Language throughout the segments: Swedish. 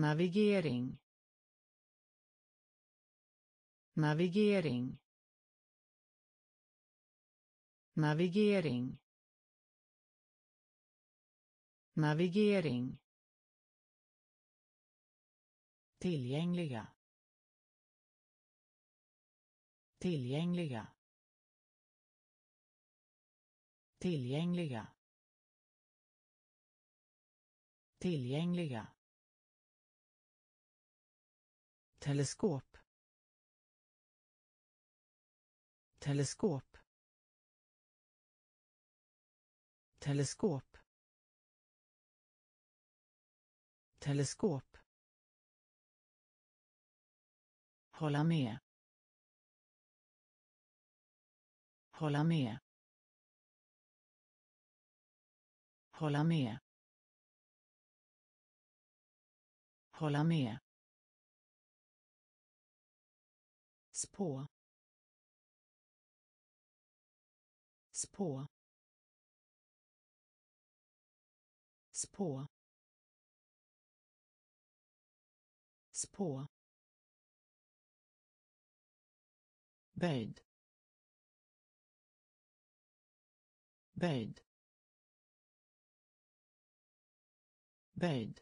navigering. Navigering. Navigering. Navigering. Tillgängliga. Tillgängliga. Tillgängliga. Tillgängliga teleskop. Teleskop. Teleskop. Teleskop. Hålla med. Hålla med. Hålla med. Hålla med. Spå spå spå spå böjd. Böjd. Böjd.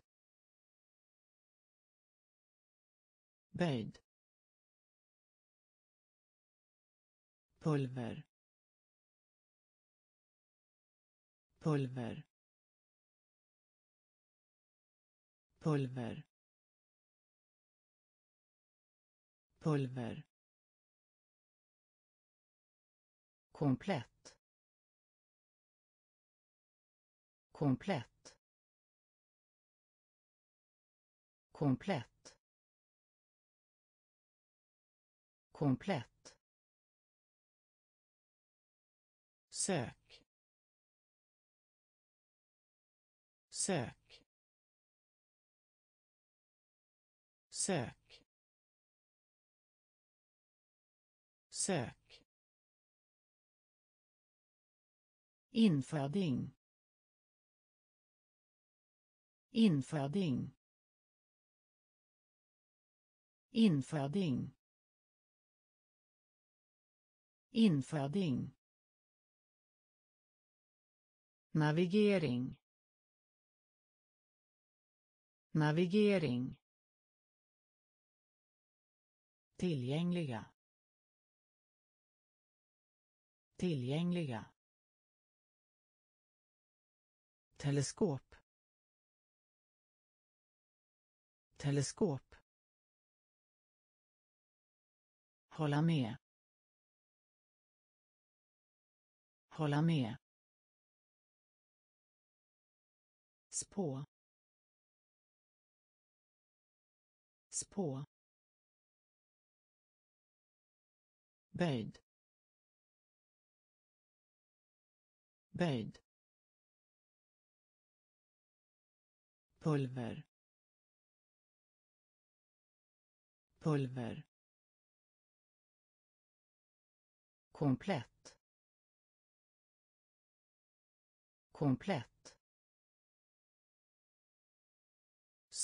Böjd pulver. Pulver. Pulver. Pulver. Komplett. Komplett. Komplett. Komplett. Sök. Sök. Sök. Sök. Inföding. Inföding. Inföding. Inföding navigering. Navigering. Tillgängliga. Tillgängliga. Teleskop. Teleskop. Hålla med. Hålla med. Spå. Spå. Böjd. Böjd. Pulver. Pulver. Komplett. Komplett.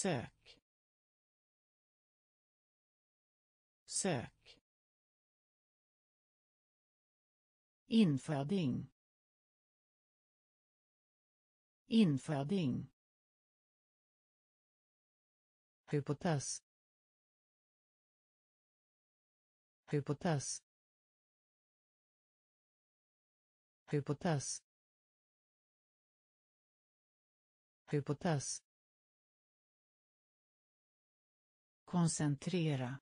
Sök. Sök. Inföding. Inföding. Hypotes. Hypotes. Hypotes. Hypotes. Koncentrera.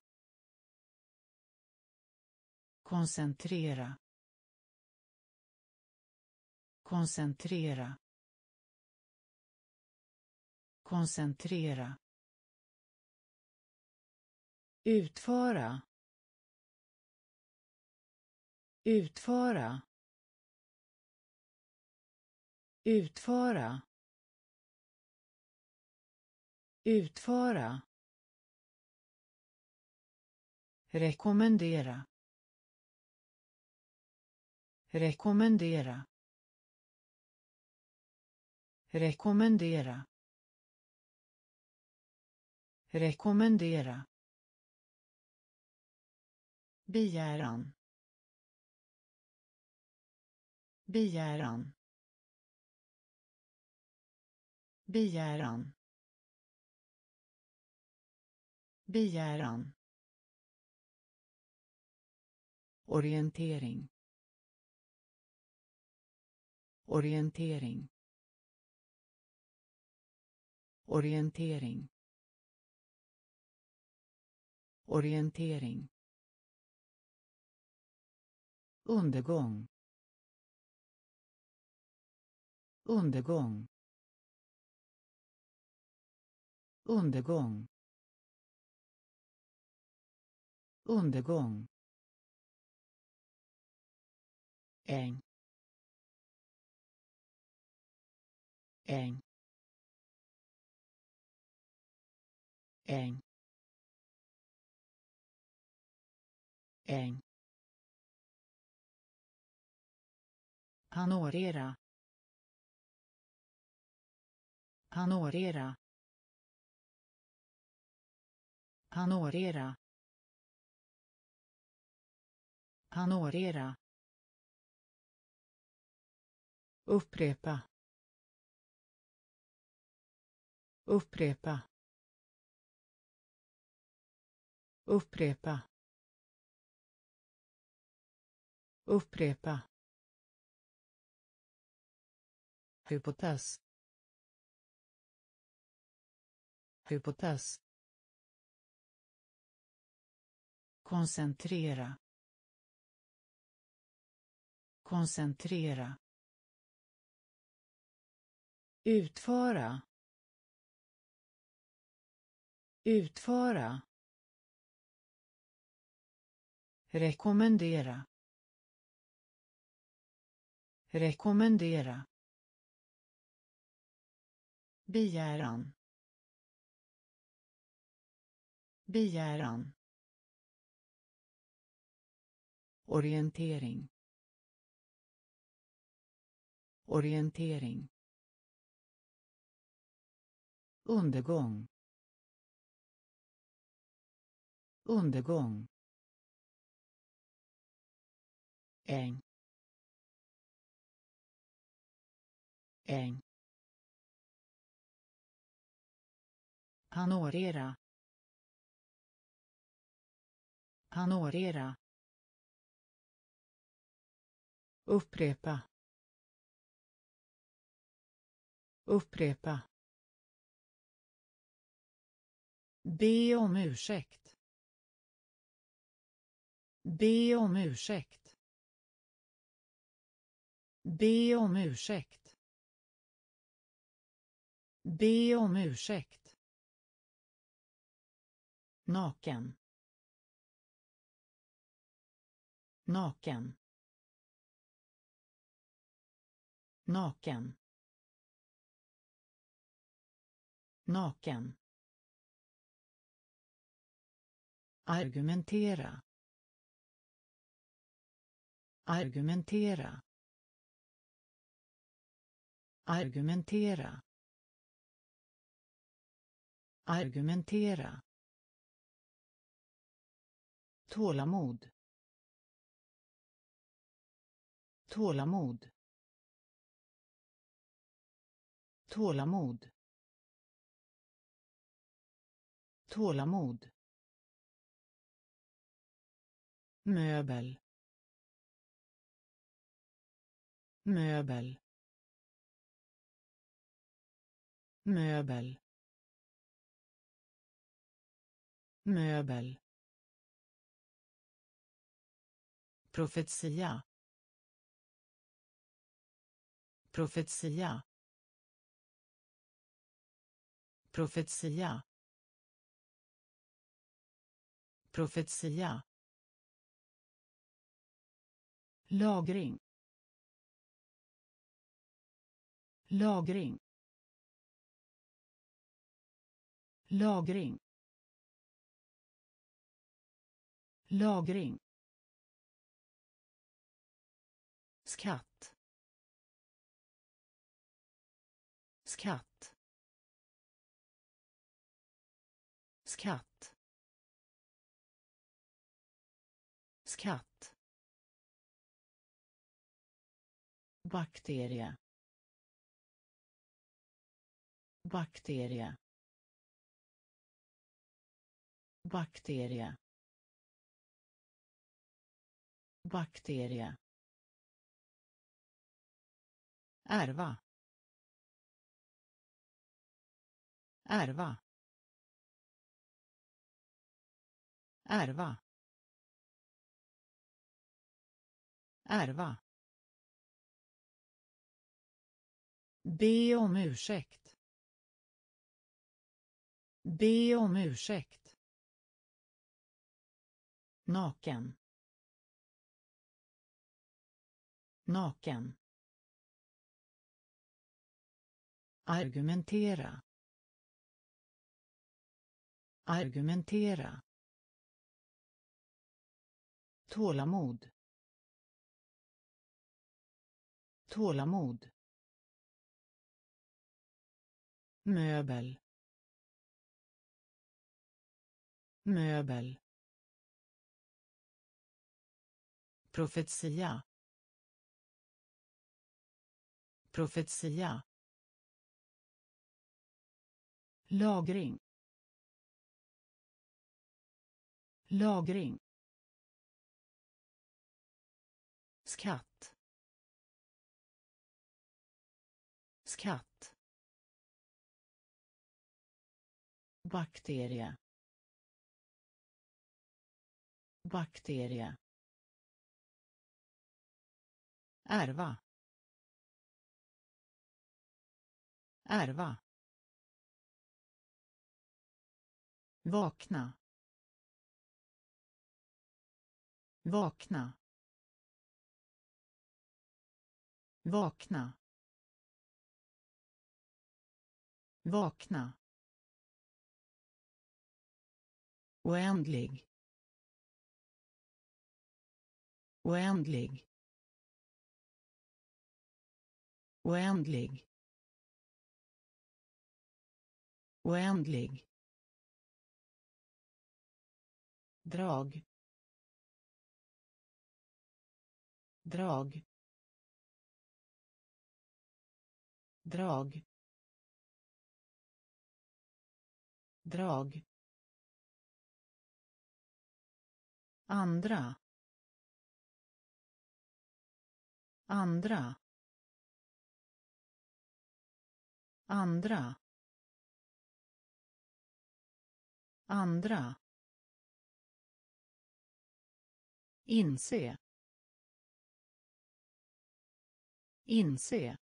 Koncentrera. Koncentrera. Koncentrera. Utföra. Utföra. Utföra. Utföra rekommendera. Rekommendera. Rekommendera. Rekommendera. Begäran. Begäran. Begäran. Begäran. Orientering. Orientering. Orientering. Orientering. Undergång. Undergång. Undergång. Undergång. Äng äng äng äng panorera. Panorera. Panorera. Panorera. Upprepa. Upprepa. Upprepa. Upprepa. Hypotes. Hypotes. Koncentrera. Koncentrera utföra. Utföra. Rekommendera. Rekommendera. Begäran. Begäran. Orientering. Orientering undergång. Undergång. Äng. Äng. Panorera. Panorera. Upprepa. Upprepa. Be om ursäkt. Be om ursäkt. Be om ursäkt. Be om ursäkt. Naken. Naken. Naken. Naken. Argumentera. Argumentera. Argumentera. Argumentera. Tålamod. Tålamod. Tålamod. Tålamod. Möbel. Möbel. Möbel. Möbel. Profetia. Profetia. Profetia. Profetia lagring. Lagring. Lagring. Lagring. Skatt. Skatt. Skatt. Skatt. Bakterie. Bakterie. Bakterie. Bakterie. Ärva. Ärva. Ärva. Ärva. Be om ursäkt. Be om ursäkt. Naken. Naken. Argumentera. Argumentera. Tålamod. Tålamod. Möbel. Möbel. Profetia. Profetia. Lagring. Lagring. Skatt. Skatt. Bakterie. Bakterie. Ärva. Ärva. Vakna. Vakna. Vakna. Vakna. Oändlig. Oändlig. Oändlig. Oändlig. Drag. Drag. Drag. Drag. Andra. Andra. Andra. Andra. Inse. Inse.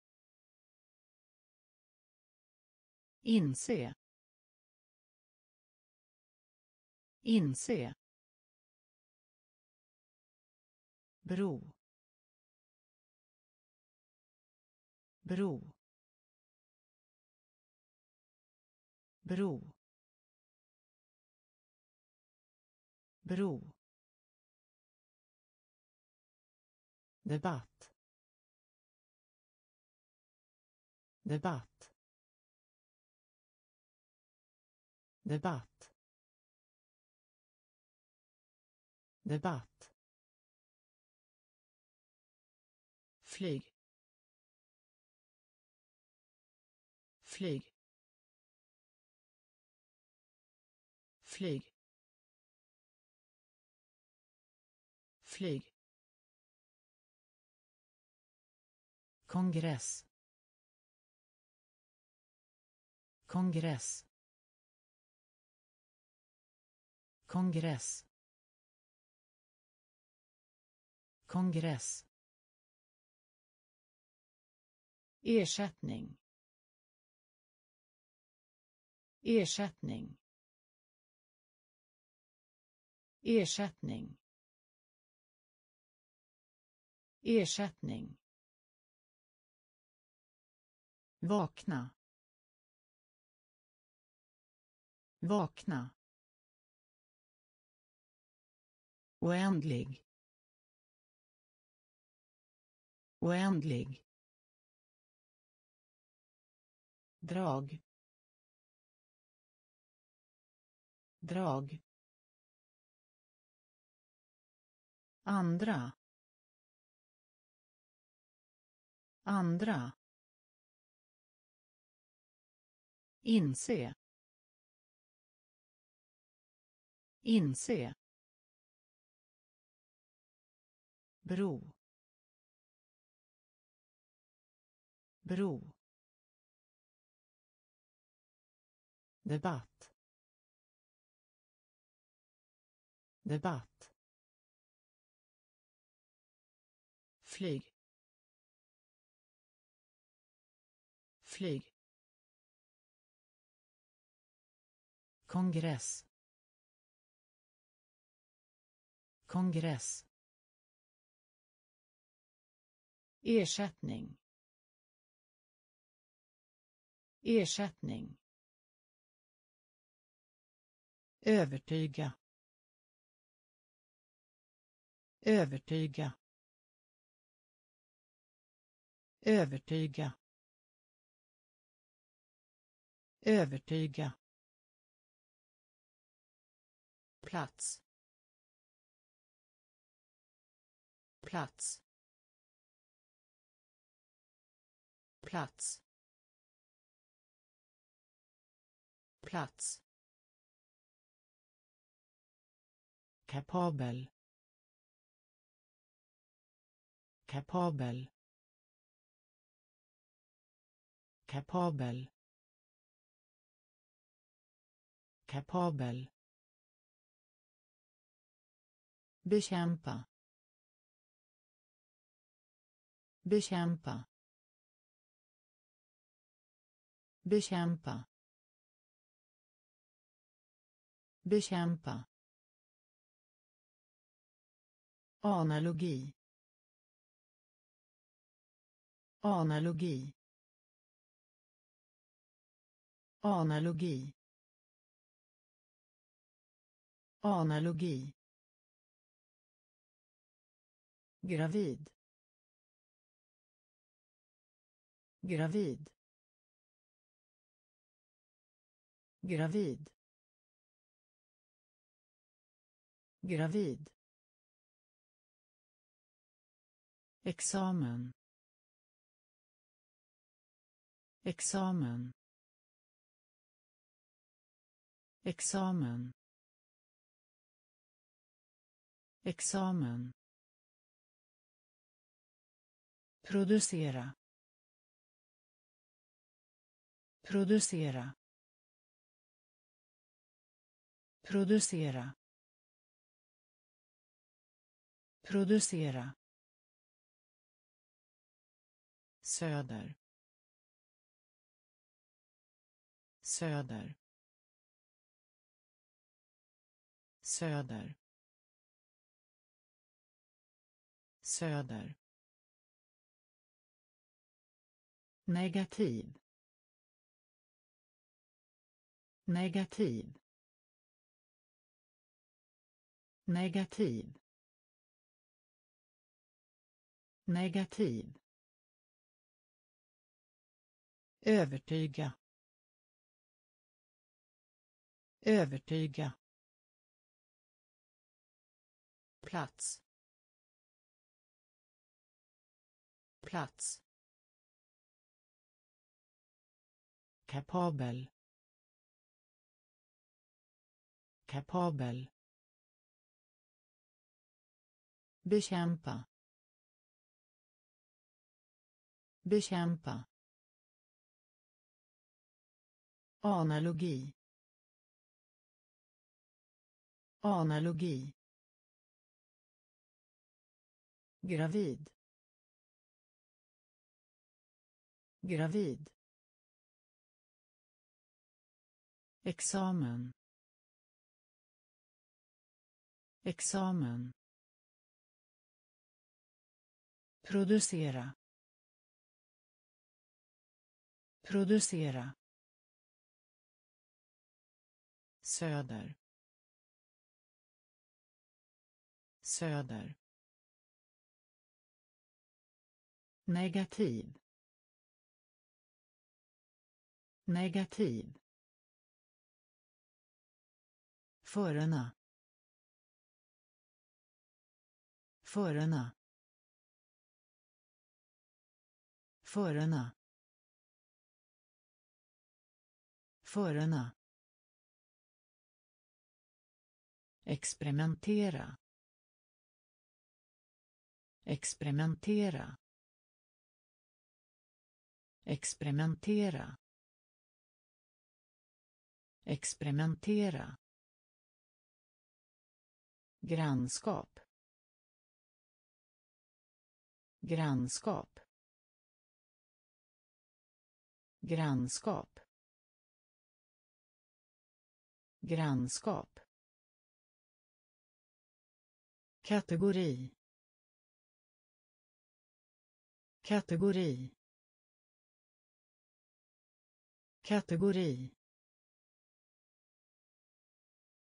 Inse. Inse. Bro. Bro. Bro. Bro. Debatt. Debatt. Debatt. Debatt. Flyg. Flyg. Flyg. Flyg. Kongress. Kongress. Kongress. Kongress. Ersättning. Ersättning. Ersättning. Ersättning. Vakna. Vakna. Oändlig. Oändlig. Drag. Drag. Andra. Andra. Inse. Inse. Bro. Bro. Debatt. Debatt. Flyg. Flyg. Kongress. Kongress. Ersättning. Ersättning. Övertyga. Övertyga. Övertyga. Övertyga. Plats. Plats. Plats. Plats. Kapabel. Kapabel. Kapabel. Kapabel. Bekämpa. Bekämpa. Bekämpa. Bekämpa. Analogi. Analogi. Analogi. Analogi. Gravid. Gravid. Gravid. Gravid. Examen. Examen. Examen. Examen. Producera. Producera. Producera. Producera. Söder. Söder. Söder. Söder. Negativ. Negativ. Negativ. Negativ. Övertyga. Övertyga. Plats. Plats. Kapabel. Kapabel. Bekämpa. Bekämpa analogi. Analogi. Gravid. Gravid. Examen. Examen. Producera. Producera. Söder söder negativ negativ Förarna. Förarna. Förarna. Förarna. Experimentera. Experimentera. Experimentera. Experimentera. Grannskap. Grannskap. Grannskap. Grannskap kategori. Kategori. Kategori.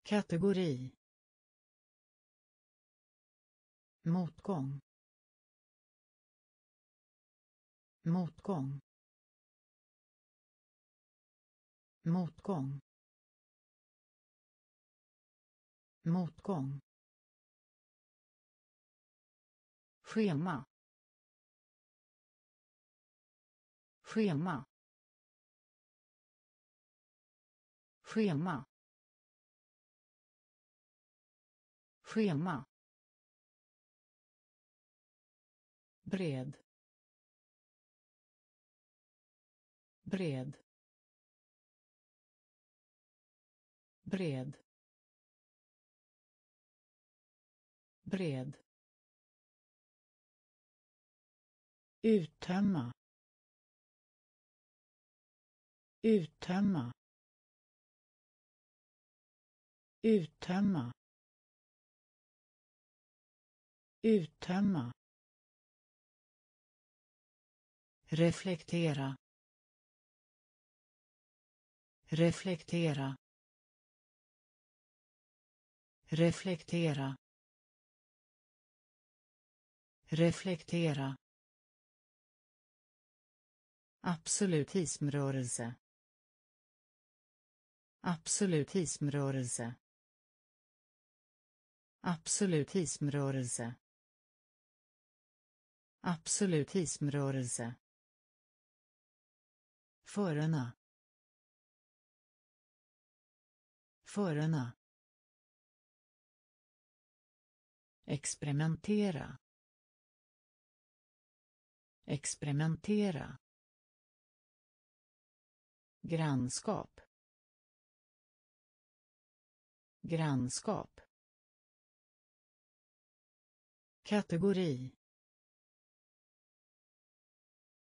Kategori. Motgång. Motgång. Motgång. Motgång. Schema. Schema. Schema. Schema. Bred. Bred. Bred. Bred. Uttömma. Uttömma. Uttömma. Uttömma. Reflektera. Reflektera. Reflektera. Reflektera absolutismrörelse absolutismrörelse absolutismrörelse absolutismrörelse Förarna. Förarna. experimentera. Experimentera grannskap. Grannskap. Kategori.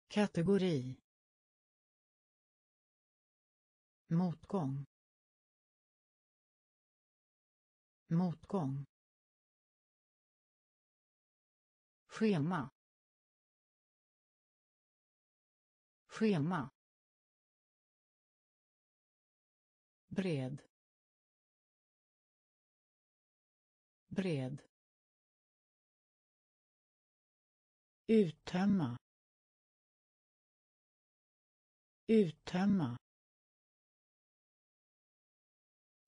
Kategori. Motgång. Motgång. Schema. Schema. Bred. Bred. Uttömma. Uttömma.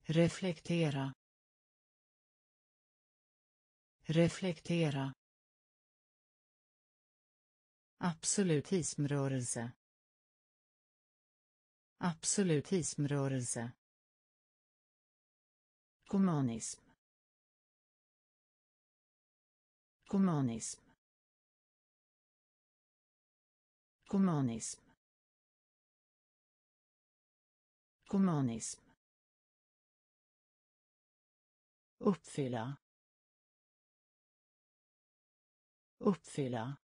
Reflektera. Reflektera. Absolutismrörelse. Absolutismrörelse kommunism kommunism kommunism kommunism uppfylla. Uppfylla.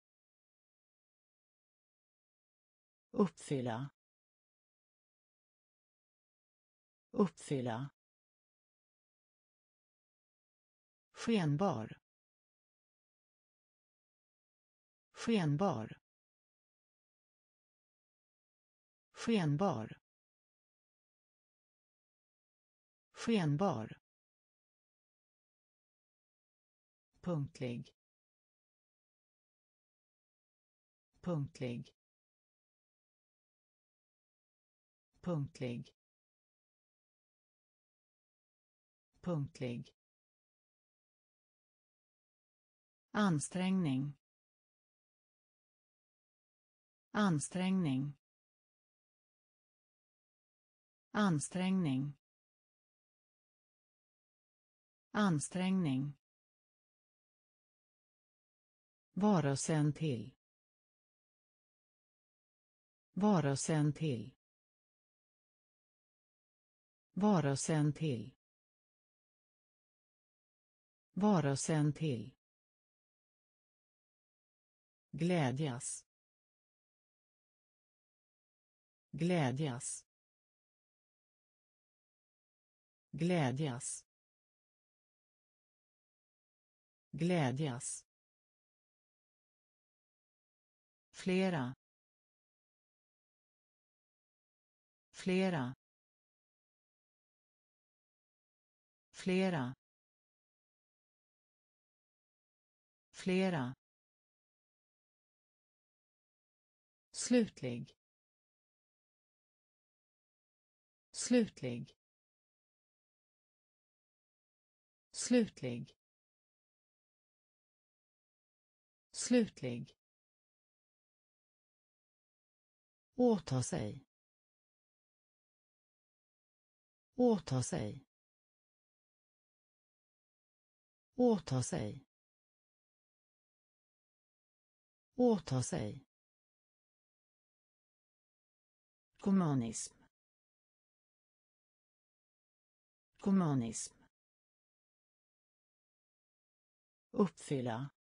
Uppfylla. Uppfylla skenbar. Skenbar. Skenbar. Skenbar. Punktlig. Punktlig. Punktlig. Punktlig. Ansträngning. Ansträngning. Ansträngning. Ansträngning. Varelsen till. Varelsen till. Varelsen till. Varelsen till glädjas. Glädjas. Glädjas. Glädjas. Flera. Flera. Flera. Flera. Slutlig. Slutlig. Slutlig. Slutlig. Åta sig. Åta sig. Åta sig. Åta sig. Kommunism. Kommunism. Uppfylla.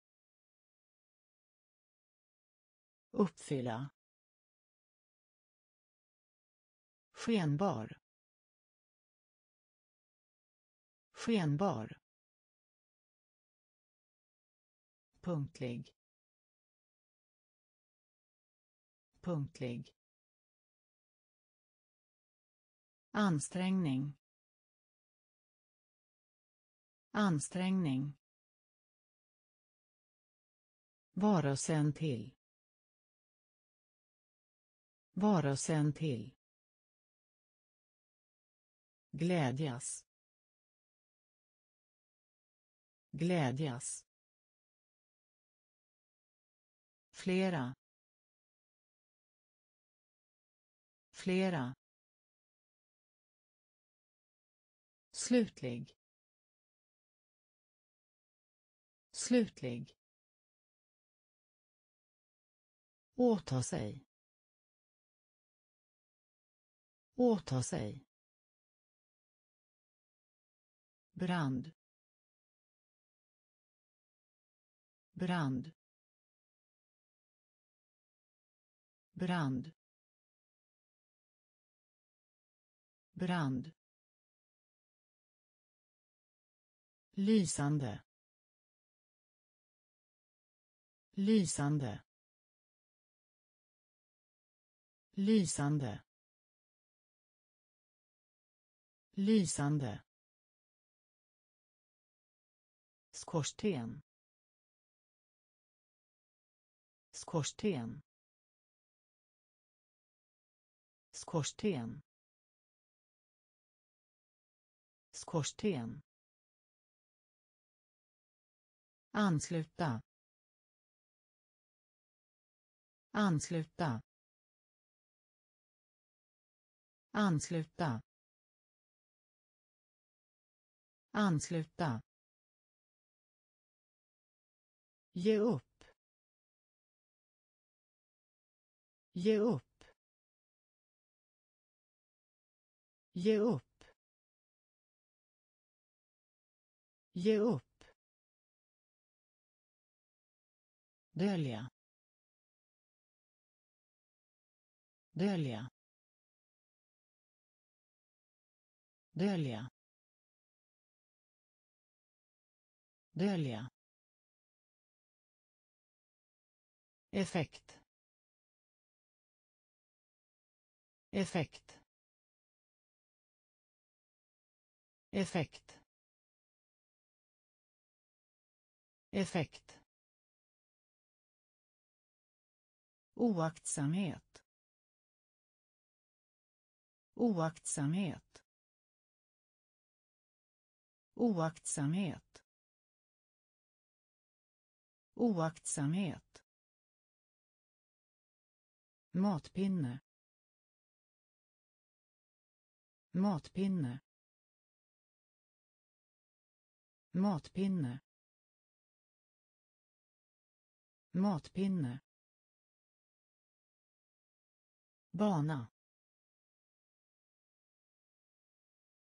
Uppfylla. Skenbar. Skenbar. Punktlig. Punktlig. Ansträngning. Ansträngning. Varelsen till. Varelsen till. Glädjas. Glädjas. Flera. Flera. Slutlig. Slutlig. Åta sig. Åta sig. Brand. Brand. Brand. Brand. Lysande. Lysande. Lysande. Lysande. Skorsten. Skorsten. Skorsten. Skorsten ansluta. Ansluta. Ansluta. Ansluta. Ge upp. Ge upp. Ge upp. Ge upp. Dölja. Dölja. Dölja. Dölja. Effekt. Effekt. Effekt. Effekt. Oaktsamhet. Oaktsamhet. Oaktsamhet. Oaktsamhet. Matpinne. Matpinne. Matpinne. Matpinne. Bana.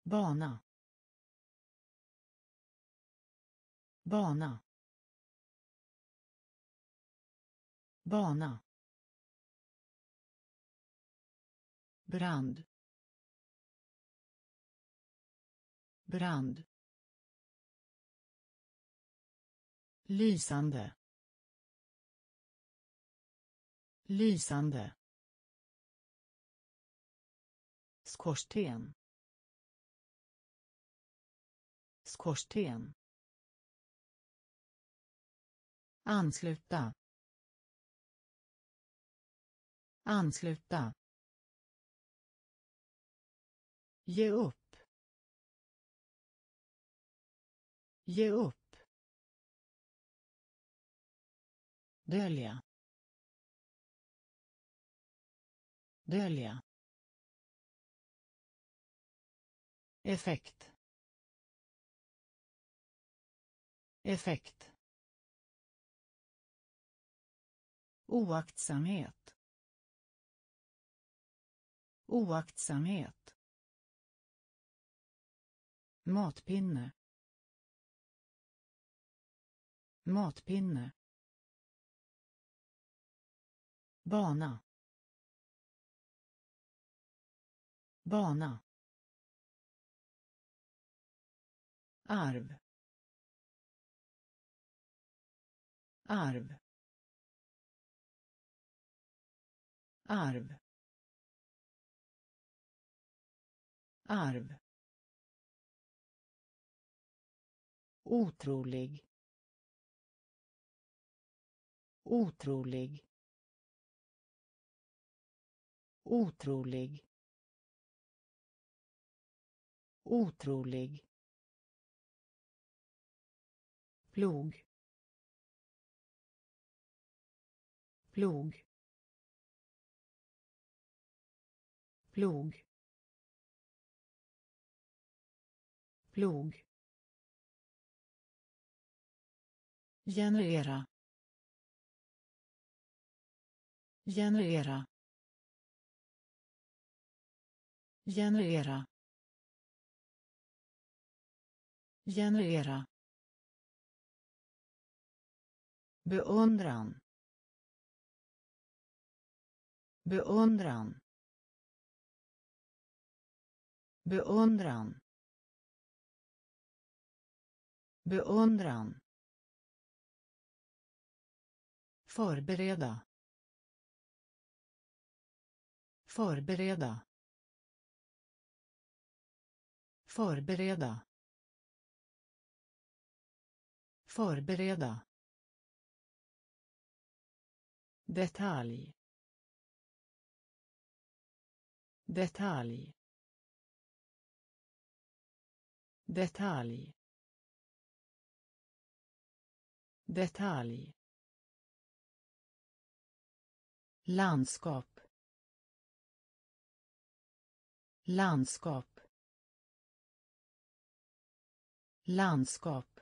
Bana. Bana. Bana. Brand. Brand. Lysande. Lysande. Skorsten. Skorsten. Ansluta. Ansluta. Ge upp. Ge upp. Dölja. Dölja. Effekt. Effekt. Oaktsamhet. Oaktsamhet. Matpinne. Matpinne. Bana. Bana. Arv. Arv. Arv. Arv. Otrolig. Otrolig. Otrolig. Otrolig plog. Plog. Plog. Plog. Generera. Generera. Generera. Generera. Beundran. Beundran. Beundran. Beundran. Förbereda. Förbereda. Förbereda. Förbereda detalj. Detalj. Detalj. Detalj. Landskap. Landskap. Landskap.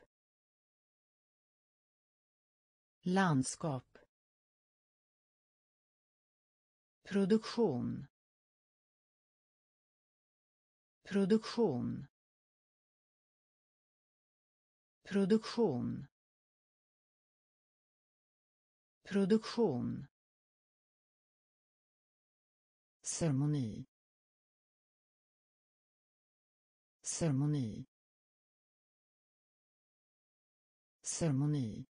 Landskap. Produktion. Produktion. Produktion. Produktion. Ceremoni. Ceremoni. Ceremoni.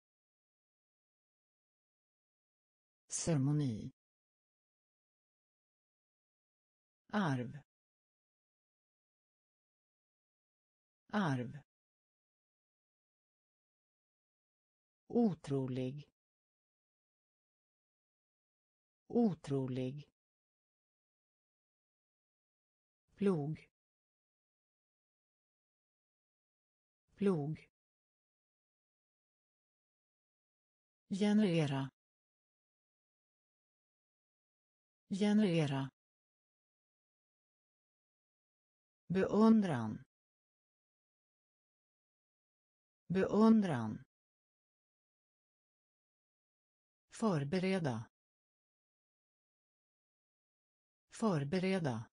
Ceremoni. Arv. Arv. Otrolig. Otrolig. Plog. Plog. Generera. Generera. Beundran. Beundran. Förbereda. Förbereda.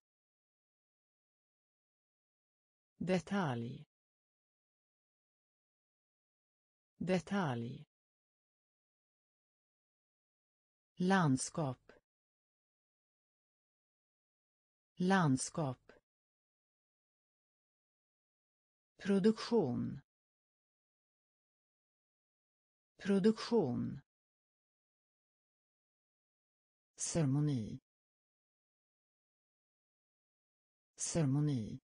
Detalj. Detalj. Landskap. Landskap. Produktion. Produktion. Ceremoni. Ceremoni.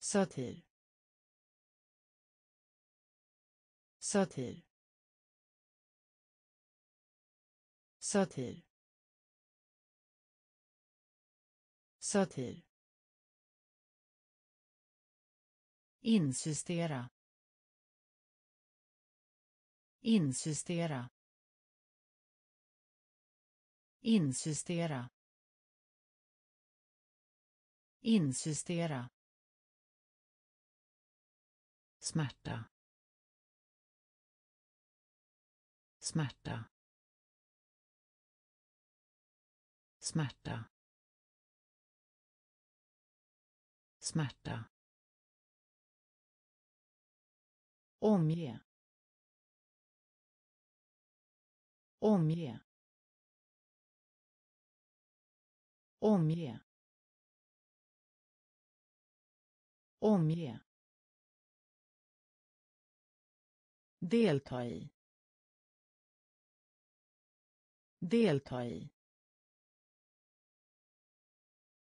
Satir. Satir. Satir. Satir. Insistera. Insistera. Insistera. Insistera. Smärta. Smärta. Smärta. Smärta. Omge omge omge omge. Delta i delta i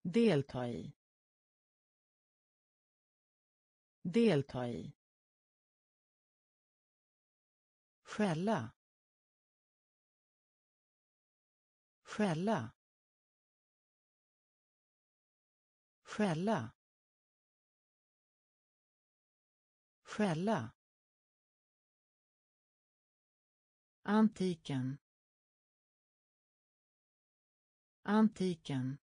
delta i delta i. skälla. Skälla. Skälla. Skälla. Antiken. Antiken.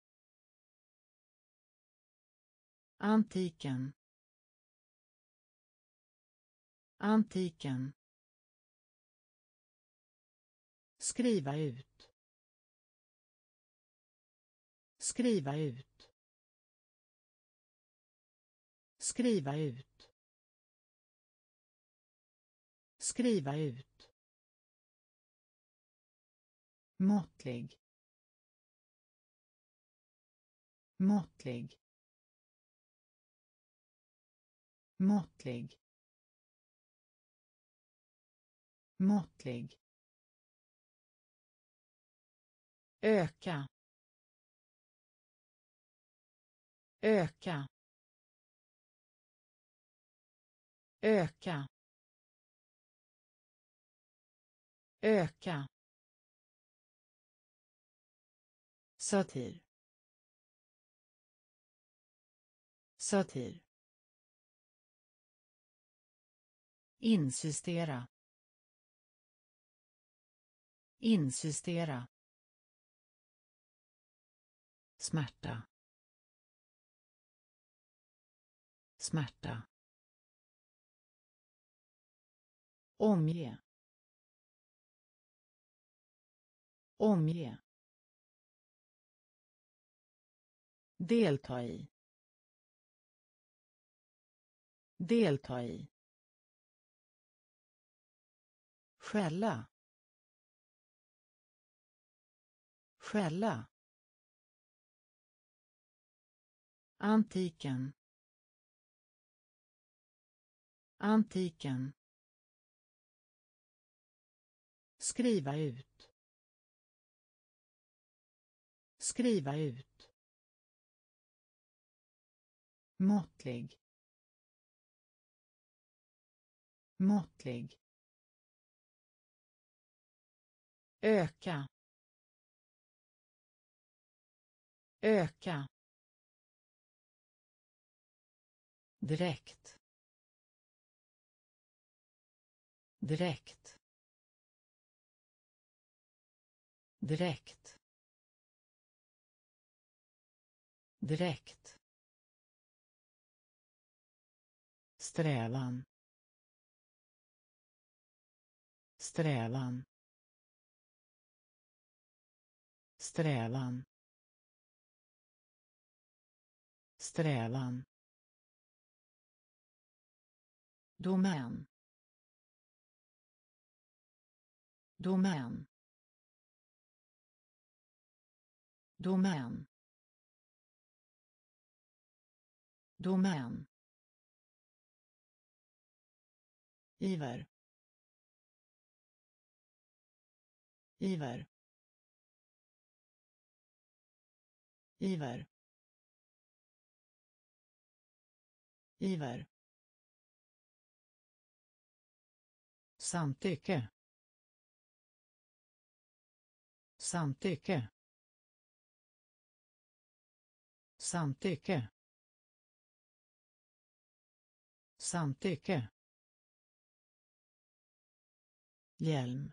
Antiken. Antiken. Skriva ut. Skriva ut. Skriva ut. Skriva ut. Måttlig. Måttlig. Måttlig. Måttlig. Öka. Öka. Öka. Öka. Satir. Satir. Insistera insistera smärta. Smärta. Omge. Omge. Delta i. Delta i. Skälla. Skälla. Antiken. Antiken. Skriva ut. Skriva ut. Måttlig. Måttlig. Öka. Öka. Direkt. Direkt. Direkt. Direkt. Strävan. Strävan. Strävan. Strävan. Domän. Domän. Domän. Domän. Iver iver iver iver samtycke. Samtycke. Samtycke. Samtycke. Hjälm.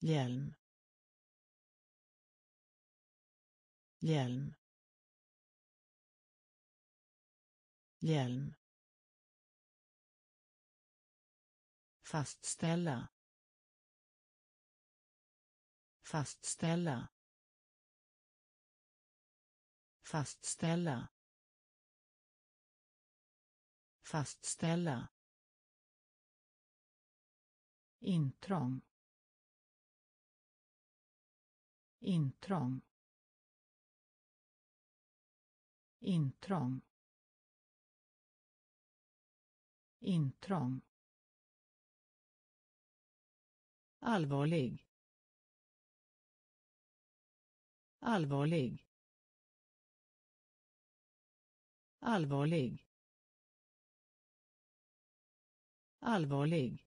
Hjälm. Hjälm. Hjälm. Fastställa fastställa fastställa fastställa. Intrång. Intrång. Intrång. Intrång. Allvarlig. Allvarlig. Allvarlig. Allvarlig.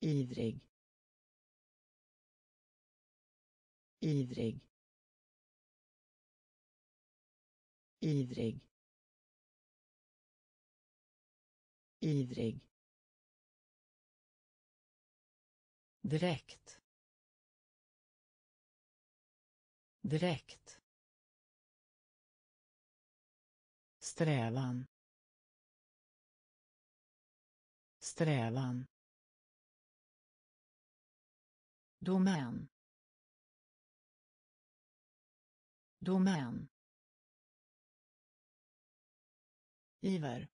Idrig idrig idrig idrig direkt. Direkt. Strävan. Strävan. Domän. Domän. Iver.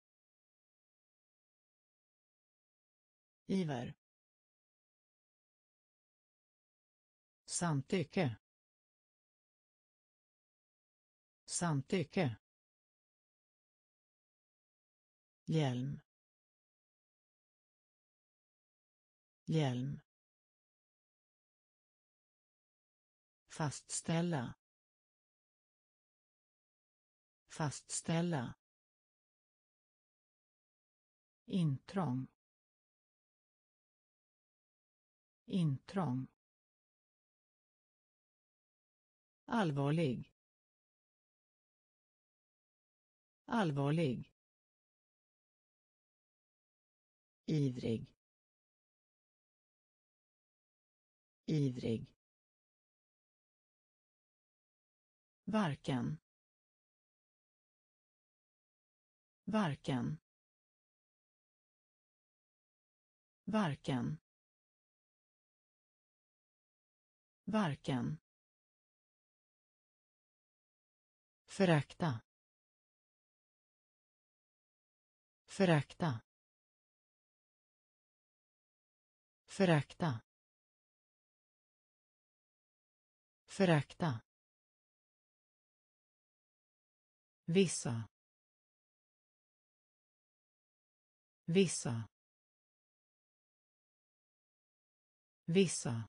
Iver. Samtycke. Samtycke. Hjälm. Hjälm. Fastställa. Fastställa. Intrång. Intrång. Allvarlig. Allvarlig. Ivrig. Ivrig. Varken. Varken. Varken. Varken. Förakta. Förakta. Förakta. Förakta. Vissa. Vissa. Vissa.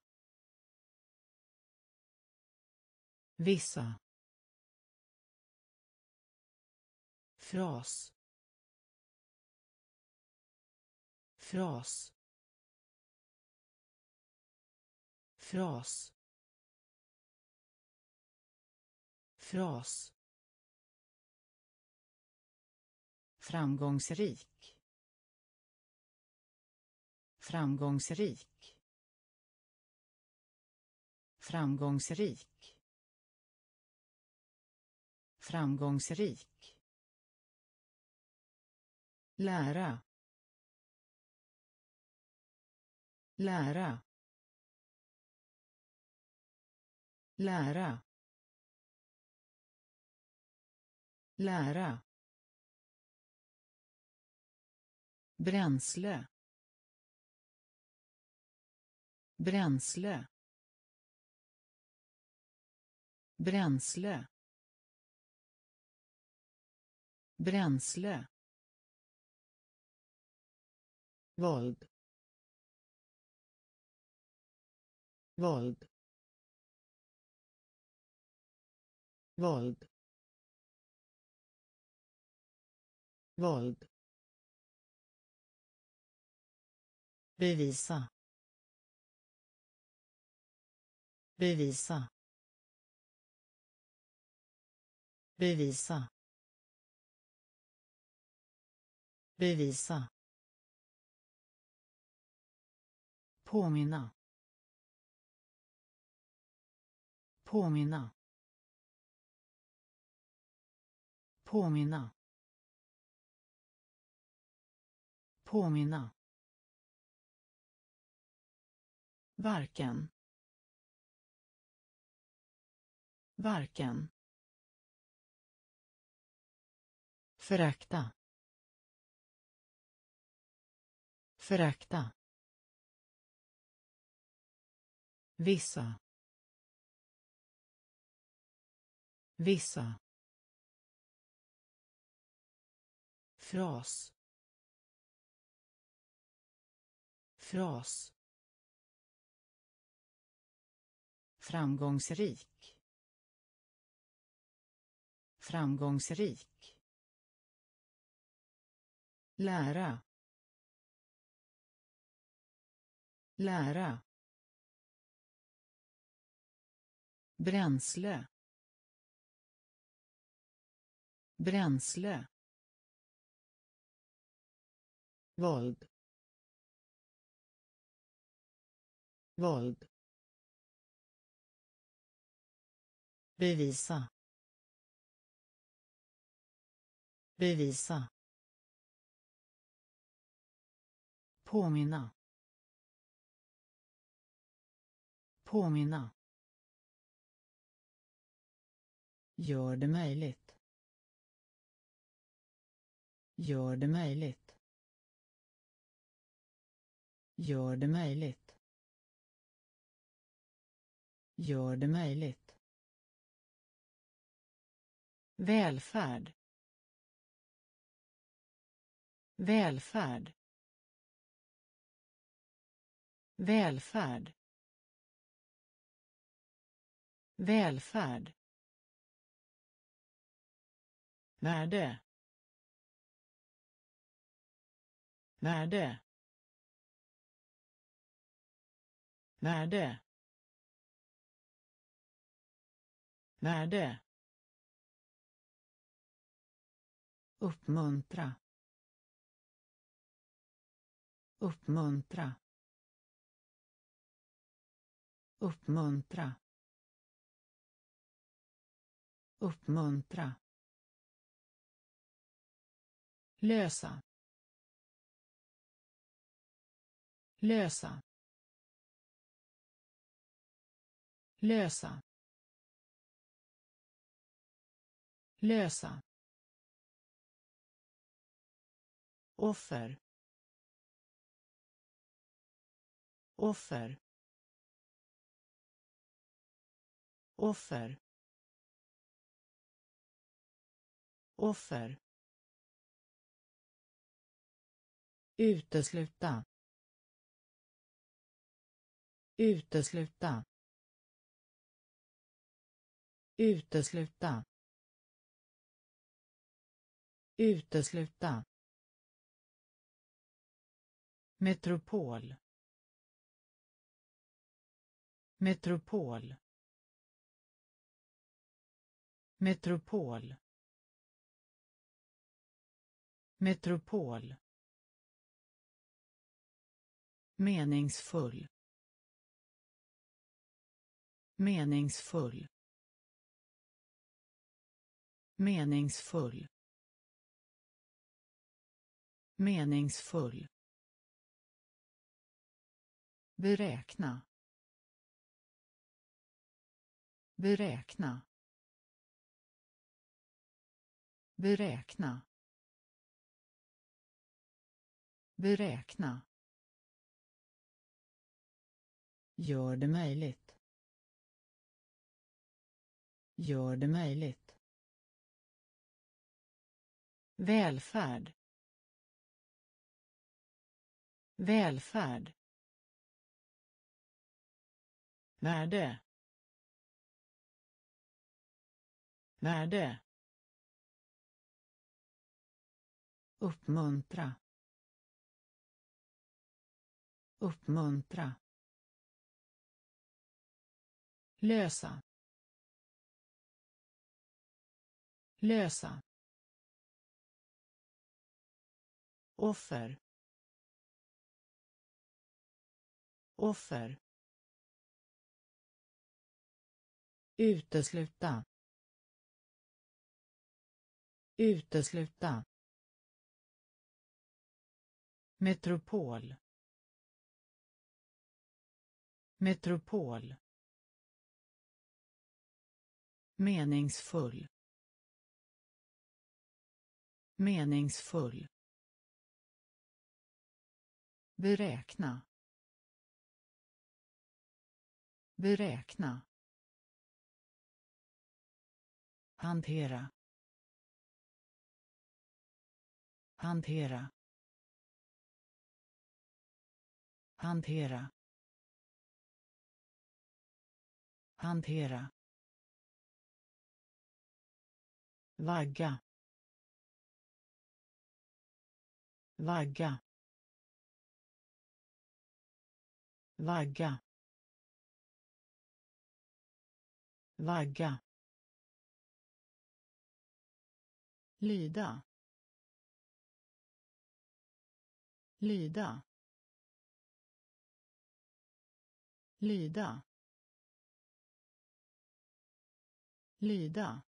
Vissa. Fras. Fras. Fras. Fras. Framgångsrik. Framgångsrik. Framgångsrik. Framgångsrik lära. Lära. Lära. Lära. Bränsle. Bränsle. Bränsle. Bränsle våld våld våld våld bevisa. Bevisa. Bevisa. Bevisa. Påminna. Påminna. Påminna. Påminna. Varken. Varken. Förakta. Förakta. Vissa. Vissa. Fras. Fras. Framgångsrik. Framgångsrik. Lära. Lära. Bränsle. Bränsle. Våld. Våld. Bevisa. Bevisa. Påminna. Påminna. Gör det möjligt gör det möjligt gör det möjligt gör det möjligt Välfärd. Välfärd. Välfärd. Välfärd. Värde. Värde. Värde. Värde. uppmuntra uppmuntra uppmuntra uppmuntra lösa. Lösa. Lösa. Lösa. Offer. Offer. Offer. Offer. Utesluta utesluta utesluta utesluta Metropol. Metropol. Metropol. Metropol. Meningsfull. Meningsfull. Meningsfull. Meningsfull. Beräkna. Beräkna. Beräkna. Beräkna. Gör det möjligt. Gör det möjligt. Välfärd. Välfärd. Värde. Värde. Uppmuntra. Uppmuntra. Lösa. Lösa. Offer. Offer. Utesluta. Utesluta. Metropol. Metropol. Meningsfull. Meningsfull. Beräkna. Beräkna. Hantera. Hantera. Hantera. Hantera. Vagga. Vagga. Vagga. Vagga. lyda lyda lyda lyda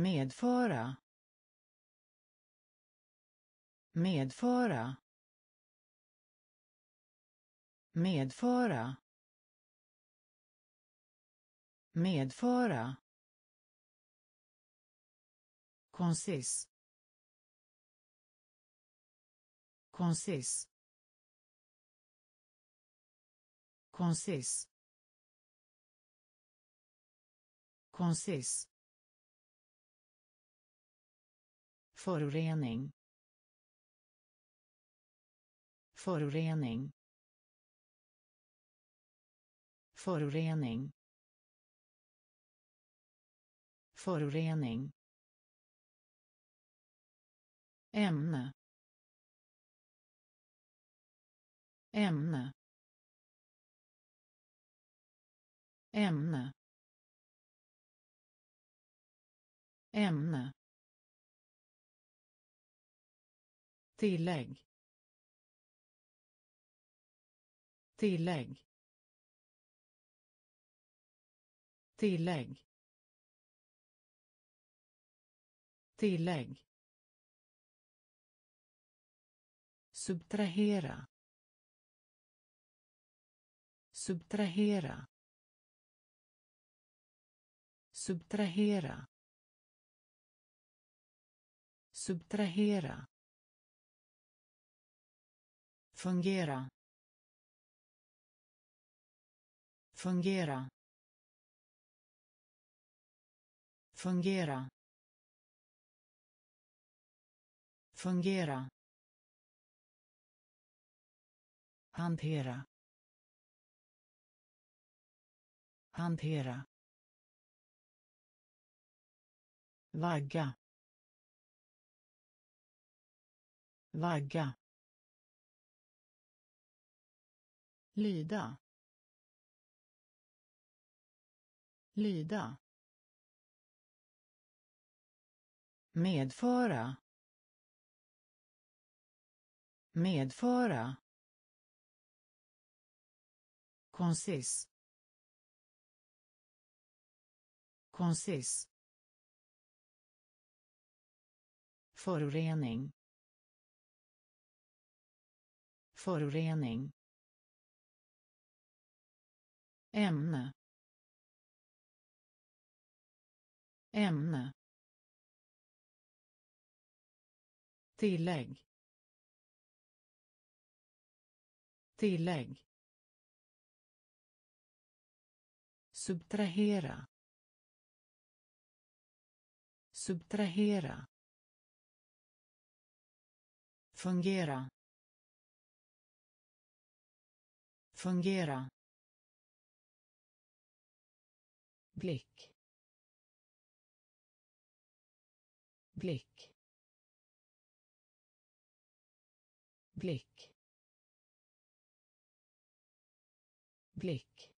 Medföra. Medföra. Medföra. Medföra. Konsis. Konsis. Konsis. Konsis. Förorening. Förorening. Förorening. Förorening. ämne ämne ämne ämne tillägg. Tillägg. Tillägg. Tillägg. Subtrahera. Subtrahera. Subtrahera. Subtrahera fungera. Fungera. Fungera. Fungera. Hantera. Hantera. Vagga. Vagga. Lyda lyda medföra medföra konsis konsis förorening förorening ämne. Ämne. Tillägg. Tillägg. Subtrahera. Subtrahera. Fungera. Fungera. Blick. Blick. Blick. Blick.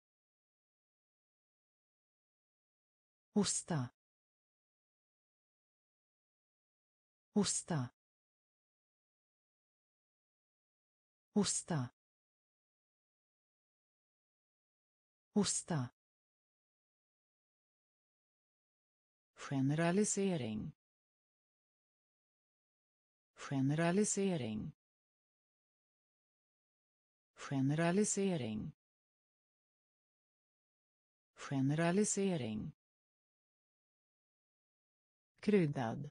Hosta. Hosta. Hosta. Hosta. Generalisering. Generalisering. Generalisering. Generalisering. Kryddad.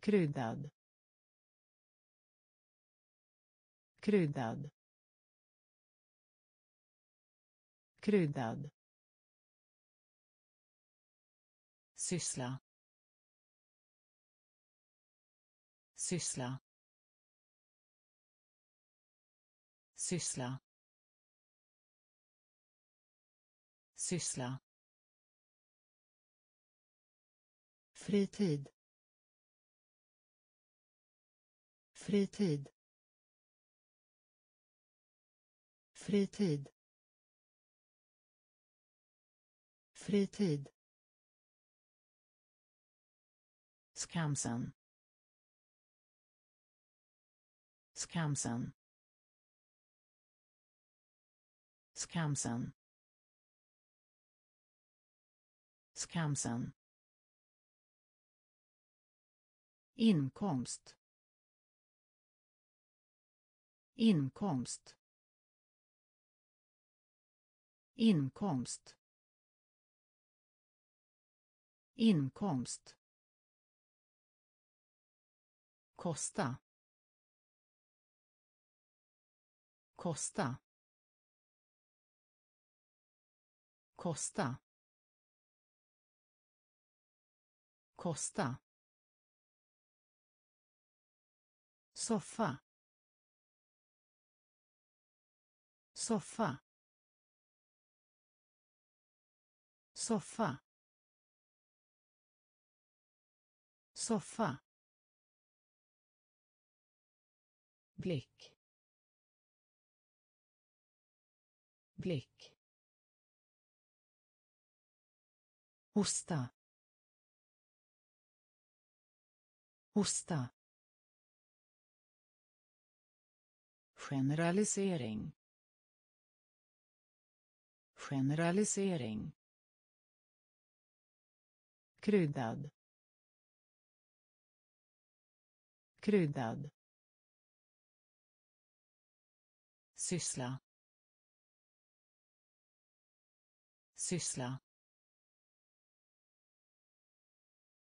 Kryddad. Kryddad. Kryddad. Syssla. Syssla. Syssla. Syssla. Fritid. Fritid. Fritid. Fritid. Skamsen. Skamsen. Skamsen. Skamsen. Inkomst. Inkomst. Inkomst. Inkomst. Kosta. Kosta. Kosta. Kosta. Soffa. Soffa. Soffa. Soffa. Blick. Blick. Hosta. Hosta. Generalisering. Generalisering. Kryddad. Kryddad. Syssla syssla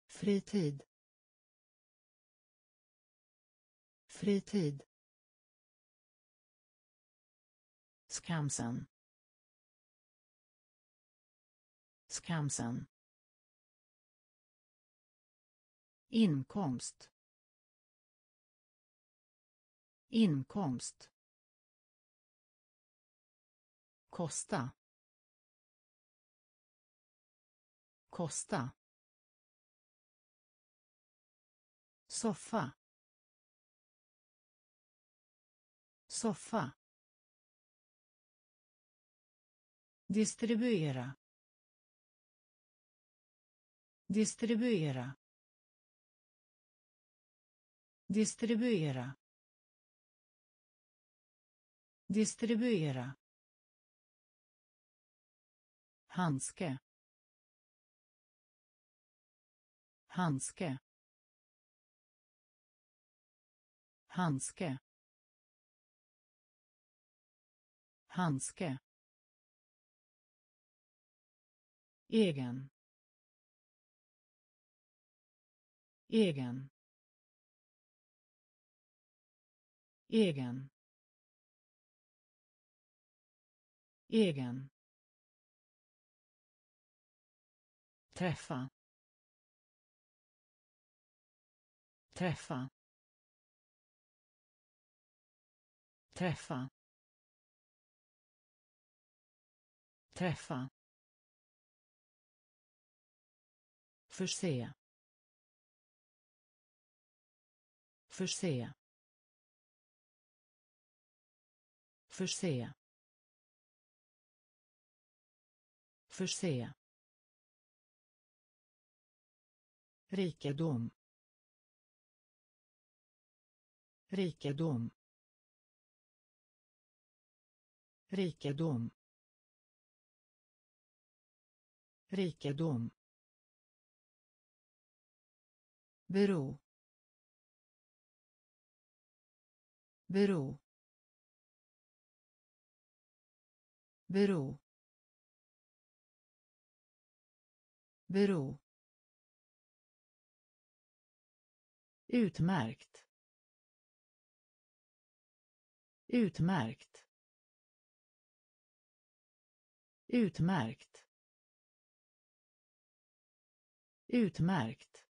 fritid fritid Skamsen. Skamsen. Inkomst. Inkomst. Kosta. Kosta. Soffa. Soffa. distribuera distribuera distribuera distribuera handske. Handske. Handske. Handske. Egen. Egen. Egen. Egen. Träffa. Träffa. Träffa. Träffa. Förse. Förse. Förse. Förse. Rikedom. Rikedom. Rikedom. Rikedom. Bero. Bero. Bero. Bero. Utmärkt utmärkt utmärkt utmärkt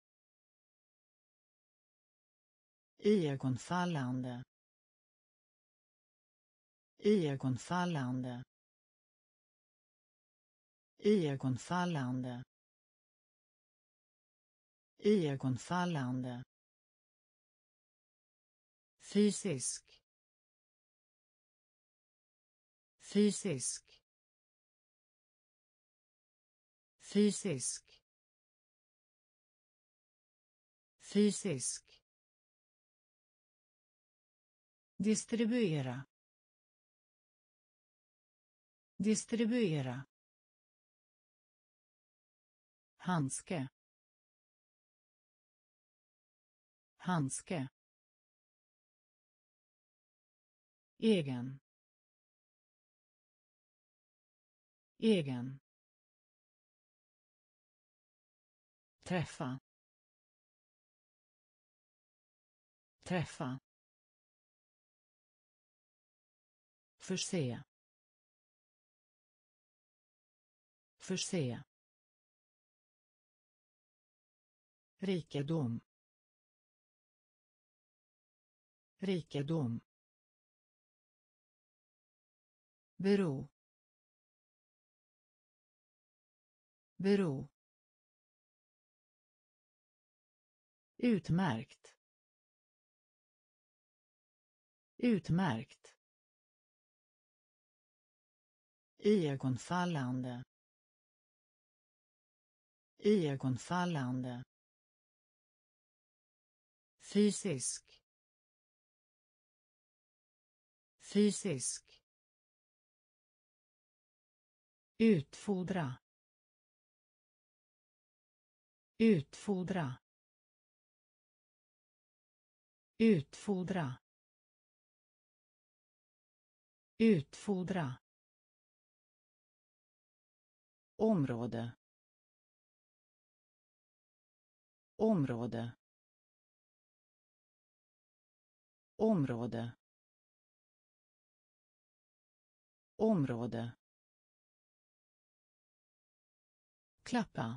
Iögonfallande. Iögonfallande. Iögonfallande. Iögonfallande. Fysisk. Fysisk. Fysisk. Fysisk. distribuera distribuera handske handske egen. Egen. Träffa. Träffa. Förse. Förse. Rikedom. Rikedom. Bero bero utmärkt utmärkt Iögonfallande. Iögonfallande. Fysisk. Fysisk. Utfodra. Utfodra. Utfodra. Utfodra område område område område klappa.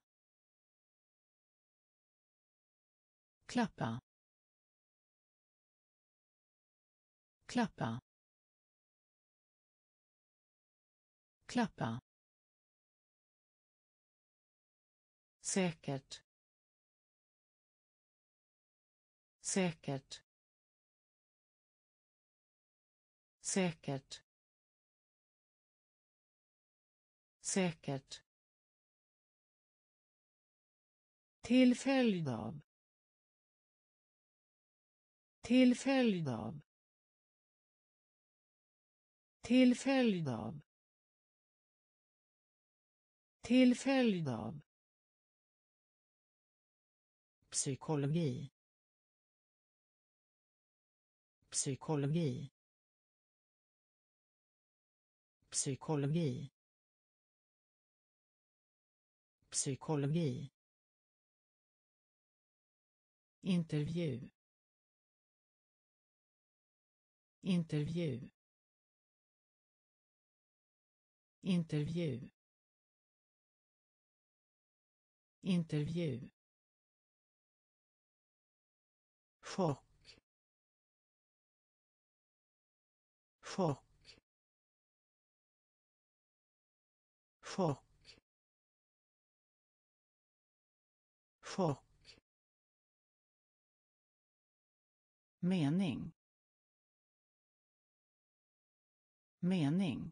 Klappa. Klappa. Klappa. Säkert. Säkert. Säkert. Säkert. Till följd av. Till följd av. Till följd av. Till följd av. Psykologi. Psykologi. Psykologi. Psykologi intervju. Intervju. Intervju. Intervju. Chock. Chock. Chock. Chock. Mening. Mening.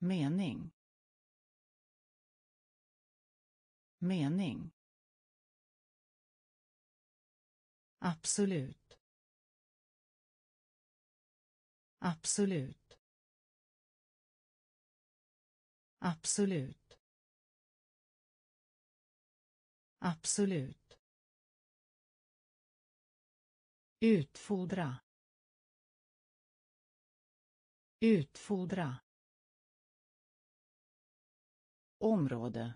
Mening. Mening. Absolut. Absolut. Absolut. Absolut. Utfodra. Utfodra. Område.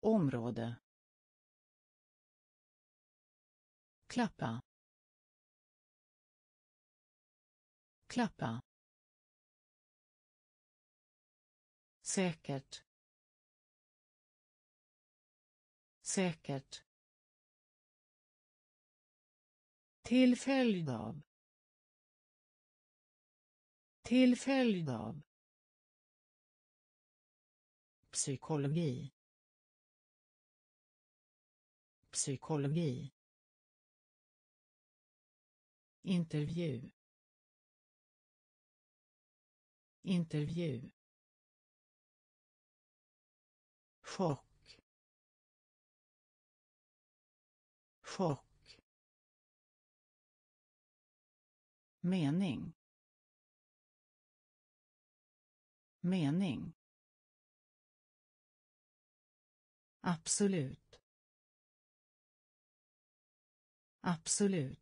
Område. Klappa. Klappa. Säkert. Säkert. Till följd av. Till följd av. Psykologi. Psykologi. Intervju. Intervju. Chock. Chock. Mening. Mening. Absolut. Absolut.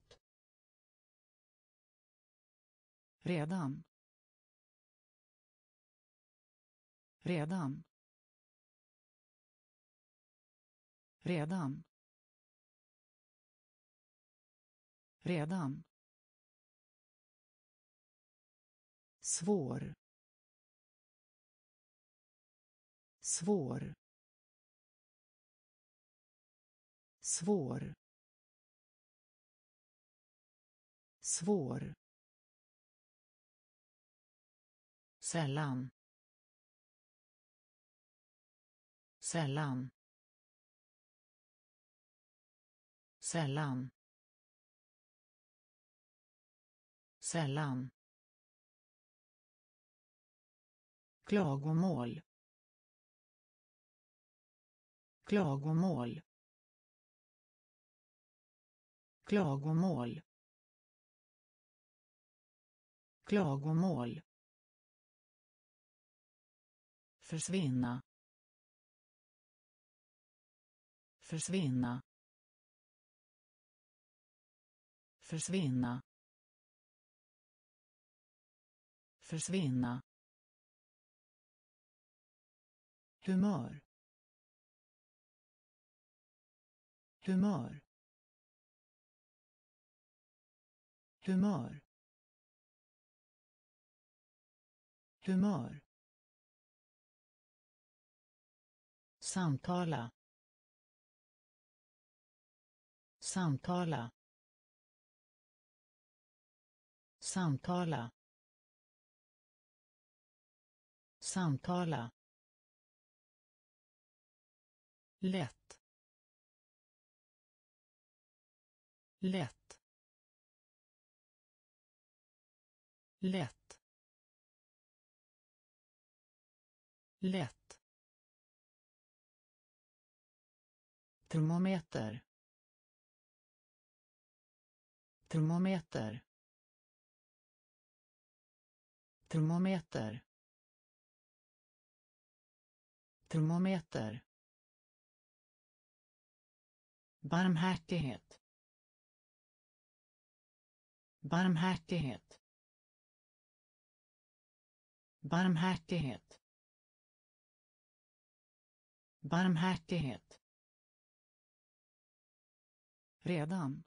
Redan. Redan. Redan. Redan. Svår. Svår. Svår. Svår. Sällan. Sällan. Sällan. Sällan. Klagomål. Klagomål. Klagomål. Klagomål. Försvinna. Försvinna. Försvinna. Försvinna. Humör humör humör humör samtala. Samtala. Samtala. Samtala lätt. Lätt. Lätt. Lätt. Termometer. Termometer. Termometer. Termometer barmhärtighet. Barmhärtighet. Barmhärtighet. Barmhärtighet. Redan.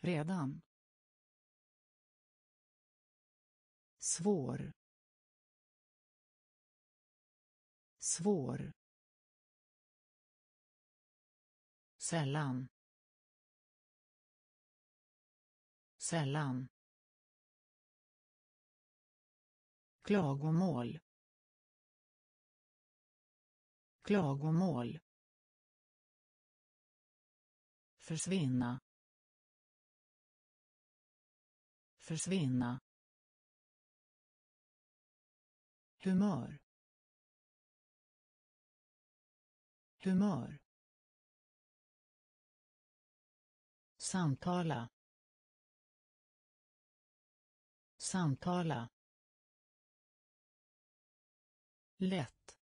Redan. Svår. Svår. Sällan. Sällan. Klagomål. Klagomål. Försvinna. Försvinna. Humör. Humör. Samtala. Samtala. Lätt.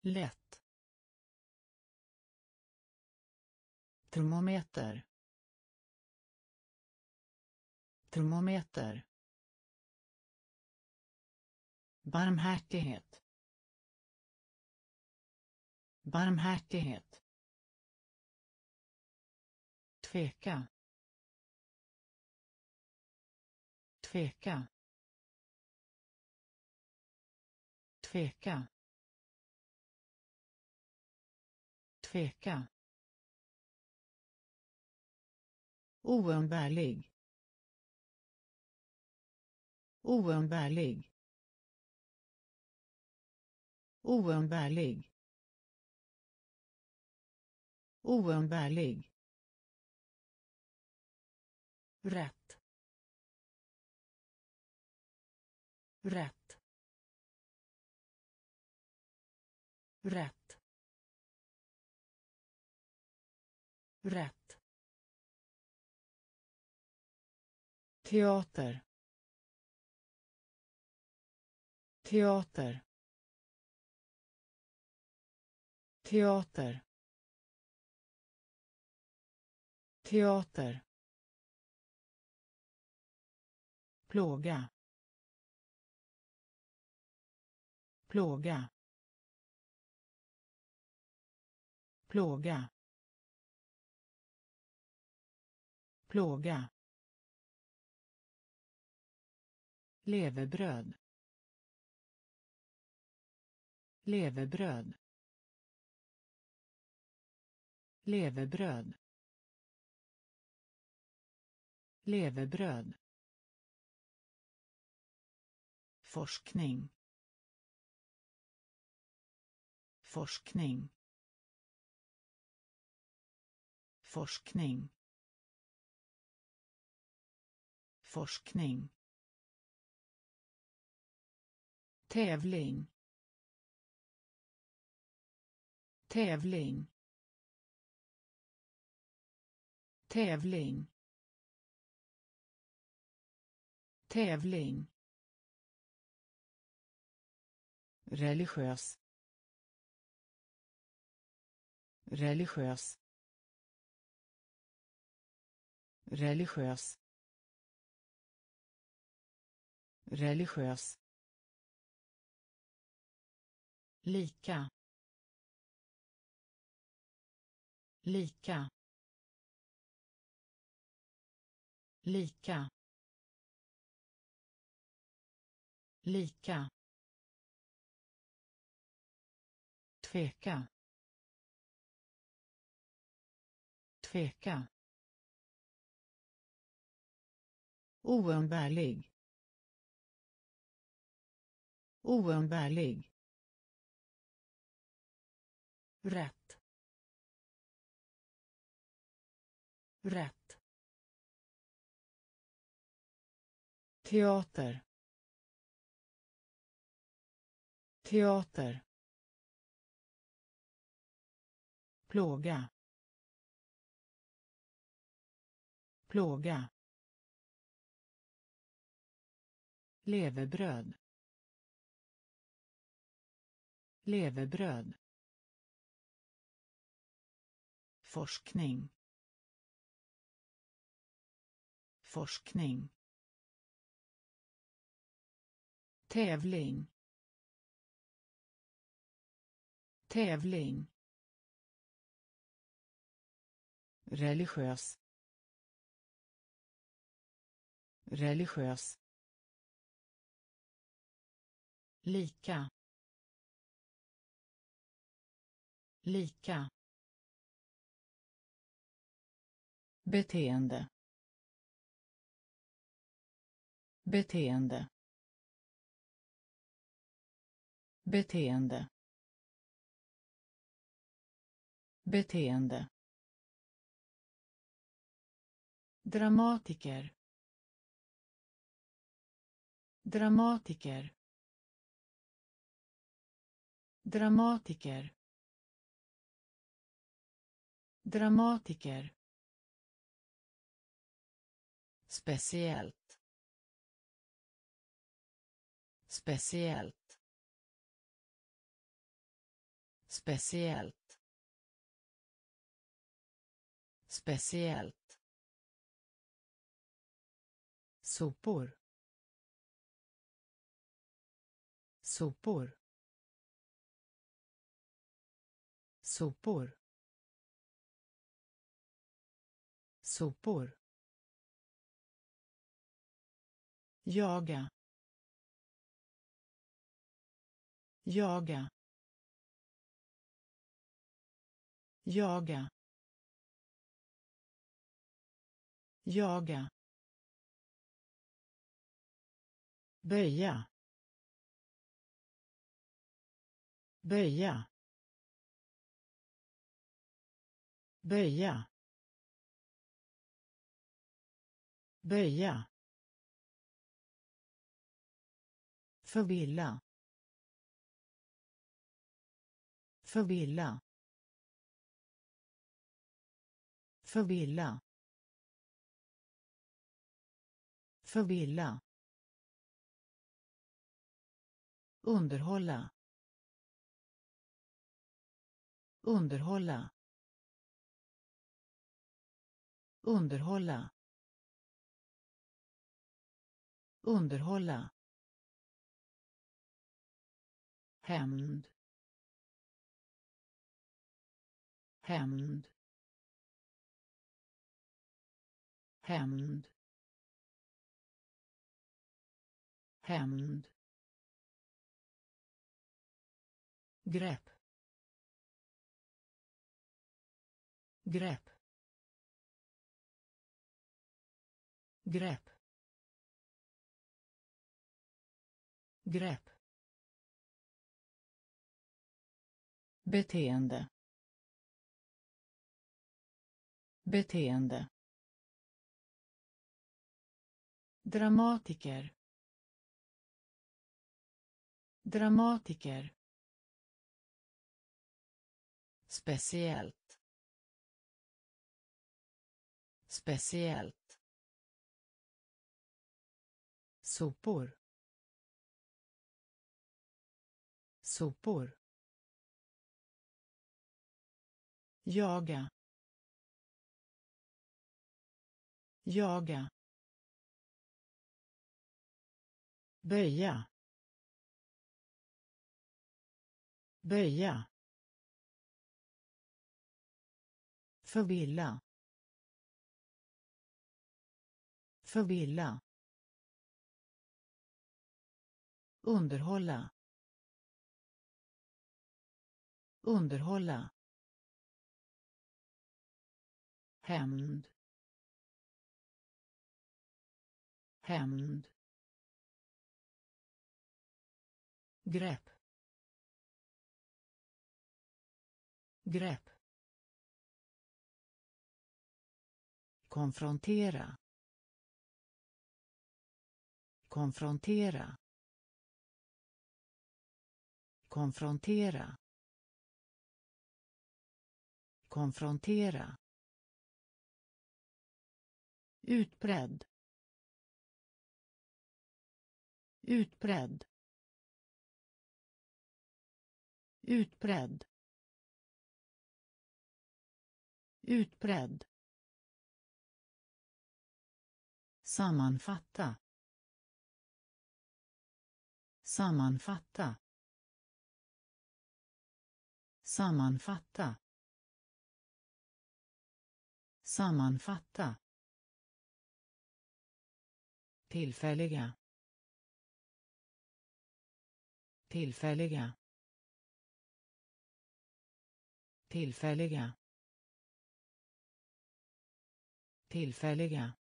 Lätt. Termometer. Termometer. Barmhärtighet. Barmhärtighet tveka. Tveka. Tveka. Tveka. Oumbärlig. Oumbärlig. Oumbärlig. Oumbärlig rätt. Rätt. Rätt. Rätt. Teater. Teater. Teater. Teater. Plåga. Plåga. Plåga. Plåga. Levebröd. Levebröd. Levebröd. Levebröd. Forskning. Forskning. Forskning. Forskning. Tävling. Tävling. Tävling. Tävling. Religiös religiös religiös religiös. Lika. Lika. Lika. Lika. Tveka. Tveka. Oumbärlig. Oumbärlig. Rätt. Rätt. Teater. Teater. Plåga. Plåga. Levebröd. Levebröd. Forskning. Forskning. Tävling. Tävling. Religiös religiös lika lika beteende beteende beteende beteende. Dramatiker. Dramatiker. Dramatiker. Dramatiker. Speciellt. Speciellt. Speciellt. Speciellt. Sopor. Sopor. Sopor. Sopor. Jaga. Jaga. Jaga. Jaga. Böja. Böja. Böja. Böja. Förvilla. Förvilla. Förvilla. Förvilla. Underhålla underhålla underhålla underhålla. Hämnd. Hämnd. Hämnd. Hämnd. Grepp. Grepp. Grepp. Grepp. Beteende. Beteende. Dramatiker. Dramatiker speciellt. Speciellt. Sopor. Sopor. Jaga. Jaga. Böja. Böja. Förvilla förvilla underhålla underhålla hämnd hämnd grepp grepp konfrontera. Konfrontera. Konfrontera. Konfrontera. Utbredd. Utbredd. Utbredd. Utbredd. Sammanfatta. Sammanfatta. Sammanfatta. Sammanfatta. Tillfälliga. Tillfälliga. Tillfälliga. Tillfälliga.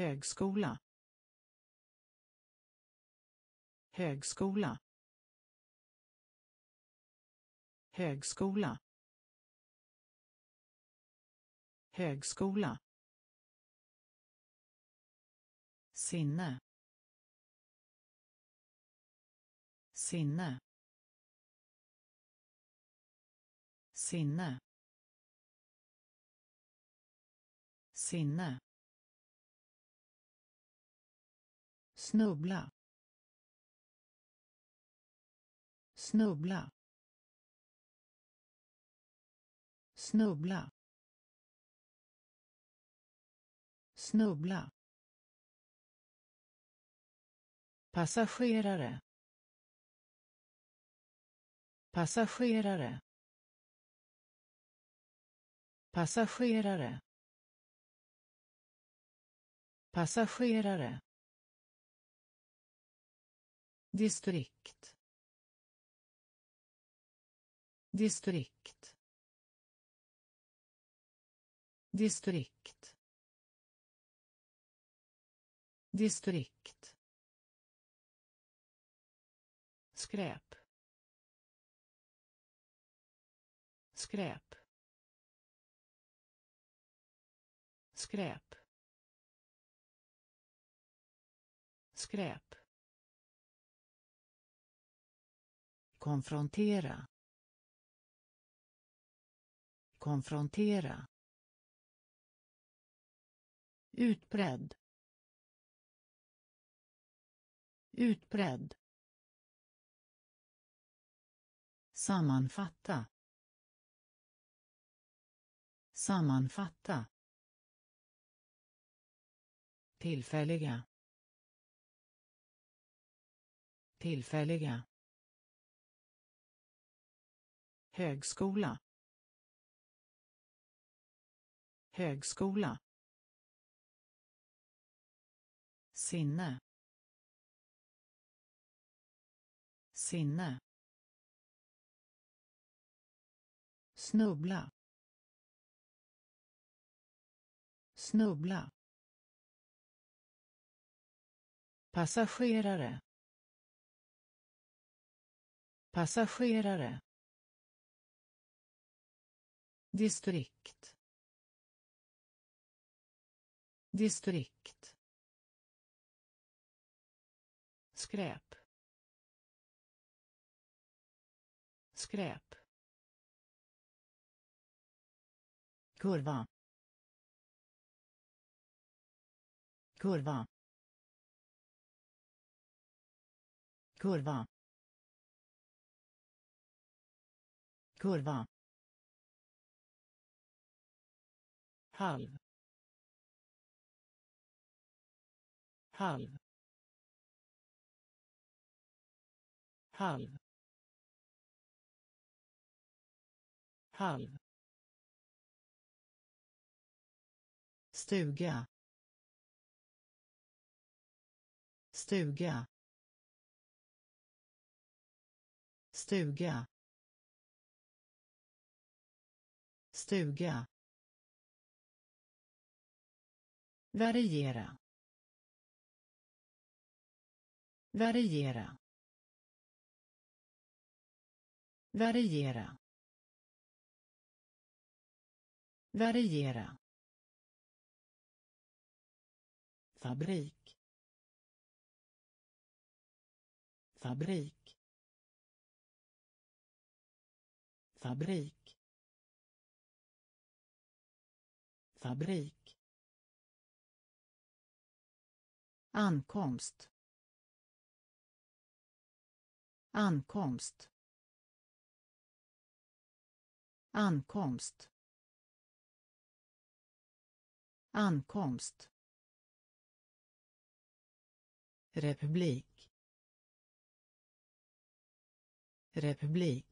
Högskola. Högskola. Högskola. Högskola. Sinne. Sinne. Sinne. Sinne. Snubbla. Snubbla. Snubbla. Snubbla. Passagerare. Passagerare. Passagerare. Passagerare distrikt. Distrikt. Distrikt. Distrikt. Skräp. Skräp. Skräp. Skräp. Konfrontera. Konfrontera. Utbredd. Utbredd. Sammanfatta. Sammanfatta. Tillfälliga. Tillfälliga. Högskola. Högskola. Sinne. Sinne. Snubbla. Snubbla. Passagerare. Passagerare distrikt. Distrikt. Skräp. Skräp. Kurva. Kurva. Kurva. Kurva. Halv. Halv. Halv. Halv. Stuga. Stuga. Stuga. Stuga. Variera. Variera. Variera. Variera. Fabrik. Fabrik. Fabrik. Fabrik. Ankomst. Ankomst. Ankomst. Ankomst. Republik. Republik.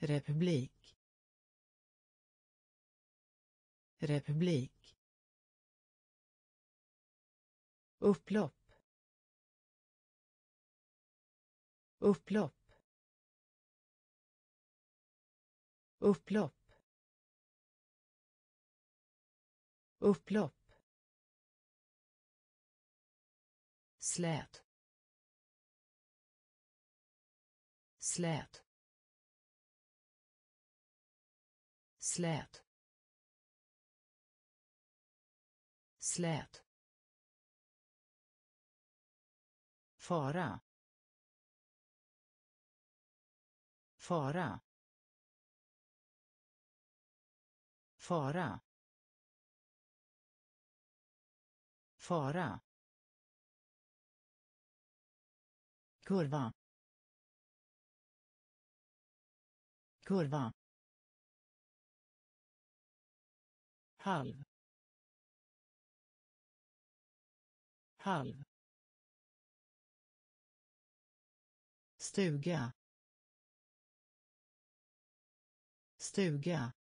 Republik. Republik. Upplopp. Upplopp. Upplopp. Upplopp. Slät. Slät. Slät. Slät. Fara. Fara. Fara. Fara. Kurva. Kurva. Halv. Halv. Stuga. Stuga.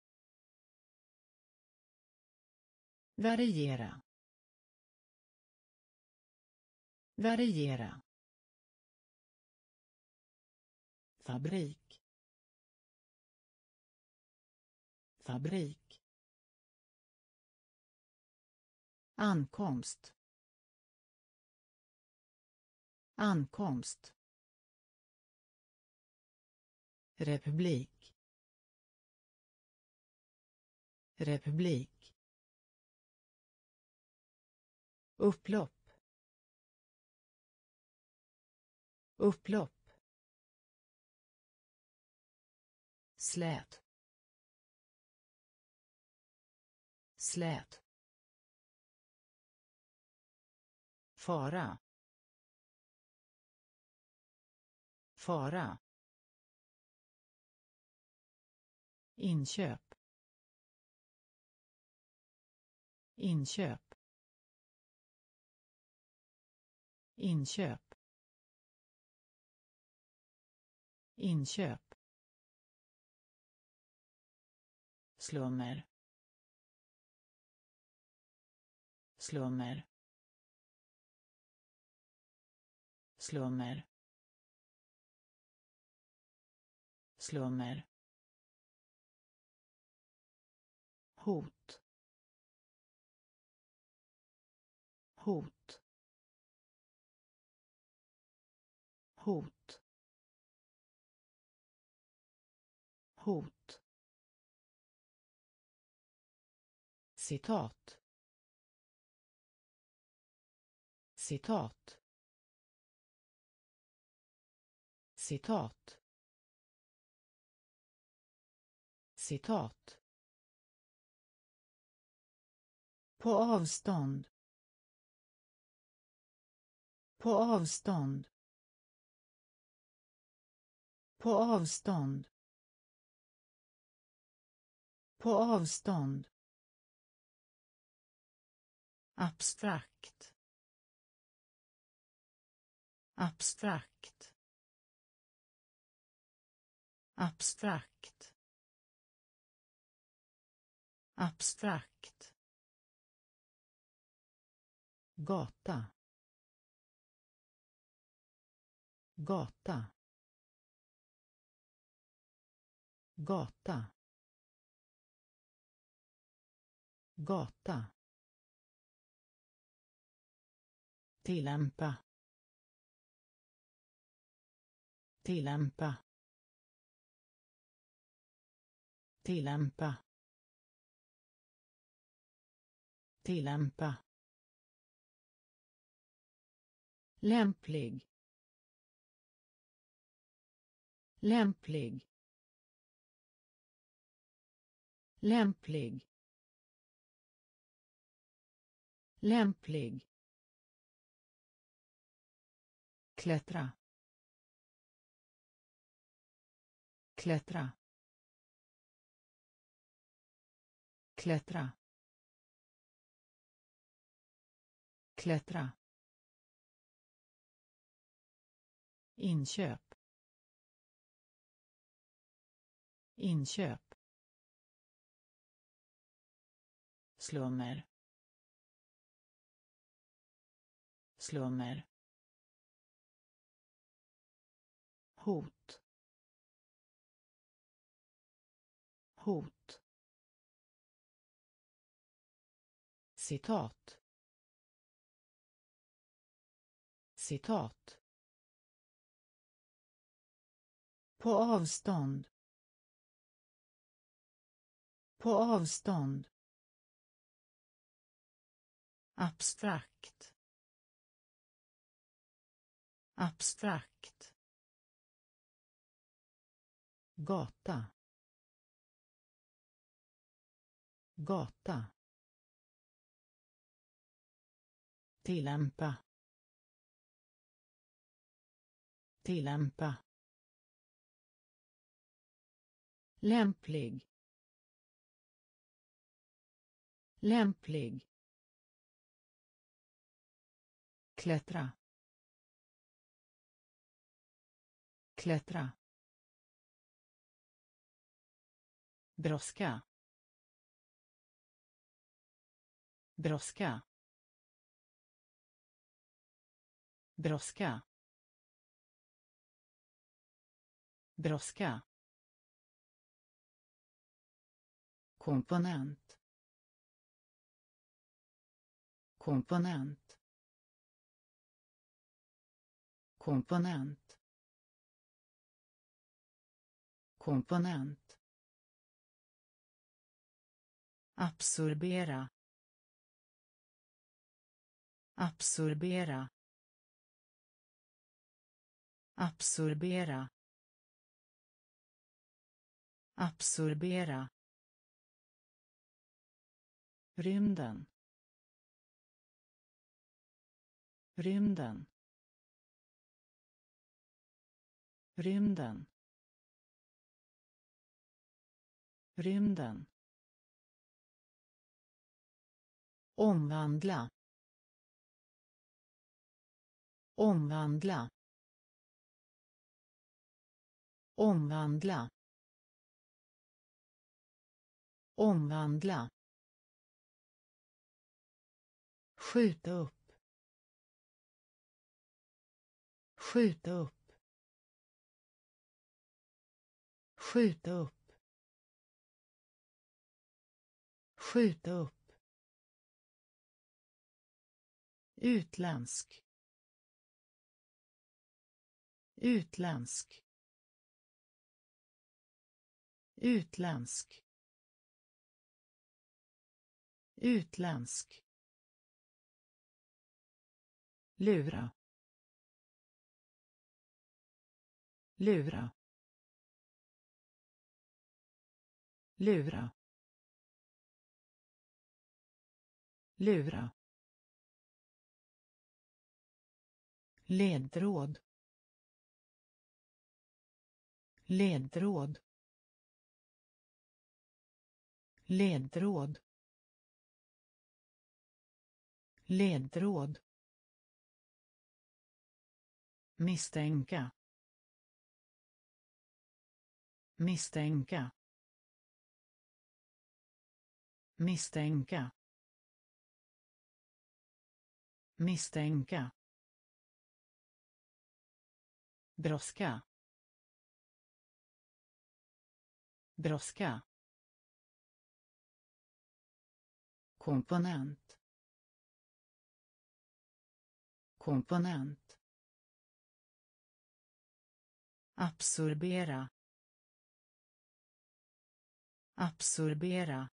Variera. Variera. Fabrik. Fabrik. Ankomst. Ankomst. Republik. Republik. Upplopp. Upplopp. Slät. Slät. Fara. Fara. Inköp. Inköp. Inköp. Inköp. Slummer. Slummer. Slummer. Slummer. Hot. Hot. Hot. Hot. Citat. Citat. Citat. Citat. På avstånd. På avstånd. På avstånd. På avstånd. Abstrakt. Abstrakt. Abstrakt. Abstrakt. Gata. Gata. Gata. Gata. Tillämpa. Tillämpa. Tillämpa. Tillämpa. Lämplig. Lämplig. Lämplig. Lämplig. Klättra. Klättra. Klättra. Klättra. Inköp. Inköp. Slummer. Slummer. Hot. Hot. Citat. Citat. På avstånd. På avstånd. Abstrakt. Abstrakt. Gata. Gata. Tillämpa. Tillämpa. Lämplig. Lämplig. Klättra. Klättra. Brådska. Brådska. Brådska. Brådska. Komponent. Komponent. Komponent. Komponent. Absorbera. Absorbera. Absorbera. Absorbera rymden. Rymden. Rymden. Rymden. Omvandla. Omvandla. Omvandla. Omvandla. Skjuta upp. Skjuta upp. Skjuta upp. Skjuta upp. Utländsk. Utländsk. Utländsk. Utländsk lura. Lura. Lura. Lura. Ledtråd. Ledtråd. Ledtråd. Ledtråd misstänka. Misstänka. Misstänka. Misstänka. Brådska. Brådska. Komponent. Komponent. Absorbera. Absorbera.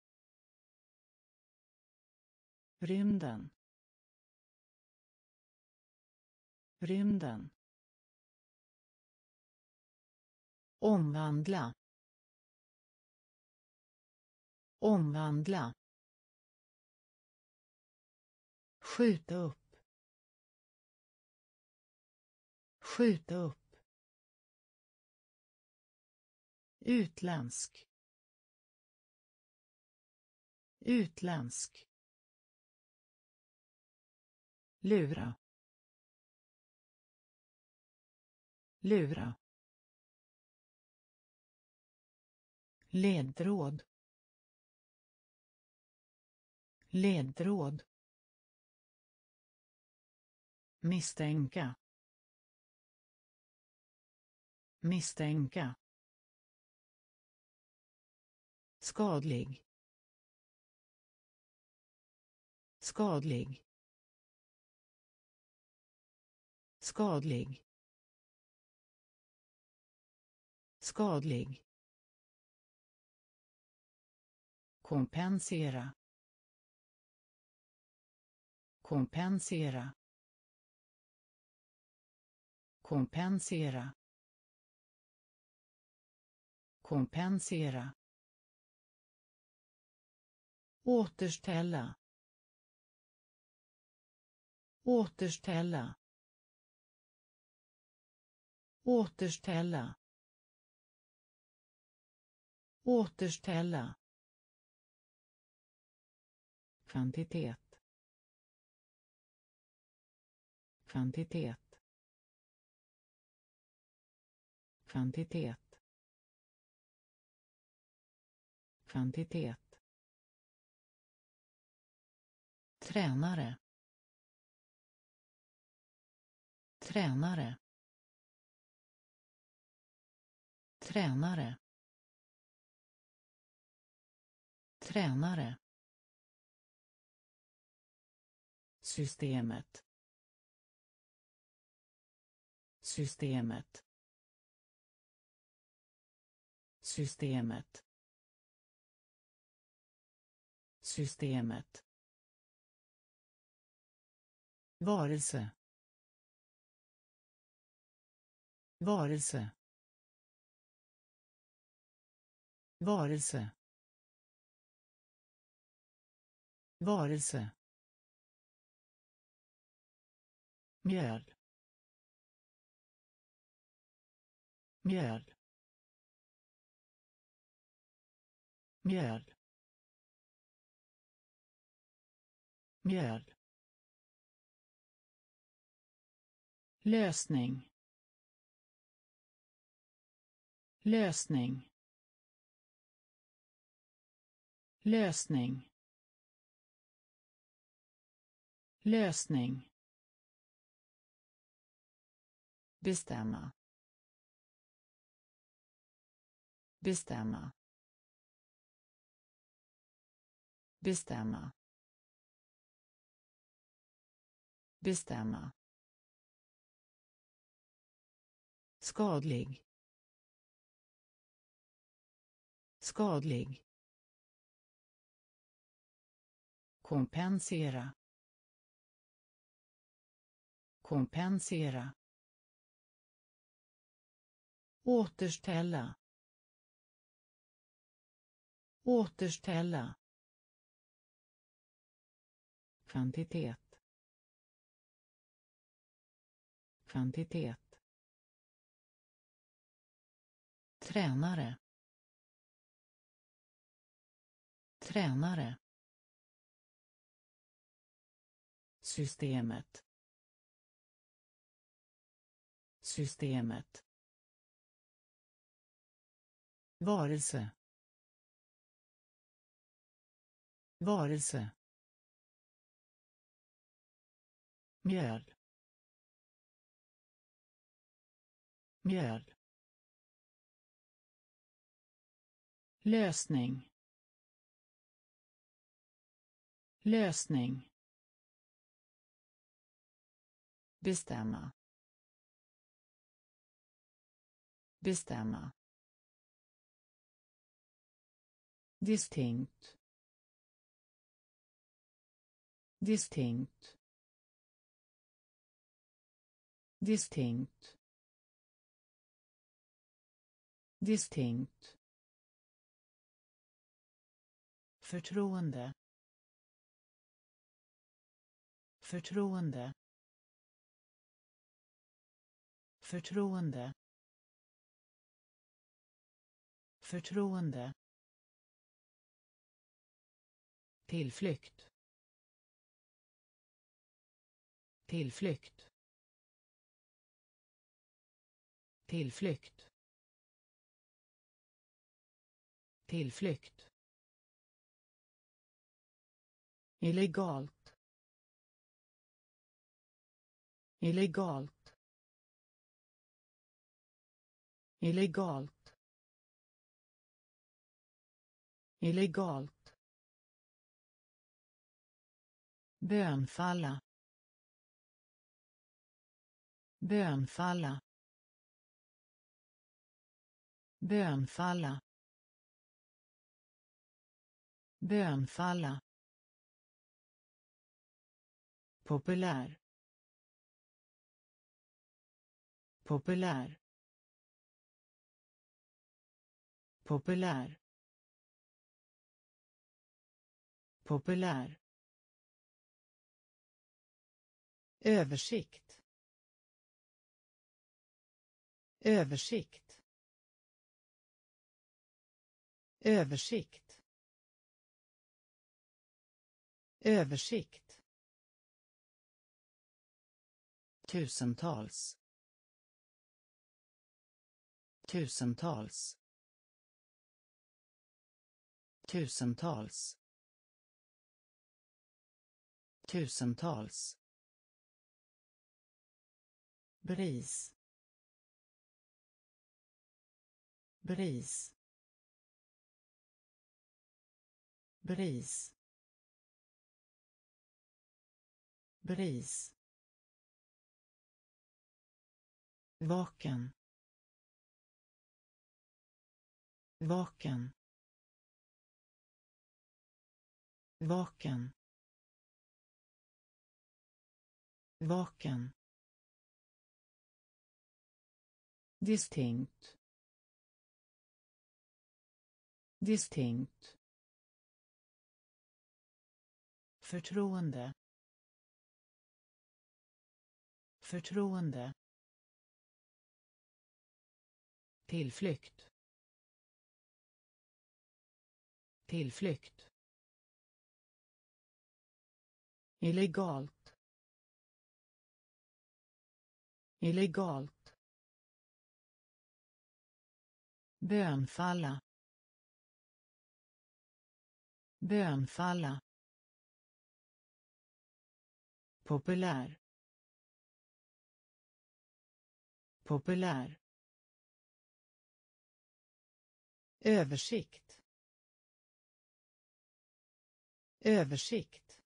Rymden. Rymden. Omvandla. Omvandla. Skjuta upp. Skjuta upp. Utländsk. Utländsk. Lura. Lura. Ledtråd. Ledtråd. Misstänka. Misstänka skadlig. Skadlig. Skadlig. Skadlig. Kompensera. Kompensera. Kompensera. Kompensera återställa återställa återställa återställa. Kvantitet. Kvantitet. Kvantitet. Kvantitet. Tränare. Tränare. Tränare. Tränare. Systemet. Systemet. Systemet. Systemet varelse. Varelse. Varelse. Varelse. Mjöl. Mjöl. Mjöl. Mjöl. Lösning. Lösning. Lösning. Lösning. Bestämma. Bestämma. Bestämma. Bestämma. Skadlig. Skadlig. Kompensera. Kompensera. Återställa. Återställa. Kvantitet. Kvantitet. Tränare. Tränare. Systemet. Systemet. Varelse. Varelse. Mjöl. Mjöl. Lösning. Lösning. Bestämma. Bestämma. Distinkt. Distinkt. Distinkt. Distinkt. Förtroende. Förtroende. Förtroende. Förtroende. Tillflykt. Tillflykt. Tillflykt. Tillflykt. Illegalt. Illegalt. Illegalt. Illegalt. Bönfalla. Bönfalla. Bönfalla. Bönfalla populär. Populär. Populär. Populär. Översikt. Översikt. Översikt. Översikt. Tusentals. Tusentals. Tusentals. Tusentals. Bris. Bris. Bris. Bris. Vaken. Vaken. Vaken. Vaken. Distinkt. Distinkt. Förtroende. Förtroende tillflykt. Tillflykt. Illegalt. Illegalt. Bönfalla. Bönfalla. Populär. Populär. Översikt. Översikt.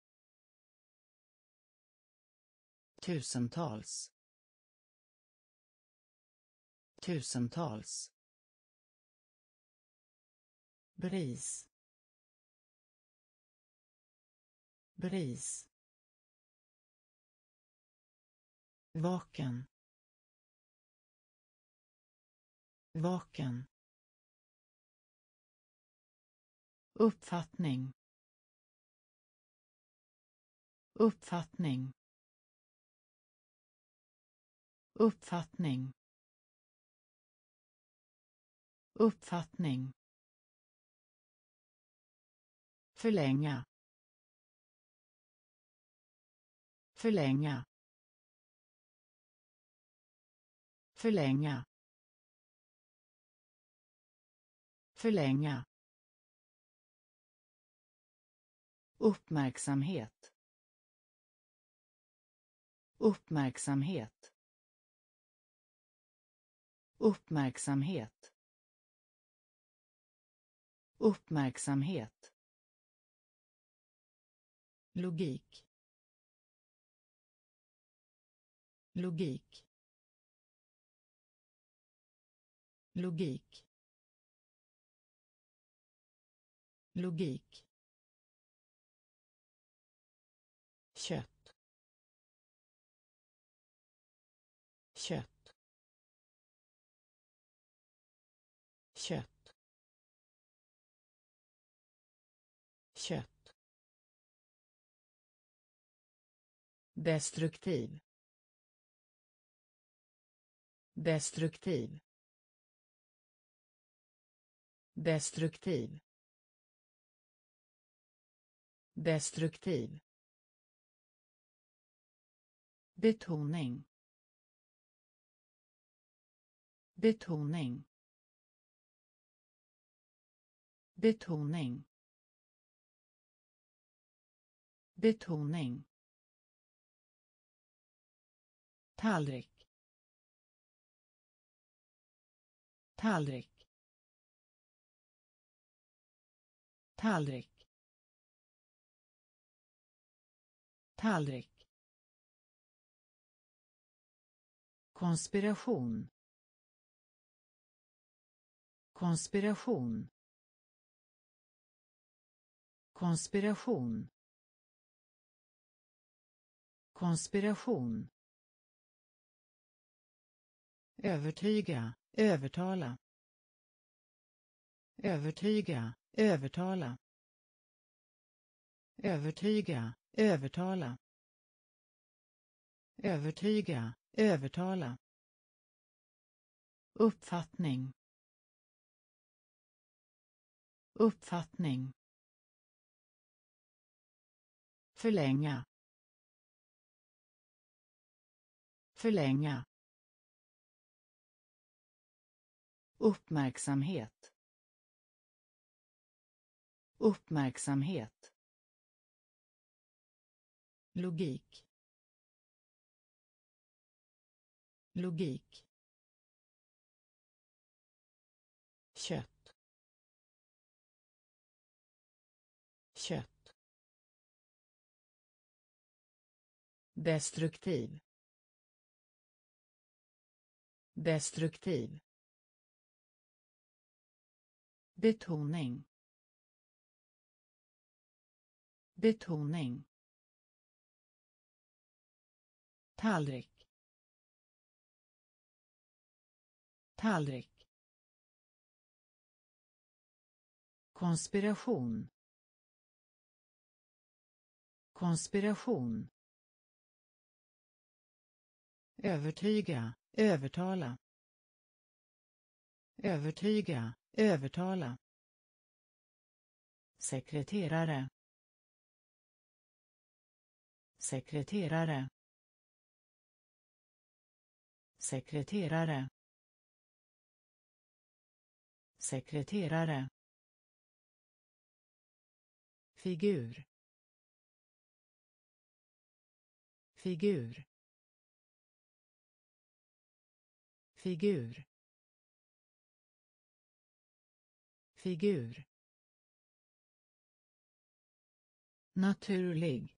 Tusentals. Tusentals. Bris. Bris. Vaken. Vaken. Uppfattning. Uppfattning. Uppfattning. Uppfattning. Förlänga. Förlänga. Förlänga. Förlänga. Uppmärksamhet. Uppmärksamhet. Uppmärksamhet. Uppmärksamhet. Logik. Logik. Logik. Logik. Kött. Kött. Kött. Kött. Destruktiv. Destruktiv. Destruktiv. Destruktiv betoning. Betoning. Betoning. Betoning. Tallrik. Tallrik. Tallrik. Tallrik. Konspiration. Konspiration. Konspiration. Konspiration. Övertyga övertala. Övertyga övertala. Övertyga övertala. Övertyga övertala. Uppfattning. Uppfattning. Förlänga. Förlänga. Uppmärksamhet. Uppmärksamhet. Logik. Logik. Kött. Kött. Destruktiv. Destruktiv. Betoning. Betoning. Tallrik. Tallrik. Konspiration. Konspiration. Övertyga övertala. Övertyga övertala. Sekreterare. Sekreterare. Sekreterare sekreterare figur figur figur figur. Naturlig.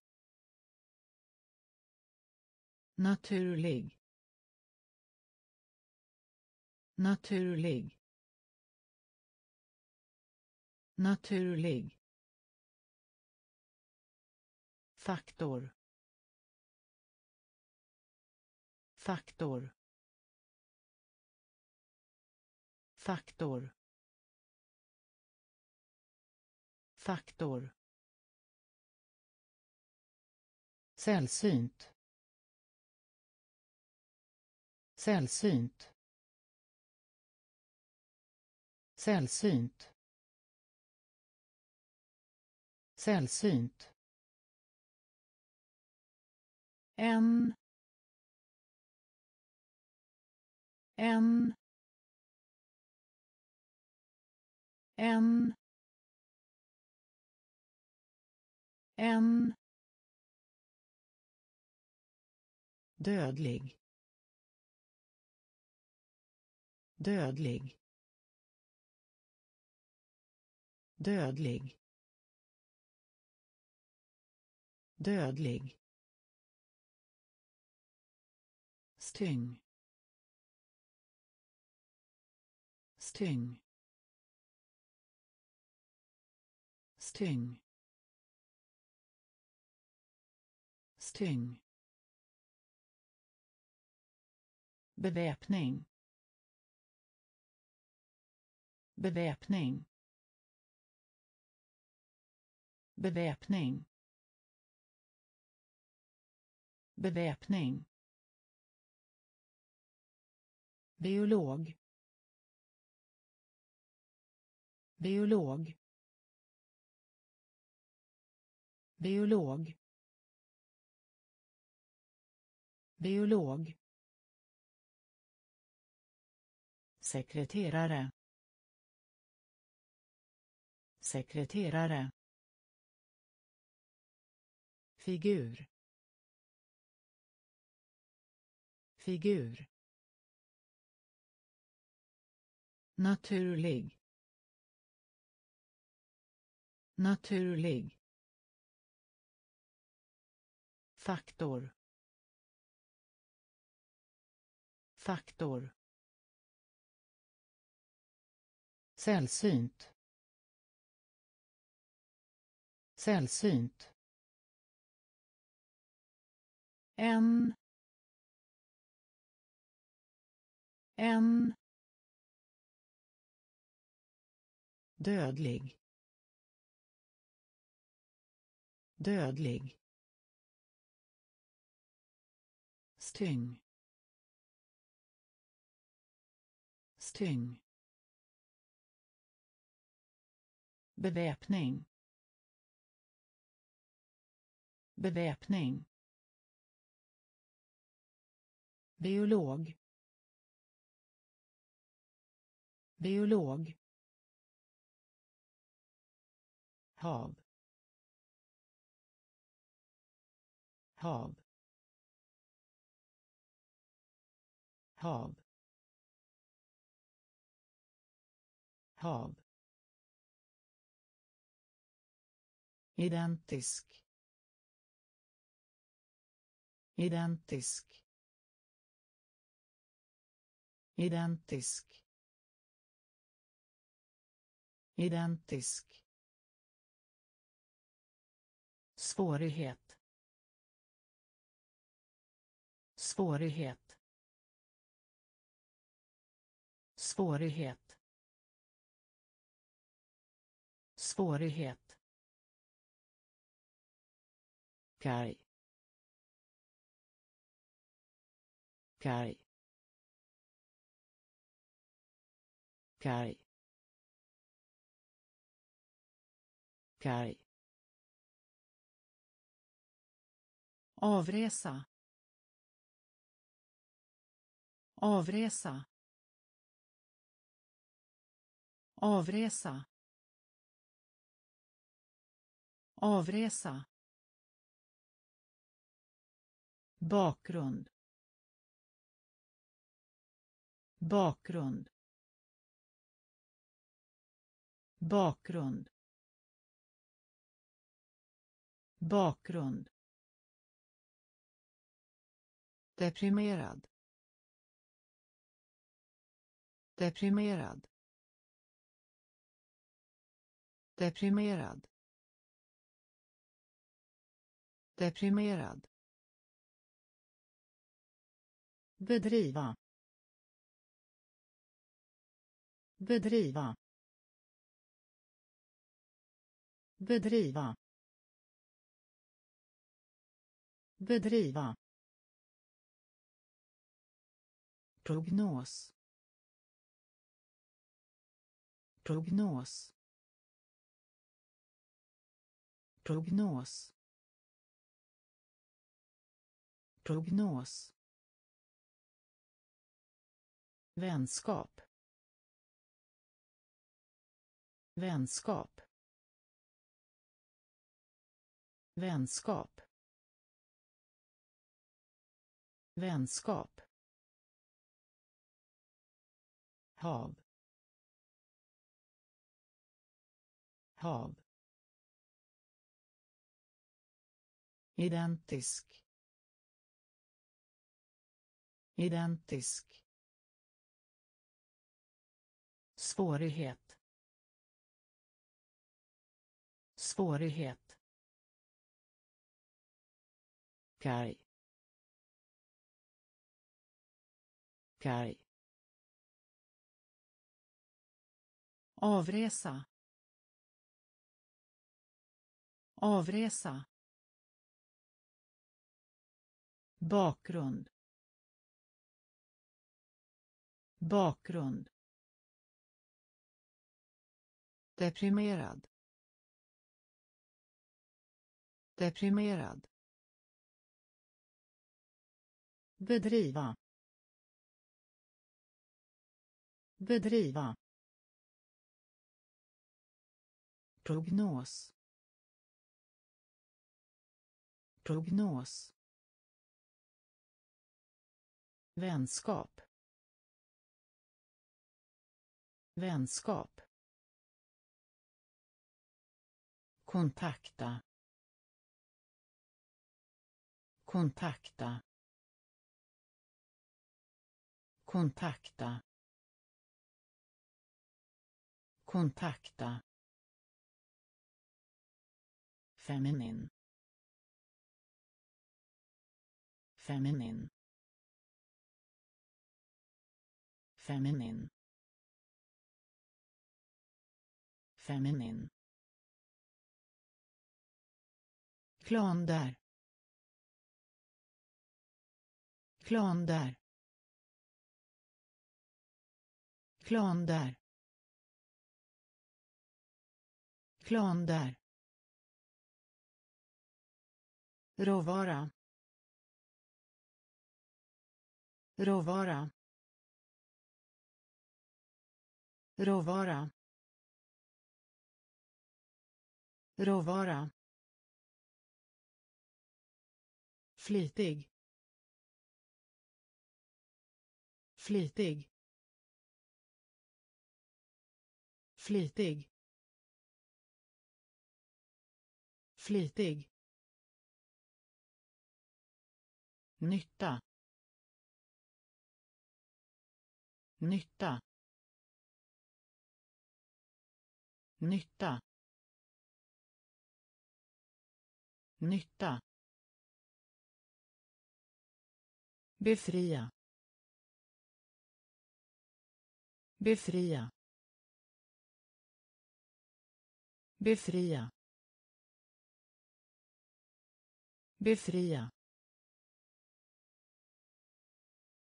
Naturlig. Naturlig naturlig. Faktor. Faktor. Faktor. Faktor. Sällsynt. Sällsynt. Sällsynt. Sällsynt. En. En. En. En. Dödlig. Dödlig. Dödlig. Dödlig. Styng. Styng. Styng. Styng. Beväpning. Beväpning. Beväpning beväpning biolog biolog biolog biolog sekreterare sekreterare figur figur. Naturlig. Naturlig. Faktor. Faktor. Sällsynt. Sällsynt. En en. Dödlig. Dödlig. Styng. Styng. Beväpning. Beväpning. Biolog. Biolog. Hav. Hav. Hav. Hav. Identisk. Identisk. Identisk identisk. Svårighet. Svårighet. Svårighet. Svårighet. Kaj. Kaj. Kaj. Kaj avresa. Avresa. Avresa. Avresa. Bakgrund. Bakgrund. Bakgrund. Bakgrund. Deprimerad. Deprimerad. Deprimerad. Deprimerad. Bedriva. Bedriva. Bedriva. Bedriva. Prognos. Prognos. Prognos. Prognos. Vänskap. Vänskap. Vänskap. Vänskap. Hav. Hav. Identisk. Identisk. Svårighet. Svårighet. Kaj. Kaj. Avresa. Avresa. Bakgrund. Bakgrund. Deprimerad. Deprimerad. Bedriva. Bedriva. Prognos. Prognos. Vänskap. Vänskap. Kontakta. Kontakta. Kontakta. Kontakta. Feminin. Feminin. Feminin. Feminin. Klan där. Klan där. Klan där. Plan där. Råvara. Råvara. Råvara. Råvara. flitig flitig flitig flitig. Nytta. Nytta. Nytta. Nytta. Befria. Befria. Befria. Befria.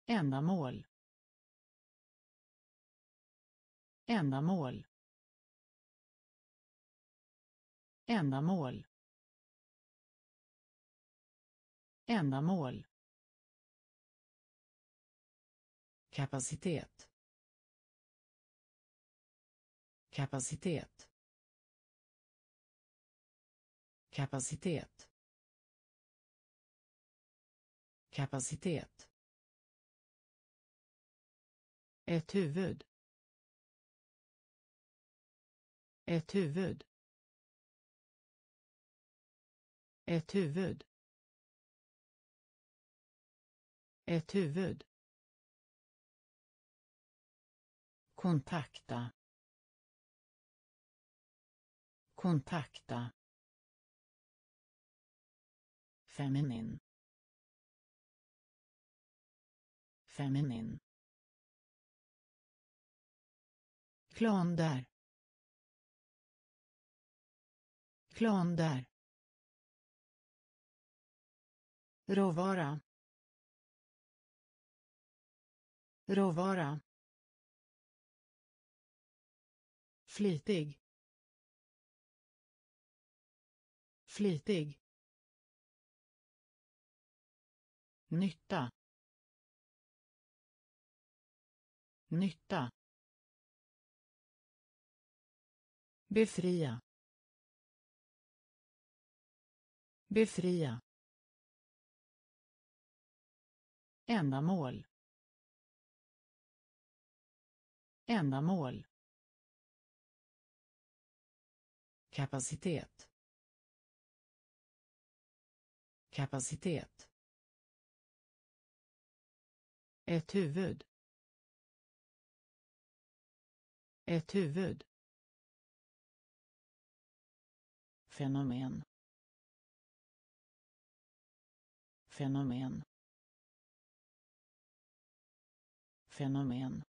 Ändamål. Ändamål. Ändamål. Ändamål. Kapacitet. Kapacitet. Kapacitet kapacitet. Ett huvud. Ett huvud. Ett huvud. Ett huvud. Kontakta. Kontakta. Feminin. Feminin. Klan där. Klan där. Råvara. Råvara. Flitig. Flitig. Nytta. Nytta. Befria. Befria. Ändamål. Ändamål. Kapacitet. Kapacitet. Ett huvud. Ett huvud. Fenomen. Fenomen. Fenomen.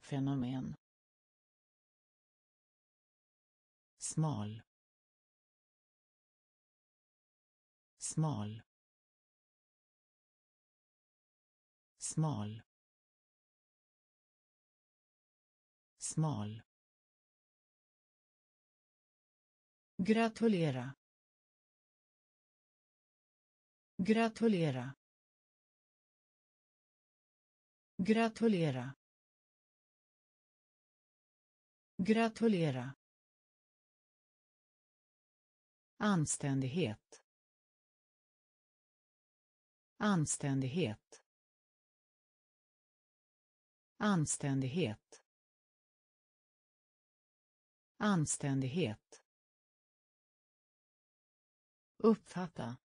Fenomen. Smal. Smal. Smal. Smal Gratulera. Gratulera. Gratulera. Gratulera. Anständighet. Anständighet. Anständighet. Anständighet. Uppfatta.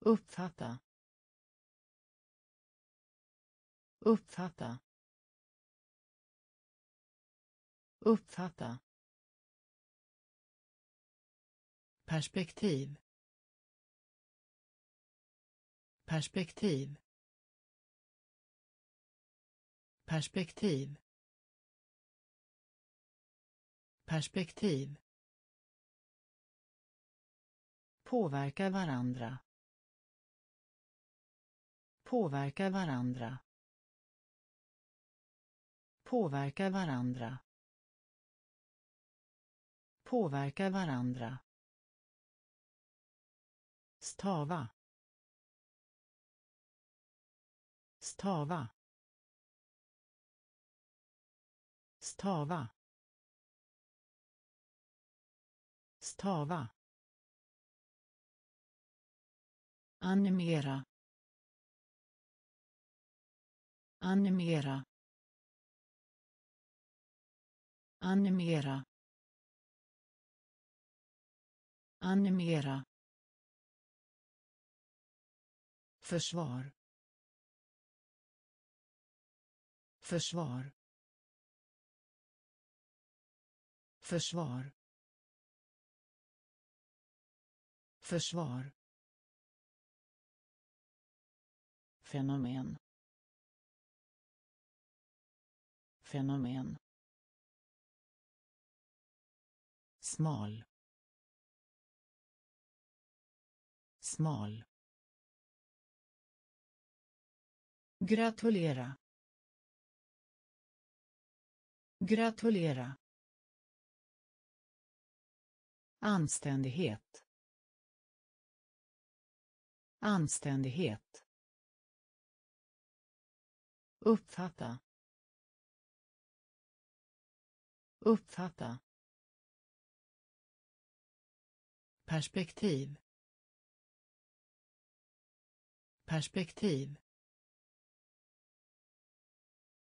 Uppfatta. Uppfatta. Uppfatta. perspektiv perspektiv perspektiv perspektiv. Påverkar varandra. Påverkar varandra. Påverkar varandra. Påverka varandra. Stava. Stava. Stava. Stava animera animera animera animera Försvar. Försvar. Försvar. Försvar. Fenomen. Fenomen. Smal. Smal. Gratulera. Gratulera. Anständighet. Anständighet. Uppfatta. Uppfatta. Perspektiv. Perspektiv.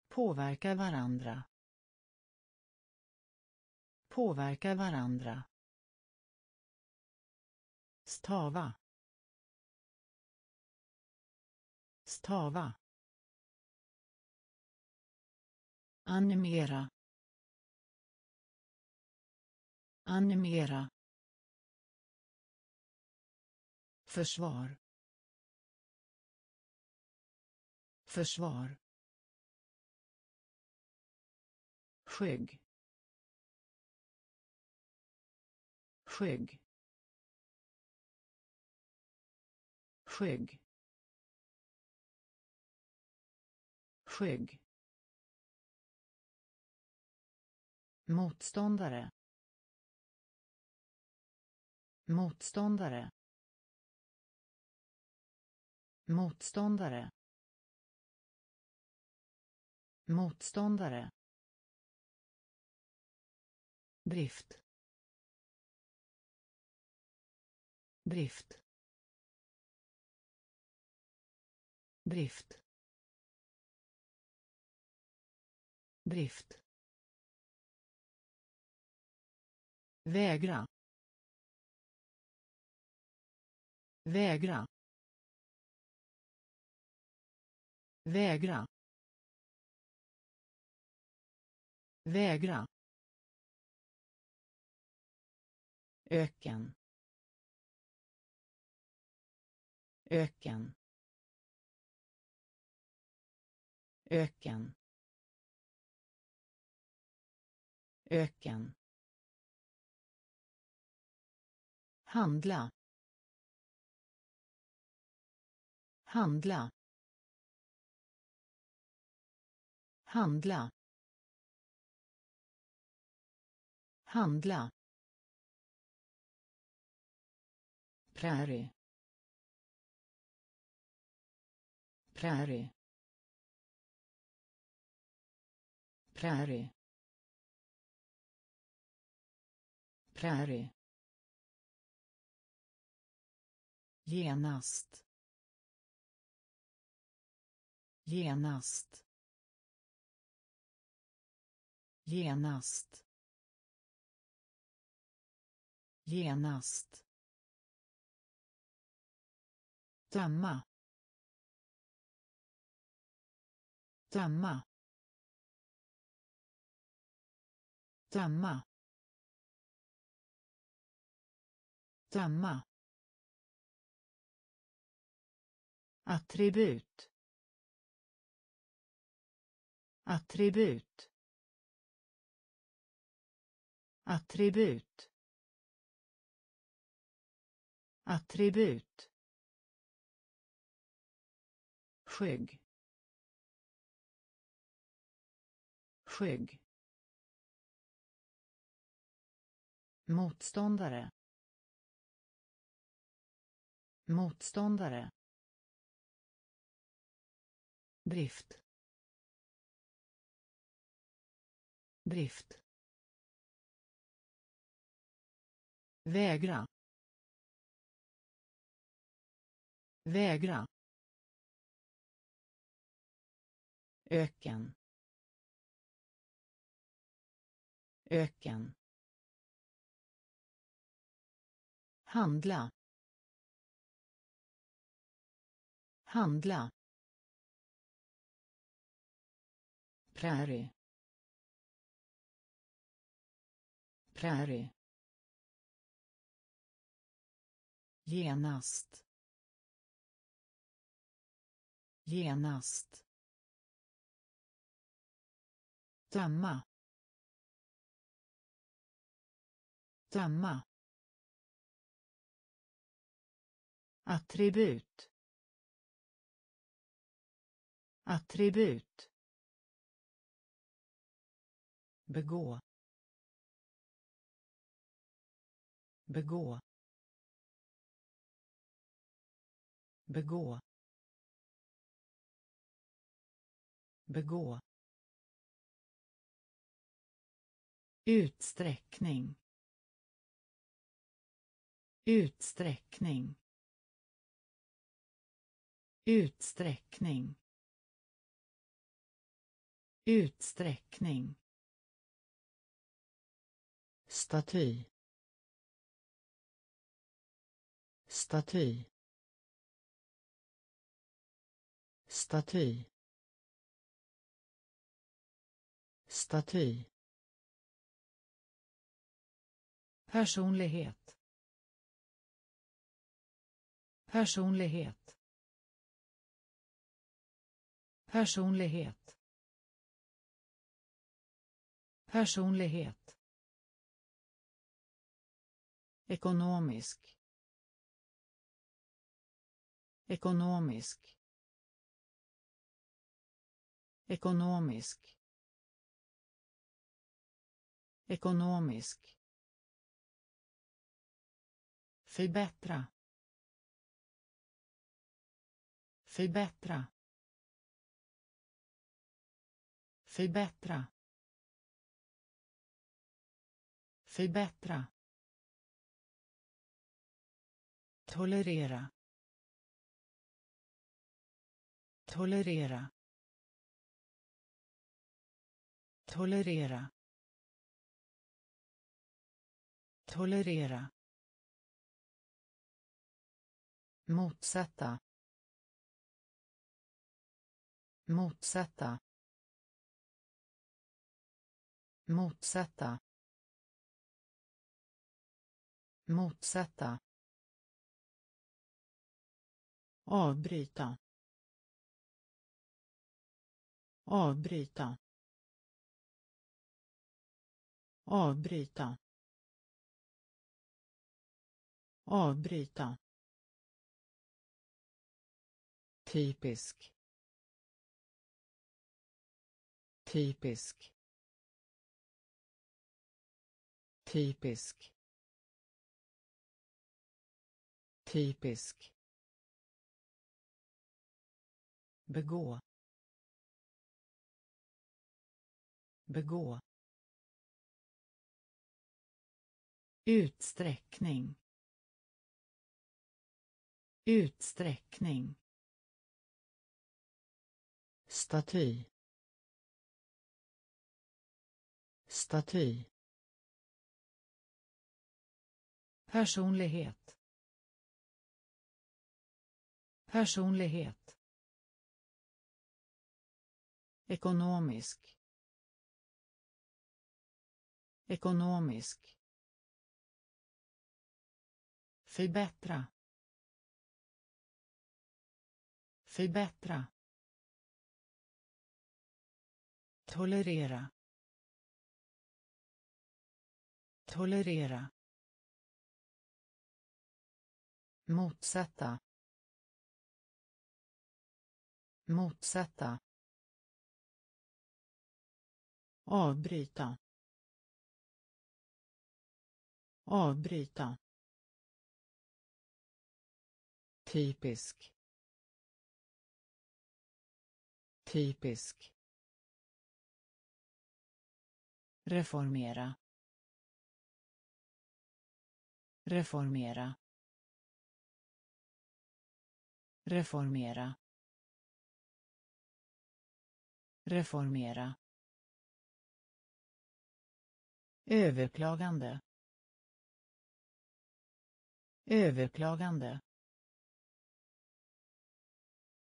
Påverkar varandra. Påverkar varandra. Stava. Stava. Animera. Animera. Försvar. Försvar. skygg skygg skygg skygg motståndare. Motståndare. Motståndare. Motståndare. Drift. Drift. Drift. Drift. Vägra. Vägra. Vägra. Vägra. Öken. Öken. Öken. Öken. Handla. Handla. Handla. Handla. Prairie prairie prairie prairie genast. Genast. Genast. Genast. Döma döma döma döma attribut. Attribut. Attribut. Attribut. Skygg. Skygg. Motståndare motståndare. Drift. Drift. Vägra. Vägra. Öken. Öken. Handla. Handla. Prairie prairie genast. Genast. Döma. Döma. Attribut attribut. Begå. Begå. Begå. Begå. Utsträckning. Utsträckning. Utsträckning utsträckning. Staty. Staty. Staty. Staty. Personlighet. Personlighet. Personlighet. Personlighet ekonomisk ekonomisk ekonomisk ekonomisk. Förbättra. Förbättra. Förbättra. Förbättra. Tolerera. Tolerera. Tolerera. Tolerera. Motsätta. Motsätta. Motsätta. Motsätta avbryta avbryta avbryta avbryta. Typisk. Typisk. Typisk. Typisk. Begå. Begå. Utsträckning. Utsträckning. Staty. Staty. Personlighet. Personlighet ekonomisk ekonomisk förbättra förbättra tolerera tolerera motsätta motsätta avbryta avbryta typisk typisk reformera reformera reformera reformera överklagande överklagande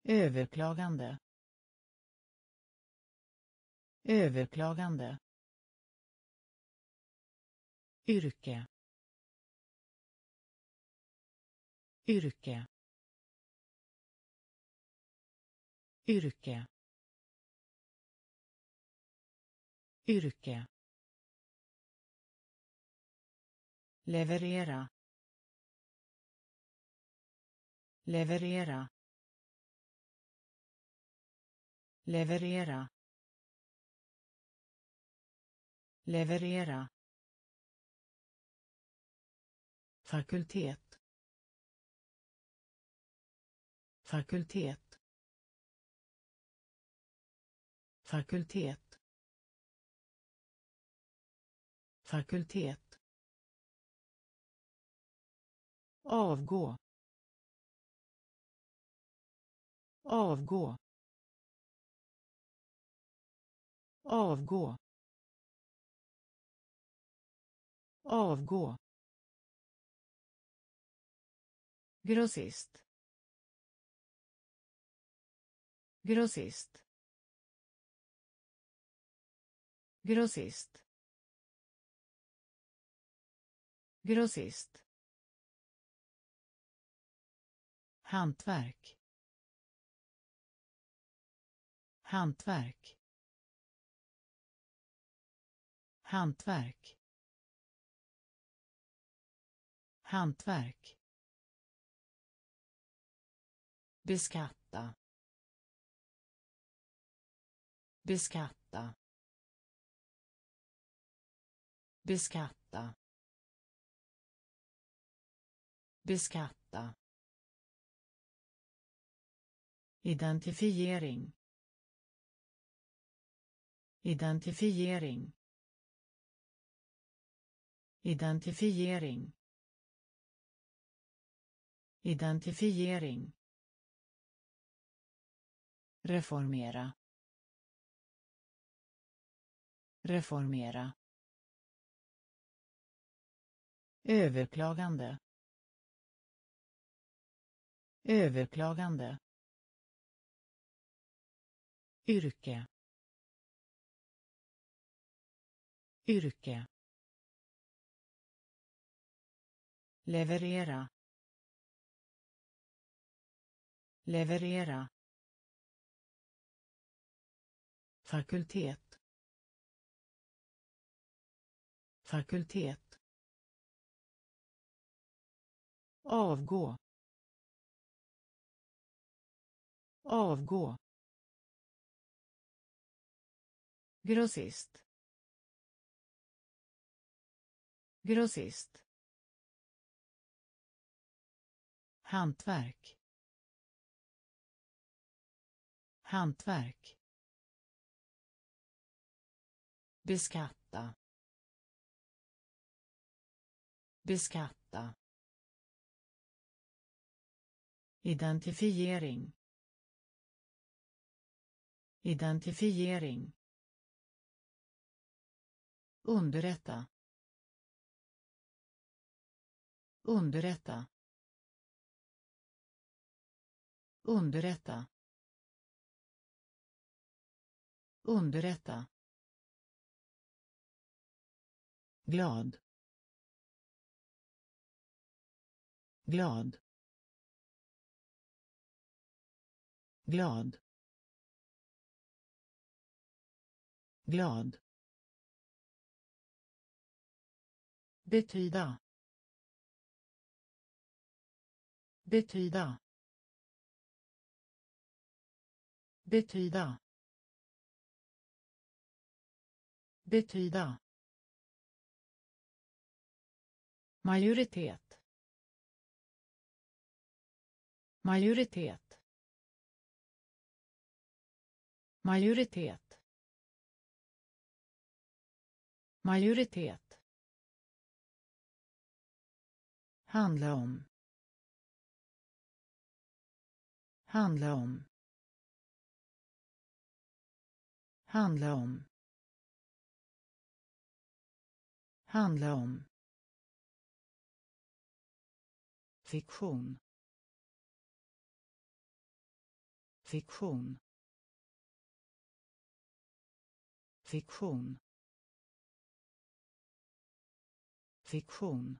överklagande överklagande yrke yrke yrke. Yrke. Leverera. Leverera. Leverera. Leverera. Fakultet. Fakultet. Fakultet. Fakultet. Avgå. Avgå. Avgå. Avgå. Grossist. Grossist. Grossist. Grossist. Hantverk. Hantverk. Hantverk. Hantverk. Beskatta. Beskatta. Beskatta. Beskatta. Identifiering. Identifiering. Identifiering. Identifiering. Reformera. Reformera. Överklagande överklagande. Yrke. Yrke. Leverera. Leverera. Fakultet. Fakultet. Avgå. Avgå. Grossist. Grossist. Hantverk. Hantverk. Beskatta. Beskatta. Identifiering identifiering. Underrätta. Underrätta. Underrätta. Underrätta. Glad. Glad. Glad. Glad. Betyda. Betyda. Betyda. Betyda. Majoritet. Majoritet. Majoritet. Majoritet. Handla om. Handla om. Handla om. Handla om. Fiktion. Fiktion. Fiktion. Fiktion.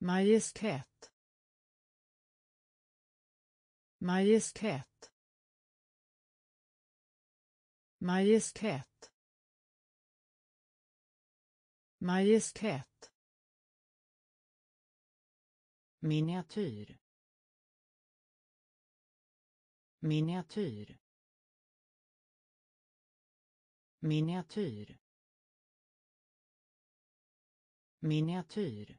Majestät. Majestät. Majestät. Majestät. Miniatyr. Miniatyr. Miniatyr miniatyr.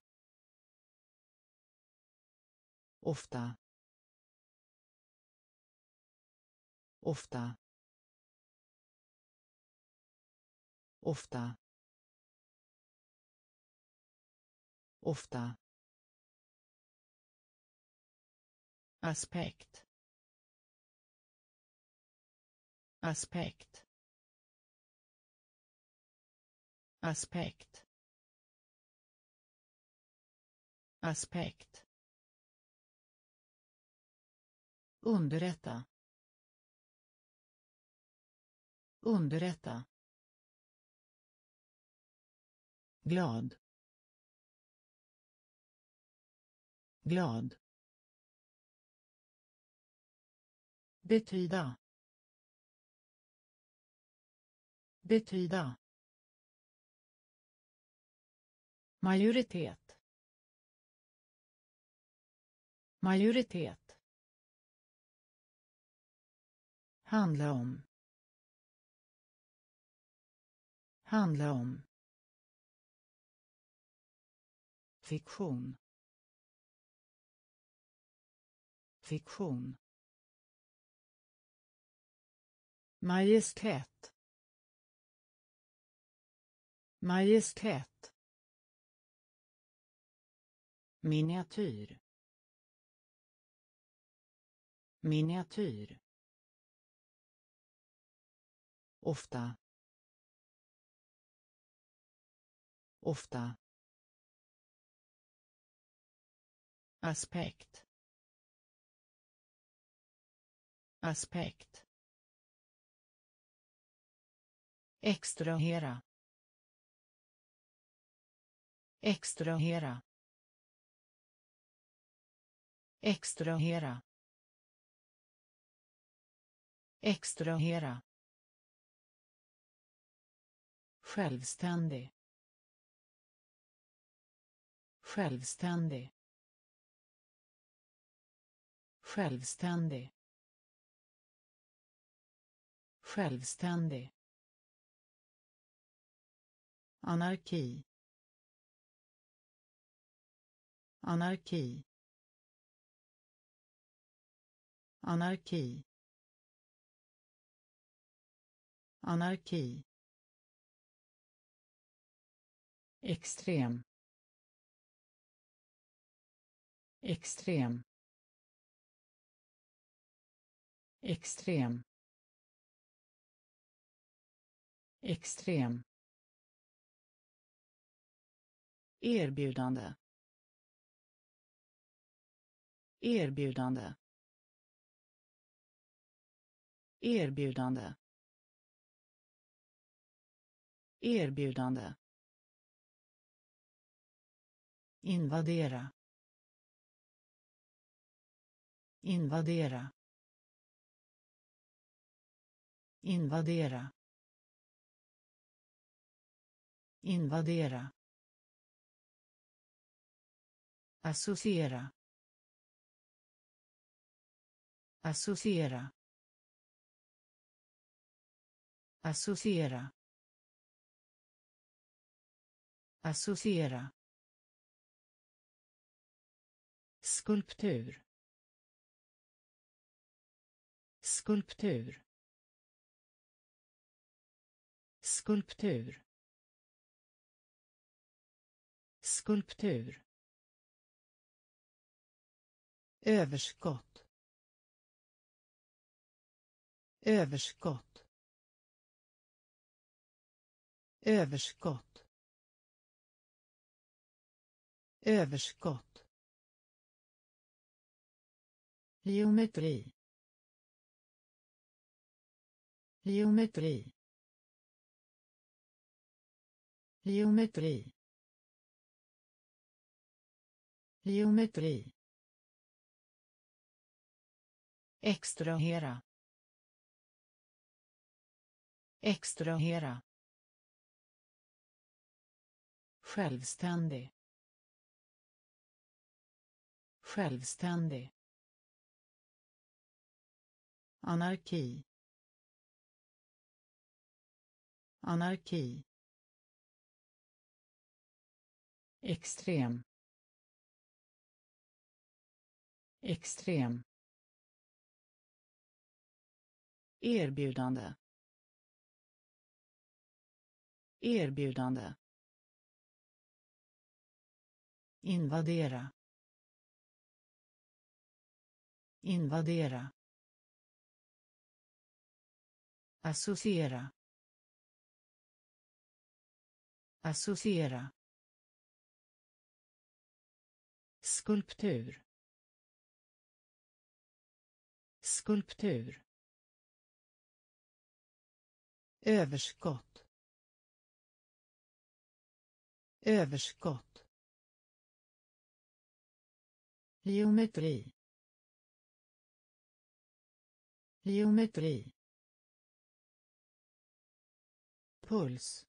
Ofta. Ofta. Ofta. Ofta. Aspekt. Aspekt. Aspekt. Aspekt. Underrätta. Underrätta. Glad. Glad. Betyda. Betyda. Majoritet. Majoritet. Handla om. Handla om. Fiktion. Fiktion. Majestät. Majestät. Miniatyr miniatyr. Ofta. Ofta. Aspekt. Aspekt. Extrahera. Extrahera. Extrahera extrahera. Självständig. Självständig. Självständig. Självständig. Anarki. Anarki. Anarki. Anarki. Extrem. Extrem. Extrem. Extrem. Erbjudande. Erbjudande. Erbjudande erbjudande. Invadera. Invadera. Invadera. Invadera. Associera. Associera. Associera. Associera. Skulptur. Skulptur. Skulptur. Skulptur. Överskott. Överskott. Överskott. Överskott. Geometri. Geometri. Geometri. Geometri. Extrahera. Extrahera. Självständig självständig. Anarki. Anarki. Extrem. Extrem. Erbjudande. Erbjudande. Invadera. Invadera associera associera skulptur skulptur överskott överskott geometri geometri. Puls.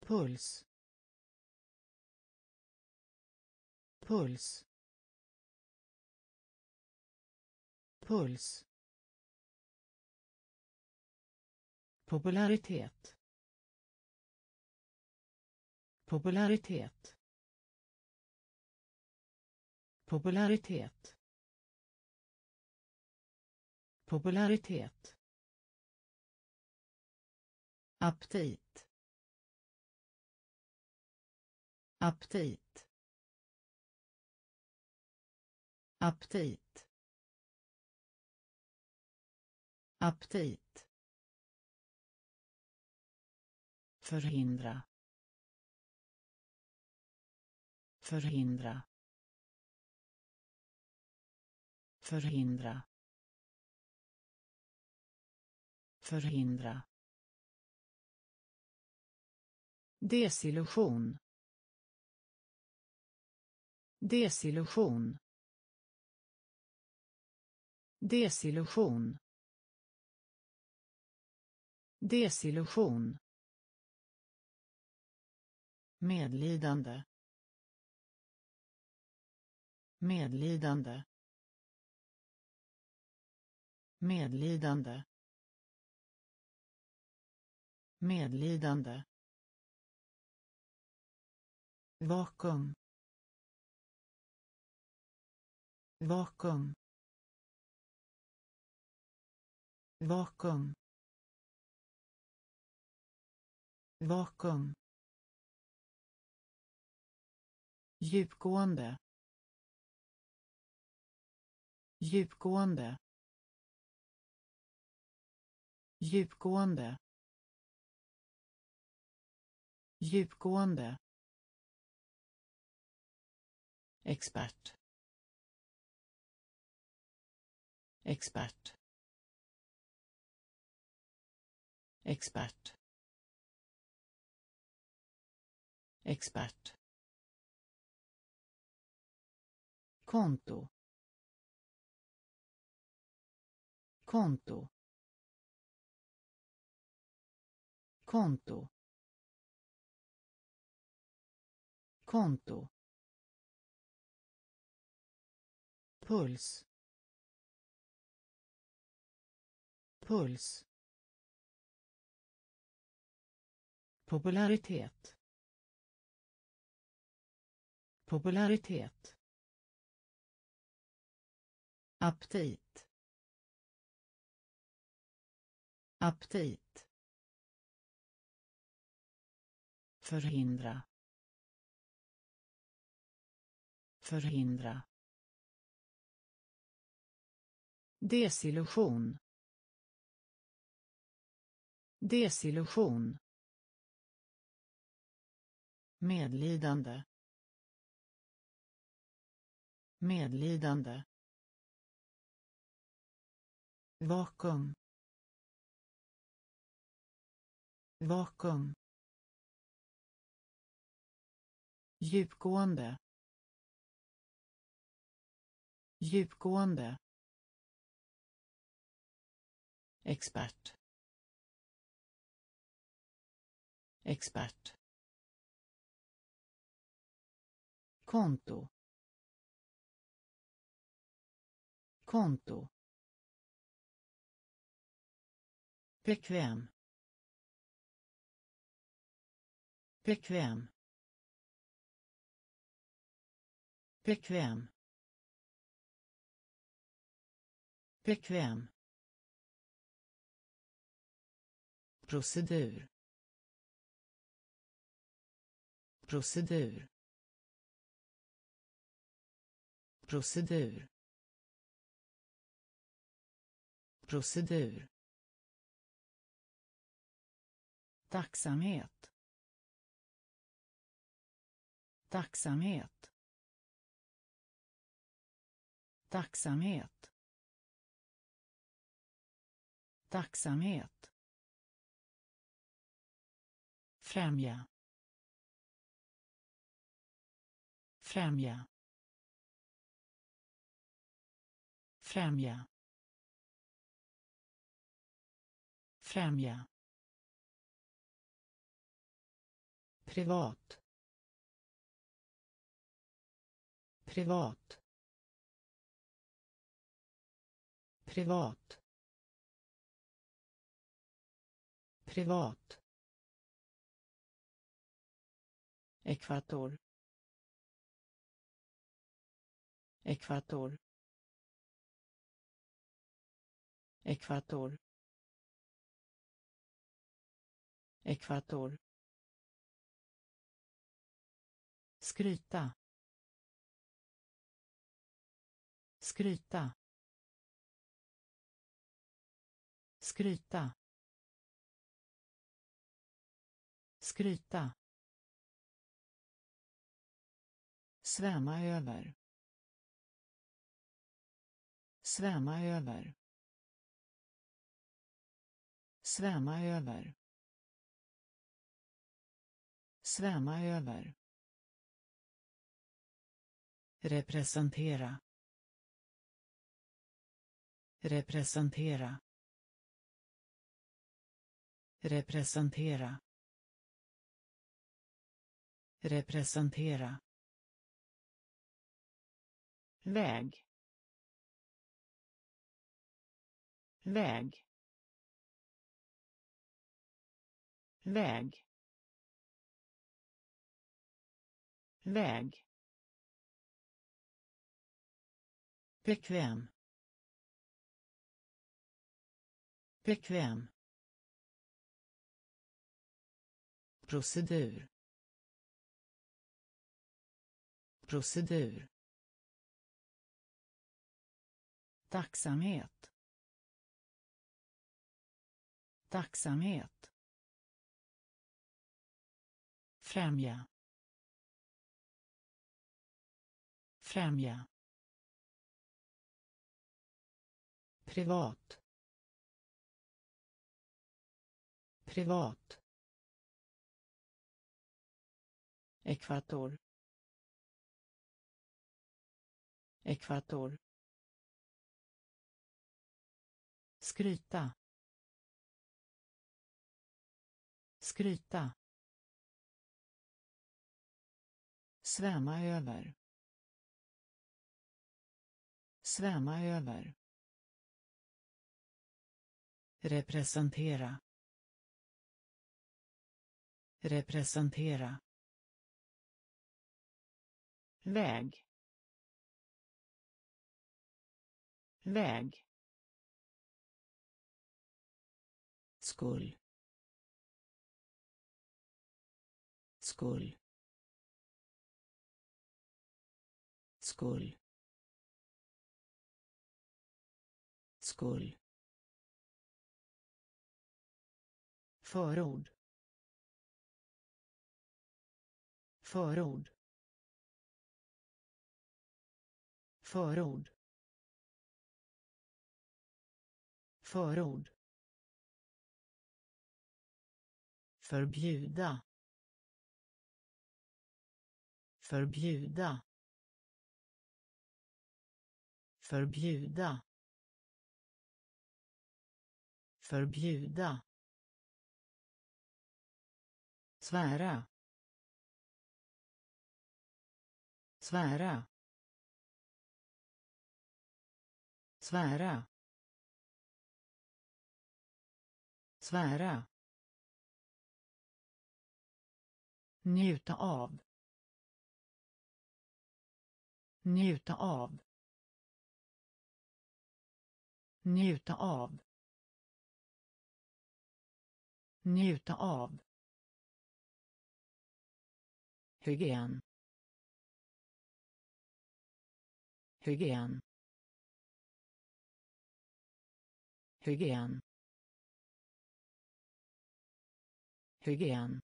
Puls. Puls. Puls. Popularitet. Popularitet. Popularitet popularitet aptit aptit aptit aptit förhindra förhindra förhindra. Förhindra. Desillusion. Desillusion. Desillusion. Desillusion. Medlidande. Medlidande. Medlidande. Medlidande. Vakuum. Vakuum. Vakuum. Vakuum. djupgående djupgående djupgående djupgående. Expert. Expert. Expert. Expert. Konto. Konto. Konto. Konto. Puls. Puls. Popularitet. Popularitet. Aptit. Aptit. Förhindra. Förhindra Desillusion. Desillusion. Medlidande. Medlidande. Vakuum. Vakuum. Djupgående. Djupgående. Expert. Expert. Konto. Konto. Bekväm. Bekväm. Bekväm. Bekväm. Procedur. Procedur. Procedur. Procedur. Tacksamhet. Tacksamhet. Tacksamhet. Tacksamhet Främja. Främja. Främja. Främja. privat privat privat privat. Ekvator. Ekvator. Ekvator. Ekvator. Skryta. Skryta. Skryta. Skryta Svämma över. Svämma över. Svämma över. Svämma över. Representera. Representera. Representera. Representera. Väg. Väg. Väg. Väg. bekväm bekväm procedur procedur. Tacksamhet. Tacksamhet. Främja. Främja. Privat. Privat. Ekvator. Ekvator. Skryta. Skryta. Svämma över. Svämma över. Representera. Representera. Väg. Väg. Skull skull skull skull förord. Förord. Förord. Förord. Förbjuda. Förbjuda. Förbjuda. Förbjuda. Svära. Svära. Svära. Svära. Njuta av. Njuta av. Njuta av. Njuta av. Hygien. Hygien. Hygien. Hygien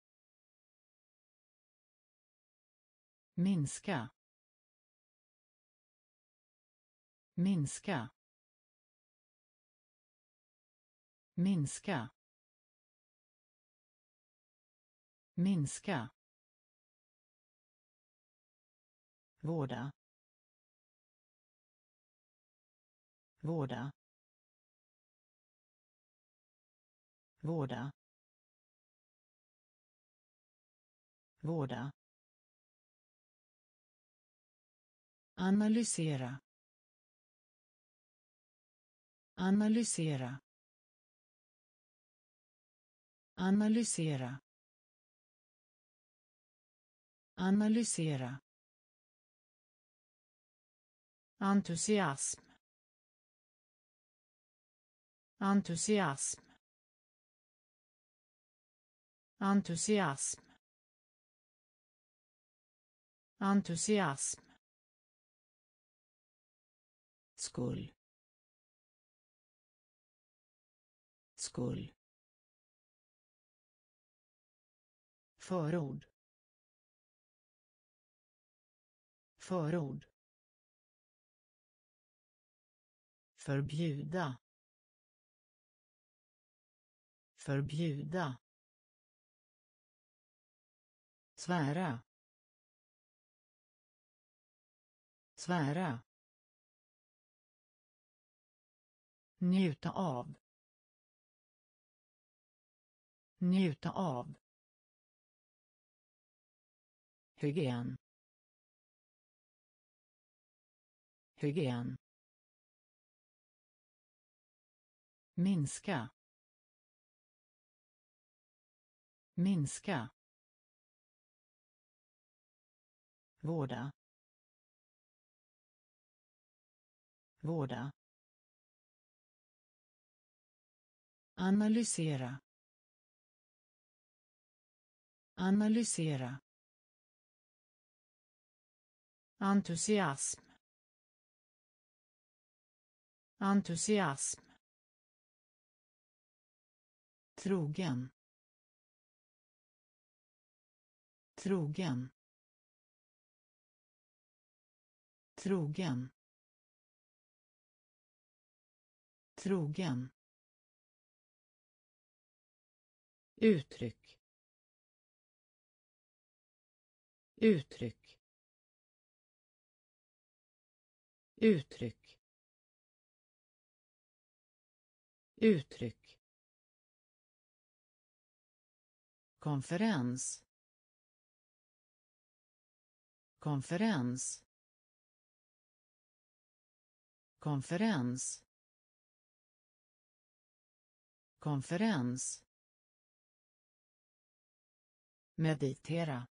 minska. Minska. Minska. Minska. Vårda. Vårda. Vårda. Vårda. Analysera. Analysera. Analysera. Analysera. Entusiasm. Entusiasm. Entusiasm entusiasm. Skull skull förord. Förord. Förbjuda. Förbjuda. Svära. Svära. Njuta av. Njuta av. Hygien. Hygien. Minska. Minska. Vårda. Vårda. Analysera. Analysera. Entusiasm. Entusiasm. Trogen. Trogen. Trogen. Trogen. Uttryck. Uttryck. Uttryck. Uttryck. Konferens. Konferens. Konferens. Konferens. Meditera.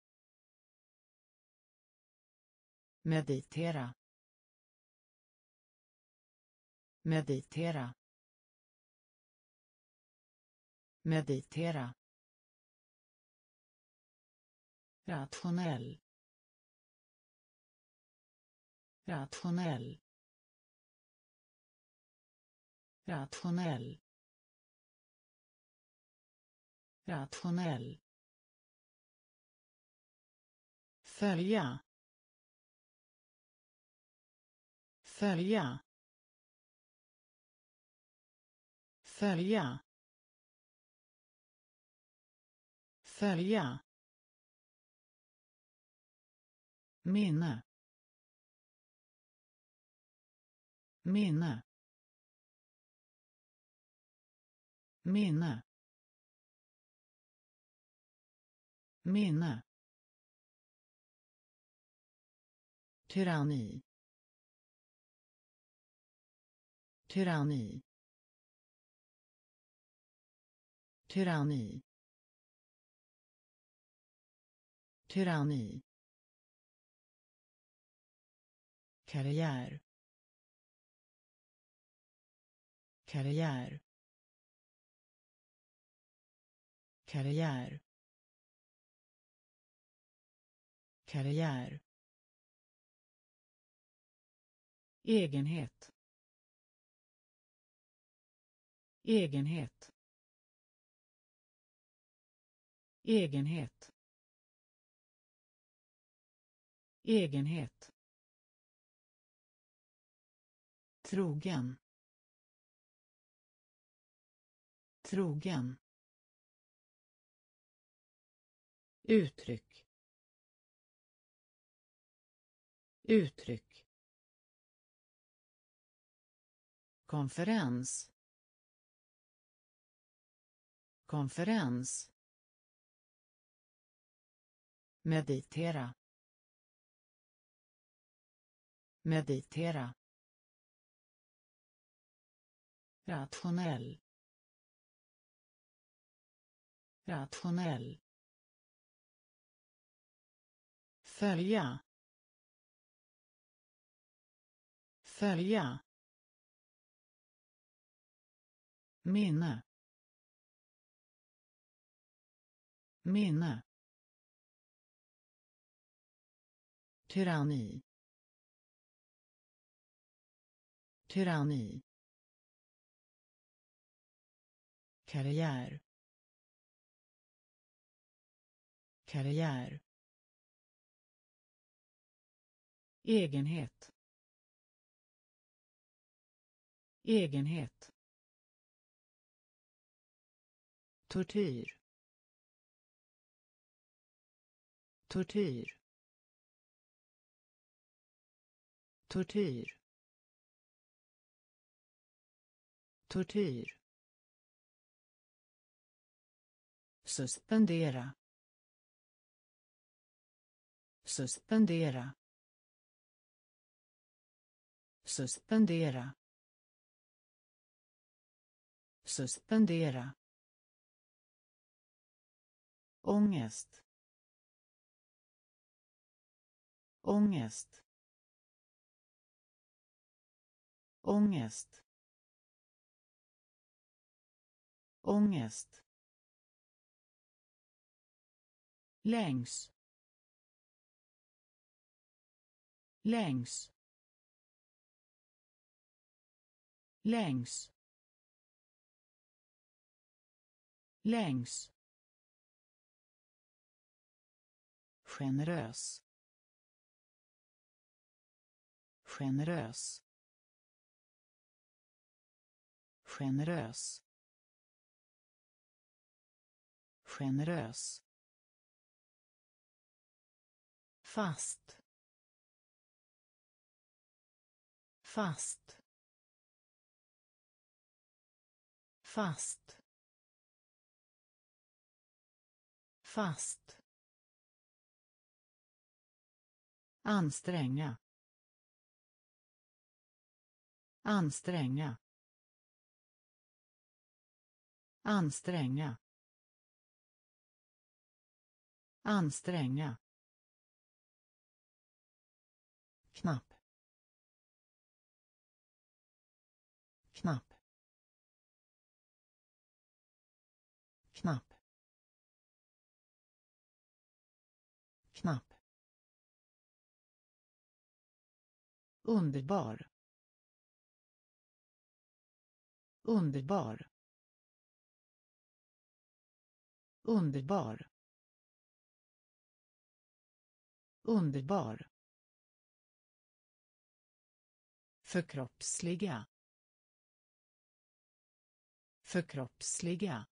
Meditera. Meditera. Meditera. Rationell. Rationell. Rationell. Rationell. Följa. Följa. Följa. Följa. minne minne minne minne. Tyranni. Tyranni. Tyranni. Tyranni. Karriär. Karriär. Karriär. Karriär. Egenhet. Egenhet. Egenhet. Egenhet. Trogen. Trogen. Uttryck. Uttryck. Konferens. Konferens. Meditera. Meditera. Rationell. Rationell. Följa. Följa. Minne. Minne. Tyranni. Tyranni. Karriär. Karriär. Egenhet. Egenhet. Tortyr. Tortyr. Tortyr. Tortyr. Suspendera. Suspendera. Suspendera suspendera ångest. Ångest. Ångest. Ångest. Längs. Längs. Längs. Längs. Generös. Generös. Generös. Generös. Fast. Fast. Fast. Fast. Anstränga. Anstränga. Anstränga. Anstränga. Underbar. Underbar. Underbar. Underbar. Förkroppsliga. Förkroppsliga.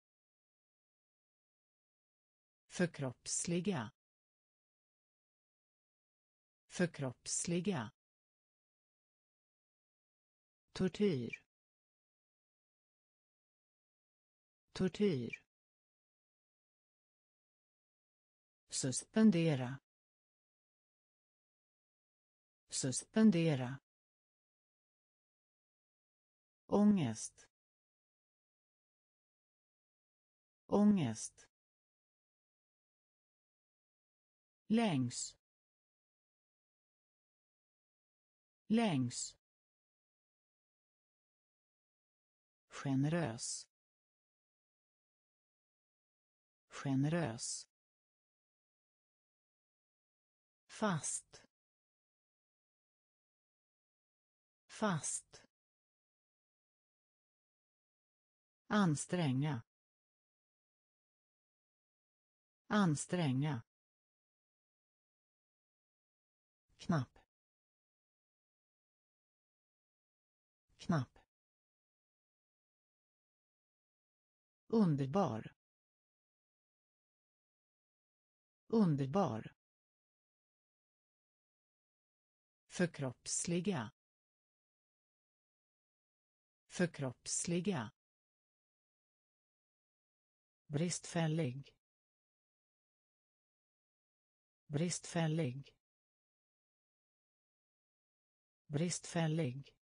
Förkroppsliga. Förkroppsliga tortyr. Tortyr. Suspendera. Suspendera. Ångest. Ångest. Längs. Längs. Generös. Generös. Fast. Fast. Anstränga. Anstränga. Underbar. Underbar. Förkroppsliga. Förkroppsliga. Bristfällig. Bristfällig. Bristfällig.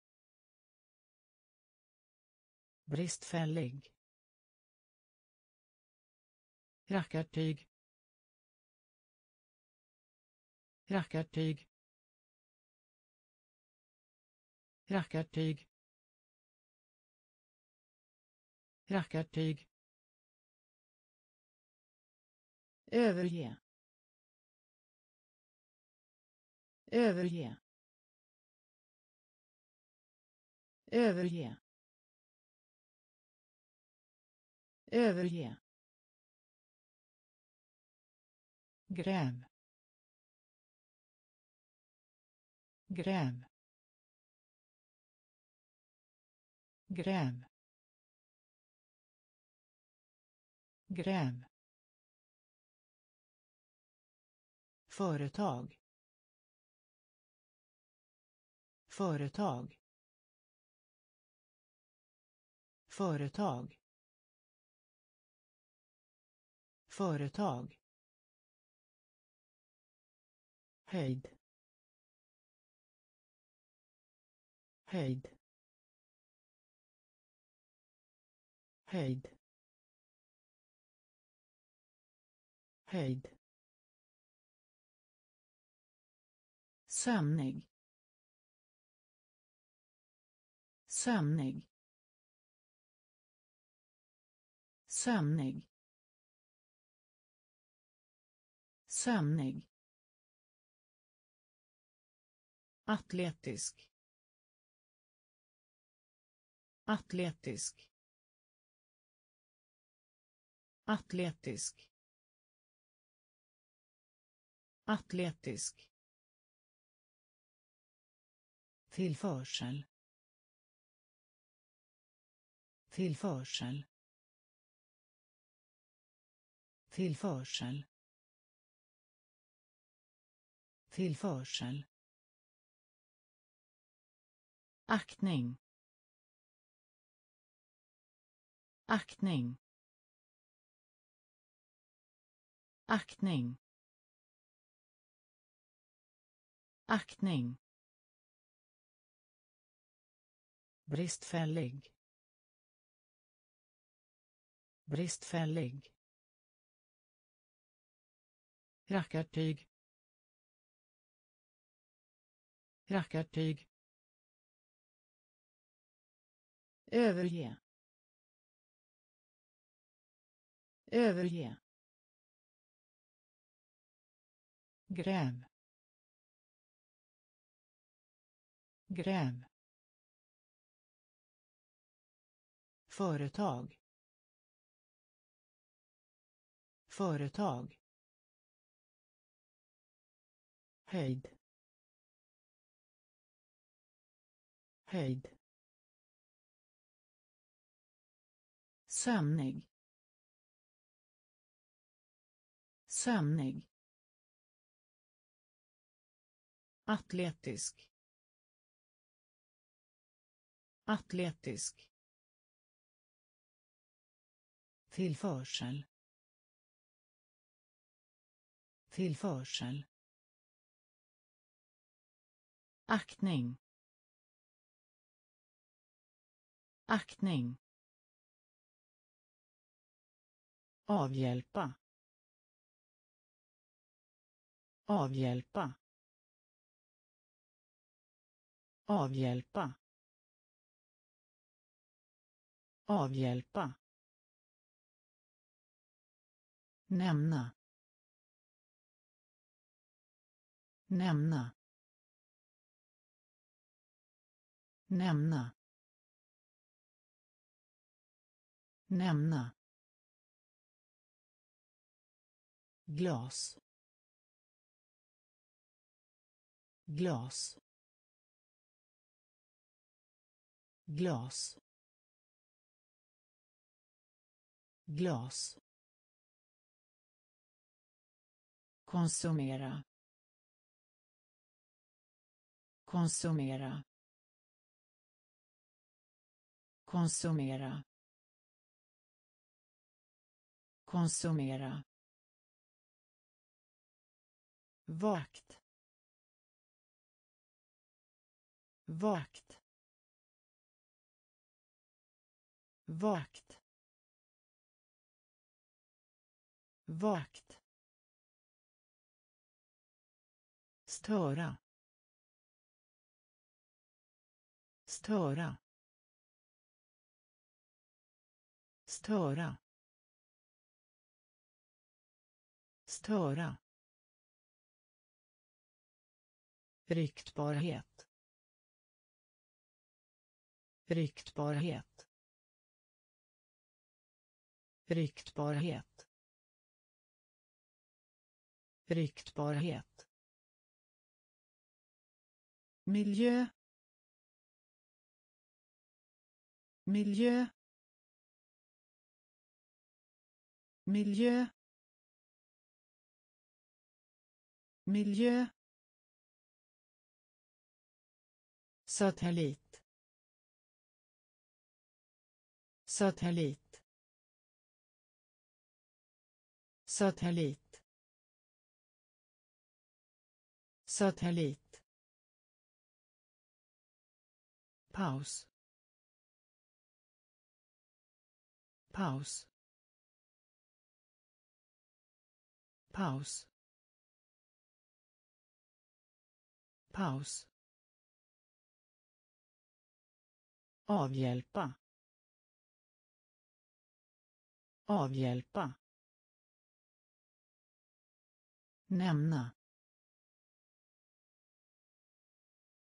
Bristfällig rackartyg. Rackartyg. Rackartyg. Rackartyg. Överge. Överge. Överge. Överge. Gräv gräv gräv gräv företag. Företag. Företag. Företag. Höjd. Höjd. Höjd. Höjd. Sömnig. Sömnig. Sömnig. Sömnig. Atletisk. Atletisk. Atletisk. Atletisk. Tillförsel. Tillförsel. Tillförsel. Tillförsel aktning. Aktning. Aktning. Aktning. Bristfällig. Bristfällig. Rackartyg. Rackartyg. Överge överge gräv gräv företag företag höjd höjd. Sömnig. Sömnig. Atletisk. Atletisk. Tillförsel. Tillförsel. Aktning. Aktning. Avhjälpa. Avhjälpa. Avhjälpa. Avhjälpa. Nämna. Nämna. Nämna. Nämna. Glas. Glas. Glas. Glas. Konsumera. Konsumera. Konsumera. Konsumera vakt. Vakt. Vakt. Vakt. Störa. Störa. Störa. Störa. Ryktbarhet ryktbarhet ryktbarhet ryktbarhet miljö. Miljö. Miljö. Miljö. Satellit satellit satellit satellit. Paus paus paus. Paus avhjälpa. Avhjälpa. Nämna.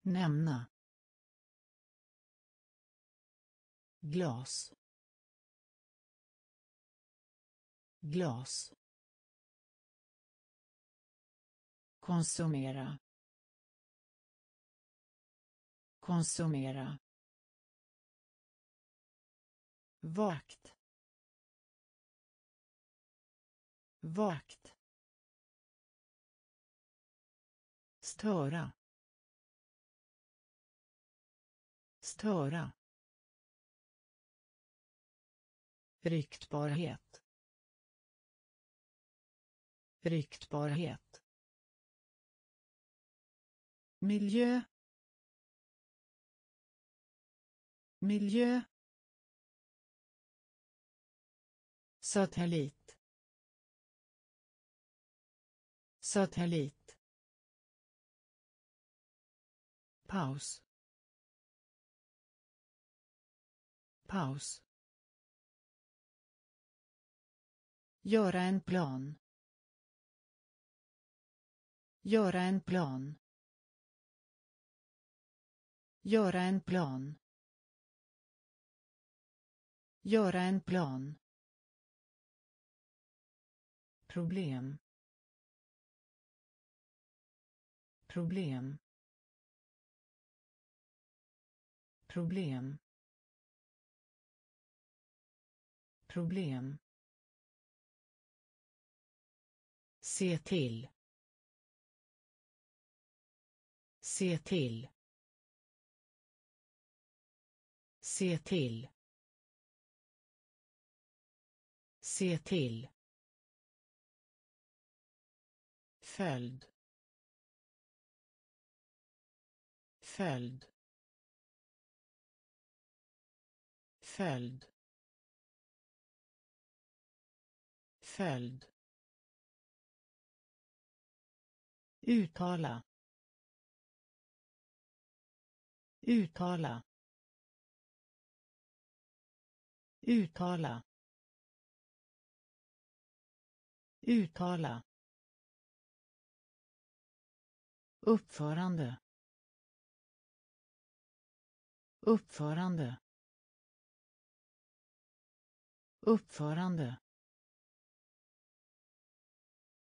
Nämna. Glas. Glas. Konsumera. Konsumera vakt. Vakt. Störa. Störa. Ryktbarhet. Ryktbarhet. Miljö. Miljö. Satellit satellit paus paus Göra en plan. Göra en plan. Göra en plan. Göra en plan. Problem. Problem. Problem. Problem. Se till. Se till. Se till. Se till. Följd följd följd följd. Uttala uttala uttala. Uttala. Uppförande. Uppförande. Uppförande.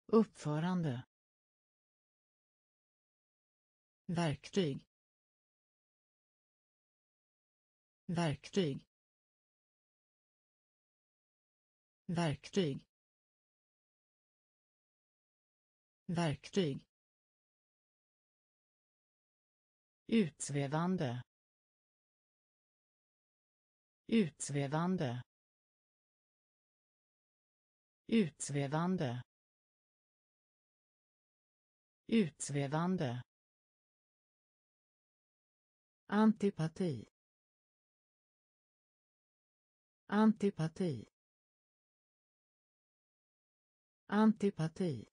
Uppförande. Verktyg. Verktyg. Verktyg. Verktyg. Utsvävande utsvävande utsvävande utsvävande antipati. Antipati. Antipati.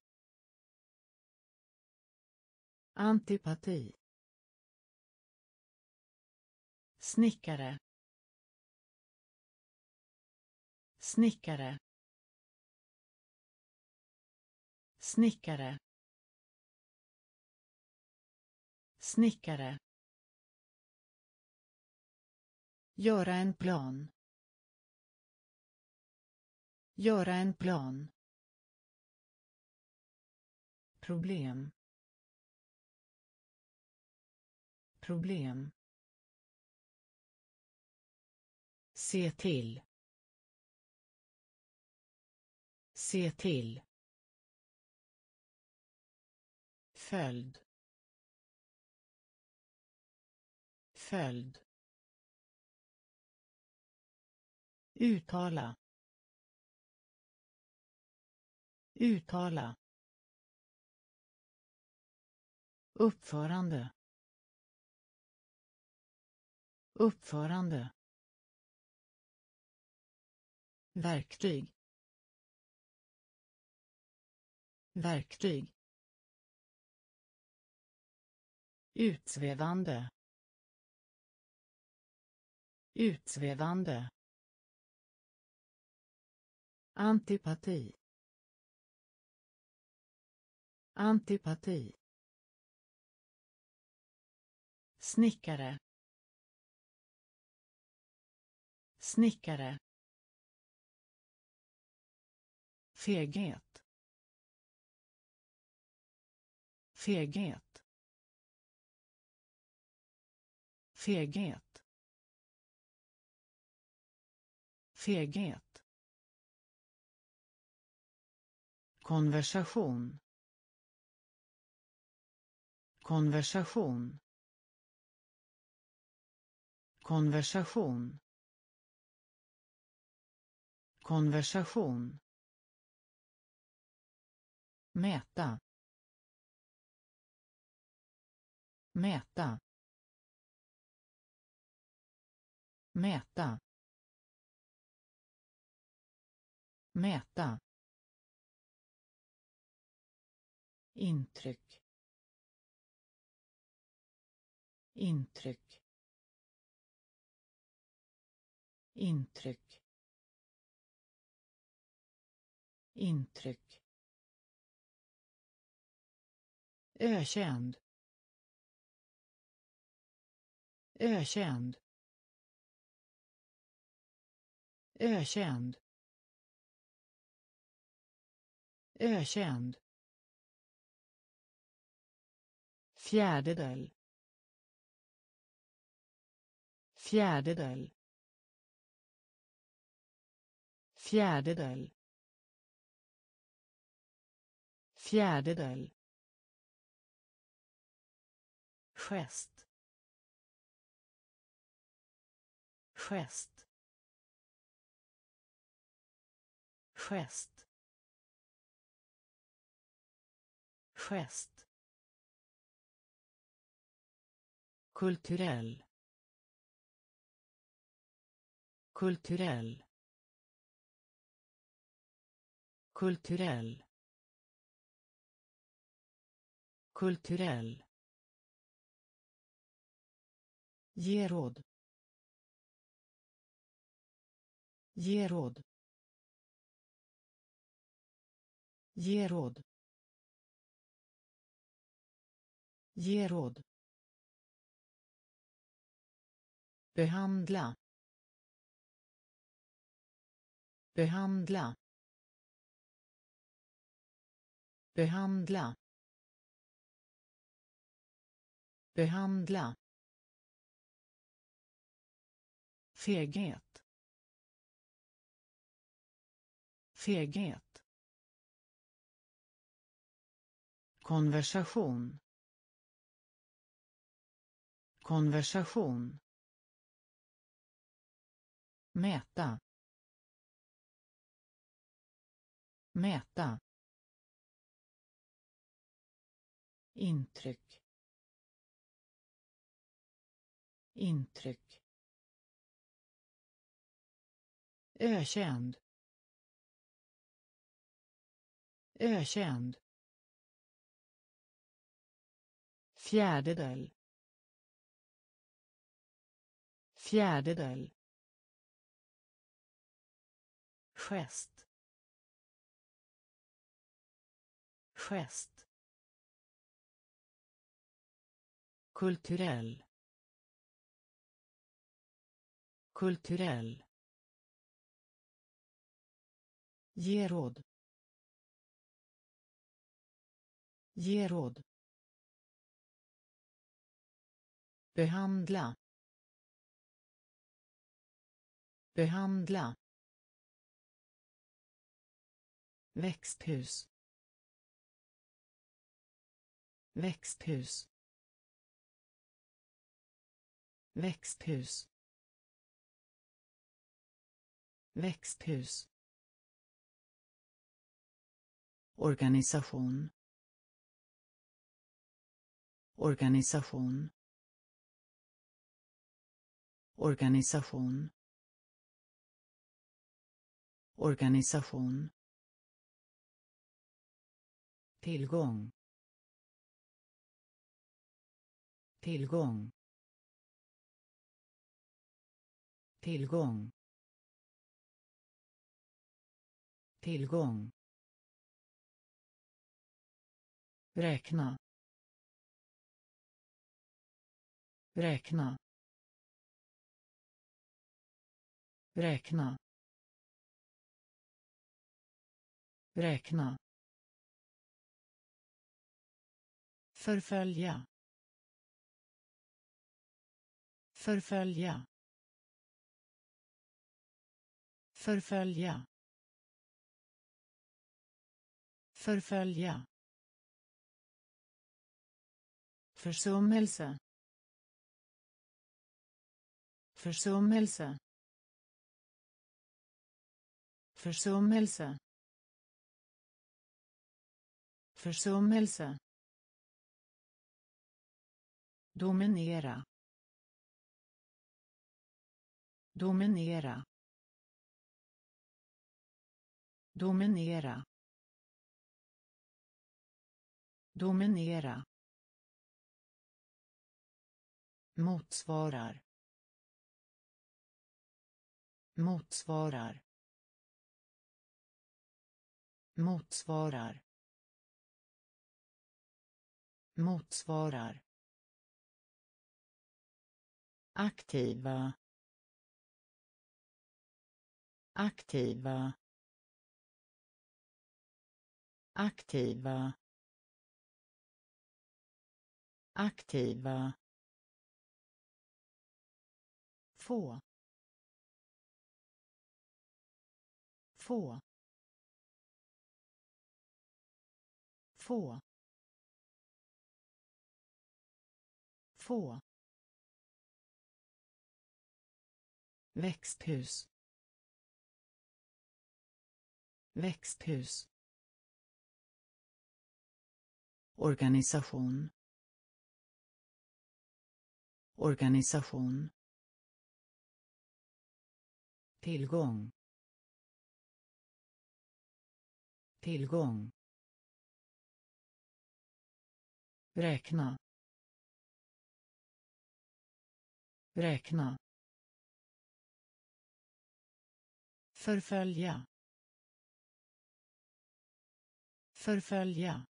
Antipati snickare snickare snickare snickare Göra en plan. Göra en plan. Problem. Problem. Se till. Se till. Följd. Följd. Uttala. Uttala. Uppförande. Uppförande. Verktyg. Verktyg. Utsvävande. Utsvävande. Antipati. Antipati. Snickare. Snickare. Feghet. Feghet. Feghet. Feghet. Konversation. Konversation. Konversation. Konversation. Mäta. Mäta. Mäta. Mäta. Intryck. Intryck. Intryck. Intryck. Ökänd. Ökänd. Ökänd. Ökänd. Fjärdedel. Fjärdedel. Fjärdedel. Fjärdedel gest. Gest. Gest. Gest. Kulturell. Kulturell. Kulturell. Kulturell. Ge råd. Ge råd. Ge råd. Ge råd. Behandla. Behandla. Behandla. Behandla. Feghet. Feghet. Konversation. Konversation. Mäta. Mäta. Intryck. Intryck. Ökänd. Ökänd. Fjärdedel. Fjärdedel. Gest. Gest. Kulturell. Kulturell. Ge råd. Ge råd. Behandla. Behandla. växthus växthus växthus växthus organisation. Organisation. Organisation. Organisation. Tillgång. Tillgång. Tillgång. Tillgång. Räkna. Räkna. Räkna. Räkna. Förfölja. Förfölja. Förfölja. Förfölja. Försummelse. Försummelse. Försummelse. Försummelse. Dominera. Dominera. Dominera. Dominera. Motsvarar. Motsvarar. Motsvarar. Motsvarar. Aktiva. Aktiva. Aktiva. Aktiva få. Få. Få. Få. Växthus. Växthus. Organisation. Organisation tillgång. Tillgång. Räkna. Räkna. Förfölja. Förfölja.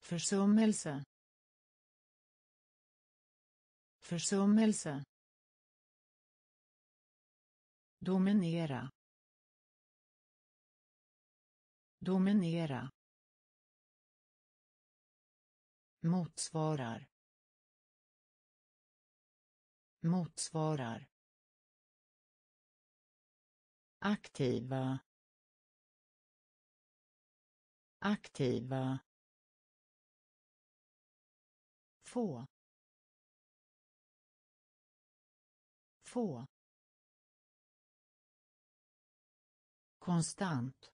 Försummelse. Försummelse dominera dominera motsvarar motsvarar aktiva aktiva få få. Konstant.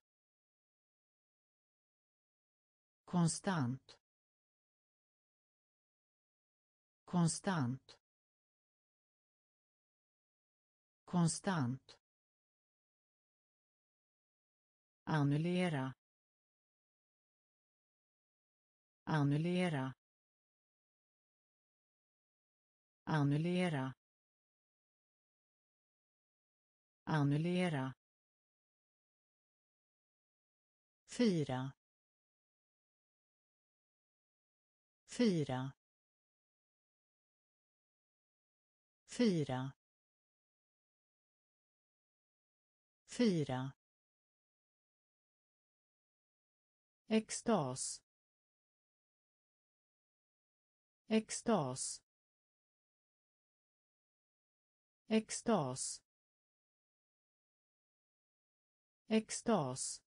Konstant. Konstant. Konstant. Annullera. Annullera. Annullera. Annullera. Fyra. Fyra. Fyra. Fyra. Extas. Extas. Extas. Extas.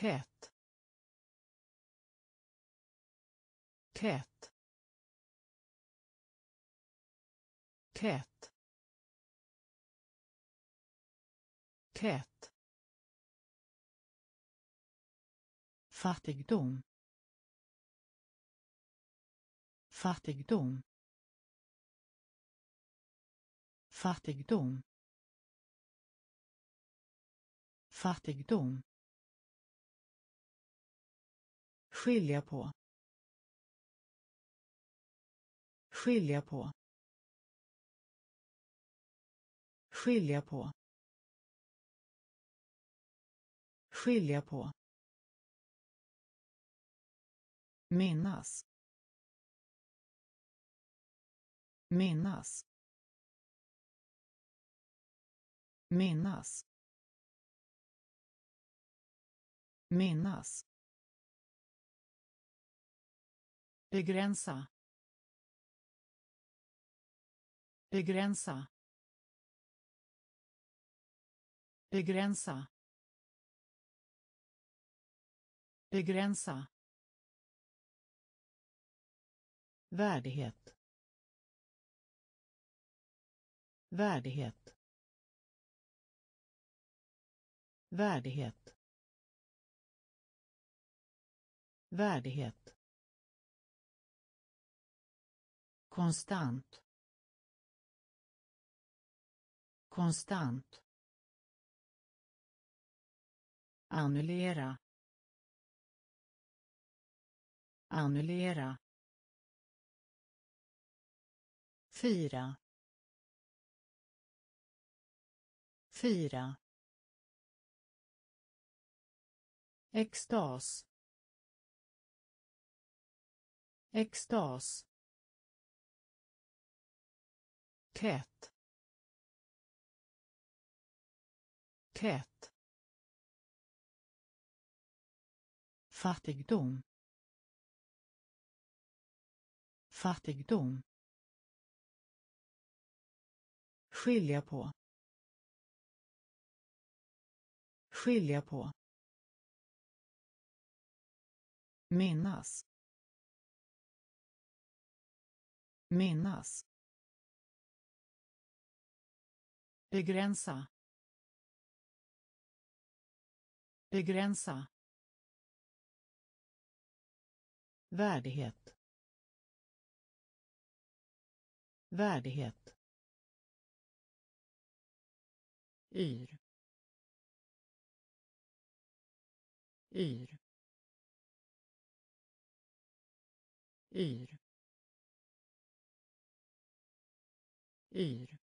Tät tät tät tät fattigdom. Fattigdom. Fattigdom. Fattigdom. Skilja på. Skilja på. Skilja på. Skilja på. Minnas. Minnas. Minnas. Minnas. Begränsa begränsa begränsa begränsa. Värdighet. Värdighet. Värdighet. Värdighet. Konstant. Konstant. Annullera. Annullera. Fyra. Fyra. Extas. Extas. Tät tät fattigdom. Fattigdom. Skilja på. Skilja på. Minnas. Minnas. Begränsa begränsa värdighet värdighet yr yr yr yr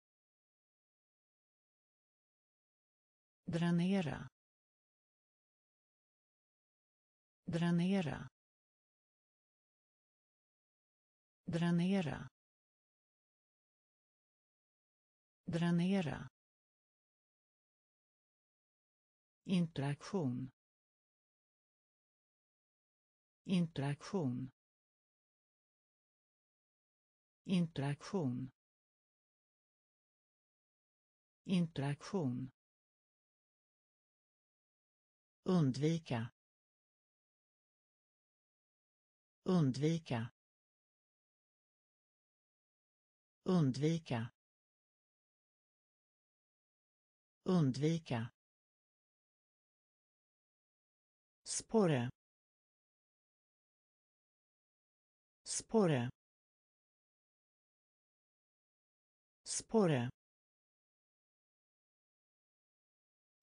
dränera dränera dränera dränera. Interaktion. Interaktion. Interaktion. Interaktion undvika undvika undvika undvika Spore. Spore. Spore.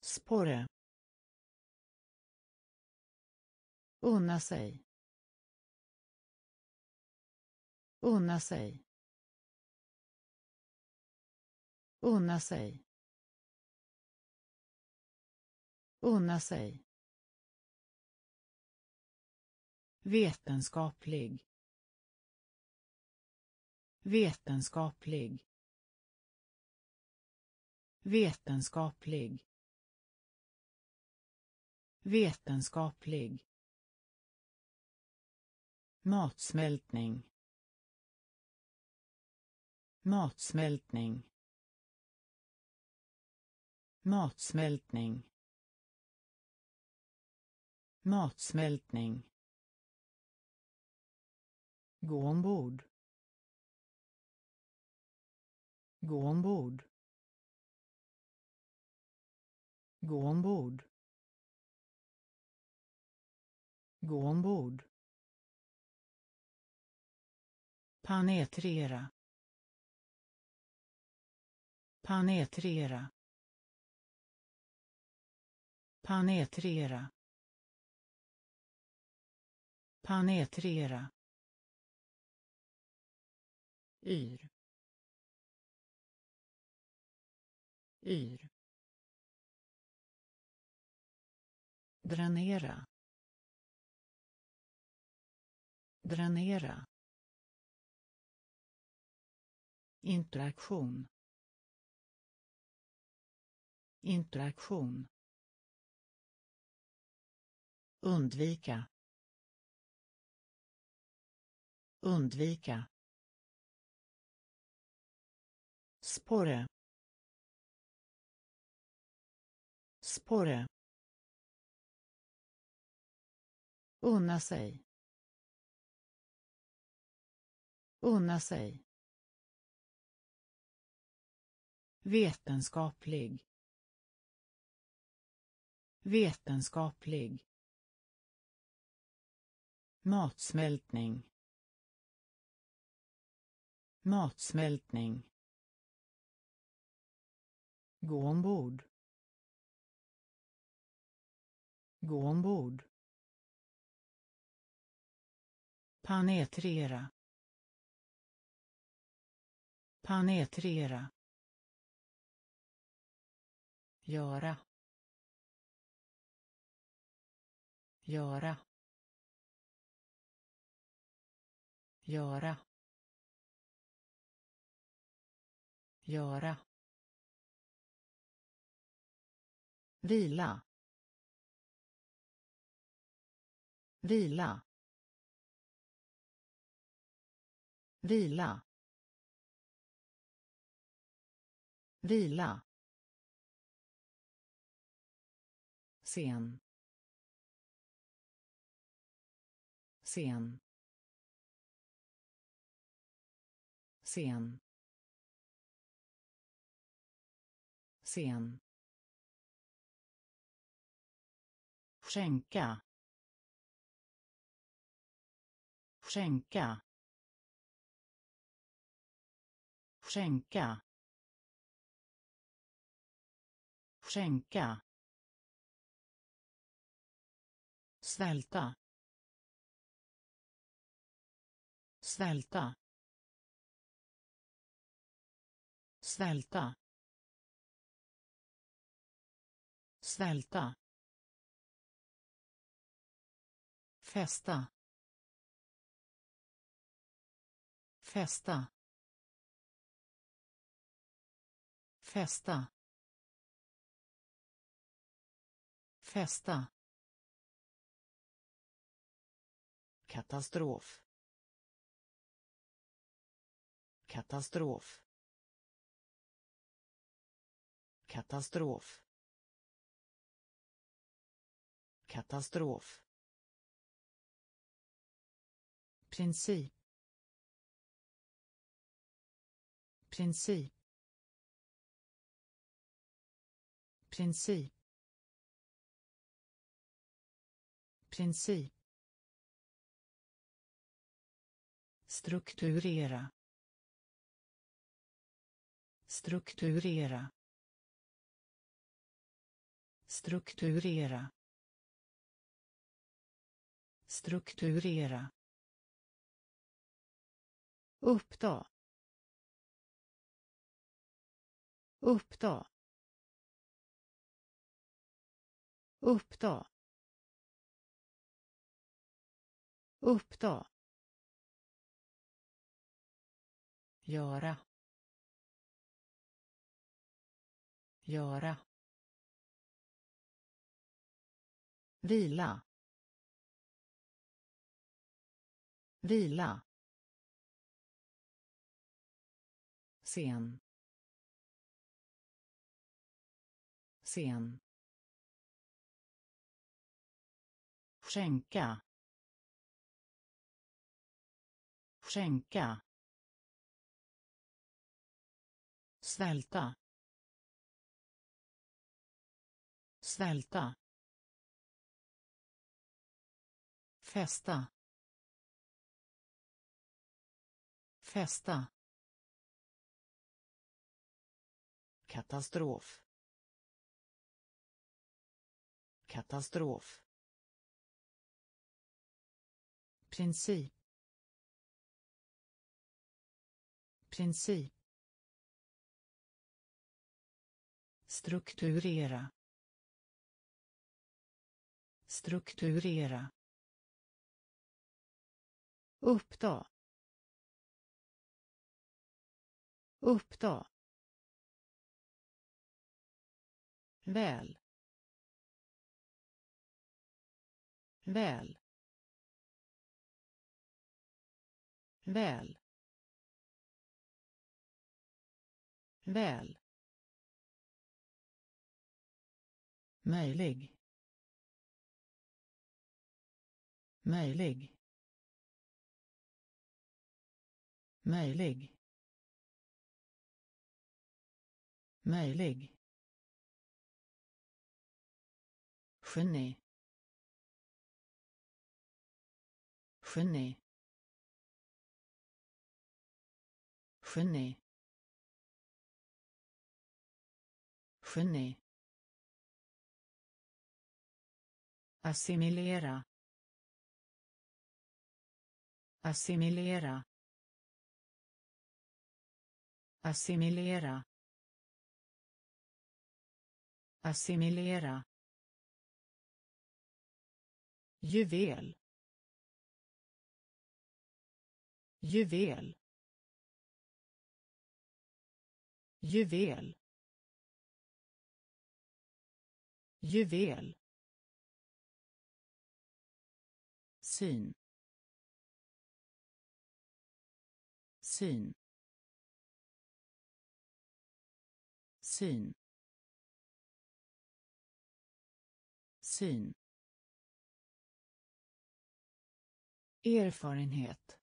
Spore. Unna sig. Unna sig. Unna sig. Unna sig. Vetenskaplig. Vetenskaplig. Vetenskaplig. Vetenskaplig matsmältning. Matsmältning. Matsmältning. Matsmältning. Gå ombord. Gå ombord. Gå ombord. Gå ombord. Penetrera. Penetrera. Penetrera. Penetrera. Yr. Yr. Dränera. Dränera. Interaktion. Interaktion. Undvika. Undvika. Spore. Spore. unna sig. Unna sig. Vetenskaplig. Vetenskaplig. Matsmältning. Matsmältning. Gå ombord. Gå ombord. Penetrera. Penetrera göra. Göra. Göra. Göra. Vila. Vila. Vila. Vila. Scen. Scen. Scen. Scen. Skänka. Skänka. Skänka. Skänka. Svälta svälta svälta svälta fästa fästa fästa fästa. Katastrof. Katastrof. Katastrof. Katastrof. Princip. Princip. Princip. Princip. Strukturera. Strukturera. Strukturera. Strukturera. Uppta. Uppta. Uppta. Uppta. Göra göra vila vila sen Sen. Skänka. Skänka. Svälta. Svälta. Fästa. Fästa. Katastrof. Katastrof. Princip. Princip. Strukturera. Strukturera. Uppta. Uppta. Väl. Väl. Väl. Väl. Möjlig. Möjlig. Möjlig. Möjlig. Geni. Geni. Geni. Geni. Assimilera. Assimilera. Assimilera. Assimilera. Juvel. Juvel. Juvel. Juvel. Syn. Syn. Syn. Syn. Erfarenhet.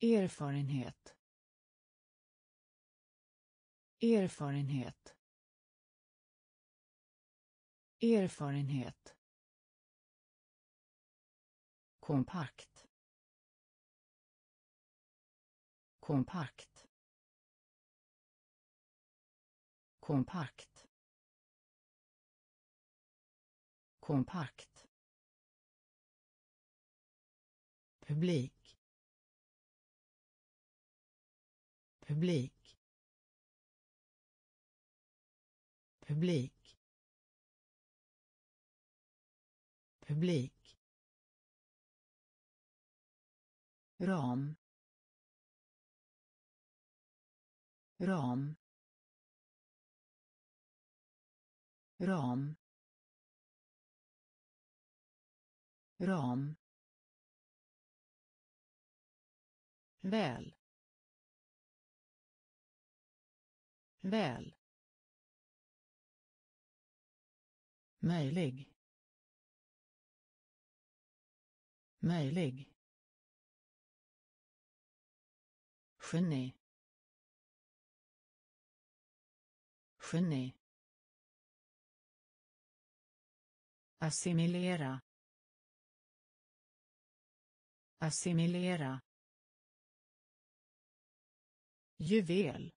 Erfarenhet. Erfarenhet. Erfarenhet kompakt. Kompakt. Kompakt. Kompakt. Publik. Publik. Publik. Publik. Ram ram ram ram. Väl. Väl. Möjlig. Möjlig. Geni. Geni. Assimilera. Assimilera. Juvel.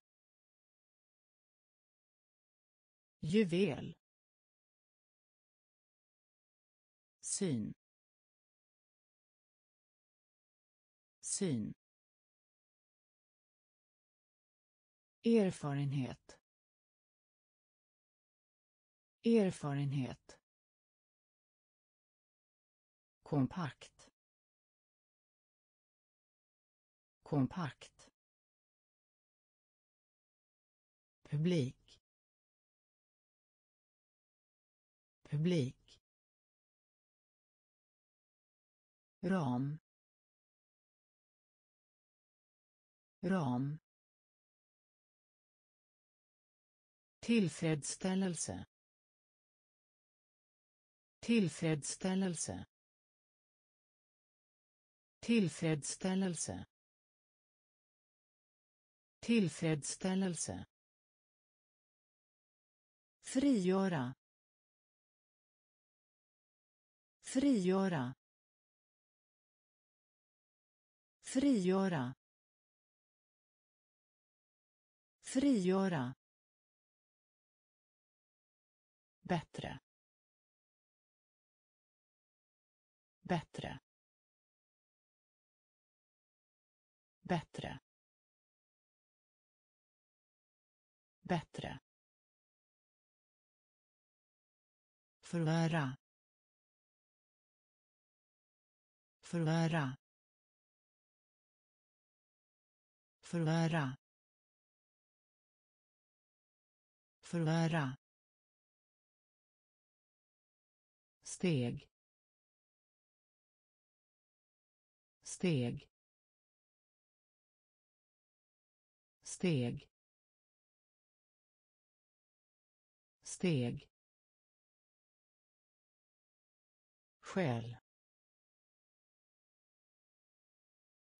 Juvel. Syn. Syn. Erfarenhet. Erfarenhet. Kompakt. Kompakt. Publik. Publik. Ram. Ram. Tillfredsställelse. Tillfredsställelse. Tillfredsställelse. Tillfredsställelse. Frigöra. Frigöra. Frigöra. Frigöra. Bättre. Bättre. Bättre. Bättre. Förvärra. Förvärra. Förvärra. Förvärra. Steg. Steg. Steg. Steg. Skäl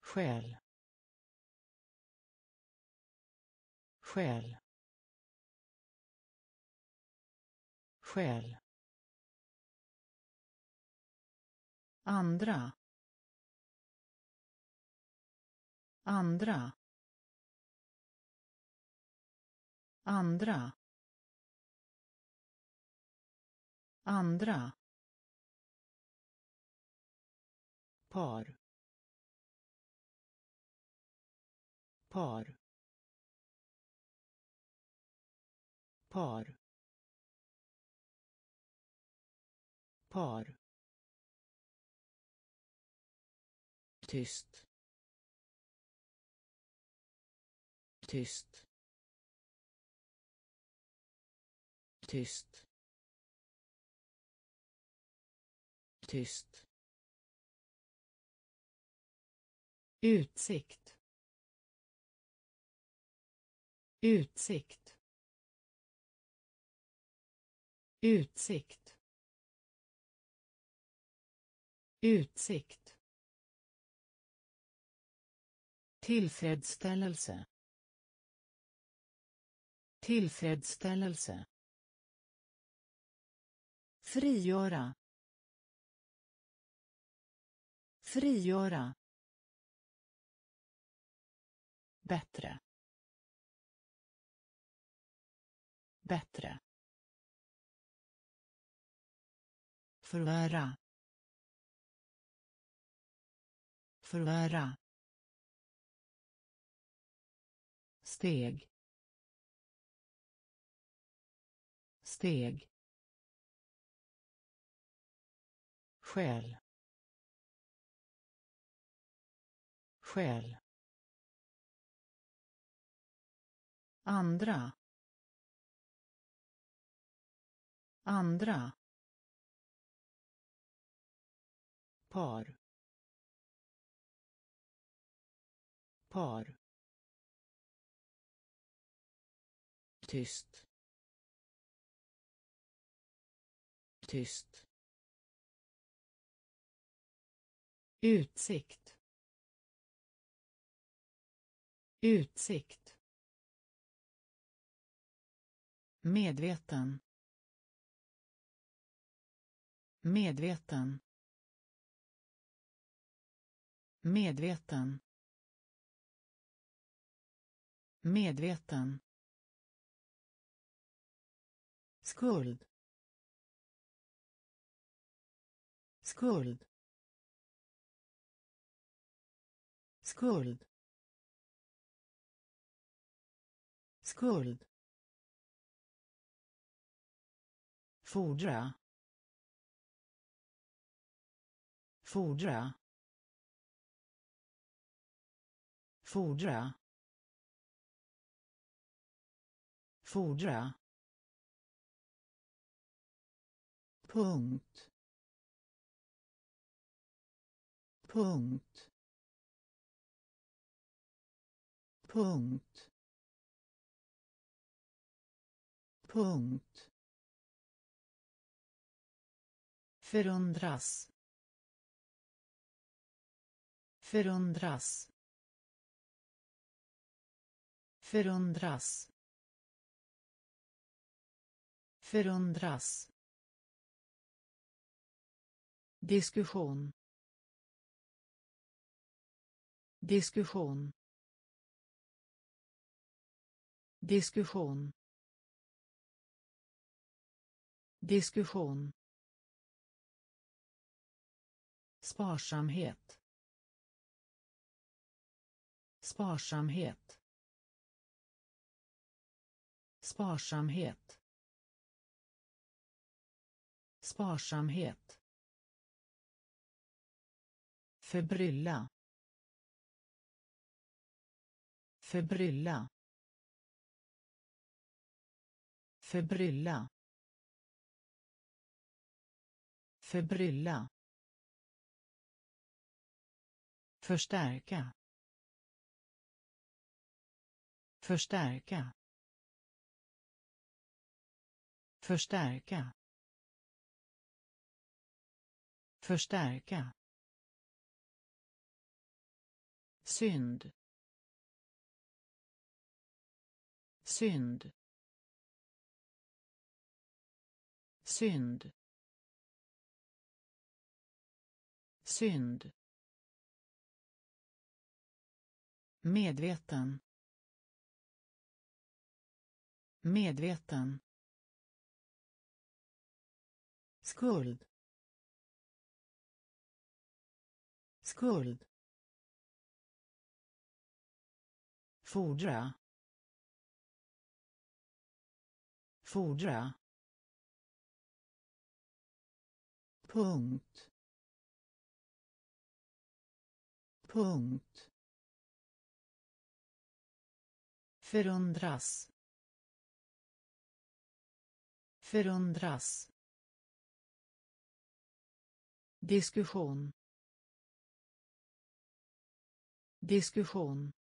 skäl skäl skäl andra. Andra. Andra. Andra. Par. Par. Par. Par. Tyst. Tyst. Tyst. Tyst. Utsikt. Utsikt. Utsikt. Utsikt. Tillfredsställelse. Tillfredsställelse. Frigöra. Frigöra. Bättre. Bättre. Förvärra. Förvärra. Steg. Steg. Skäl skäl andra. Andra. Par. Par. Tyst. Tyst. Utsikt. Utsikt. Medveten. Medveten. Medveten. Medveten skuld. Skuld. Skuld. Skuld. Fordra. Fordra. Fordra. Fordra. Punkt. Punkt. Punkt. Punkt. Förundras. Förundras. Förundras. Förundras diskussion. Diskussion. Diskussion. Diskussion. Sparsamhet. Sparsamhet. Sparsamhet. Sparsamhet förbrylla. Förbrylla. Förbrylla. Förbrylla. Förstärka. Förstärka. Förstärka. Förstärka. Synd. Synd. Synd. Synd. Medveten. Medveten. Skuld. Skuld. Fordra. Fordra. Punkt. Punkt. Förundras. Förundras. Diskussion. Diskussion.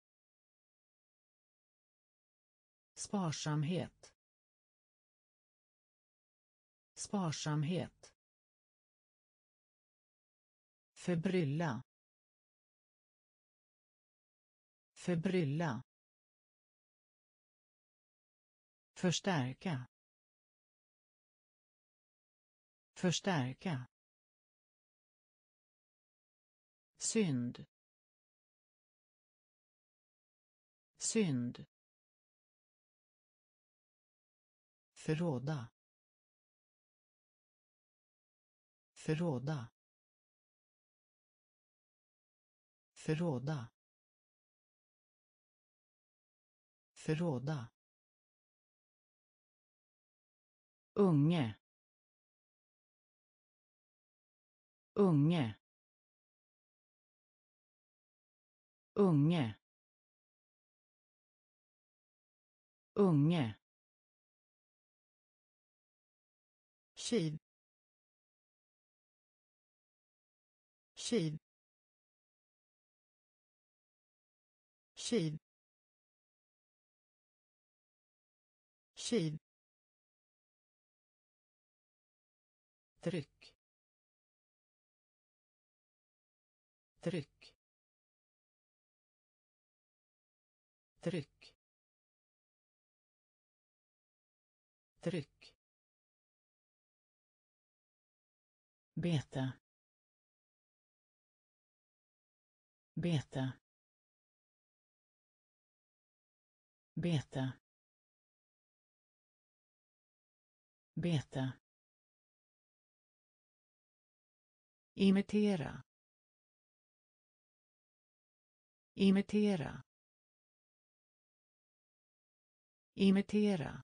Sparsamhet. Sparsamhet. Förbrylla. Förbrylla. Förstärka. Förstärka. Synd. Synd. Förråda. Förråda. Förråda. Förråda. Unge. Unge. Unge. Unge. Kiv kiv kiv kiv tryck. Tryck. Tryck. Tryck. Beta beta beta beta imitera. Imitera. Imitera.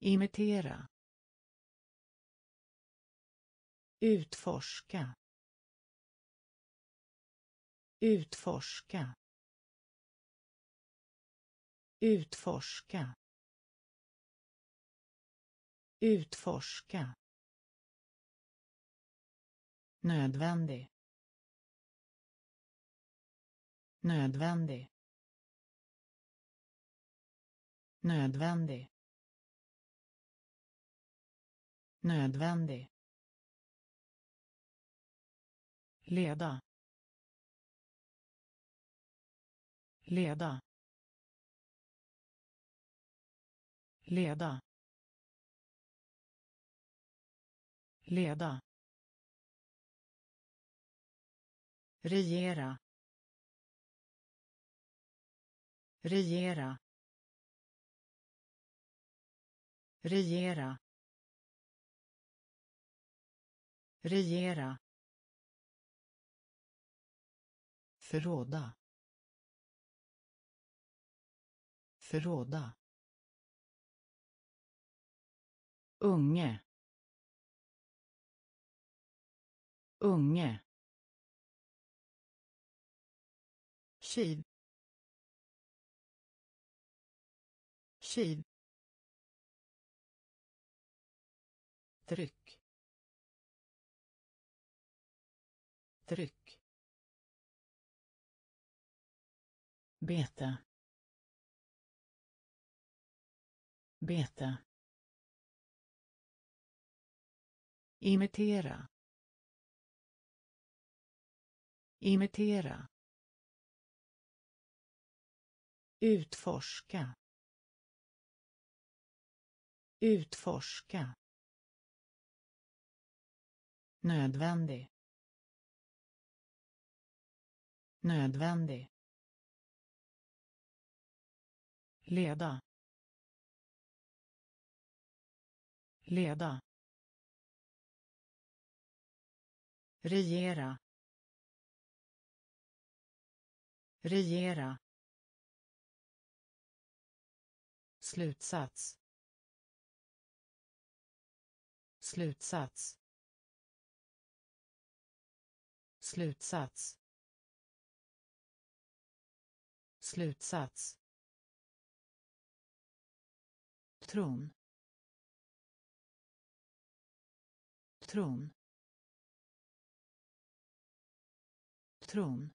Imitera utforska utforska utforska utforska. Nödvändig. Nödvändig. Nödvändig. Nödvändig. Leda leda leda leda. Regera. Regera. Regera. Regera. Förråda. Förråda. Unge. Unge. Kiv. Kiv. Tryck. Tryck. Bete. Bete. Imitera. Imitera. Utforska. Utforska. Nödvändig. Nödvändig. Leda leda regera regera slutsats slutsats slutsats slutsats. Tron. Tron. Tron.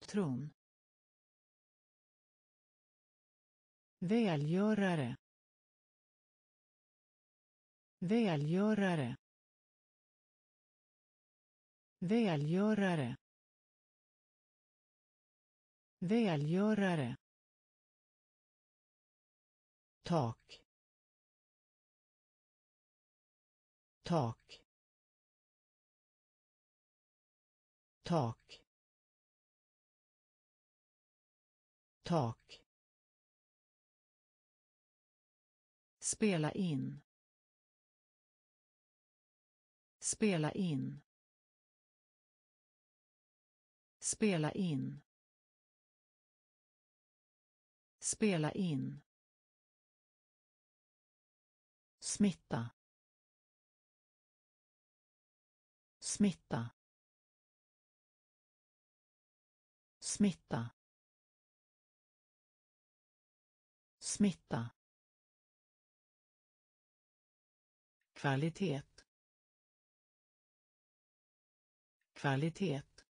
Tron. Välgörare. Välgörare. Välgörare. Välgörare tak. Tak. Tak. Tak. Spela in. Spela in. Spela in. Spela in. Smitta. Smitta. Smitta. Smitta. Kvalitet. Kvalitet.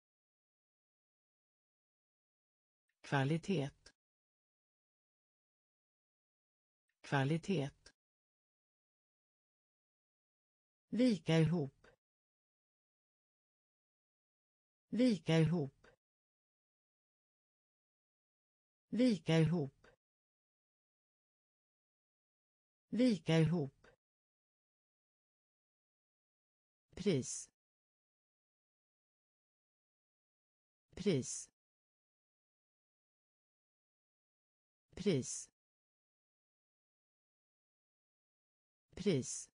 Kvalitet. Kvalitet. Vika ihop. Vika ihop. Vika ihop. Vika ihop. Pris. Pris. Pris. Pris.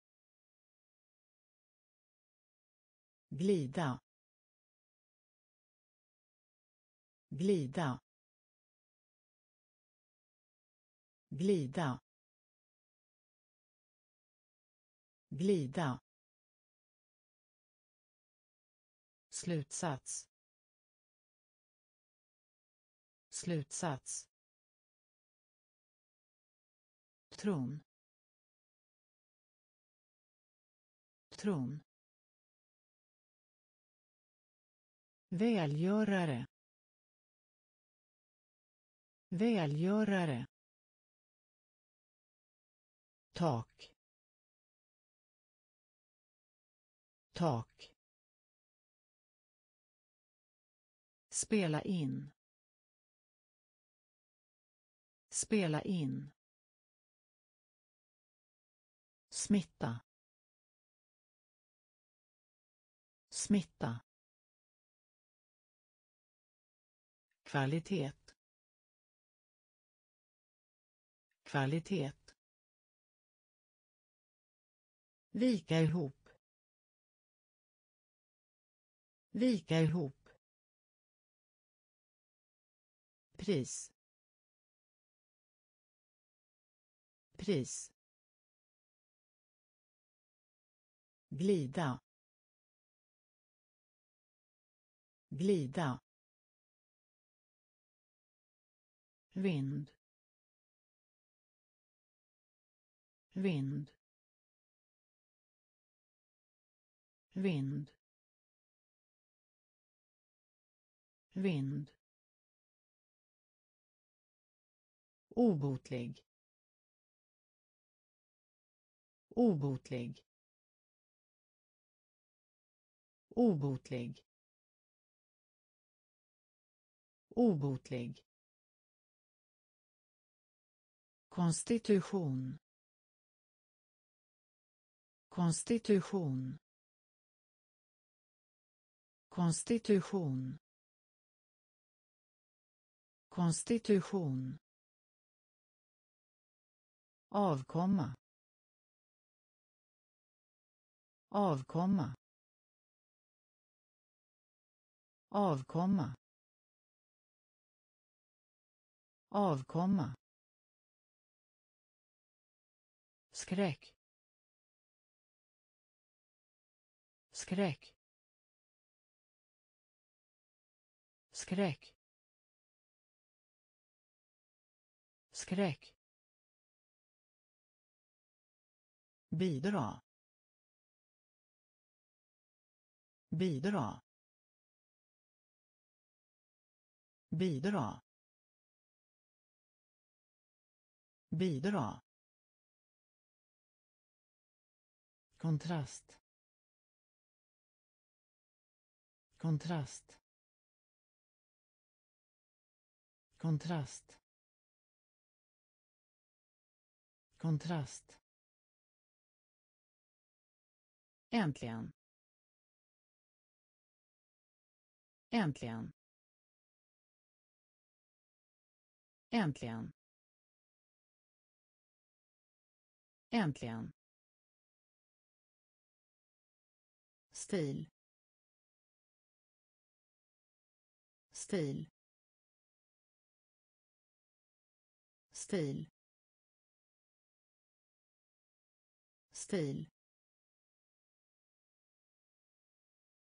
Glida. Glida. Glida. Glida. Slutsats. Slutsats. Tron. Tron. Välgörare Välgörare. Tak. Tak. Spela in. Spela in. Smitta. Smitta. Kvalitet. Kvalitet. Vika ihop. Vika ihop. Pris. Pris. glida glida vind. Vind. Vind. Vind. Obotlig. Obotlig. Obotlig. Obotlig. Konstitution. Konstitution. Konstitution. Konstitution. Avkomma. Avkomma. Avkomma. Avkomma. Skräck. Skräck. Skräck. Skräck. Bidra. Bidra. Bidra. Bidra. Kontrast kontrast kontrast kontrast Äntligen. Äntligen. Äntligen. Äntligen. Stil. Stil. Stil. Stil.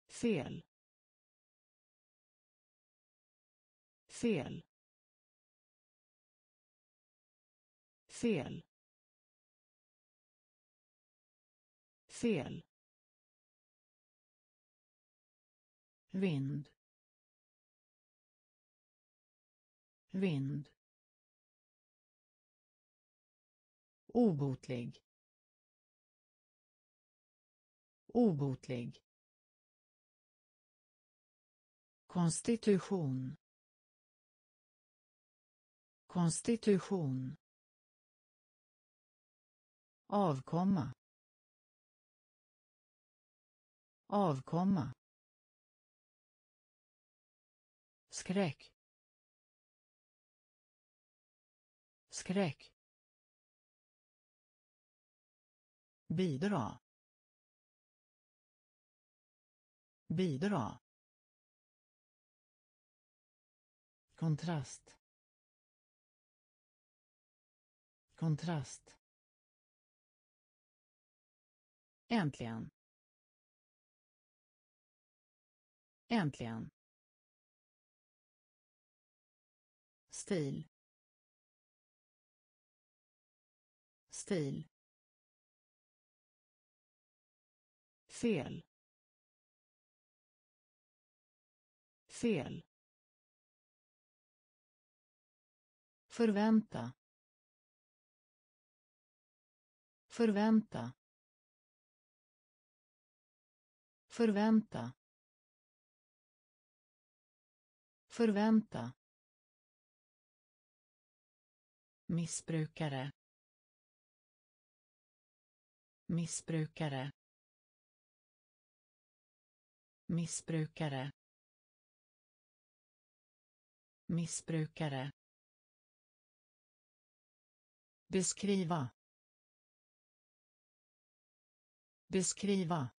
Fel. Fel. Fel. Fel. Vind. Vind. Obotlig. Obotlig. Konstitution. Konstitution. Avkomma. Avkomma. Skräck. Skräck. Bidra. Bidra. Kontrast. Kontrast. Äntligen. Äntligen. Stil stil fel fel Förvänta. Förvänta. Förvänta. Förvänta. Missbrukare. Missbrukare. Missbrukare. Missbrukare. Beskriva. Beskriva.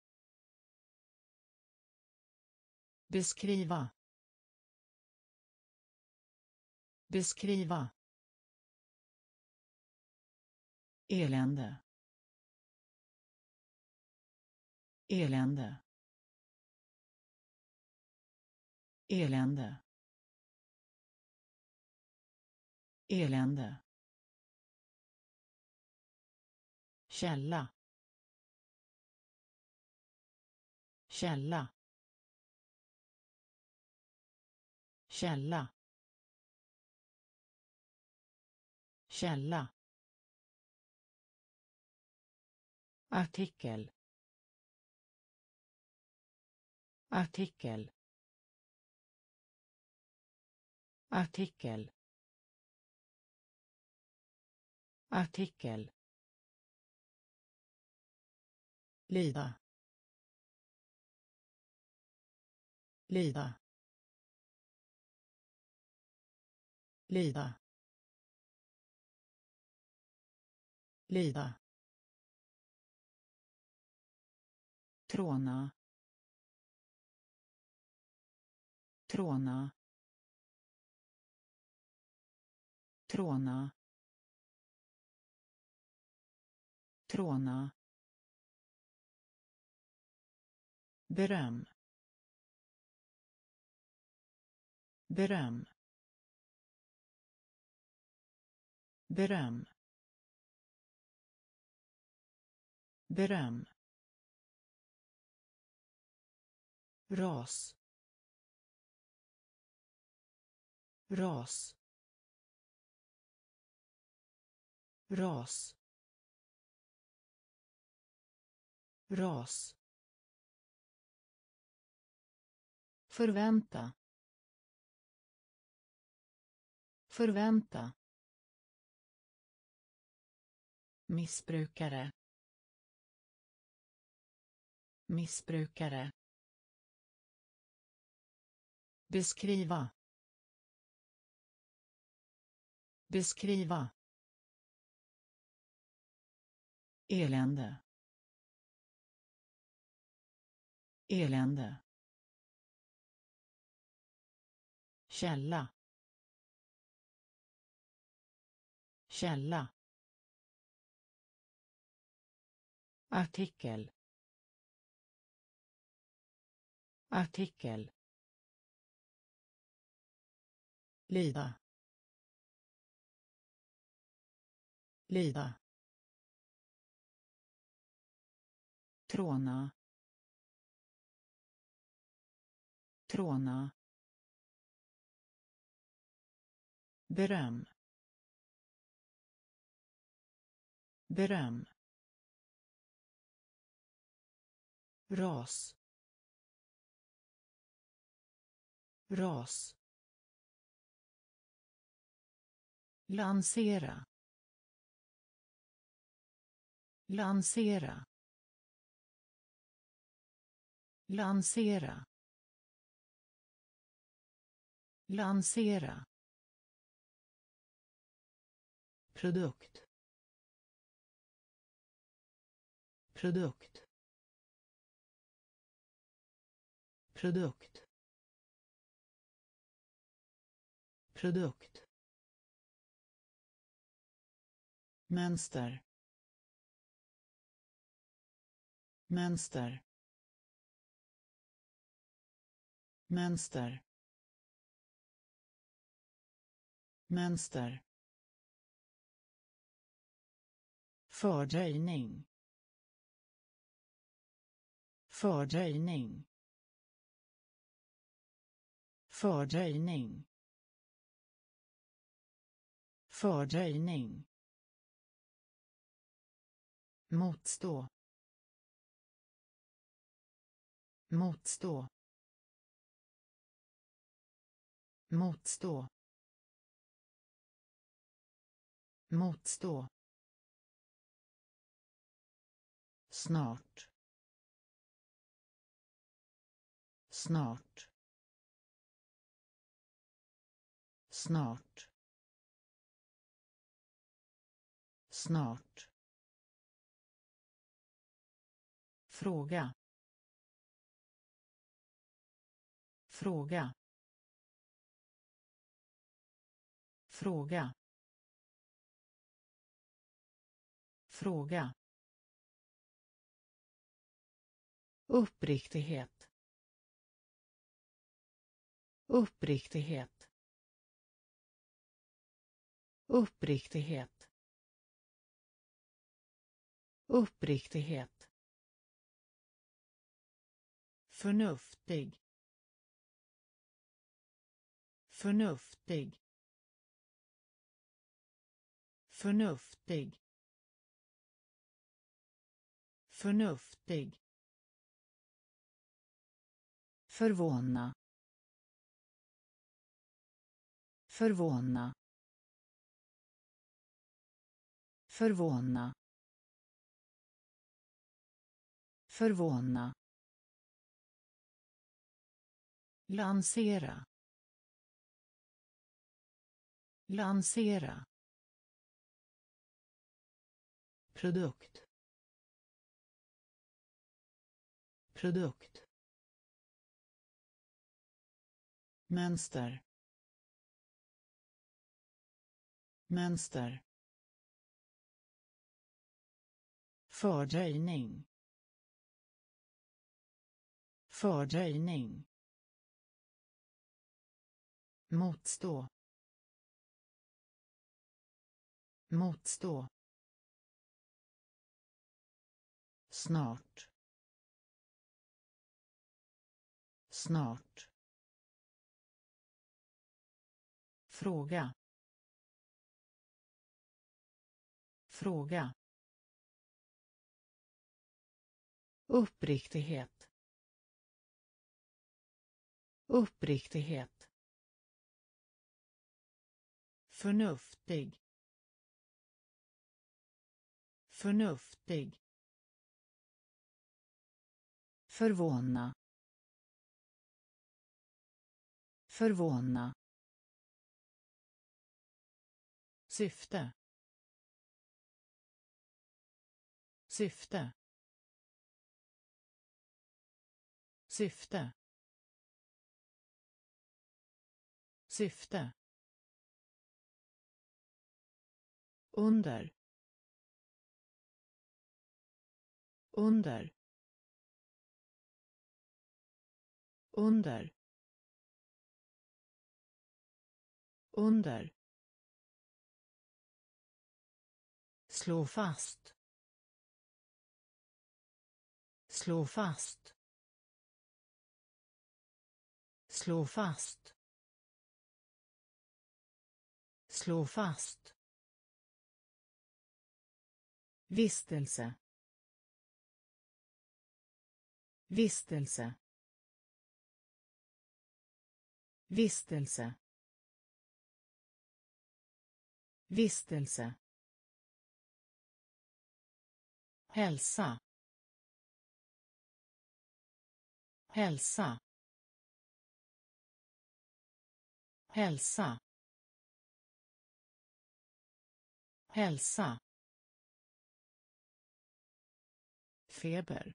Beskriva. Beskriva. Elände. Elände. Elände. Elände. källa källa källa källa artikel. Artikel. Artikel. Artikel. Lida. Lida. Lida. Lida. Tråna. Tråna. Tråna. Tråna. Beröm. Beröm. Beröm. Beröm. Ras ras ras ras Förvänta. Förvänta. Missbrukare. Missbrukare. Beskriva. Beskriva. Elände. Elände. källa källa artikel artikel lida. Lida. Tråna. Tråna. Beröm. Beröm. Ras. Ras. Lansera. Lansera. Lansera. Lansera. Produkt. Produkt. Produkt. Produkt. Mönster mönster mönster mönster Fördröjning. Fördröjning. Fördröjning. Fördröjning. Motstå. Motstå. Motstå. Motstå. Snart. Snart. Snart. Snart. Fråga. Fråga. Fråga. Fråga. Uppriktighet. Uppriktighet. Uppriktighet. Uppriktighet. Förnuftig. Förnuftig. Förnuftig. Förnuftig. Förvåna. Förvåna. Förvåna. Förvåna. Lansera. Lansera. Produkt. Produkt. Mönster. Mönster. Fördröjning. Fördröjning. Motstå. Motstå. Snart. Snart. Fråga. Fråga. Uppriktighet. Uppriktighet. Förnuftig. Förnuftig. Förvåna. Förvåna. Syfte. Syfte. Syfte. Syfte. Under. Under. Under. Under. Slå fast. Slå fast. Slå fast. Slå fast. Vistelse. Vistelse. Vistelse. Vistelse. Hälsa. Hälsa. Hälsa. Hälsa. Feber.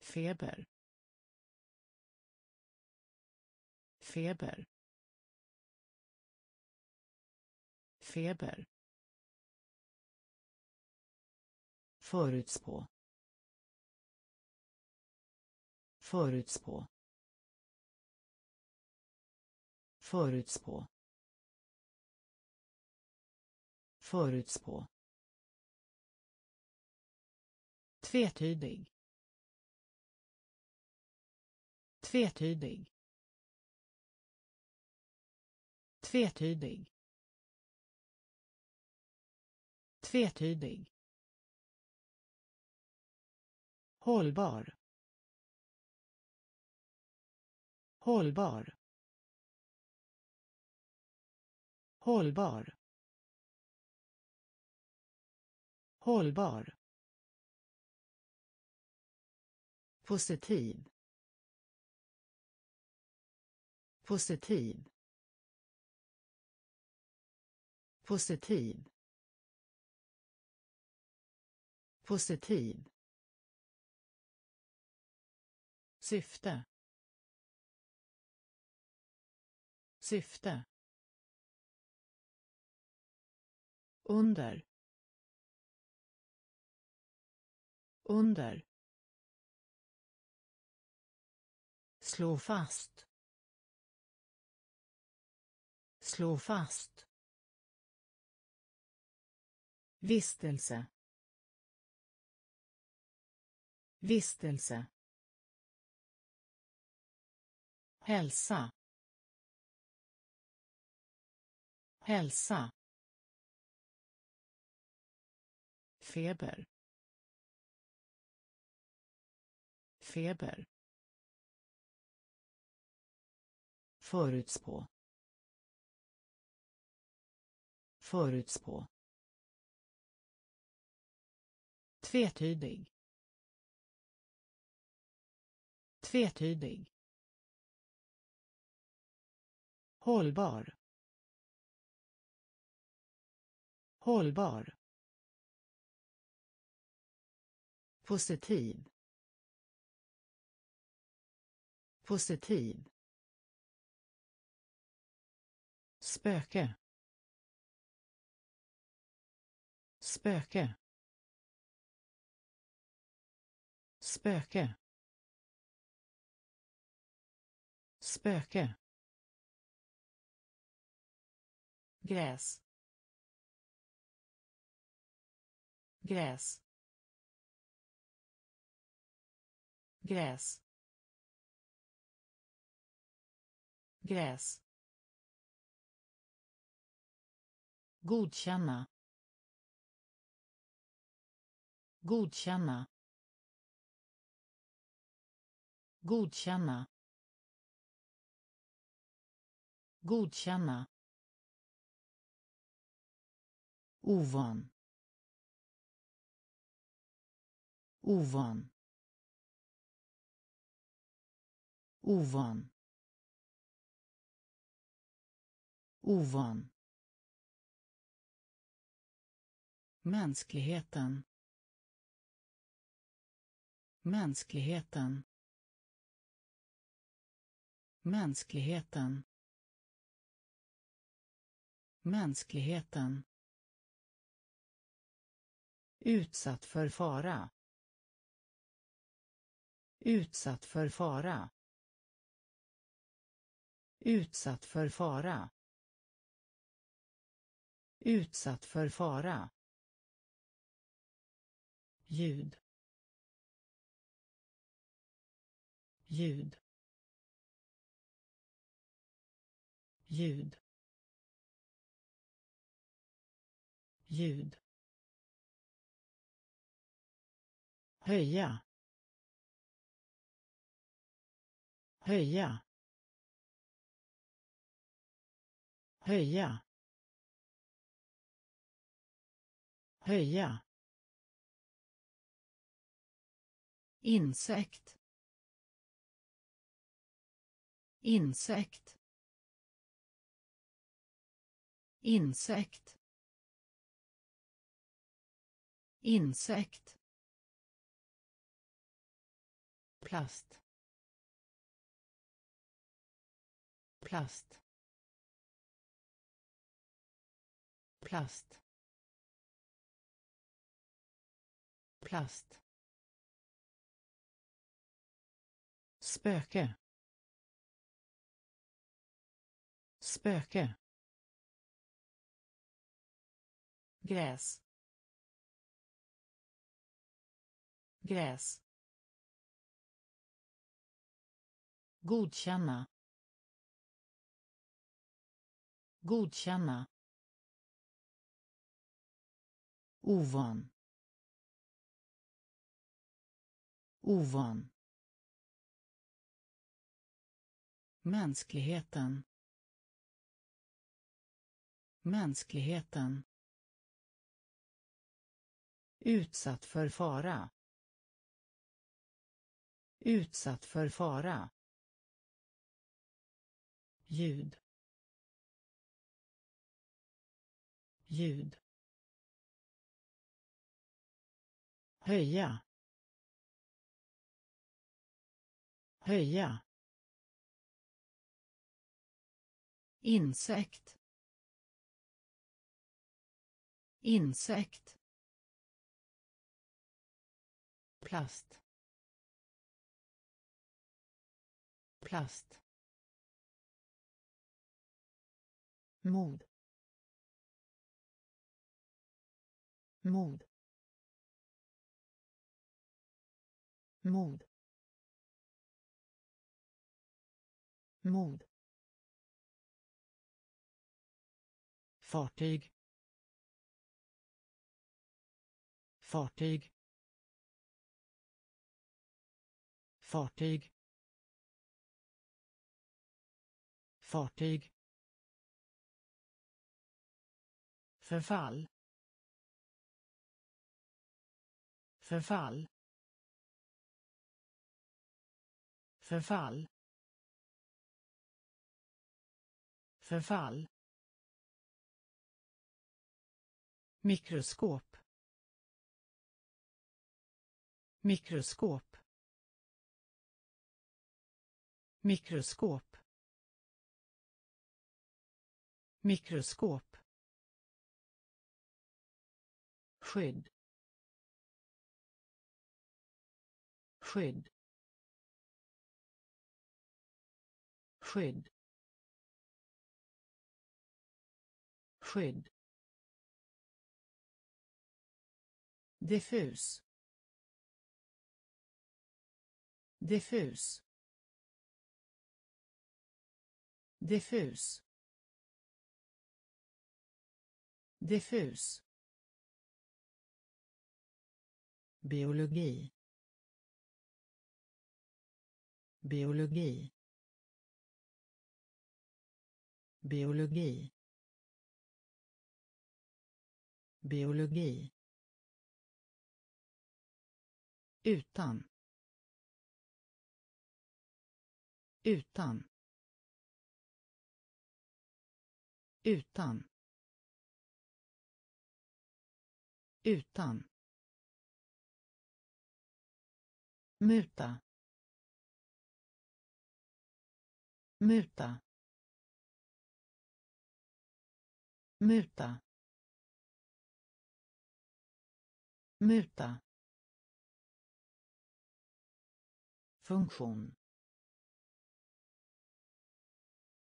Feber. Feber. Feber. Förutspå. Förutspå. Förutspå. Förutspå. Tvetydig. Tvetydig. Tvetydig. Tvetydig. Hållbar. Hållbar. Hållbar. Hållbar. Positiv. Positiv. Positiv. Positiv. syfte syfte under under slå fast. Slå fast. Vistelse. Vistelse. Hälsa. Hälsa. Feber. Feber. Förutspå. Förutspå. Tvetydig. Tvetydig. Hållbar. Hållbar. Positiv. Positiv. Spöke. Spöke. Spöke. Spöke. Gräs. Gräs. Gräs. Gräs. Godkänna. Godkänna. Godkänna. Godkänna. Ovan. Ovan. Ovan. Ovan mänskligheten. Mänskligheten. Mänskligheten. Mänskligheten. Utsatt för fara. Utsatt för fara. Utsatt för fara. Utsatt för fara ljud. Ljud. Ljud. Ljud. Höja. Höja. Höja. Höja. Insekt. Insekt. Insekt. Insekt. Plast. Plast. Plast. Plast. Spöke. Spöke. Gräs. Gräs. Godkänna. Godkänna. Ovan. Ovan. Mänskligheten. Mänskligheten. Utsatt för fara. Utsatt för fara. Ljud. Ljud. Höja. Höja. Insekt. Insekt. Plast. Plast. Mod. Mod. Mod. Mod. Fartyg. Fartyg. Fartyg. Fartyg. Förfall. Förfall. Förfall. Förfall. Mikroskop. Mikroskop. Mikroskop. Mikroskop. Skydd. Skydd. Skydd. Skydd. Diffus. Diffus. Diffus. Diffus. Biologi. Biologi. Biologi. Biologi. Utan. Utan. Utan. Utan. Muta. Muta. Muta. Muta. Funktion.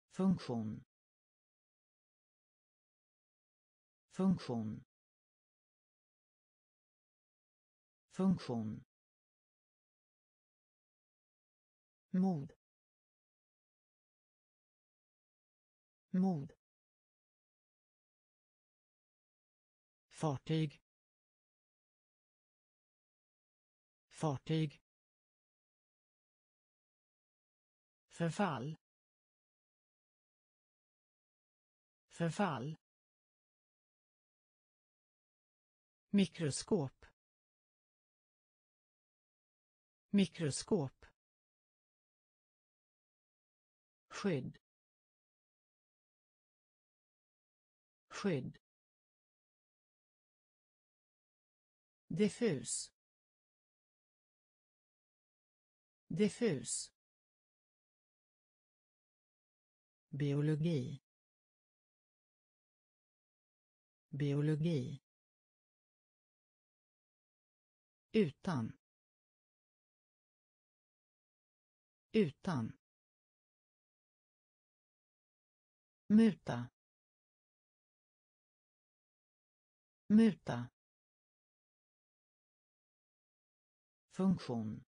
Funktion. Funktion. Funktion. Mod. Mod. Fartyg fartyg förfall. Förfall. Mikroskop. Mikroskop. Skydd. Skydd. Diffus. Diffus. Biologi. Biologi. Utan. Utan. Muta. Muta. Funktion.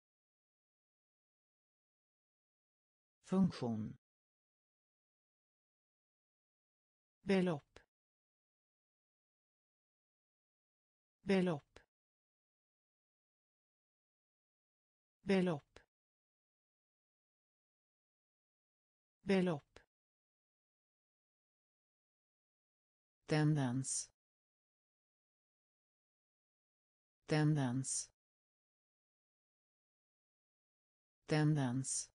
Funktion. Belopp. Belopp. Belopp. Belopp. Tendens. Tendens. Tendens.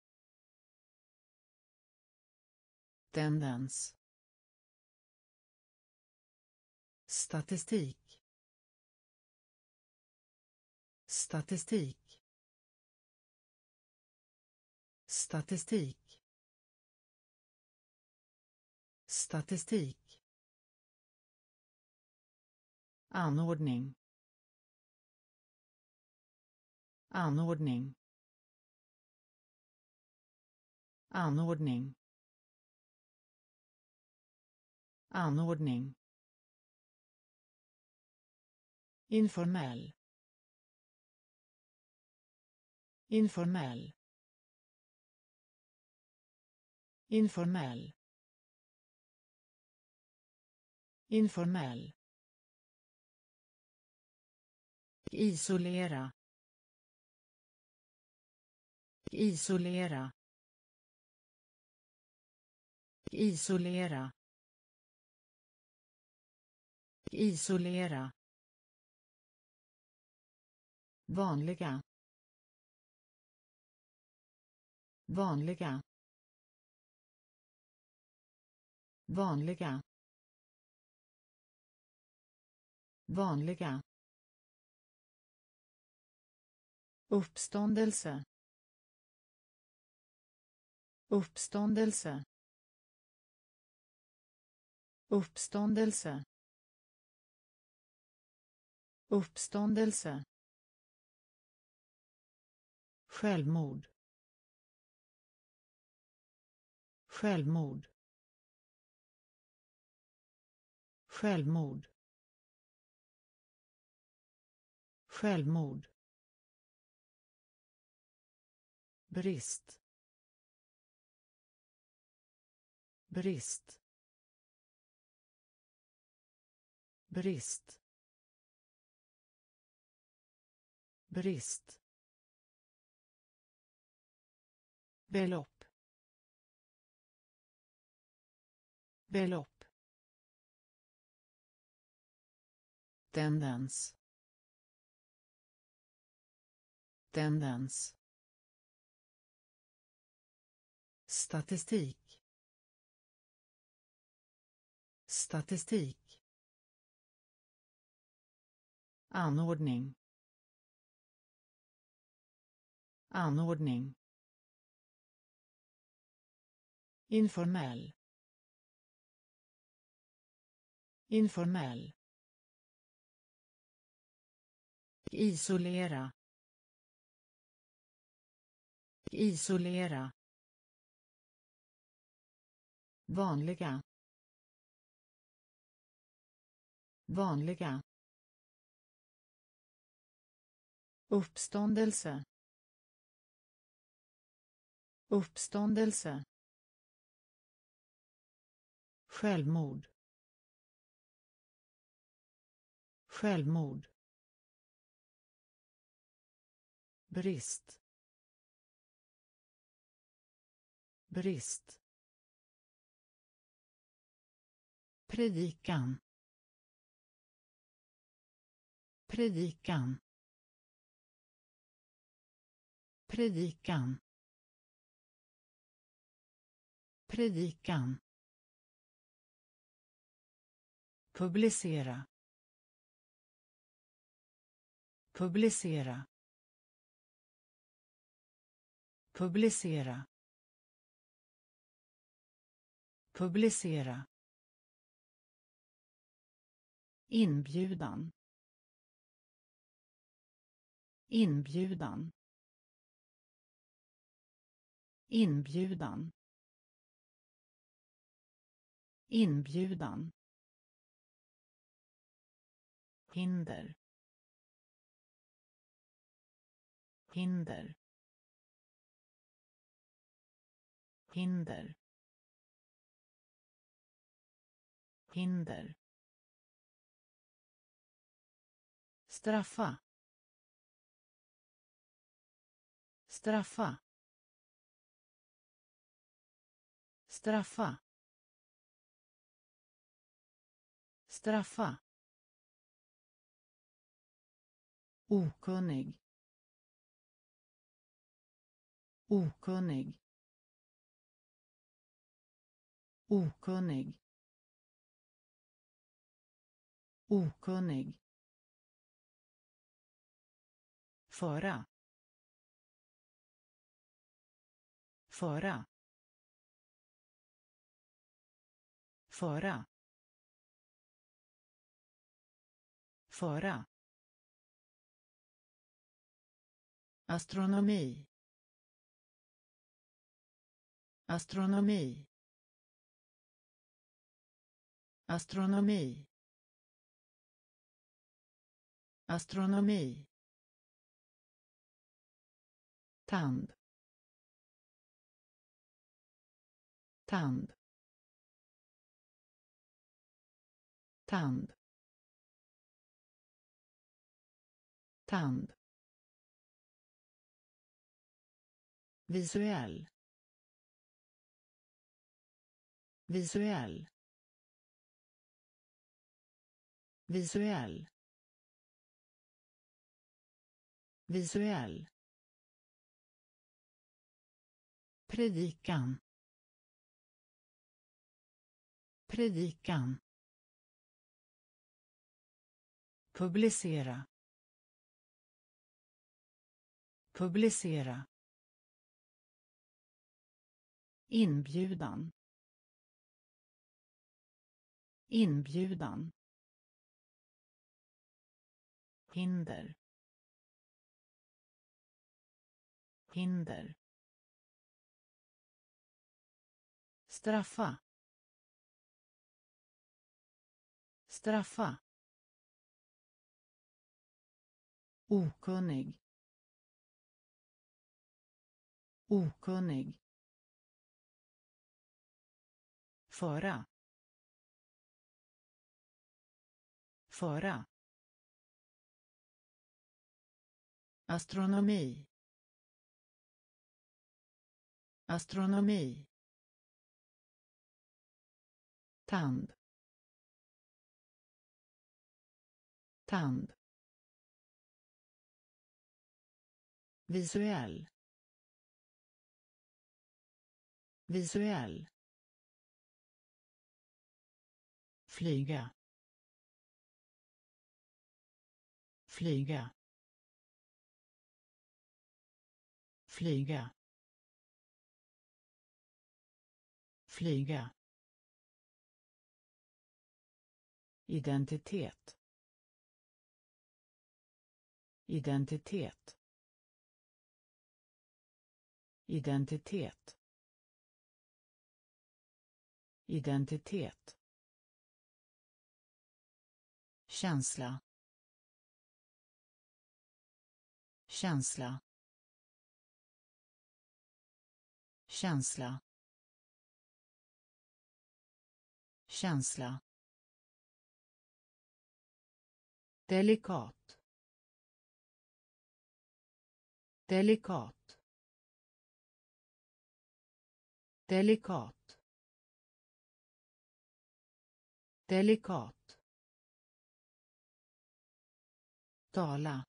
Tendens. Statistik. Statistik. Statistik. Statistik. Anordning. Anordning. Anordning. Anordning. Informell. Informell. Informell. Informell. Isolera. Isolera. Isolera. Isolera vanliga. Vanliga. Vanliga. Vanliga. Uppståndelse. Uppståndelse. Uppståndelse. Uppståndelse självmord. Självmord. Självmord. Självmord. Brist. Brist. Brist. Brist. Belopp. Belopp. Tendens. Tendens. Statistik. Statistik. Anordning. Anordning. Informell. Informell. Isolera. Isolera. Vanliga. Vanliga. Uppståndelse. Uppståndelse självmord. Självmord. Brist. Brist. Predikan. Predikan. Predikan. Predikan. Publicera. Publicera. Publicera. Publicera. Inbjudan. Inbjudan. Inbjudan. Inbjudan hinder. Hinder. Hinder. Hinder. Straffa. Straffa. Straffa. Straffa. Okunnig. Okunnig. Okunnig. Okunnig. Föra. Föra. Föra. Föra. Astronomi. Astronomi. Astronomi. Astronomi. Tand tand tand tand visuell. Visuell. Visuell. Visuell. Predikan. Predikan. Publicera. Publicera inbjudan. Inbjudan. Hinder. Hinder. Straffa. Straffa. Okunnig. Okunnig. Föra föra astronomi astronomi tand tand visuell visuell flyga. Flyga. Flyga. Flyga. Identitet. Identitet. Identitet. Identitet känsla. Känsla. Känsla. Känsla. Delikat. Delikat. Delikat. Delikat. Tala.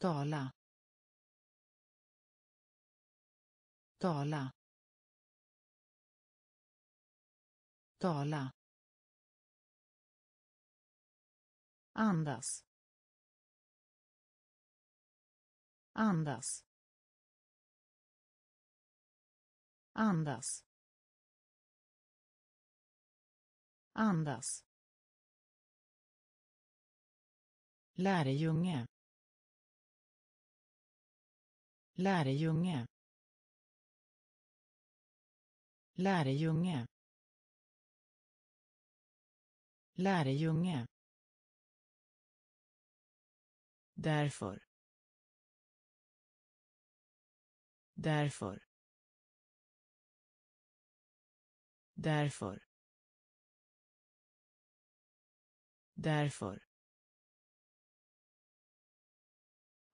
Tala. Tala. Tala. Andas. Andas. Andas. Andas. Lärjunge lärjunge lärjunge lärjunge Därför. Därför. Därför. Därför.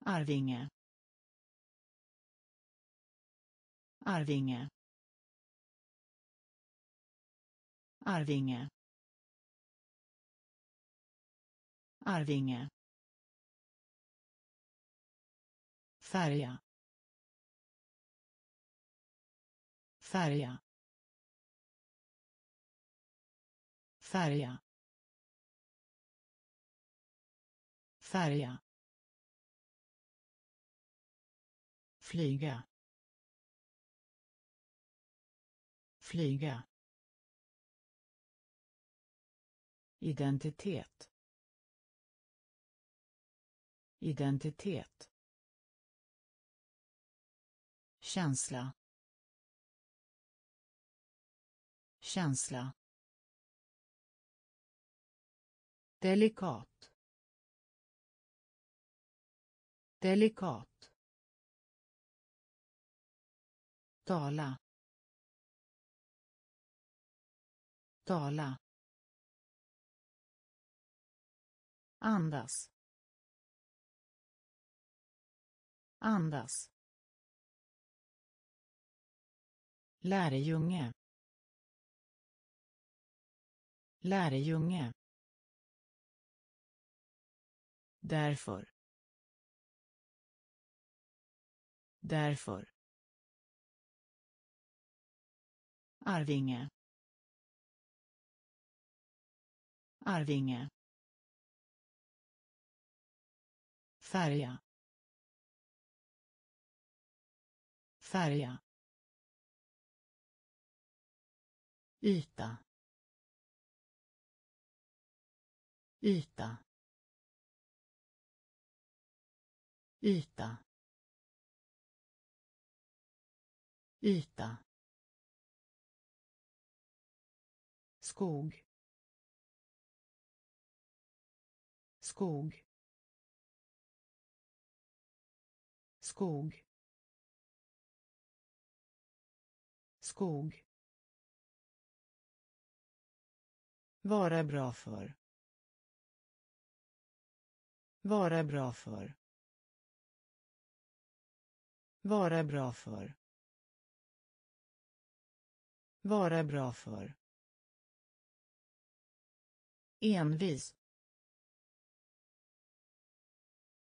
Arvinge. Arvinge. Arvinge. Arvinge. färja färja färja färja flyga. Flyga. Identitet. Identitet. Känsla. Känsla. Delikat. Delikat. Tala. Tala. Andas. Andas. Lärjunge. Lärjunge. Därför. Därför. Arvinge. Arvinge. Färja. Färja. Yta. Yta. Yta. Yta. Skog. Skog. Skog. Skog. Vara bra för. Vara bra för. Vara bra för. Vara bra för envis.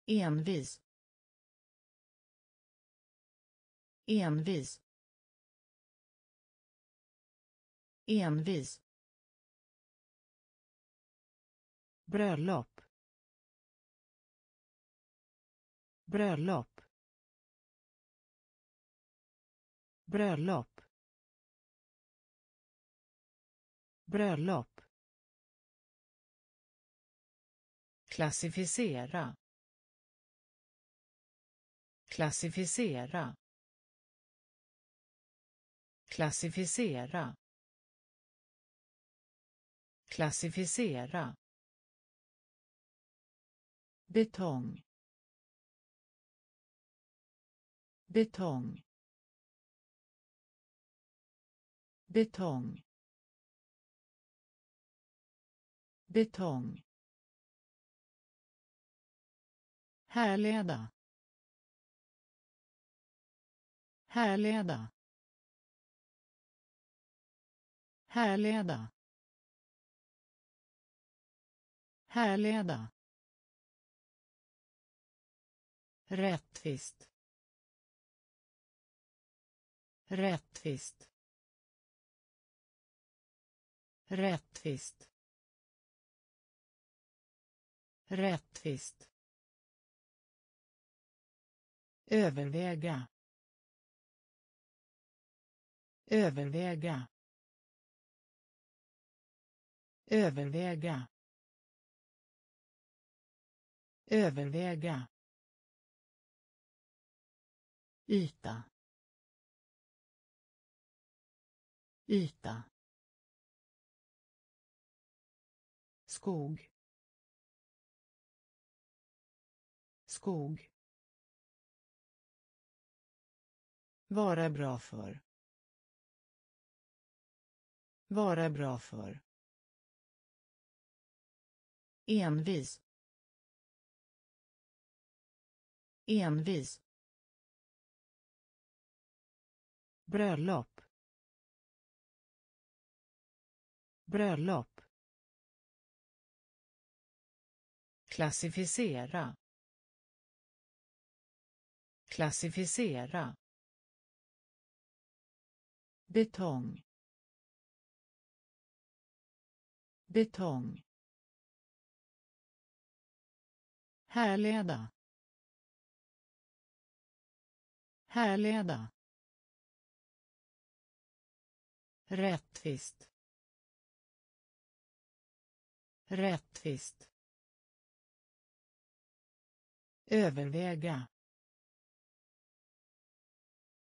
Envis. Envis. Envis. Bröllop. Bröllop. Bröllop. Bröllop. Klassificera. Klassificera. Klassificera. Klassificera. Betong. Betong. Betong. Betong. Härleda. Härleda. Härleda. Härleda. Rättvist. Rättvist. Rättvist. Rättvist överväga. Överväga. Överväga. Överväga. Yta. Yta. Skog. Skog. Vara bra för Vara bra för. Envis. Envis. Bröllop. Bröllop. Klassificera. Klassificera. Betong. Betong. Härleda. Härleda. Rättvist. Rättvist. Överväga.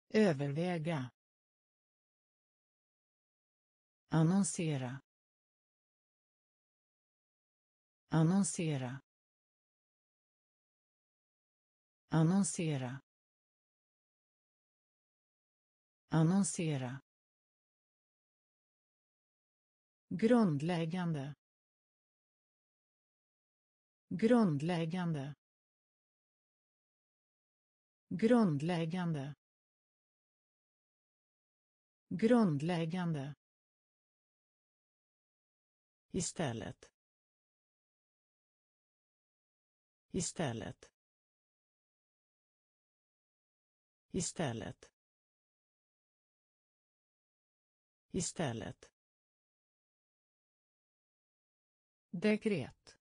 Överväga. Annonsera. Annonsera. Annonsera. Annonsera. Grundläggande. Grundläggande. Grundläggande. Grundläggande. Istället. Istället. Istället. Istället. Dekret.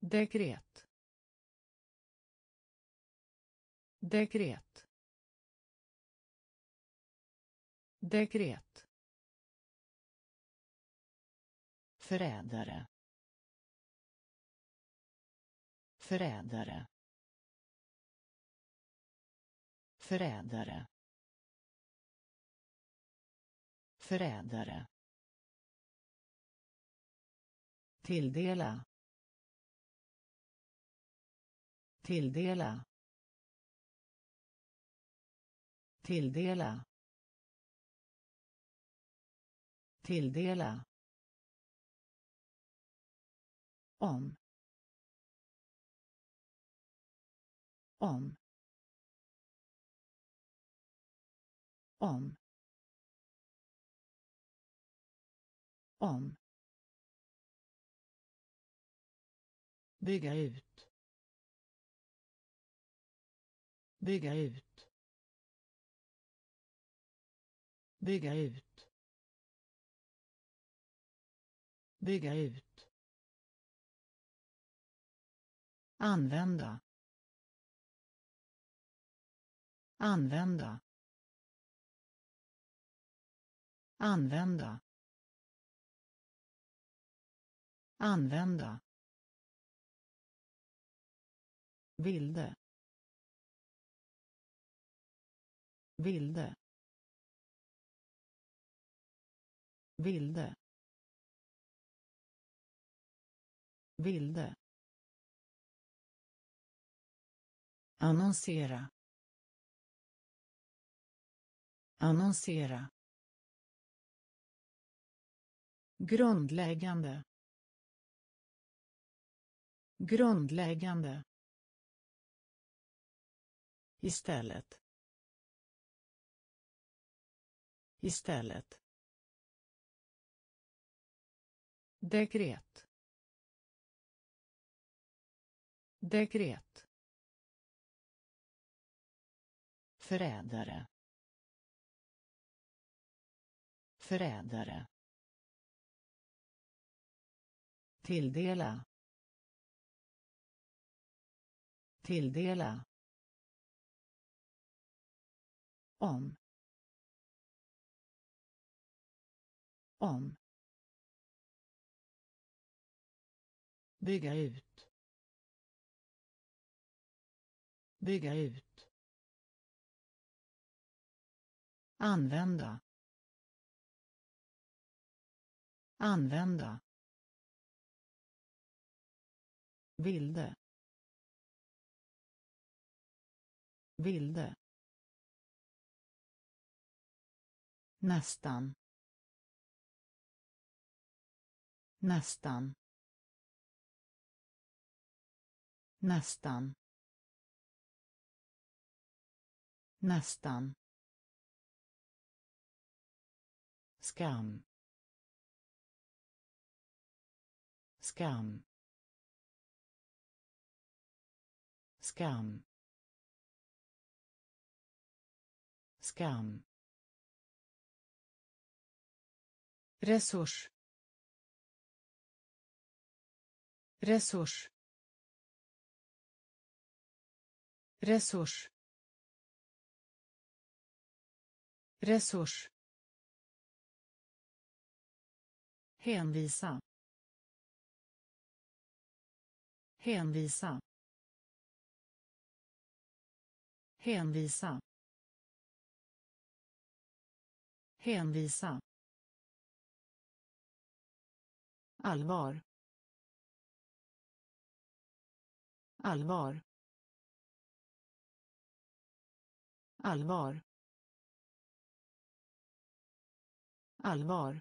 Dekret. Dekret. Dekret. Förrädare. Förrädare. Förrädare. Förrädare. Tilldela. Tilldela. Tilldela. Tilldela. Om. Om. Om. Om. Bygga ut. Bygga ut. Bygga ut. Bygga ut. Använda. Använda. Använda. Använda. Vilde vilde vilde vilde annonsera annonsera grundläggande grundläggande istället istället dekret dekret. Förrädare. Förrädare. Tilldela. Tilldela. Om. Om. Bygga ut. Bygga ut. Använda. Använda. Vilde vilde nästan. Nästan. Nästan. Nästan. Skam. Skam. Skam. Skam. Resurs. Resurs. Resurs. Resurs. Hänvisa. Hänvisa. Hänvisa. Hänvisa. Allvar. Allvar. Allvar. Allvar.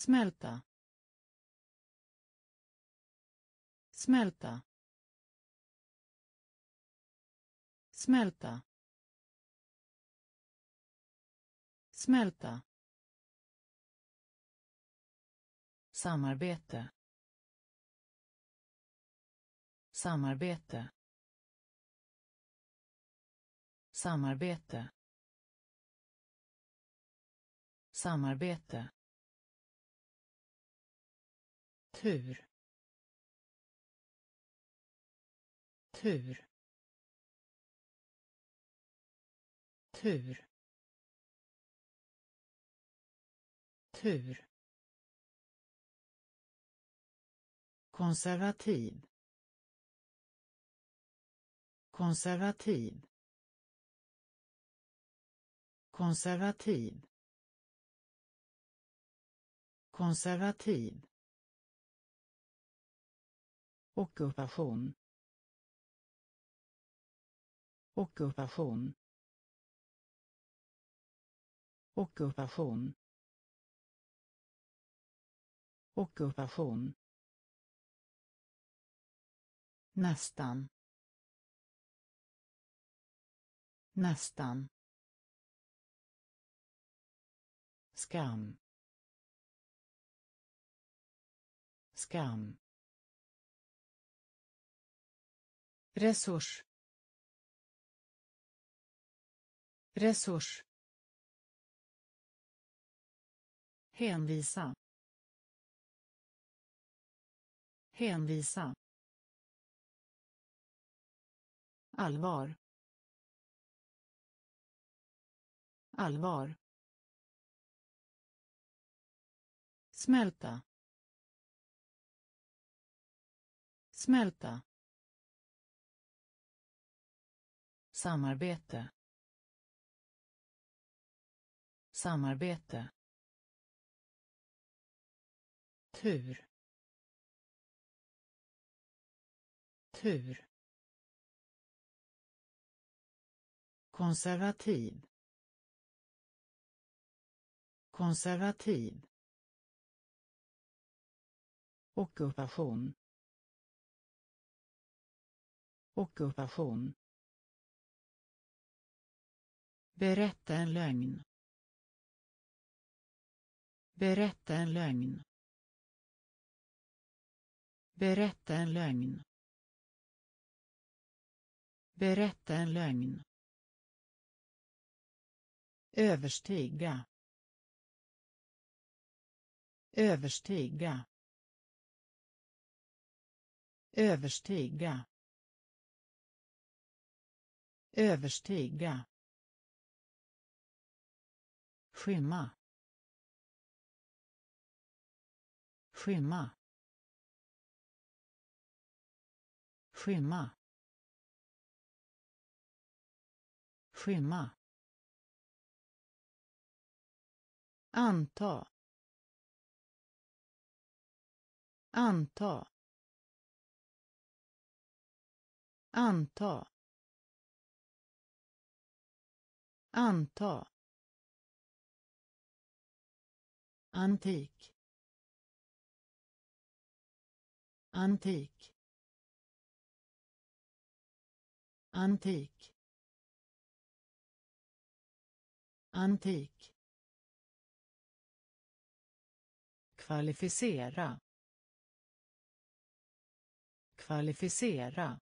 Smälta. Smälta. Smälta. Smälta. Samarbete. Samarbete. Samarbete. Samarbete tur. Tur. Tur. Tur. Konservativ. Konservativ. Konservativ. Konservativ ockupation. Ockupation. Ockupation. Ockupation. Nästan. Nästan. Skam. Skam. Resurs. Resurs. Hänvisa. Hänvisa. Allvar. Allvar. Smälta. Smälta. Samarbete. Samarbete. Tur. Tur. Konservativ. Konservativ. Ockupation. Ockupation berätta en lögn. Berätta en lögn. Berätta en lögn. Berätta en lögn. Överstiga. Överstiga. Överstiga. Överstiga skymma. Skymma. Skymma. Skymma. Anta. Anta. Anta. Anta. Antik. Antik. Antik. Antik. Kvalificera. Kvalificera.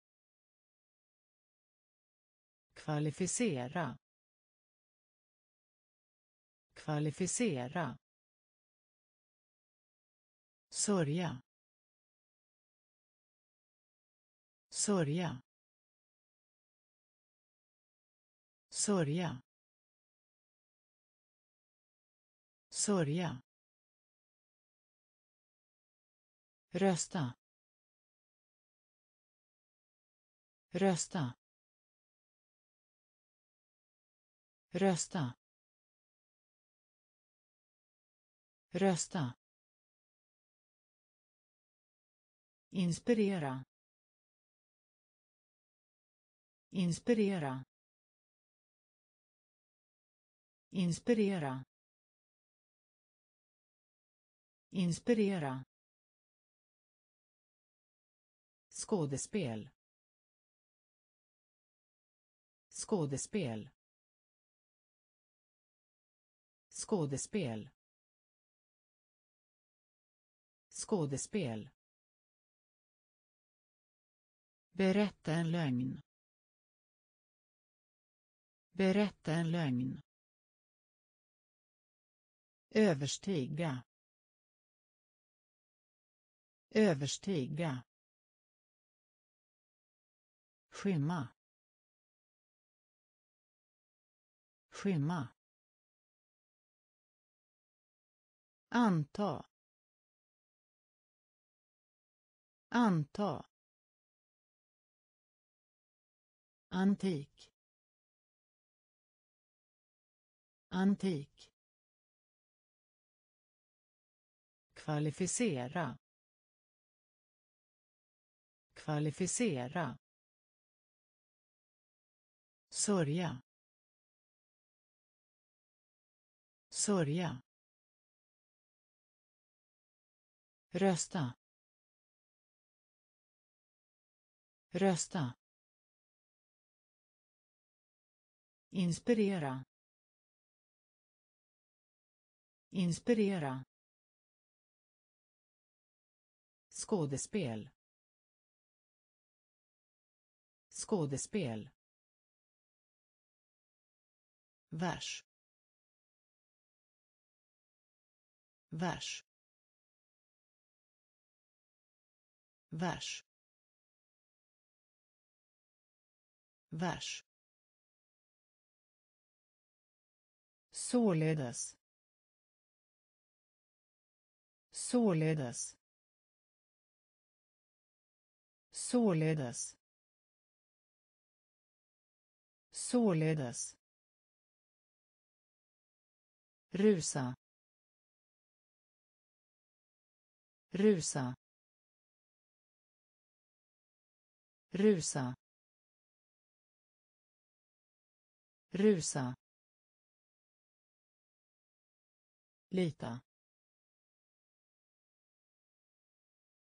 Kvalificera. Kvalificera sörja. Sörja. Sörja. Sörja. Rösta. Rösta. Rösta. Rösta. Inspirera. Inspirera. Inspirera. Inspirera. Skådespel. Skådespel. Skådespel. Skådespel berätta en lögn. Berätta en lögn. Överstiga. Överstiga. Skymma. Skymma. Anta. Anta. Antik. Antik. Kvalificera. Kvalificera. Sörja. Sörja. Rösta. Rösta. Inspirera. Inspirera. Skådespel. Skådespel. Vers. Vers. Vers. Vers. Således. Således. Således. Således. Rusa. Rusa. Rusa. Rusa. Lita.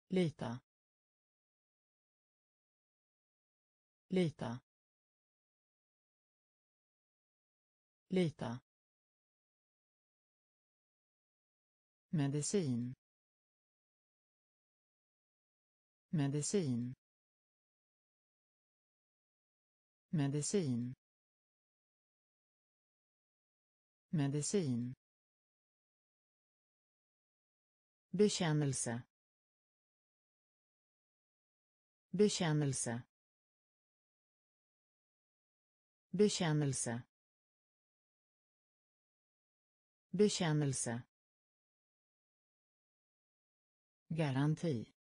Lita. Lita. Lita. Medicin. Medicin. Medicin. Medicin. Bekännelse. Bekännelse. Bekännelse. Bekännelse. Garanti.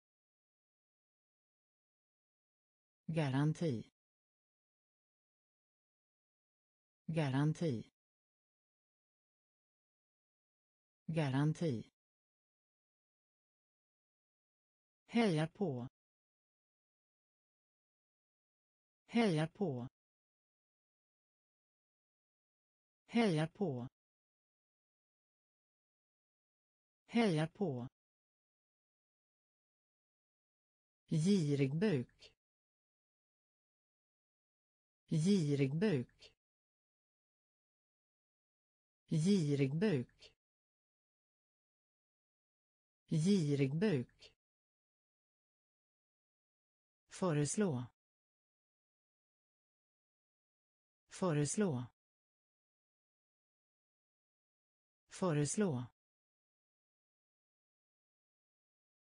Garanti. Garanti. Garanti. Heja på heja på Heja på. Heja på. Girig buk. Girig buk. Föreslå. Föreslå. Föreslå.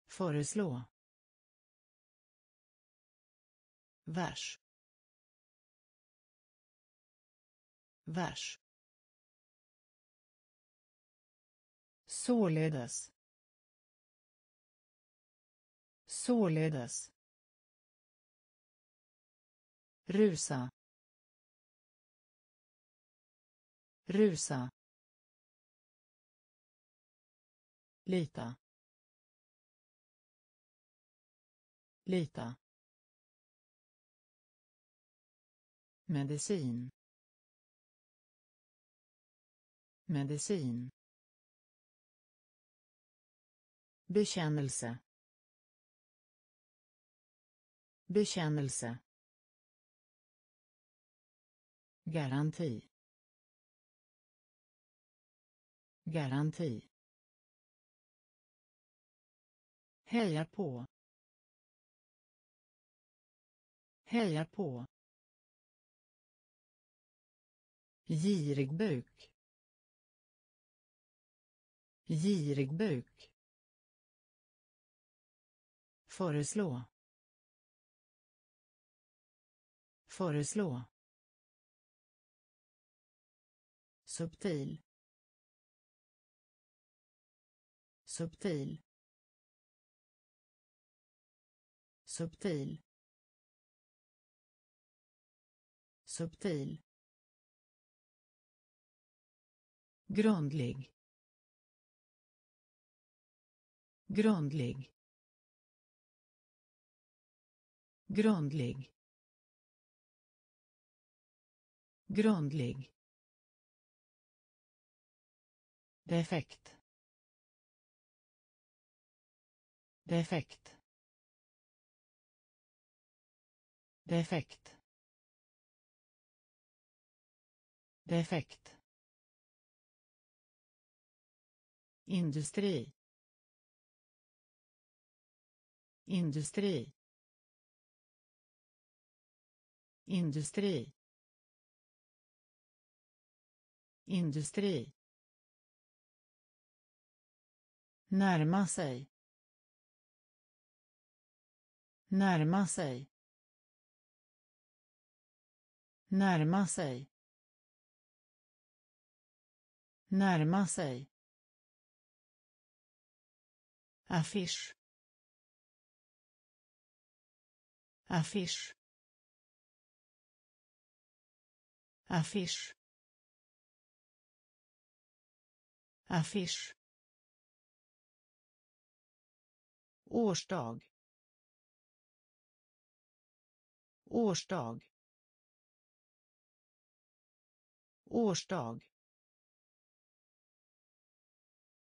Föreslå. vers vers således således rusa rusa lita lita medicin medicin bekännelse bekännelse garanti garanti heja på heja på Girig buk. Girig buk. Föreslå. Föreslå. Subtil. Subtil. Subtil. Subtil. grundlig grundlig grundlig grundlig defekt. Defekt. Defekt. Defekt. Industri. Industri. Industri. Industri. Närma sig. Närma sig. Närma sig. Närma sig. Affisch. Affisch. Affisch. Affisch. Årsdag. Årsdag. Årsdag.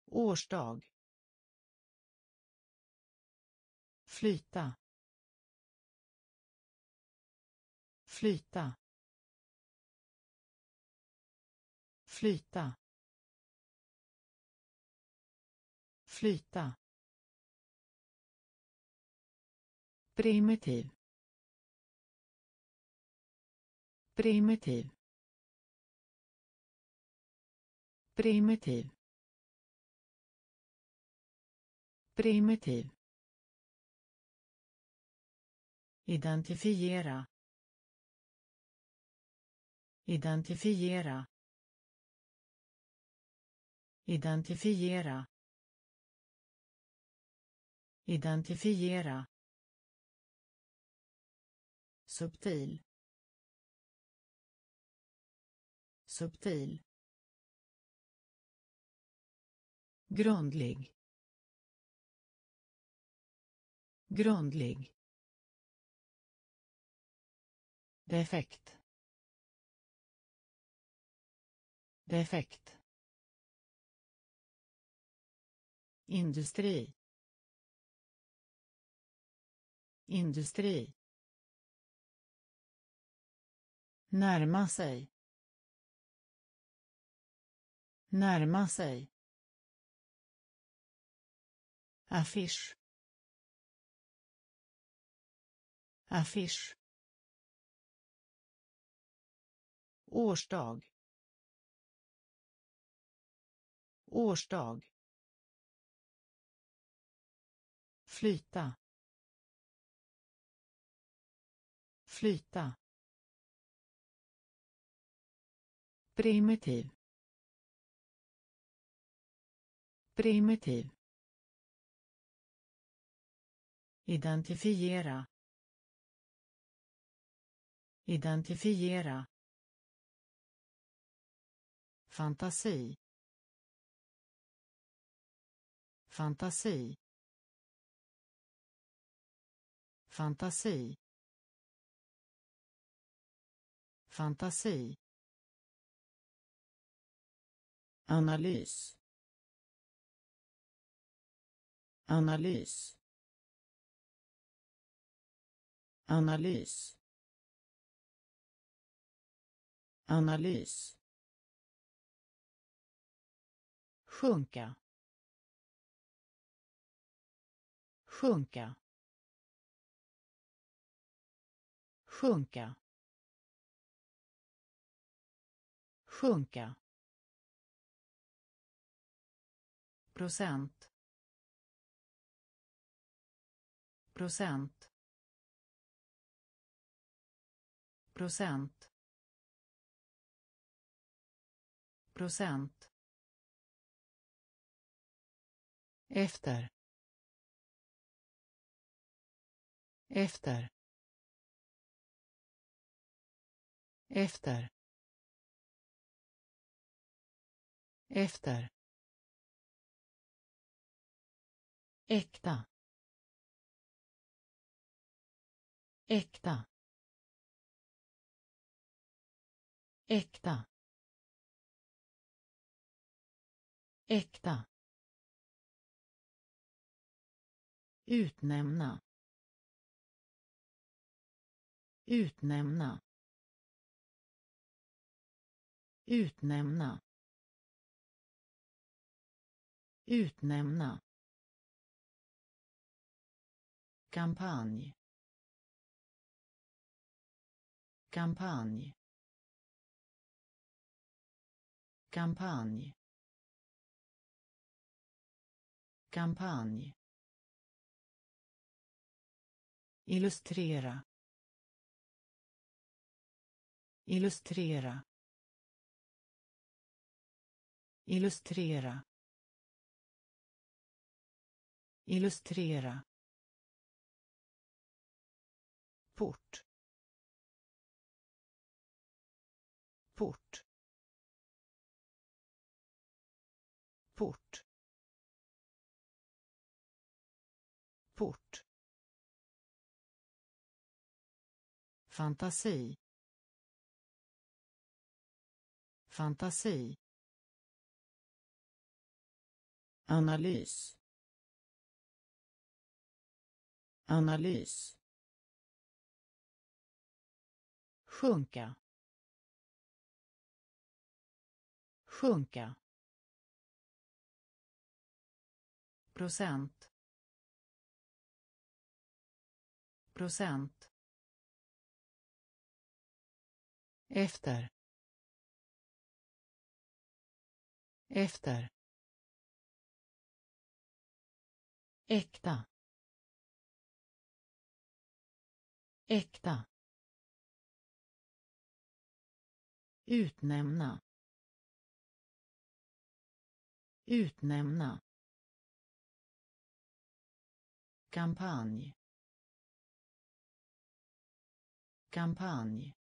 Årsdag. Flyta. Flyta. Flyta. Flyta. Primitiv primitiv primitiv primitiv Identifiera. Identifiera. Identifiera. Identifiera. Subtil. Subtil. Grundlig. Grundlig. defekt defekt industri industri närma sig. Närma sig. Affisch. Affisch. Årsdag årsdag flyta. Flyta. Primitiv. Primitiv. Identifiera. Identifiera. Fantasi. Fantasi. Fantasi. Fantasi analys. Analys. Analys. Analys. Sjunka. Sjunka. Sjunka. Sjunka. Procent. procent. procent. procent. Efter. Efter. Efter. Efter. Äkta. Äkta. Äkta. Äkta. Utnämna. Utnämna. Utnämna. Utnämna. Kampanj. Kampanj. Kampanj. Kampanj. Illustrera. Illustrera. Illustrera. Illustrera port. Port. Port. Port. Fantasi. Fantasi. Analys. Analys. Sjunka. Sjunka. Procent. Procent. Efter. Efter. Äkta. Äkta. Utnämna. Utnämna. Kampanj. Kampanj.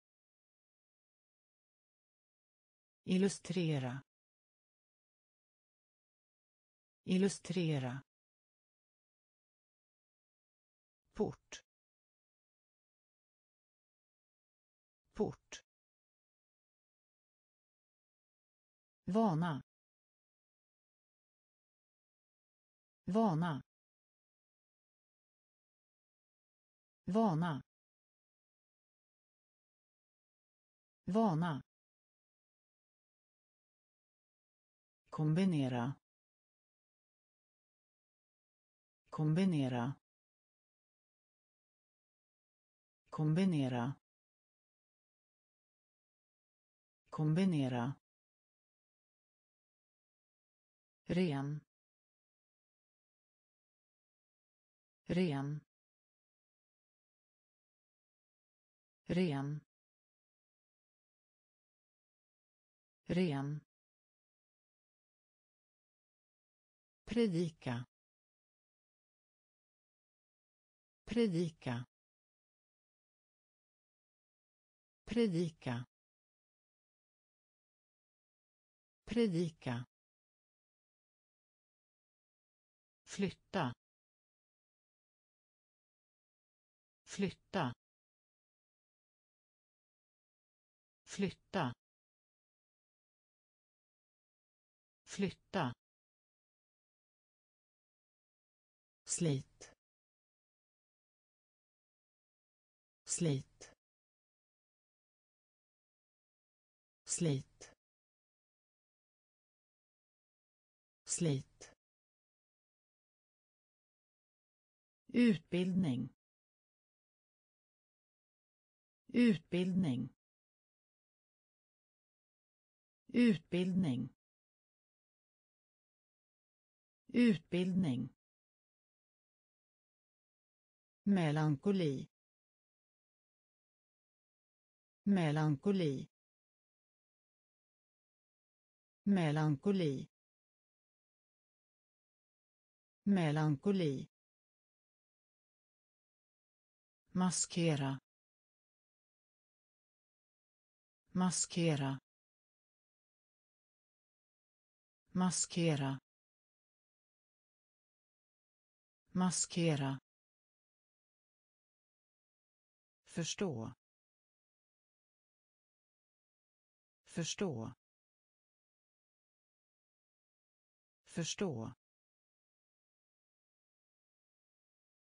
Illustrera. Illustrera. Port. Port. Vana. Vana. Vana. Vana. Kombinera. Kombinera. Kombinera. Kombinera. Ren. Ren. Ren. Ren. Predika. Predika. Predika. Predika. Flytta flytta flytta flytta. Slit. Slit. Slit. Slit. Utbildning. Utbildning. Utbildning. Utbildning. Melankoli. Melankoli. Melankoli. Melankoli maskera. Maskera. Maskera. Maskera. Förstå. Förstå. Förstå.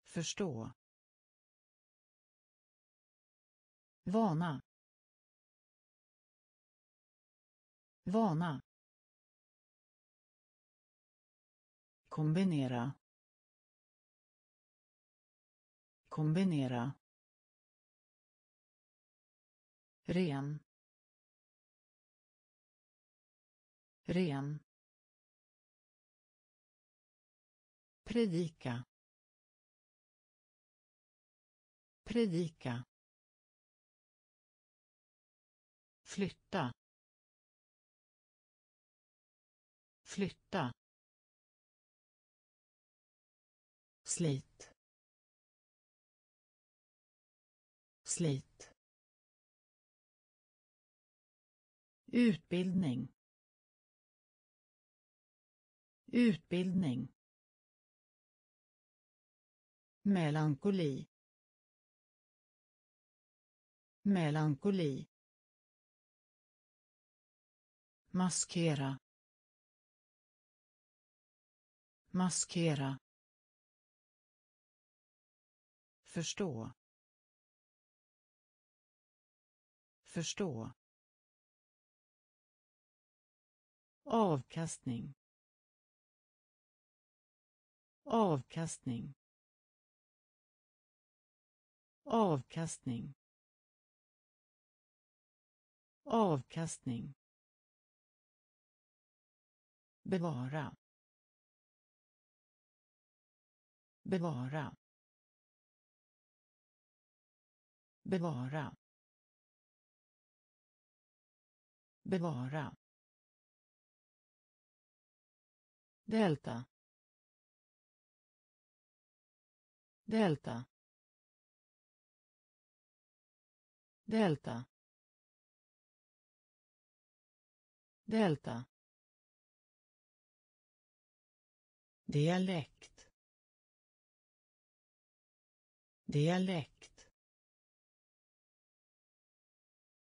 Förstå. Vana. Vana. Kombinera. Kombinera. Ren. Ren. Predika. Predika. Flytta. Flytta. Slit. Slit. Utbildning. Utbildning. Melankoli. Melankoli maskera. Maskera. Förstå. Förstå. Avkastning. Avkastning. Avkastning. Avkastning bevara bevara bevara bevara. Delta delta. Delta delta. Dialekt. Dialekt.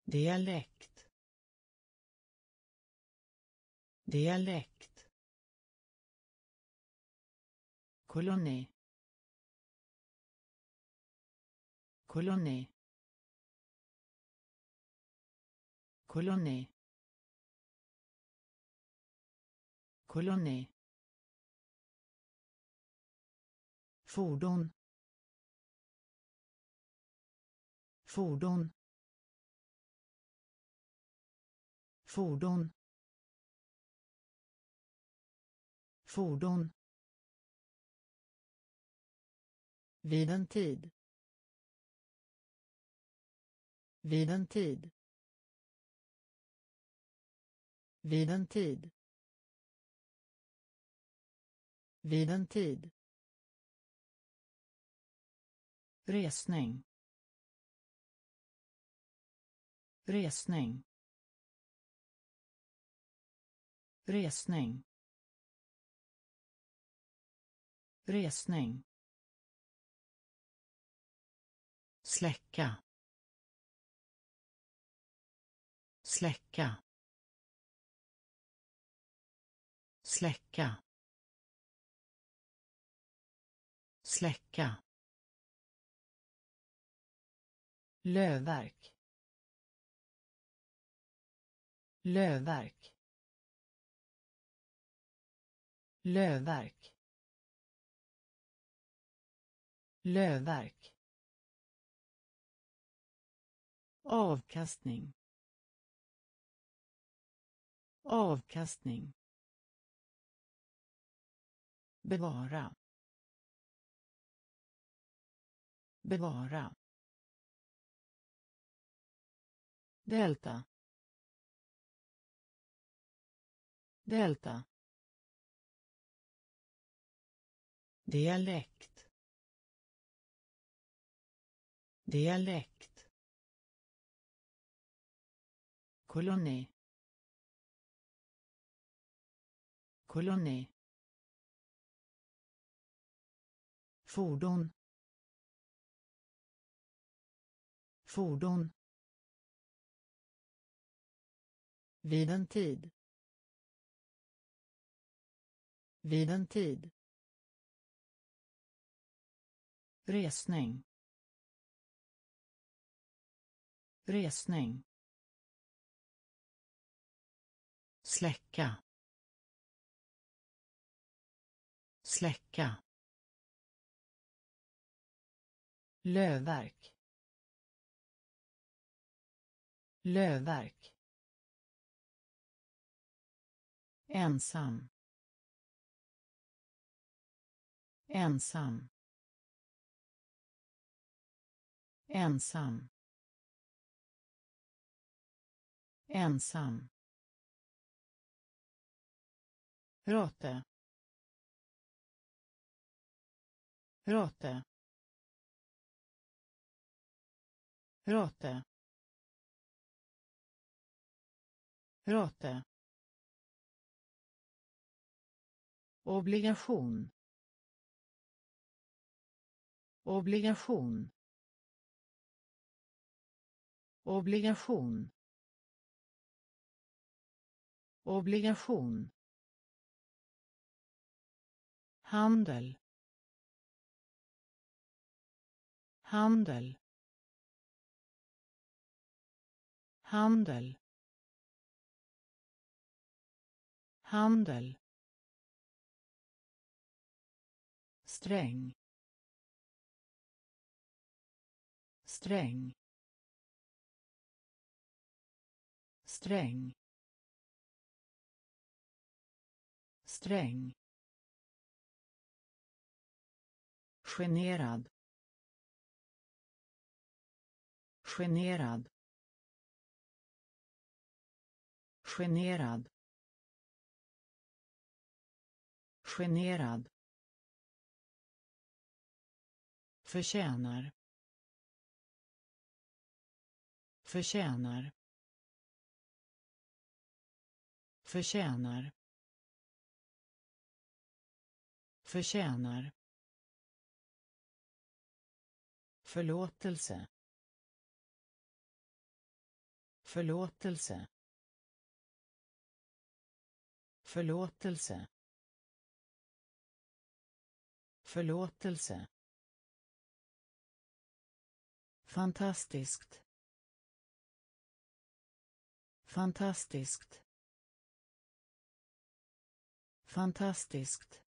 Dialekt. Dialekt. Koloni. Koloni. Koloni. Koloni. Fordon. Fordon. Fordon. Fordon. Vid en tid. Vid en tid. Vid en tid. Vid en tid. Resning. Resning. Resning. Resning. Släcka. Släcka. Släcka. Släcka. Lövverk. Lövverk. Lövverk. Lövverk. Avkastning. Avkastning. Bevara. Bevara. Delta. Delta. Dialekt. Dialekt. Koloni. Koloni. Fordon. Fordon. Vid en tid. Vid en tid. Resning. Resning. Släcka. Släcka. Lövverk. Lövverk. Ensam ensam ensam ensam Råte. Råte. Råte. Råte. Obligation. Obligation. Obligation. Obligation. handel handel handel handel sträng. Sträng. Sträng. Sträng. Generad. Generad. Generad. Generad. Förtjänar förtjänar förtjänar förtjänar Förlåtelse. Förlåtelse. Förlåtelse. Förlåtelse. Fantastiskt. Fantastiskt. Fantastiskt.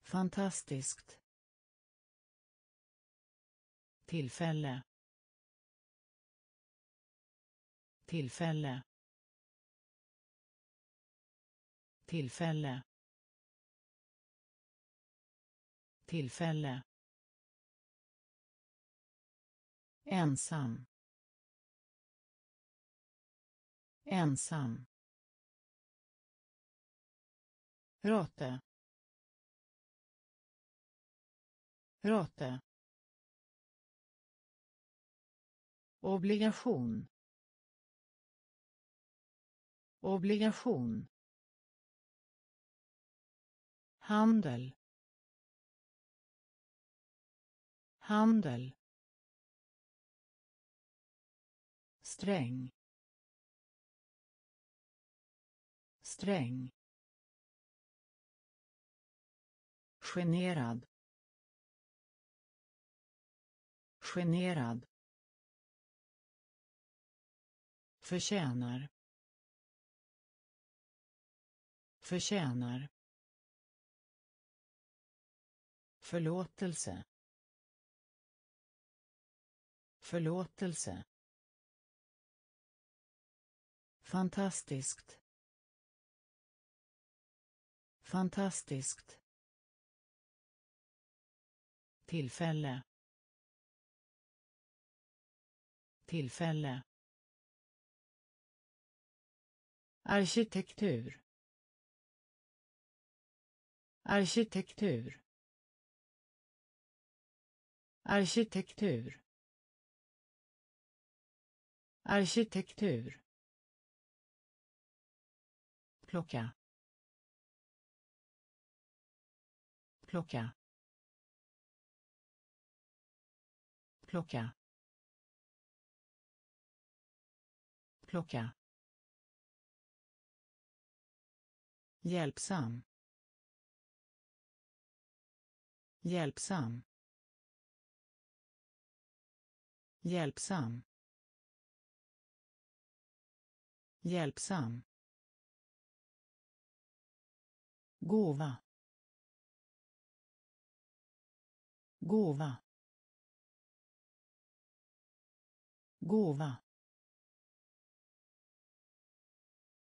Fantastiskt. Tillfälle. Tillfälle. Tillfälle. Tillfälle. Ensam. Ensam. Råte. Råte. Obligation. Obligation. Handel. Handel. Sträng. Sträng. Generad. Generad. Förtjänar. Förtjänar. Förlåtelse. Förlåtelse. Fantastiskt. Fantastiskt. Tillfälle. Tillfälle. Arkitektur. Arkitektur. Arkitektur. Arkitektur plocka. Plocka. Plocka. Plocka. Hjälpsam. Hjälpsam. Hjälpsam. Hjälpsam. Gåva. Gåva. Gåva.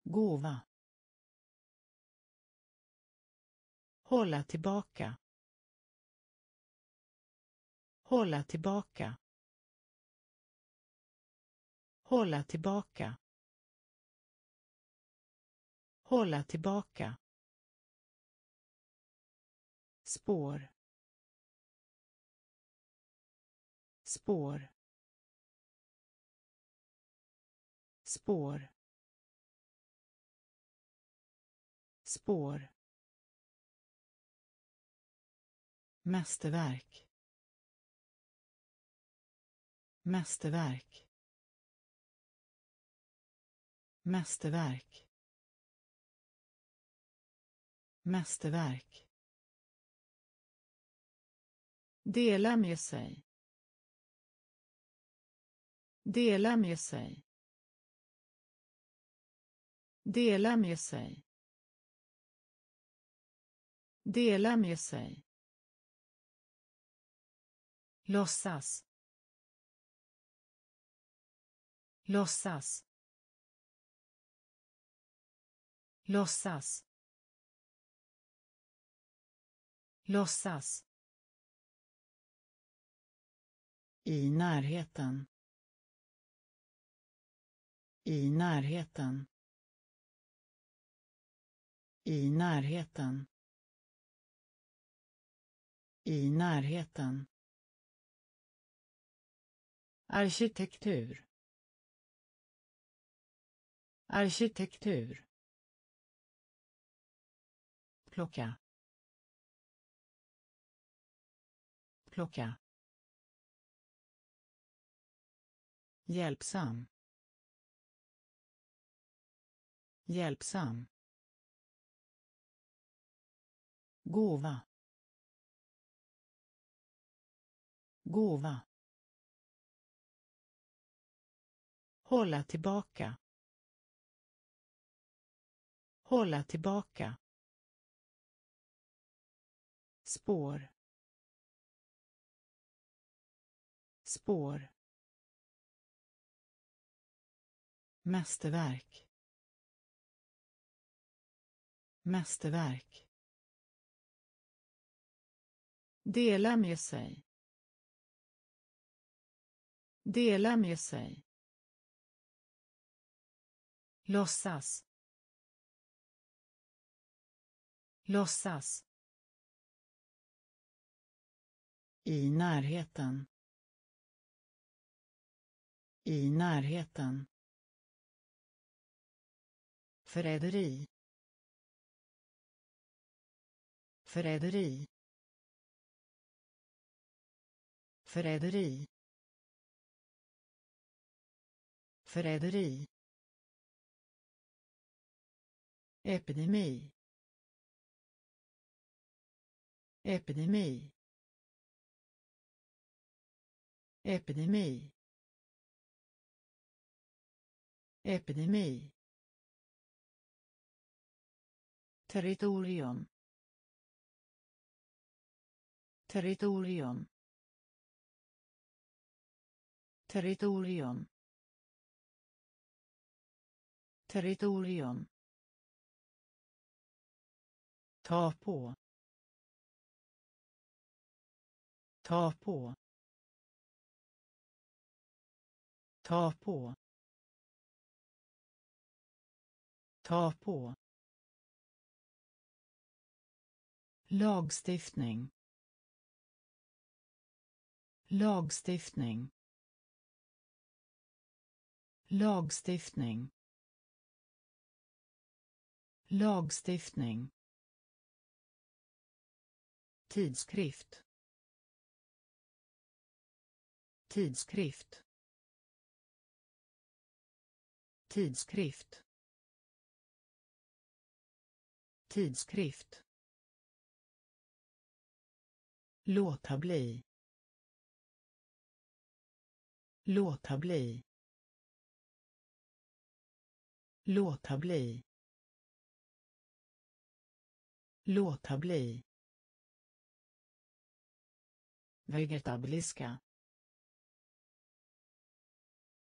Gåva. Hålla tillbaka. Hålla tillbaka. Hålla tillbaka. Hålla tillbaka spår. Spår. Spår. Spår. Mästerverk. Mästerverk. Mästerverk. Mästerverk. Dela med sig. Dela med sig. Dela med sig. Dela med sig. Låtsas. Låtsas. Låtsas. Låtsas. I närheten. I närheten. I närheten. I närheten. Arkitektur. Arkitektur. Plocka. Plocka. Hjälpsam Hjälpsam. Gåva. Gåva. Hålla tillbaka. Hålla tillbaka. Spår. Spår. Mästerverk. Mästerverk. Dela med sig. Dela med sig. Låtsas. Låtsas. I närheten. I närheten. Förräderi. Förräderi. Förräderi. Förräderi. Epidemi. Epidemi. Epidemi. Epidemi. Territorium. Territorium. Territorium. Territorium. Ta på. Ta på. Ta på. Ta på. Lagstiftning. Lagstiftning. Lagstiftning. Lagstiftning. Tidskrift. Tidskrift. Tidskrift. Tidskrift. Låta bli. Låta bli. Låta bli. Låta bli. Vegetabiliska.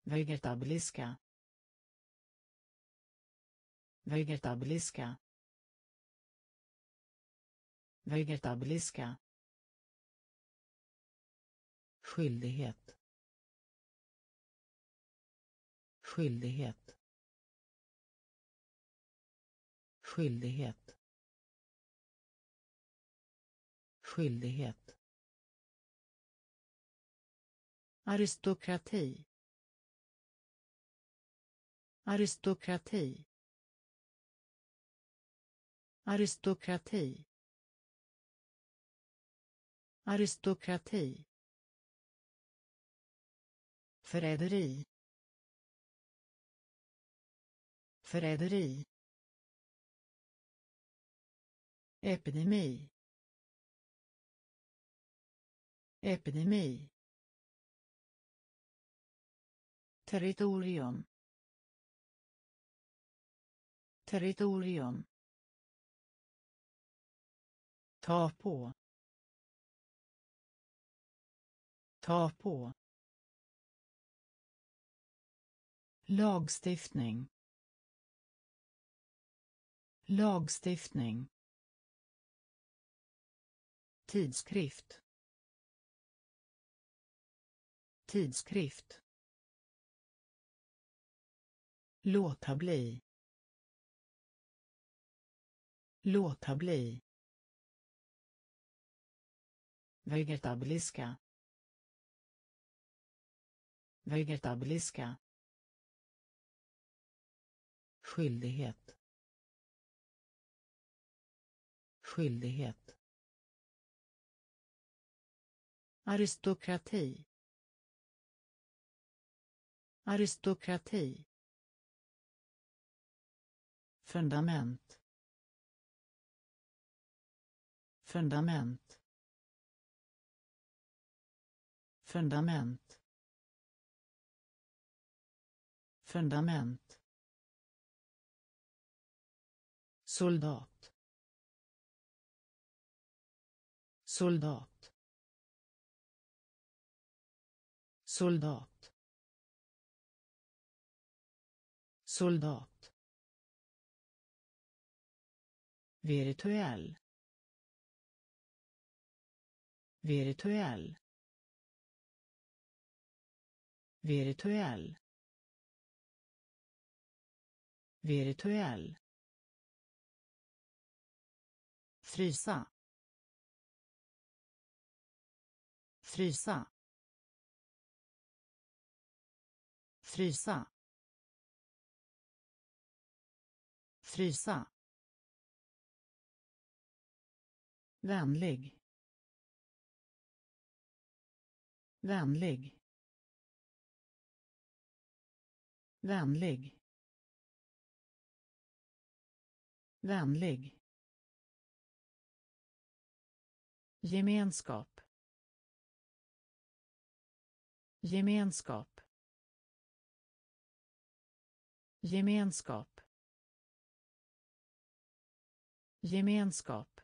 Vegetabiliska. Vegetabiliska. Vegetabiliska. Skyldighet. Skyldighet. Skyldighet. Skyldighet. Aristokrati. Aristokrati. Aristokrati. Aristokrati. Förräderi. Förräderi. Epidemi. Epidemi. Territorium. Territorium. Ta på. Ta på. Lagstiftning. Lagstiftning. Tidskrift. Tidskrift. Låta bli. Låta bli. Vegetabiliska. Vegetabiliska. Skyldighet. Skyldighet. Aristokrati. Aristokrati. fundament fundament fundament fundament soldat. Soldat. Soldat. Soldat. Virtuell. Virtuell. Virtuell. Virtuell. Frysa. Frysa. Frysa. Frysa. Vänlig. Vänlig. Vänlig. Vänlig. Gemenskap. Gemenskap. Gemenskap. Gemenskap.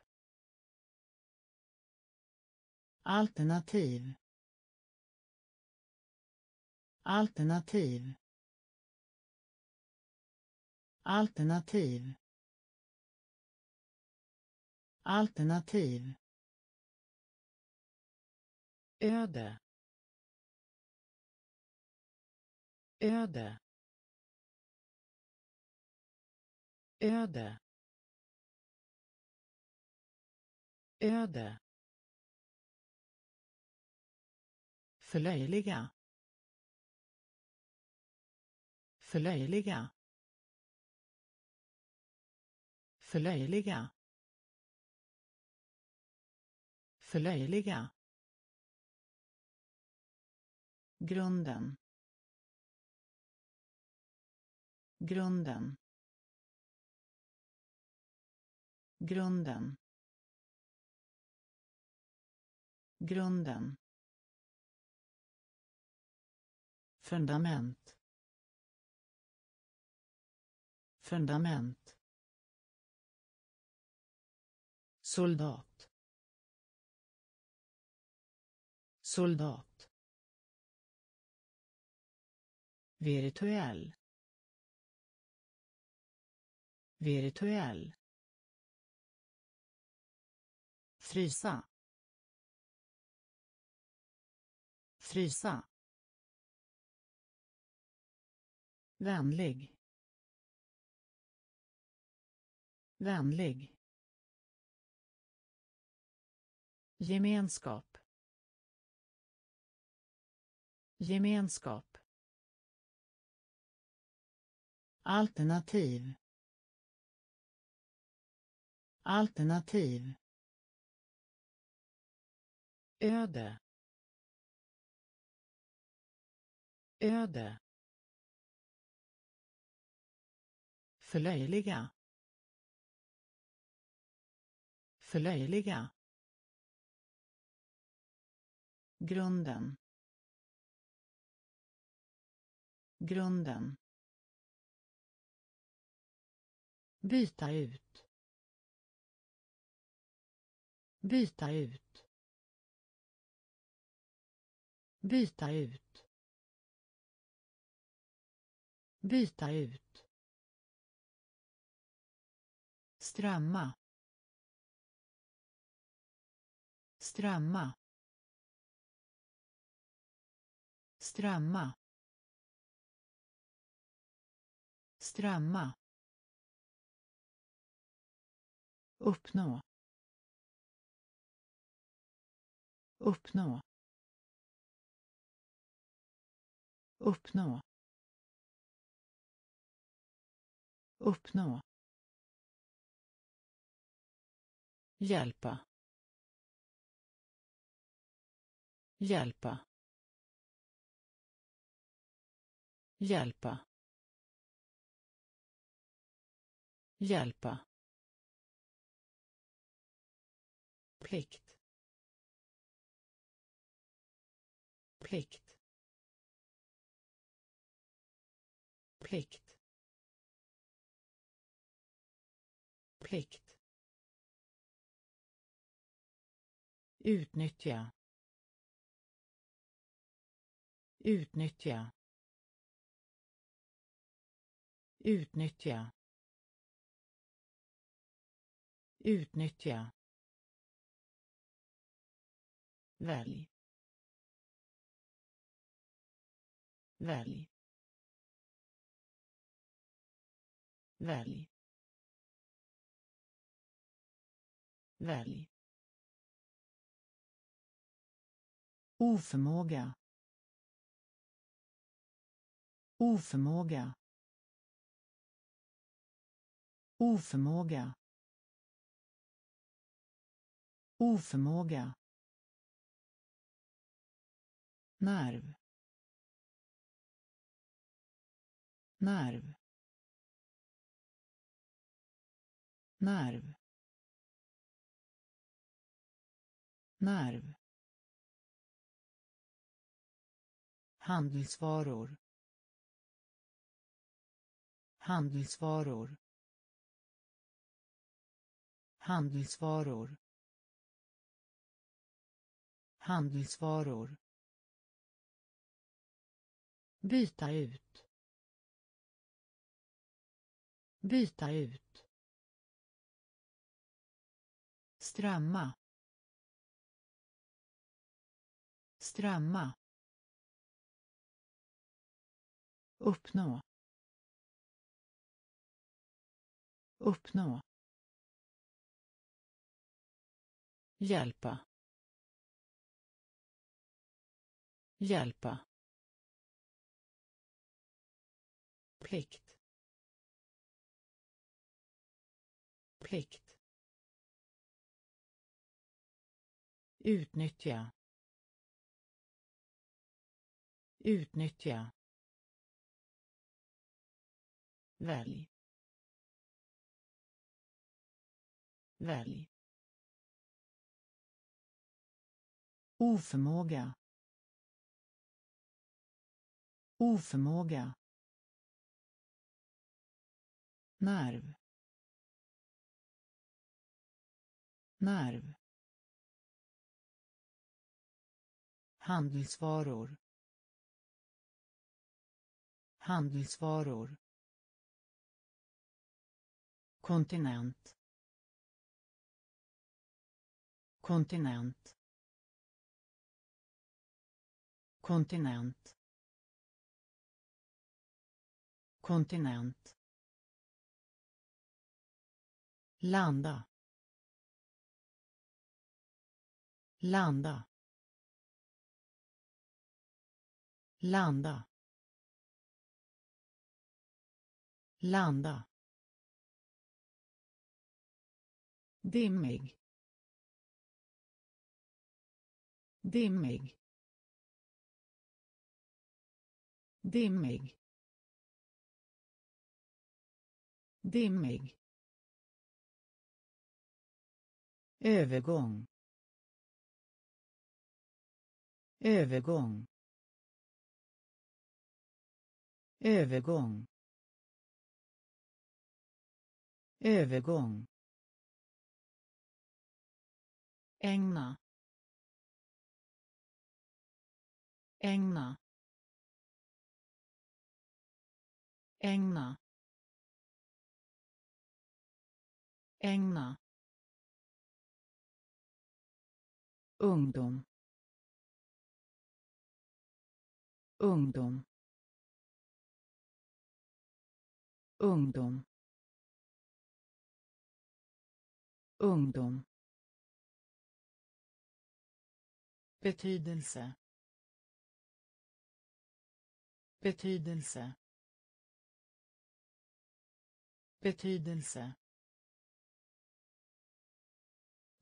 Alternativ. Alternativ. Alternativ. Alternativ öde öde öde öde. Förlöjliga. Förlöjliga. Förlöjliga. Förlöjliga grunden. Grunden. Grunden. Grunden. Fundament. Fundament. Soldat. Soldat. Virtuell. Virtuell. Frysa. Frysa. Vänlig. Vänlig. Gemenskap. Gemenskap. Alternativ. Alternativ. Öde. Öde. Förlöjliga. Förlöjliga. Grunden. Grunden. Byta ut. Byta ut. Byta ut. Byta ut. Strömma. Strömma. Strömma. Strömma. Uppnå. Uppnå. Uppnå. Uppnå. Hjälpa. Hjälpa. Hjälpa. Hjälpa. Plikt. Plikt. Plikt. Plikt. Utnyttja. Utnyttja. Utnyttja. Utnyttja välj. Välj. Välj. Välj. Oförmåga. Oförmåga. Oförmåga. Oförmåga nerv. Nerv. Nerv. Nerv. Handelsvaror. Handelsvaror. Handelsvaror. Handelsvaror byta ut. Byta ut. Strömma. Strömma. Uppnå. Uppnå. Hjälpa. Hjälpa. Plikt. Plikt. Utnyttja. Utnyttja. Välj. Välj. Oförmåga. Oförmåga nerv. Nerv. Handelsvaror. Handelsvaror. Kontinent. Kontinent. Kontinent. Kontinent. Landa. Landa. Landa. Landa. Dimmig. Dimmig. Dimmig. Dimmig. Övergång. Övergång. Övergång. Övergång. Ägna. Ägna. Ägna. Ägna. Ungdom. Ungdom. Ungdom. Ungdom. Betydelse. Betydelse. Betydelse.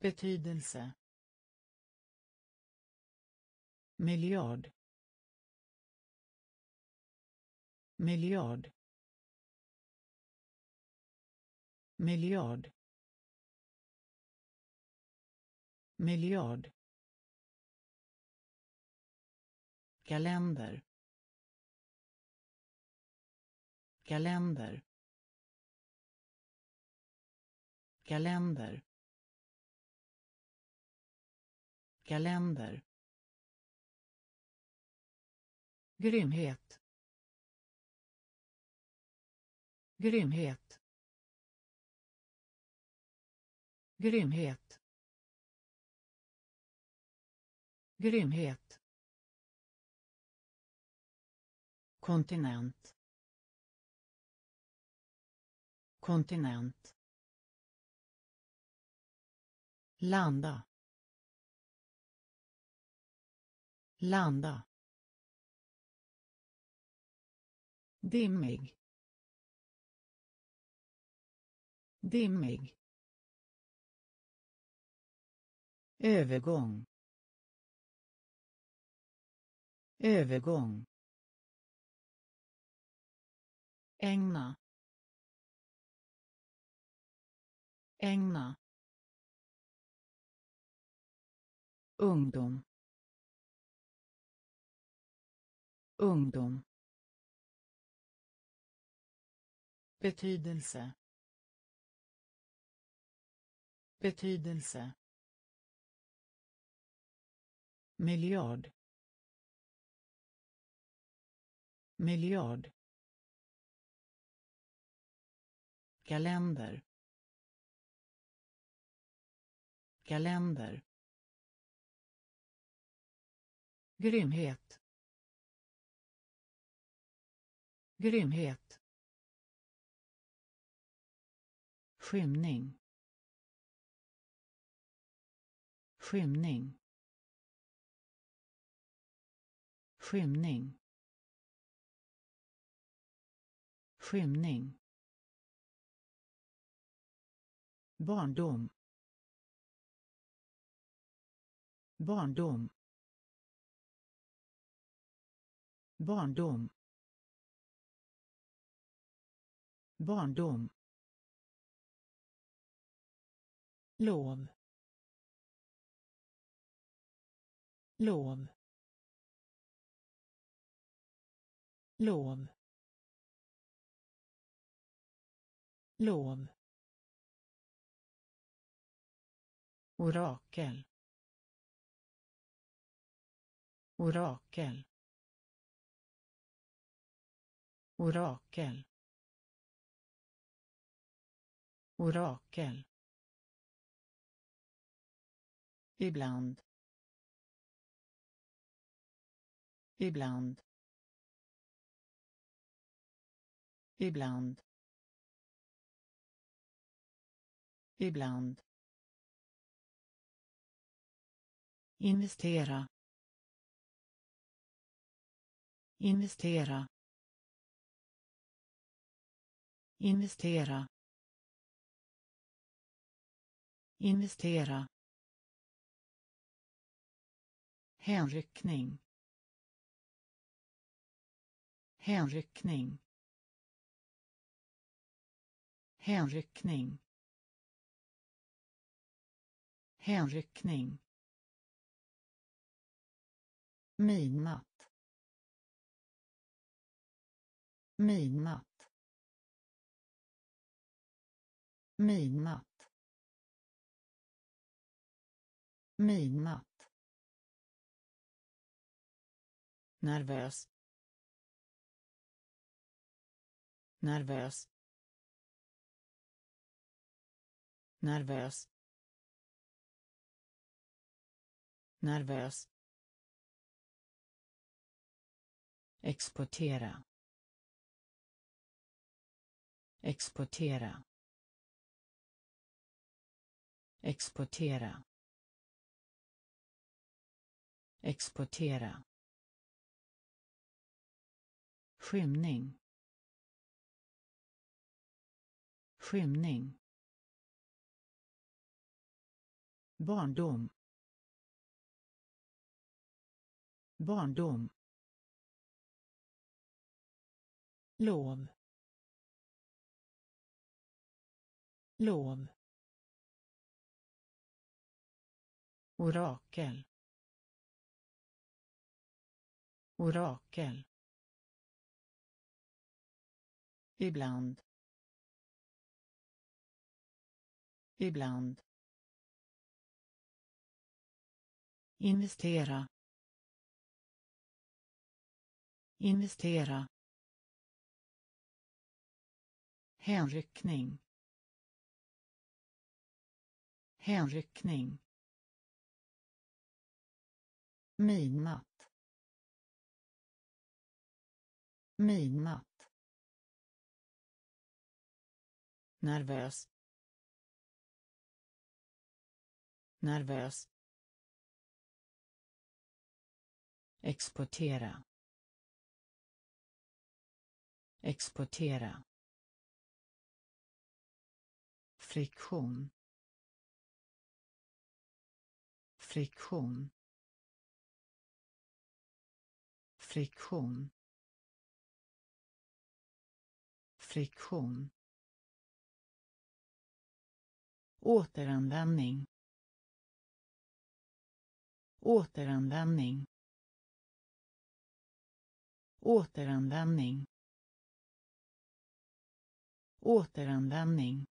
Betydelse miljard. Miljard. Miljard. Miljard. Kalender. Kalender. Kalender. Kalender. Grymhet. Grymhet. Grymhet. Grymhet. Kontinent. Kontinent. Landa. Landa. Dimmig. Dimmig. Övergång. Övergång. Ägna. Ägna. Ungdom. Ungdom. Betydelse. Betydelse. Miljard. Miljard. Kalender. Kalender. Grymhet. Grymhet. Skymning. Skymning. Skymning. Skymning. Barndom. Barndom. Barndom. Barndom. Lov lov lov lov orakel. Orakel. Orakel. Orakel. Ibland. Ibland. Ibland. Ibland. Investera. Investera. Investera. Investera. Hänryckning. Hänryckning. Hänryckning. Hänryckning. Midnatt midnatt midnatt midnatt nervös. Nervös. Nervös. Nervös. Exportera. Exportera. Exportera. Exportera skymning. Skymning. Barndom. Barndom. Lov. Lov. Orakel. Orakel. Ibland. Ibland. Investera. Investera. Hänryckning. Hänryckning. Midnatt midnatt nervös. Nervös. Exportera. Exportera. Friktion. Friktion. Friktion. Friktion. Återanvändning. Återanvändning. Återanvändning. Återanvändning.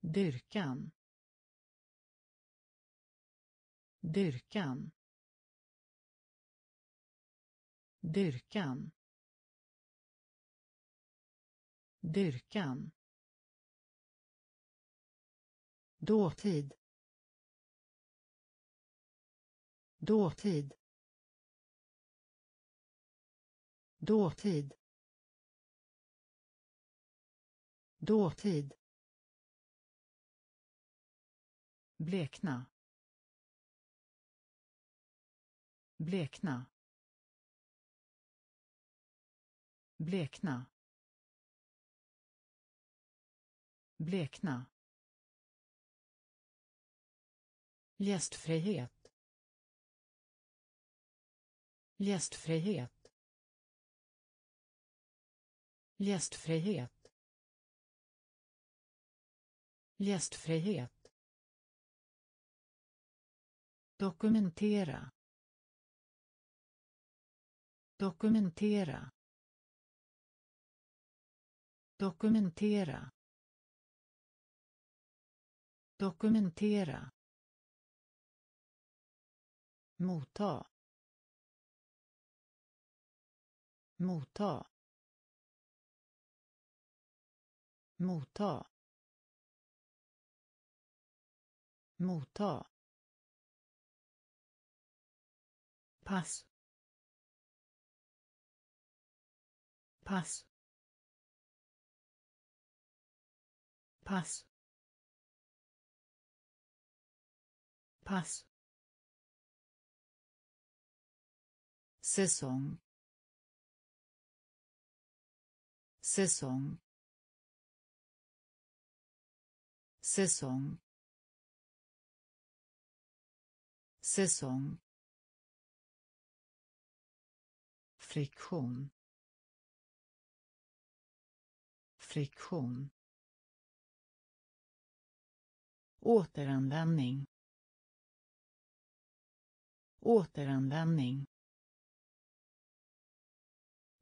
Dyrkan. Dyrkan. Dyrkan. Dyrkan. Dåtid. Dåtid. Dåtid. Dåtid. Blekna. Blekna. Blekna. Blekna. Gästfrihet. Gästfrihet. Gästfrihet. Gästfrihet. Dokumentera. Dokumentera. Dokumentera. Dokumentera. Motta. Motta. Motta. Motta. Pass. Pass. Pass. Pass säsong. Säsong. Säsong. Säsong. Friktion. Friktion. Återanvändning. Återanvändning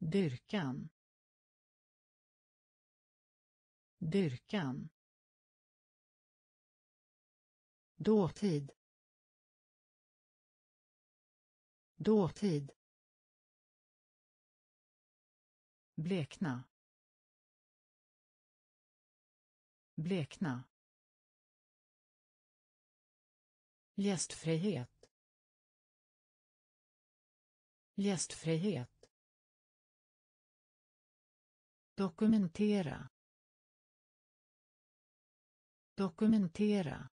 dyrkan. Dyrkan. Dåtid. Dåtid. Blekna. Blekna. Gästfrihet. Gästfrihet dokumentera. Dokumentera.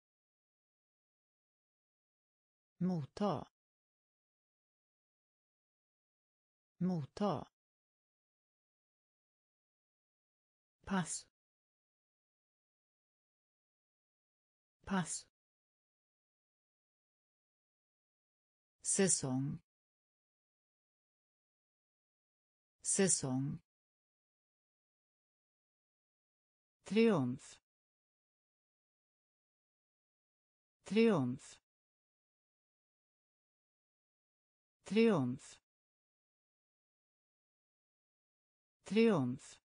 Motta. Motta. Pass. Pass. Säsong. Säsong. Triumf triumf triumf triumf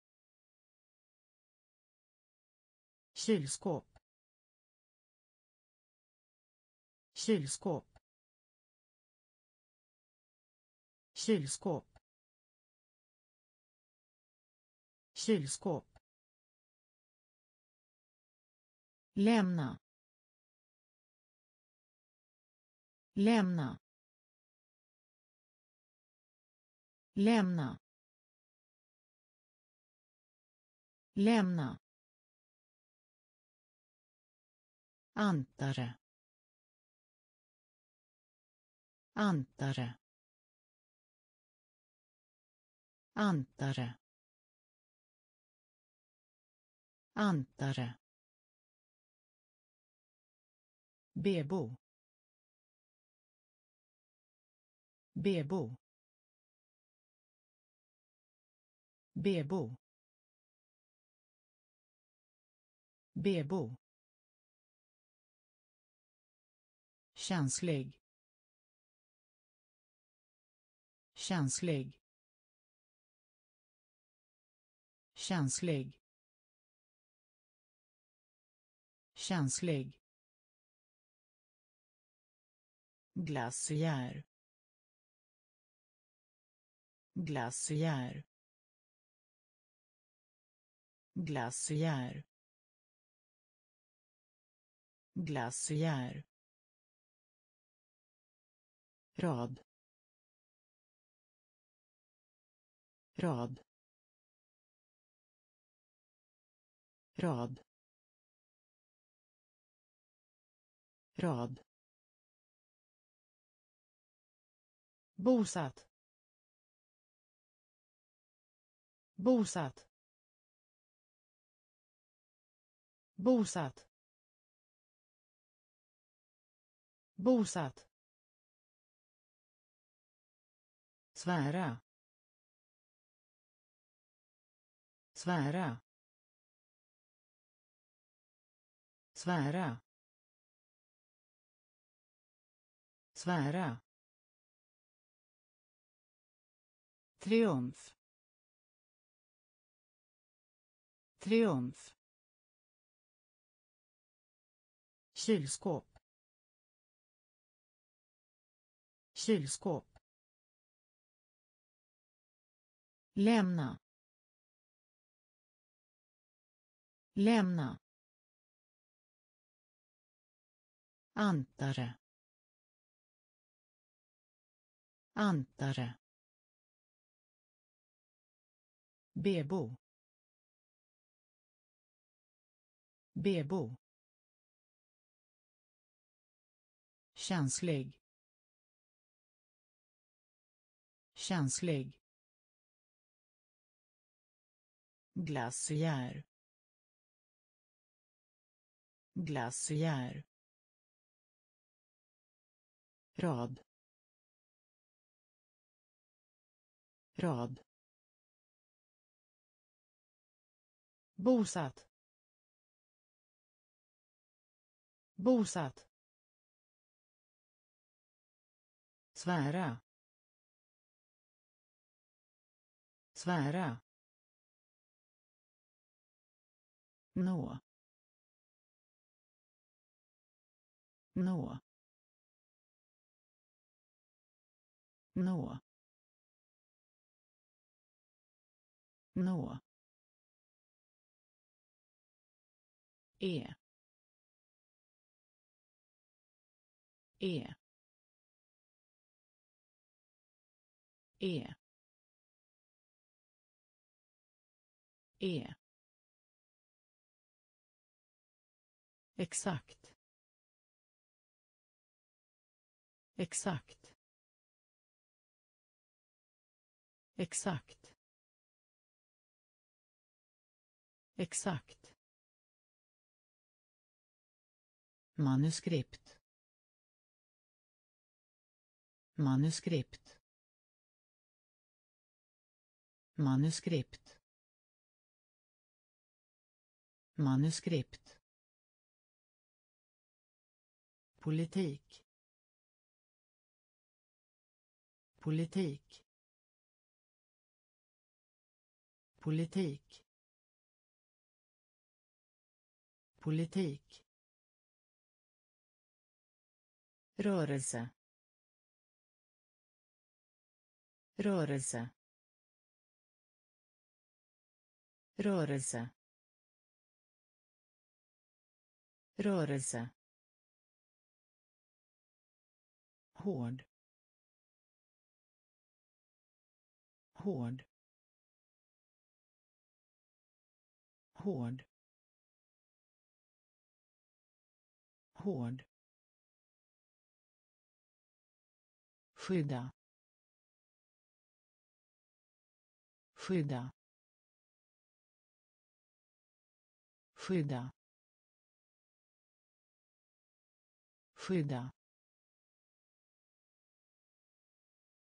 kylskåp kylskåp kylskåp kylskåp lämna. Lämna. Lämna. Lämna. Antare. Antare. Antare. Antare. Bebo. Bebo. Bebo. Bebo. känslig känslig känslig känslig glaciär. Glaciär. Glaciär. Glaciär. Rad. Rad. Rad. Rad. Bosatt. Bosatt. Bosatt. Bosatt. Svära. Svära. Svära. Svära. Triumf. Triumf. Kylskåp. Kylskåp. Lämna. Lämna. Antare. Antare. Bebo. Bebo. känslig. Känslig. Glaciär. Glaciär. Rad. Rad. Bosatt. Bosatt. Svära. Svära. Nå. Nå. Nå. Nå. E E E E Exakt. Exakt. Exakt. Exakt. Manuskript. Manuskript. Manuskript. Manuskript. Politik. Politik. Politik. Politik. Rörelse. Rörelse. Rörelse. Rörelse. Hård. Hård. Hård. Hård. Skydda skydda skydda skydda.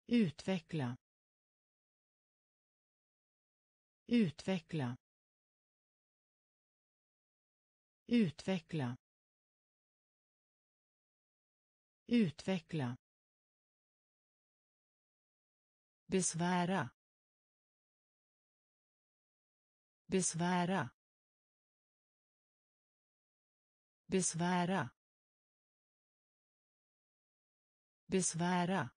Utveckla utveckla. Utveckla utveckla. Besvära. Besvära. Besvära. Besvära.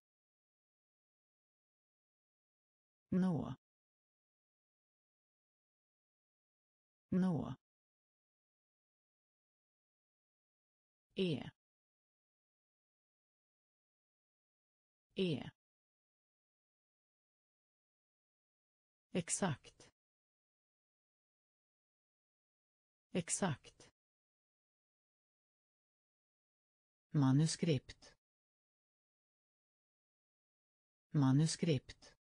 Nå. Nå. E. E. exakt. Exakt. Manuskript. Manuskript.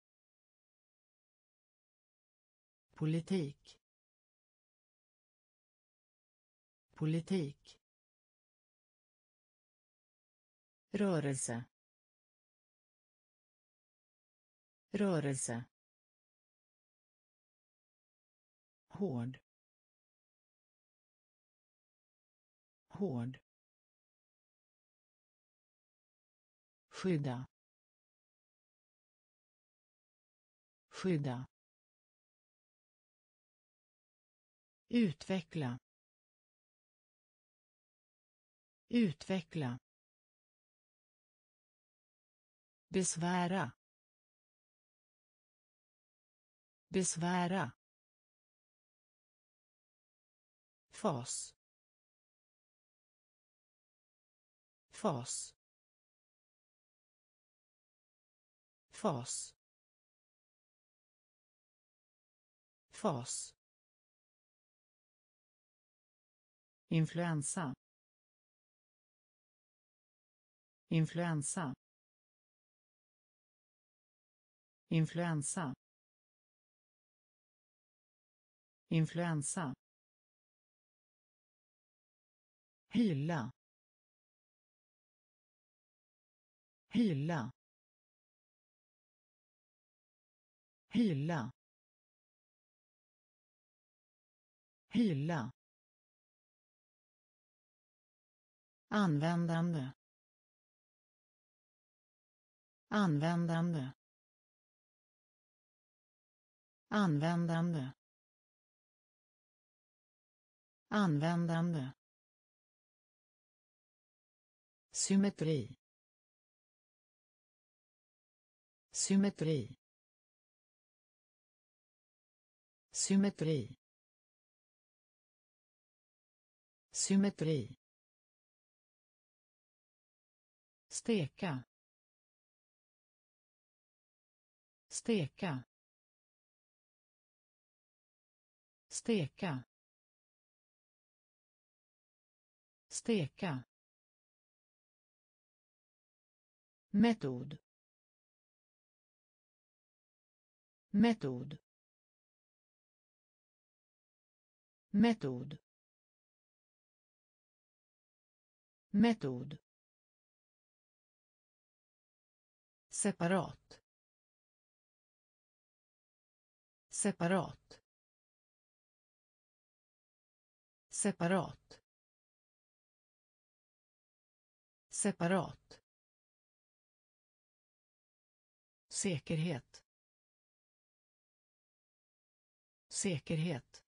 Politik. Politik. Rörelse. Rörelse. Hård. Hård. Skydda. Skydda. Utveckla. Utveckla. Besvära. Besvära. Fas. Fas. Fas. Fas. Influensa. Influensa. Influensa. Influensa. Hylla. Hylla. Hylla. Hylla. Användande. Användande. Användande. Användande symmetri. Symmetri. Symmetri. Symmetri. Steka. Steka. Steka. Steka. Metod. Metod. Metod. Metod. Separat. Separat. Separat. Separat. Säkerhet. Säkerhet.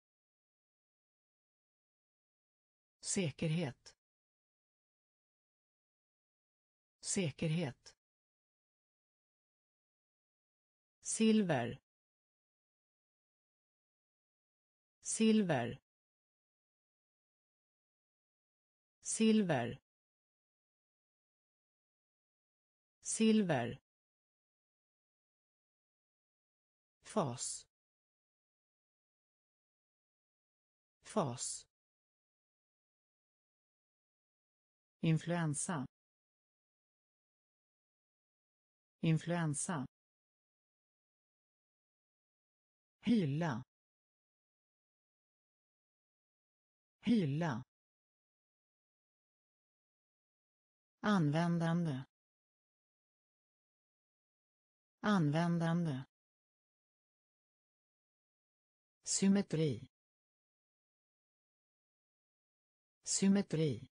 Säkerhet. Säkerhet. Silver. Silver. Silver. Silver. Fas. Fas. Influensa. Influensa. Hylla. Hylla. Användande. Användande symmetri. Symmetri.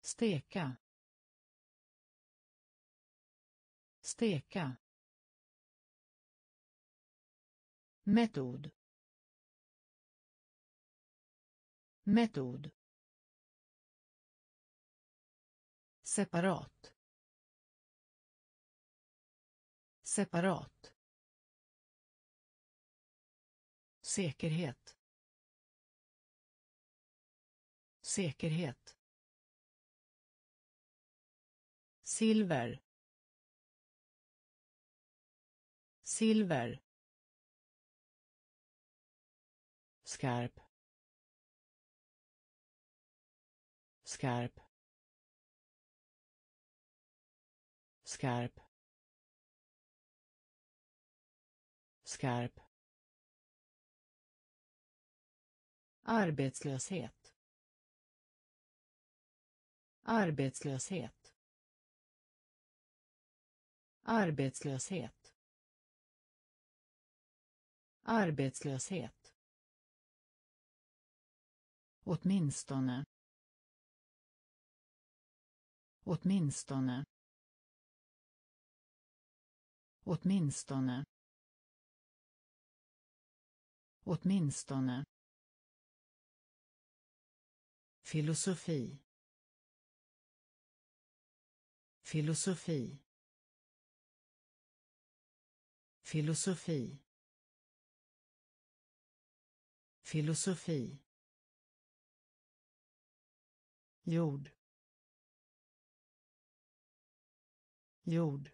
Steka. Steka. Metod. Metod. Separat. Separat. Säkerhet. Säkerhet. Silver. Silver. Skarp. Skarp. Skarp. Skarp. Arbetslöshet. Arbetslöshet. Arbetslöshet. Arbetslöshet. Åtminstone. Åtminstone. Åtminstone. Åtminstone filosofi. Filosofi. Filosofi. Filosofi. Jord. Jord.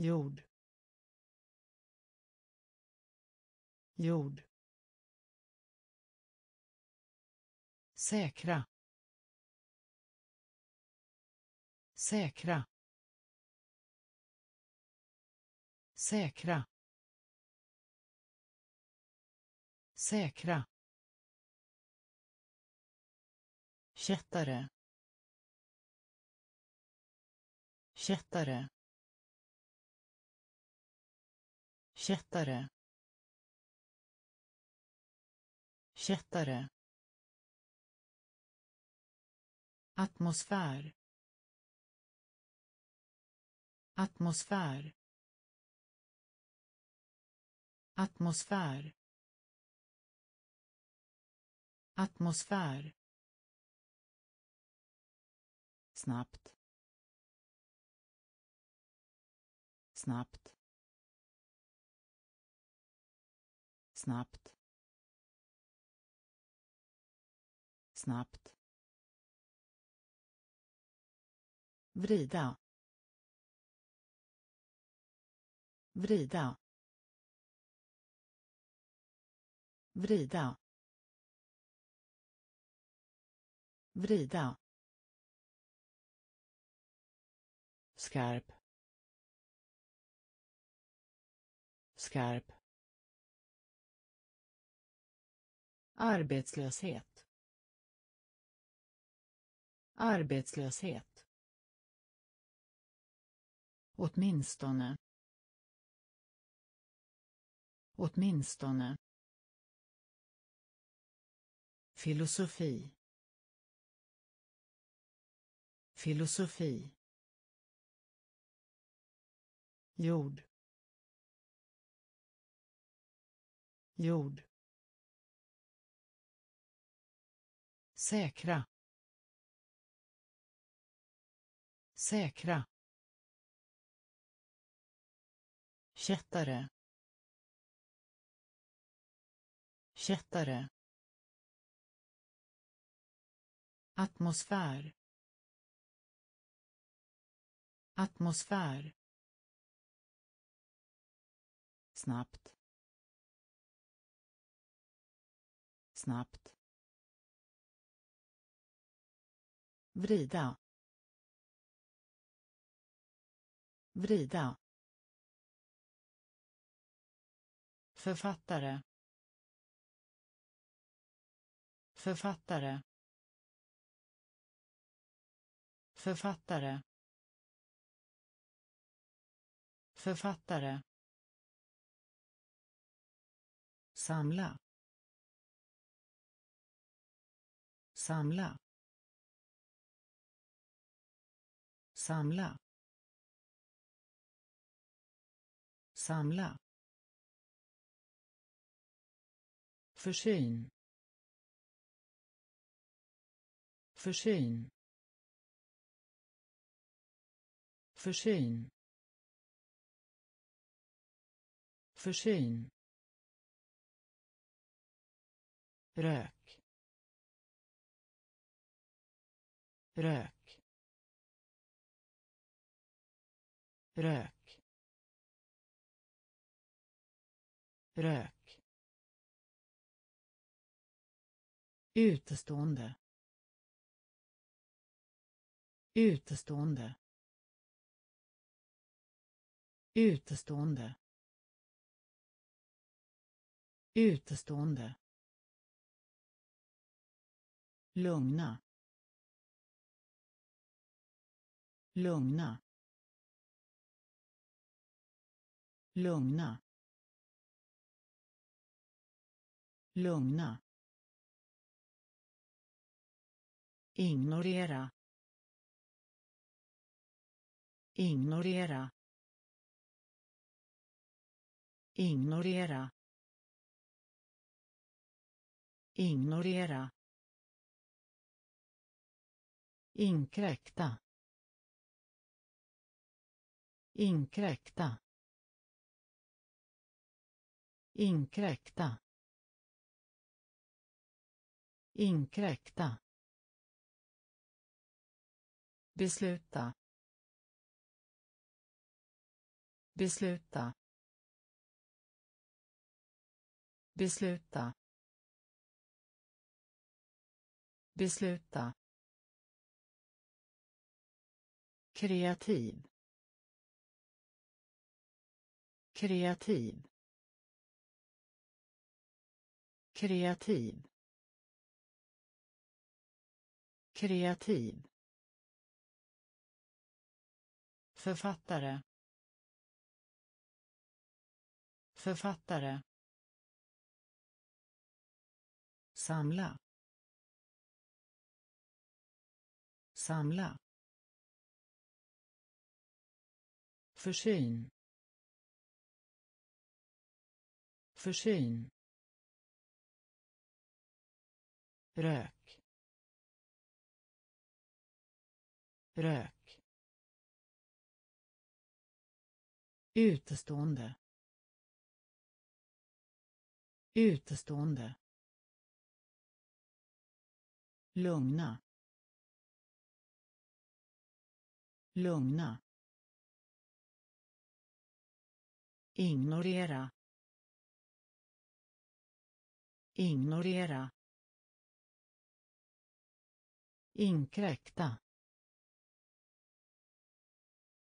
Jord. Jord. Säkra. Säkra. Säkra. Säkra. Kättare. Kättare. Kättare. Kättare. Atmosfär. Atmosfär. Atmosfär. Atmosfär. Snabbt. Snabbt. Snabbt. Snabbt. Vrida vrida vrida vrida. Skarp. Skarp. Arbetslöshet. Arbetslöshet åtminstone Åtminstone. Filosofi. Filosofi. jord jord säkra säkra kättare. Kättare. Atmosfär. Atmosfär. Snabbt. Snabbt. Vrida. Vrida. Författare. Författare. Författare. Författare. Samla. Samla. Samla. Samla. Försyn. Försyn. Försyn. Försyn. rök rök rök rök utestående. Utestående. Utestående. Utestående. Lugna. Lugna. Lugna. Lugna. Ignorera. Ignorera. Ignorera. Ignorera. Inkräkta. Inkräkta. Inkräkta. Inkräkta besluta. Besluta. Besluta. Besluta. Kreativ. Kreativ. Kreativ. Kreativ. Författare författare samla samla Försyn. Försyn. Rök. Rök. Utestående. Utestående. Lugna. Lugna. ignorera ignorera inkräkta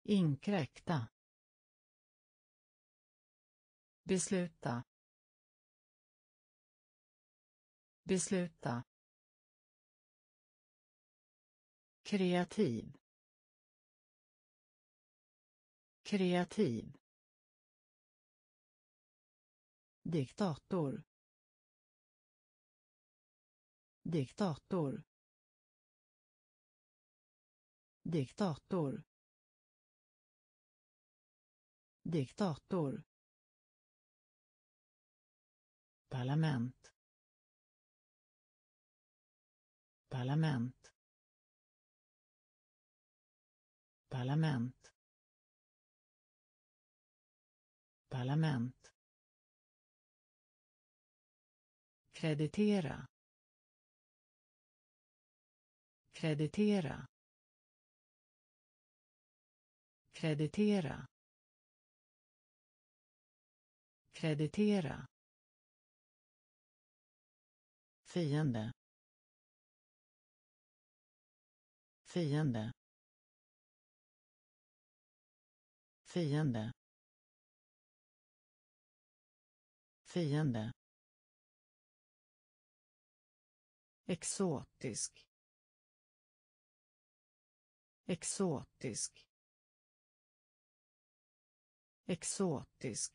inkräkta besluta. Besluta. Kreativ. Kreativ. Diktator. Diktator. Diktator. Diktator parlament. Parlament. Parlament. Parlament. Kreditera. Kreditera. Kreditera. Kreditera fiende. Fiende. Fiende. Fiende. Exotisk. Exotisk. Exotisk.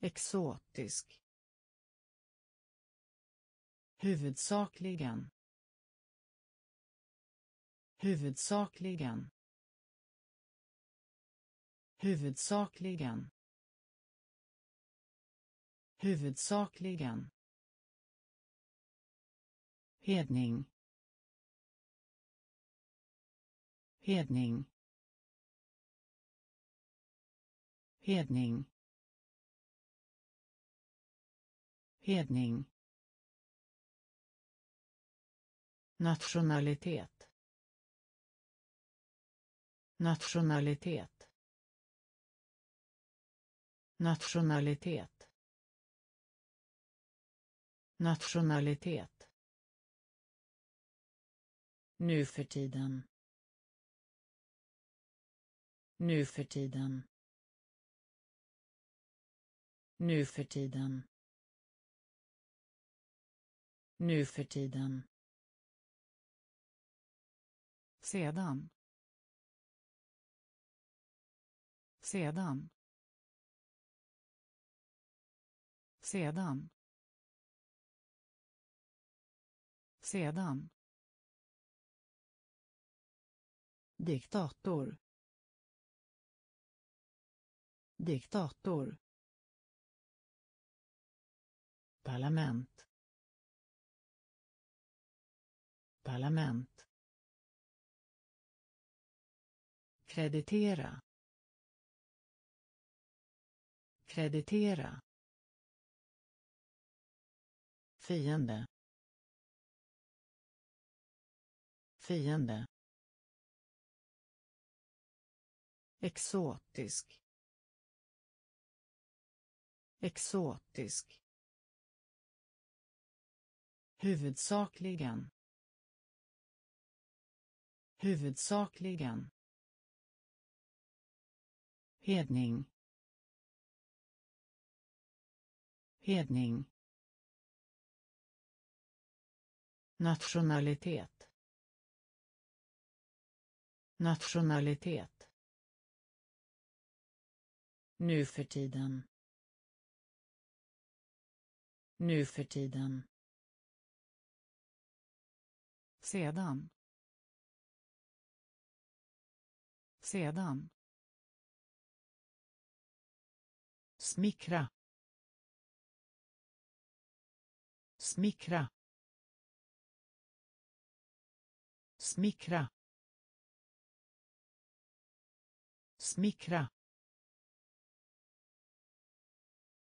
Exotisk huvudsakligen. Huvudsakligen. Huvudsakligen. Huvudsakligen. Hedning. Hedning. Hedning. Hedning. Nationalitet. Nationalitet. Nationalitet. Nationalitet. Nu för tiden. Nu för tiden. Nu för tiden. Nu för tiden sedan. Sedan. Sedan. Sedan. Diktator. Diktator. Parlament. Parlament. Kreditera. Kreditera. Fiende. Fiende. Exotisk. Exotisk. Huvudsakligen. Huvudsakligen hedning. Hedning. Nationalitet. Nationalitet. Nu för tiden. Nu för tiden. Sedan. Sedan. Smickra smickra smickra smickra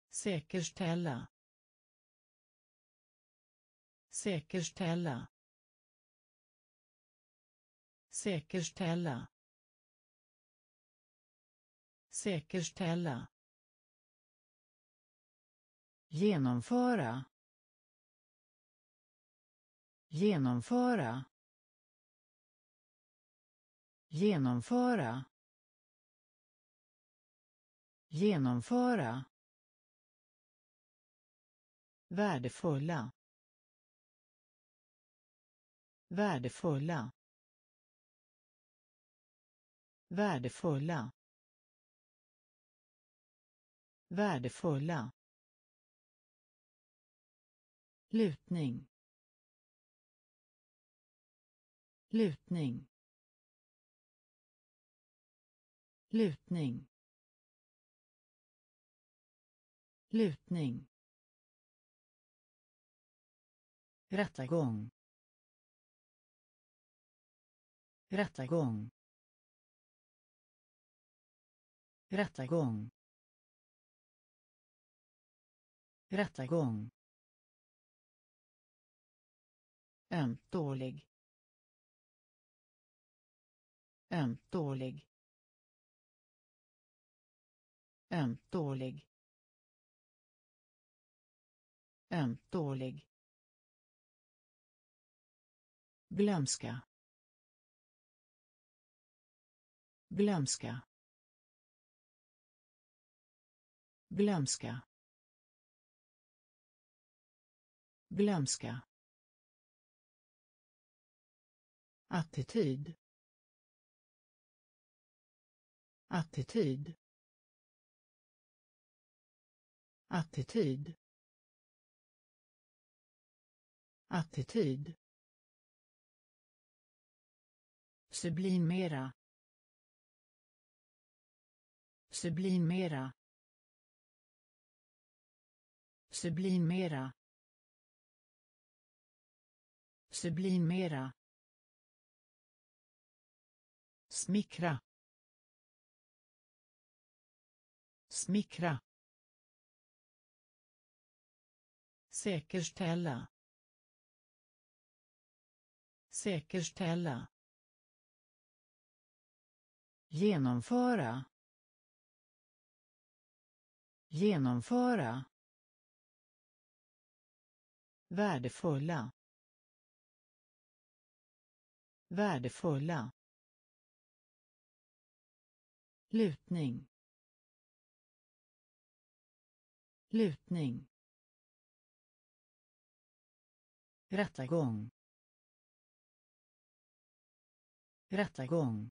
säkerställa säkerställa säkerställa säkerställa genomföra. Genomföra. Genomföra. Genomföra. Värdefulla. Värdefulla. Värdefulla. Värdefulla lutning. Lutning. Lutning. Lutning. Rättegång. Rättegång. Rättegång. Rättegång. Ömtålig. Ömtålig. Ömtålig. Ömtålig. Glömska. Glömska. Glömska. Glömska. Attityd. Attityd. Attityd. Attityd. Sublimera. Sublimera. Sublimera. Sublimera smickra smickra säkerställa säkerställa genomföra genomföra värdefulla värdefulla lutning. Lutning. Rättegång. Rättegång.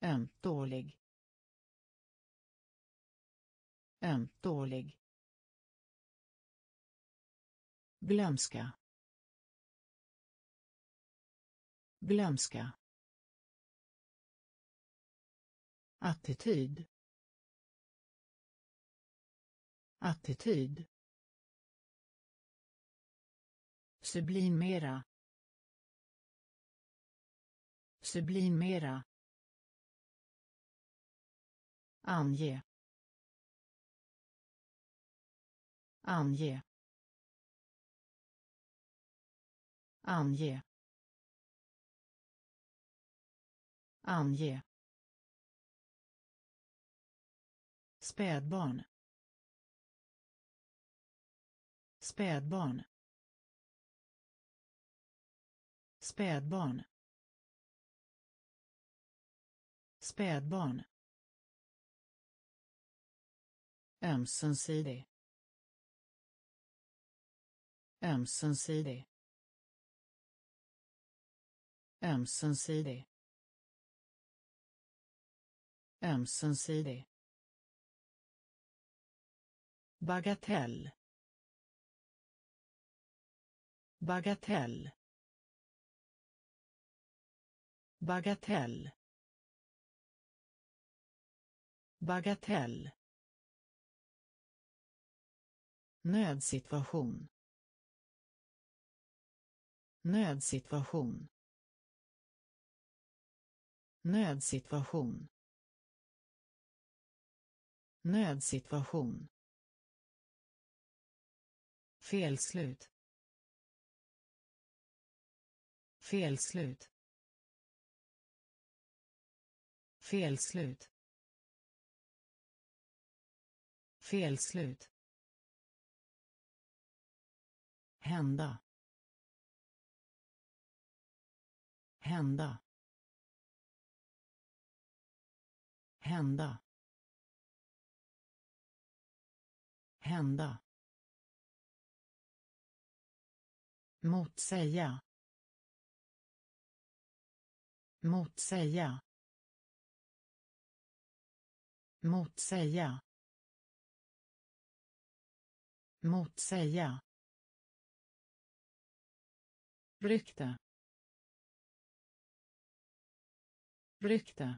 Ömtålig. Ömtålig. Glömska. Glömska. Attityd. Attityd. Sublimera. Sublimera. Ange. Ange. Ange. Ange. Spädbarn. Spädbarn. Spädbarn. Spädbarn. Ömsesidig. Ömsesidig. Ömsesidig. Ömsesidig bagatell bagatell bagatell bagatell. Nödsituation nödsituation nödsituation. Nödsituation felslut. Felslut. Felslut. Felslut. Hända. Hända. Hända. Hända. Motsäga. Motsäga. Motsäga. Motsäga. Rykte. Rykte.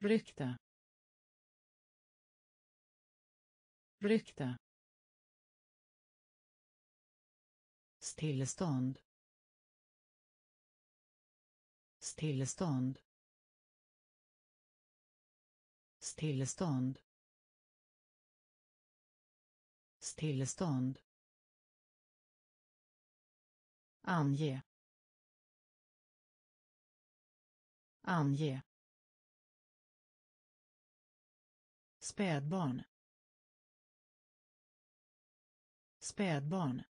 Rykte. Rykte. Stillestånd. Stillestånd. Stillestånd. Stillestånd. Ange. Ange. Spädbarn. Spädbarn.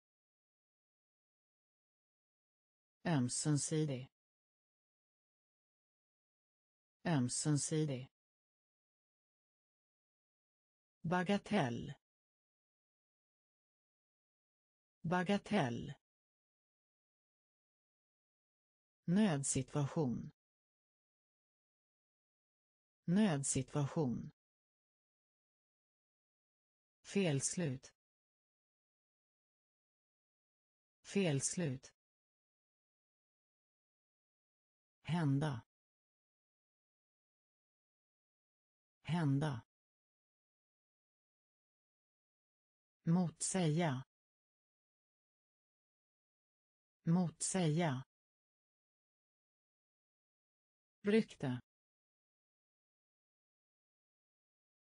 Ömsesidig. Ömsesidig. Bagatell. Bagatell. Nödsituation. Nödsituation. Felslut. Felslut. Hända. Hända. Motsäga. Motsäga. Rykte.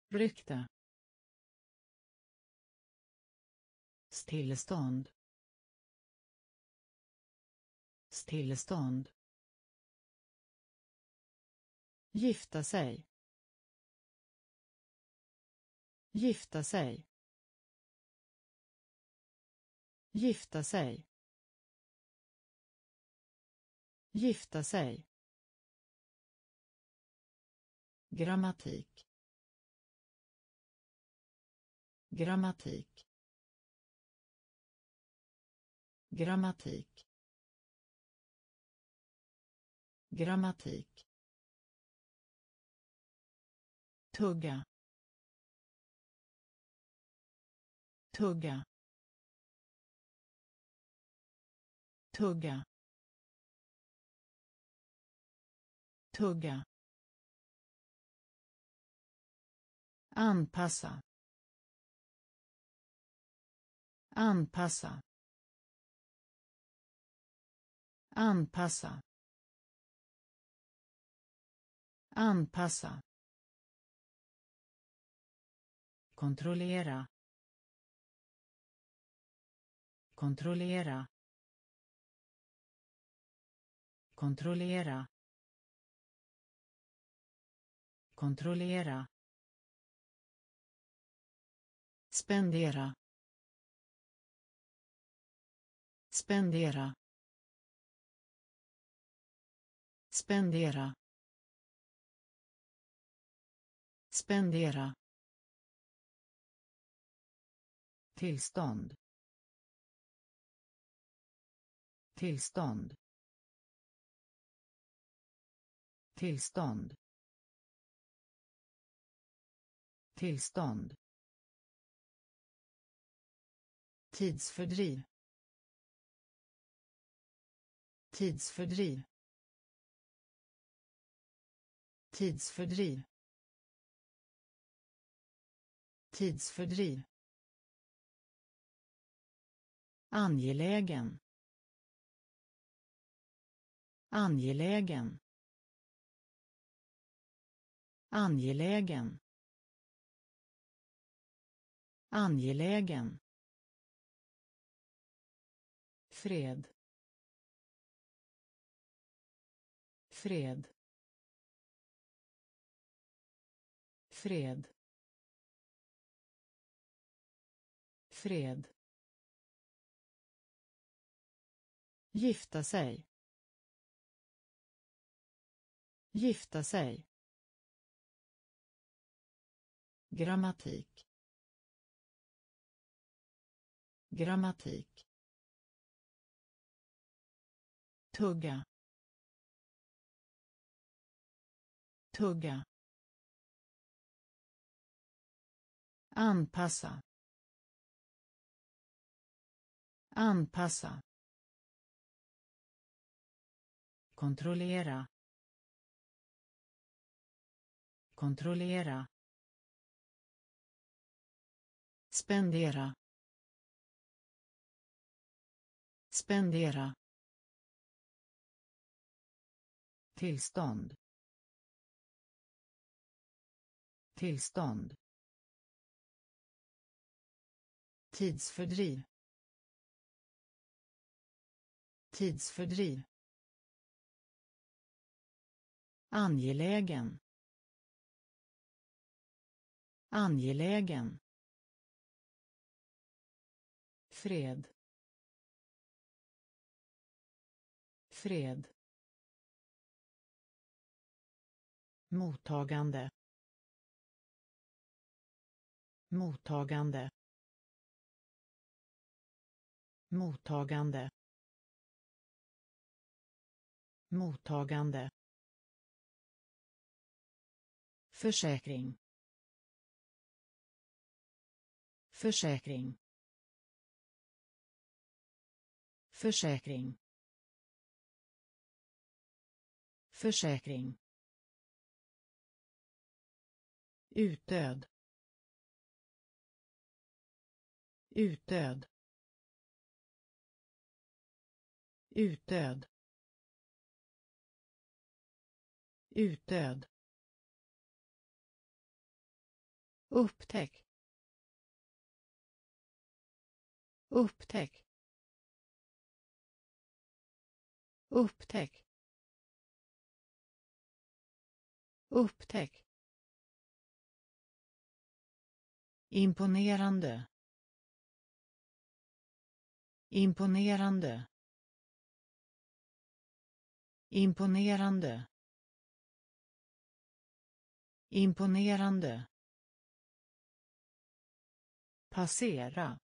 Rykte. Stillestånd. Stillestånd gifta sig. Gifta sig. Gifta sig. Gifta sig. Grammatik. Grammatik. Grammatik. Grammatik. Tugga. Tugga. Tugga. Tugga. Anpassa. Anpassa. Anpassa. Anpassa. Kontrollera kontrollera kontrollera kontrollera spendera spendera spendera spendera. Tillstånd. Tillstånd. Tillstånd. Tillstånd. Tidsfördriv. Tidsfördriv. Tidsfördriv. Tidsfördriv angelägen. Angelägen. Angelägen. Angelägen. Fred. Fred. Fred. Fred. Gifta sig. Gifta sig. Grammatik. Grammatik. Tugga. Tugga. Anpassa. Anpassa. Kontrollera kontrollera spendera spendera tillstånd tillstånd tidsfördriv tidsfördriv angelägen. Angelägen. Fred. Fred. Mottagande. Mottagande. Mottagande. Mottagande försäkring. Försäkring. Försäkring. Försäkring. Utdöd. Utdöd. Utdöd. Utdöd. Upptäck. Upptäck. Upptäck. Upptäck. Imponerande. Imponerande. Imponerande. Imponerande passera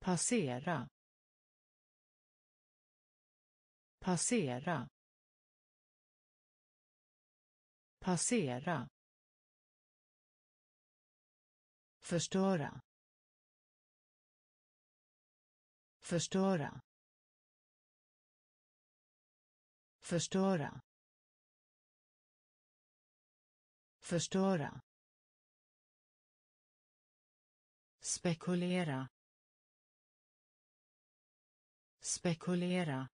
passera passera passera förstöra förstöra förstöra förstöra. Spekulera. Spekulera.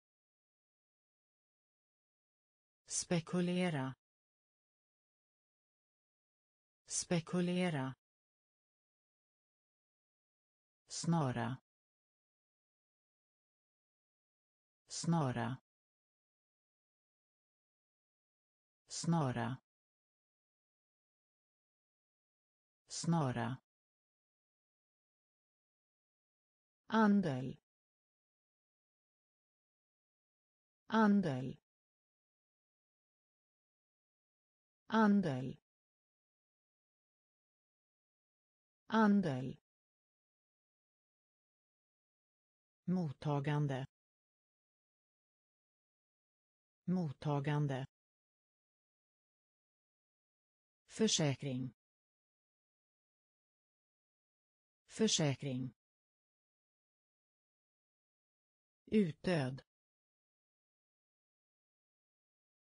Spekulera. Spekulera. Snara. Snara. Snara. Snara. Andel. Andel. Andel. Andel. Mottagande. Mottagande. Försäkring. Försäkring. Utdöd.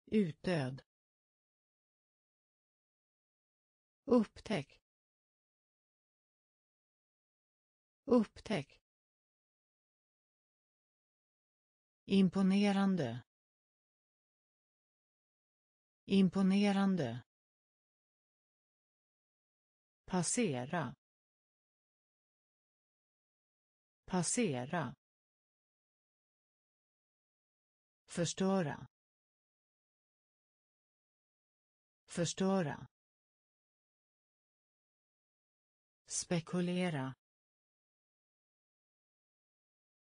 Utdöd. Upptäck. Upptäck. Imponerande. Imponerande. Passera. Passera. Förstöra förstöra spekulera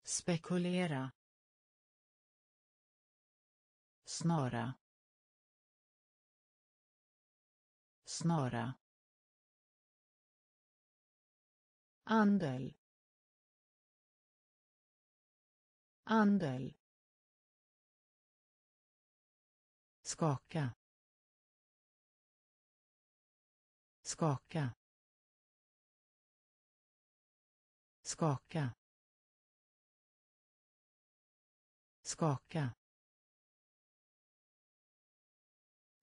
spekulera snara snara andel andel skaka. Skaka. Skaka. Skaka.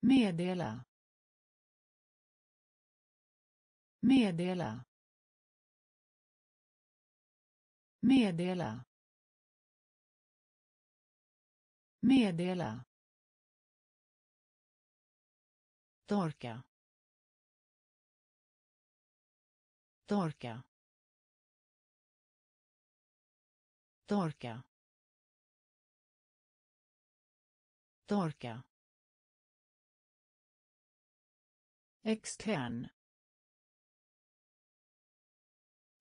Meddela. Meddela. Meddela. Meddela. Torka. Torka. Torka. Torka. Extern.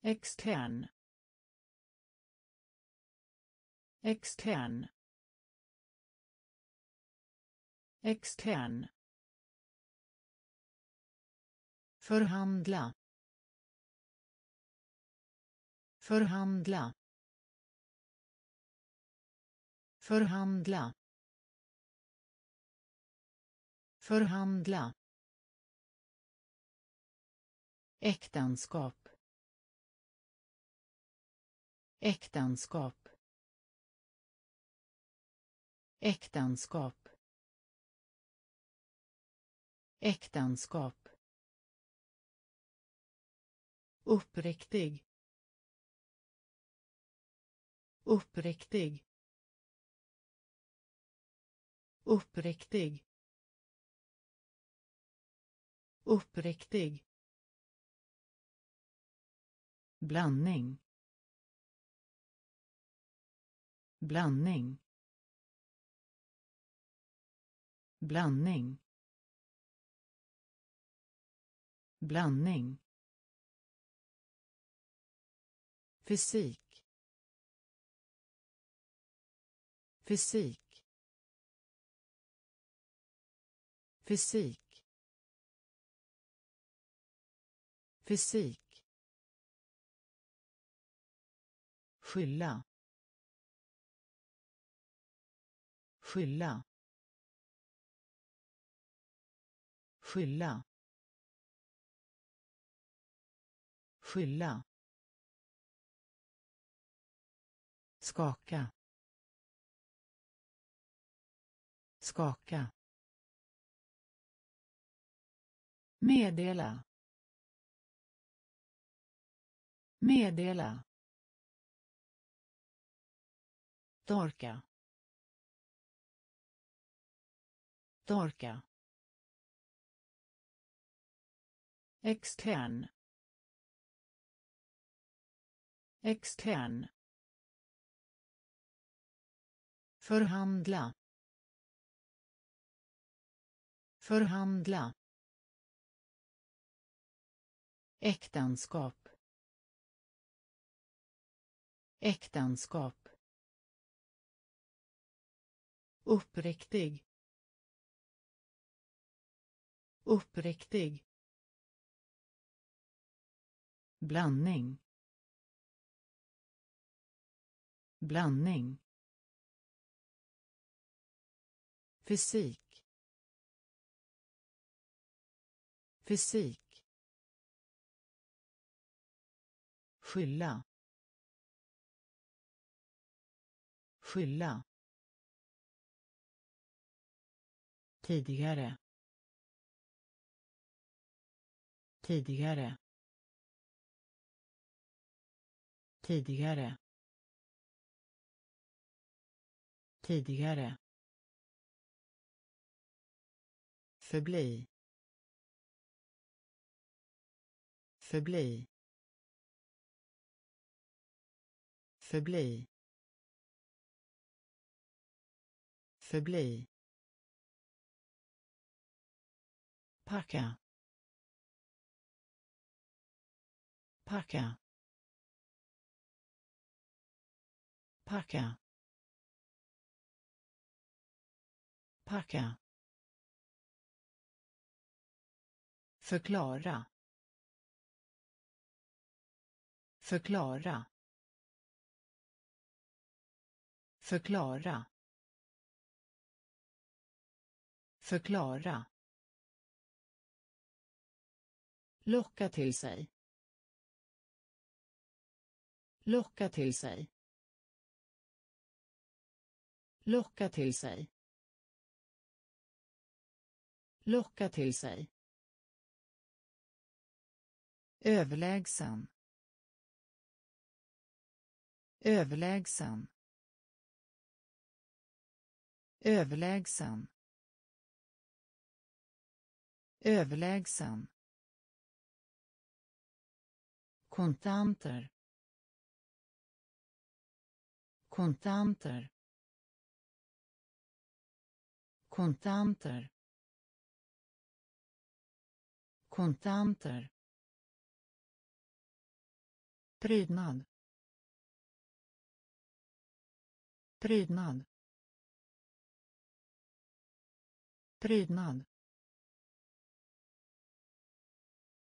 Extern. Extern. Extern. Förhandla. Förhandla. Förhandla. Förhandla. Äktenskap. Äktenskap. Äktenskap. Äktenskap. Uppriktig. Uppriktig. Uppriktig. Uppriktig. Blandning. Blandning. Blandning. Blandning. Fysik. Fysik. Fysik. Fysik. Skylla. Skylla. Skylla. Skylla. Skaka. Skaka. Meddela. Meddela. Torka. Torka. Extern. Extern. Förhandla. Förhandla. Äktenskap. Äktenskap. Uppriktig. Uppriktig. Blandning. Blandning. Fysik. Fysik. Skylla. Skylla. Tidigare. Tidigare. Tidigare. Tidigare. Förbli. Förbli. Förbli. Förbli. Packa. Packa. Packa. Packa. Förklara förklara förklara Förklara. Locka till sig. Locka till sig. Locka till sig. Locka till sig. Överlägsen. Överlägsen. Överlägsen. Överlägsen. kontanter kontanter kontanter kontanter prydnad. Prydnad. Prydnad.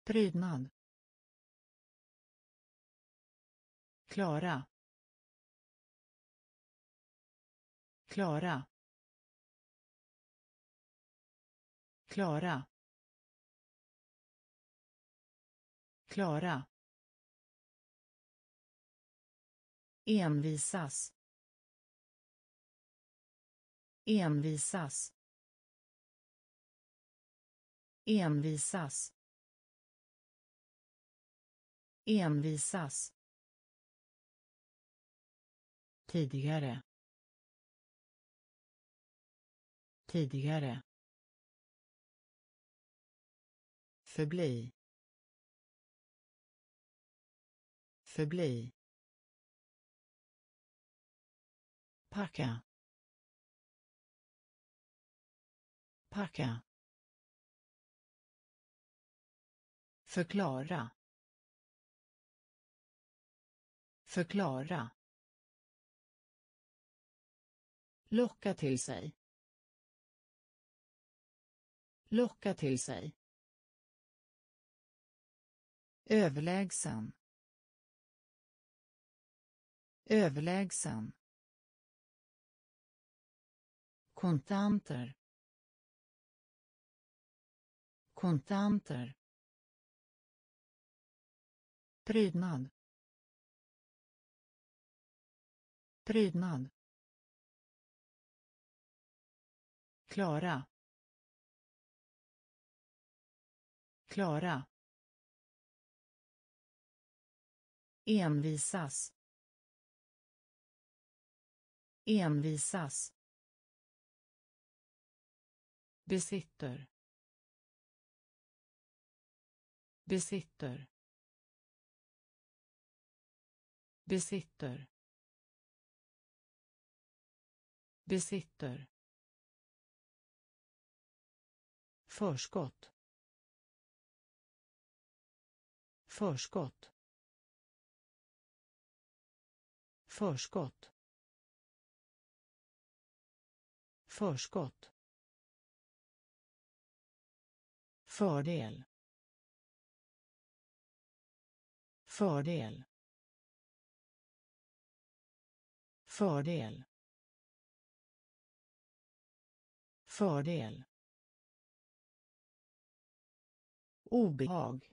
Prydnad. Klara. Klara. Klara. Klara. Envisas. Envisas. Envisas. Envisas. Tidigare. Tidigare. Förbli. Förbli. Packa. Packa. Förklara. Förklara. Locka till sig. Locka till sig. Överlägsen. Överlägsen kontanter. Kontanter. Prydnad. Prydnad. Klara. Klara. Envisas. Envisas besitter. Besitter. Besitter. Besitter. Förskott. Förskott. Förskott. Förskott. Fördel. Fördel. Fördel. Fördel. Obehag.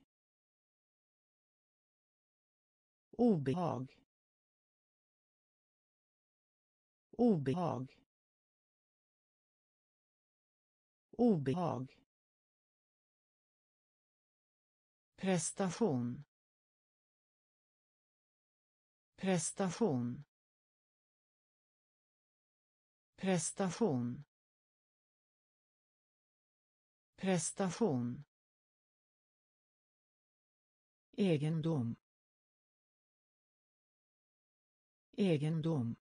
Obehag. Obehag. Obehag. Prestation. Prestation. Prestation. Prestation. Egendom. Egendom.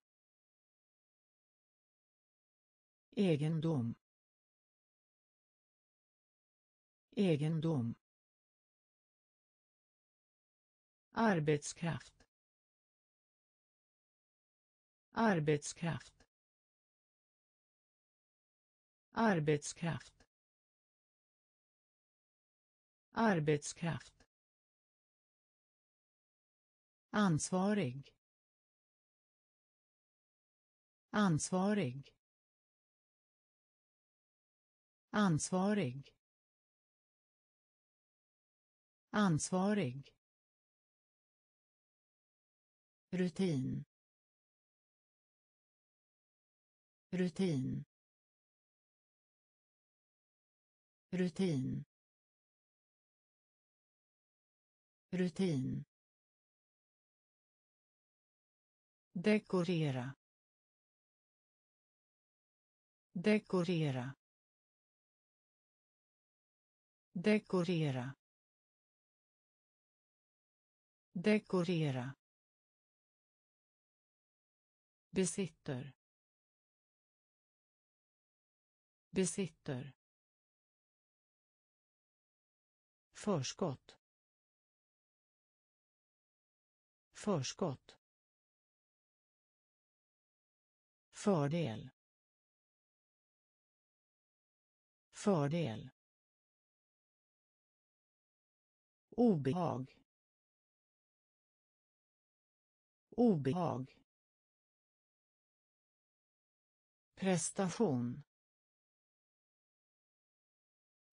Egendom. Egendom. Arbetskraft. Arbetskraft. Arbetskraft. Arbetskraft. Ansvarig. Ansvarig. Ansvarig. Ansvarig rutin. Rutin. Rutin. Rutin. Dekorera. Dekorera. Dekorera. Dekorera besitter. Besitter. Förskott. Förskott. Fördel. Fördel. Obehag. Obehag. Prestation.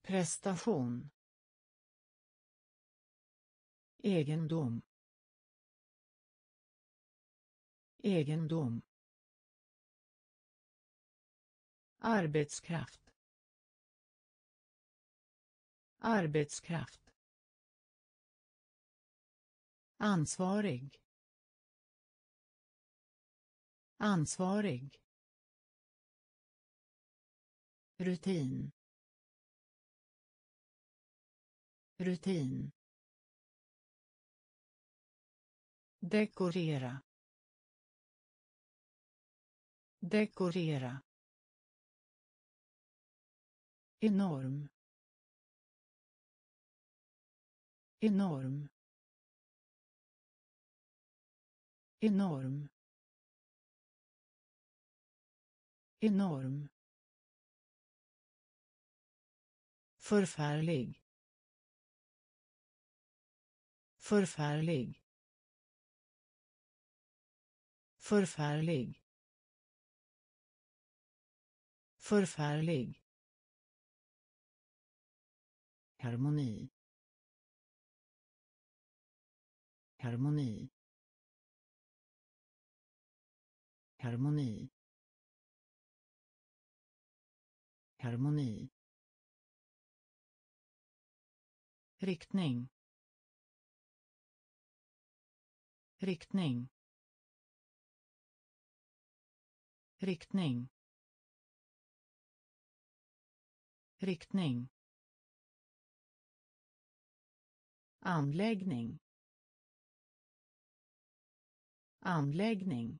Prestation. Egendom. Egendom. Arbetskraft. Arbetskraft. Ansvarig. Ansvarig rutin. Rutin. Dekorera. Dekorera. Enorm. Enorm. Enorm. Enorm. Förfärlig. Förfärlig. Förfärlig. Förfärlig. Harmoni. Harmoni. Harmoni. Harmoni. Riktning. Riktning. Riktning. Riktning. Anläggning. Anläggning.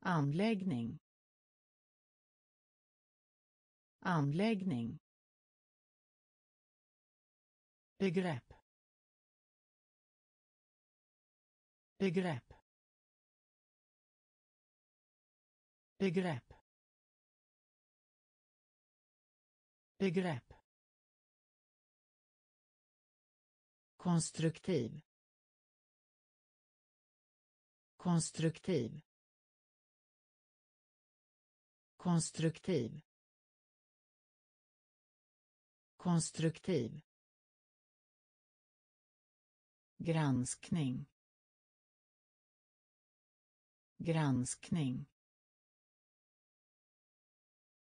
Anläggning. Anläggning begrepp. Begrepp. Begrepp. Begrepp. Konstruktiv. Konstruktiv. Konstruktiv. Konstruktiv granskning. Granskning.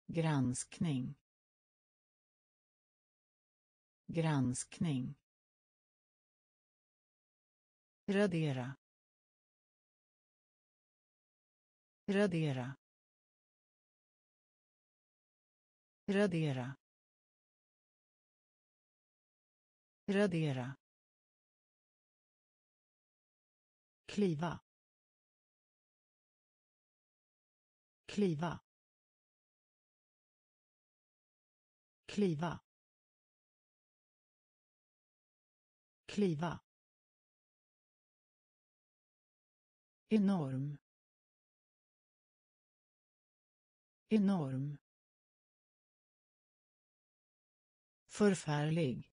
Granskning. Granskning. Radera. Radera. Radera. Radera. Kliva. Kliva. Kliva. Kliva. Enorm. Enorm. Förfärlig.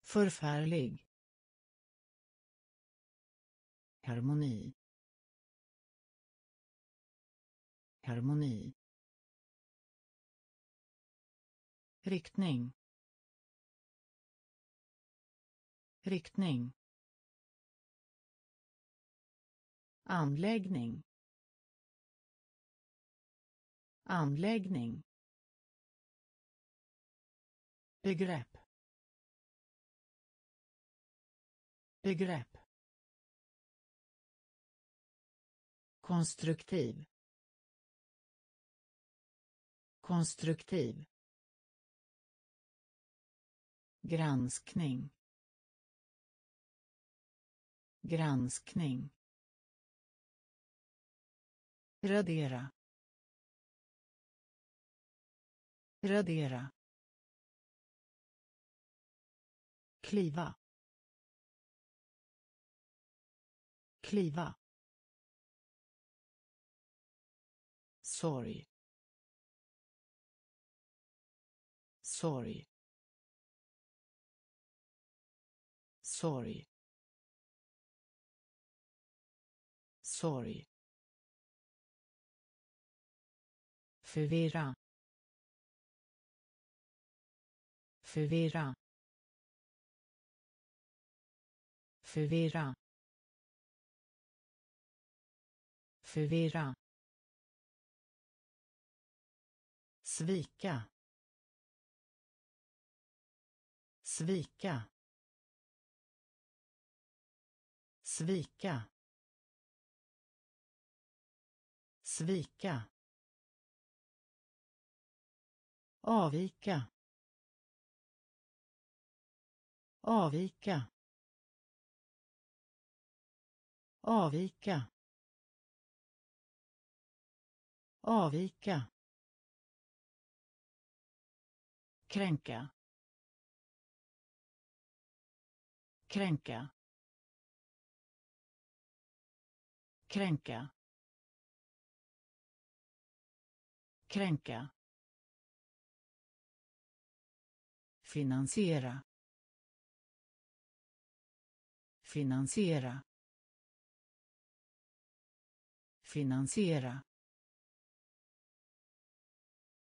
Förfärlig harmoni. Harmoni. Riktning. Riktning. Anläggning. Anläggning. Begrepp. Begrepp. Konstruktiv. Konstruktiv. Granskning. Granskning. Radera. Radera. Kliva. Kliva. Sorg sorg sorg sorg förvirra. Förvirra. Förvirra. Förvirra. Svika. Svika. Svika. Svika. Avvika. Avvika. Avvika. Avvika. Kränka kränka kränka kränka finansiera finansiera finansiera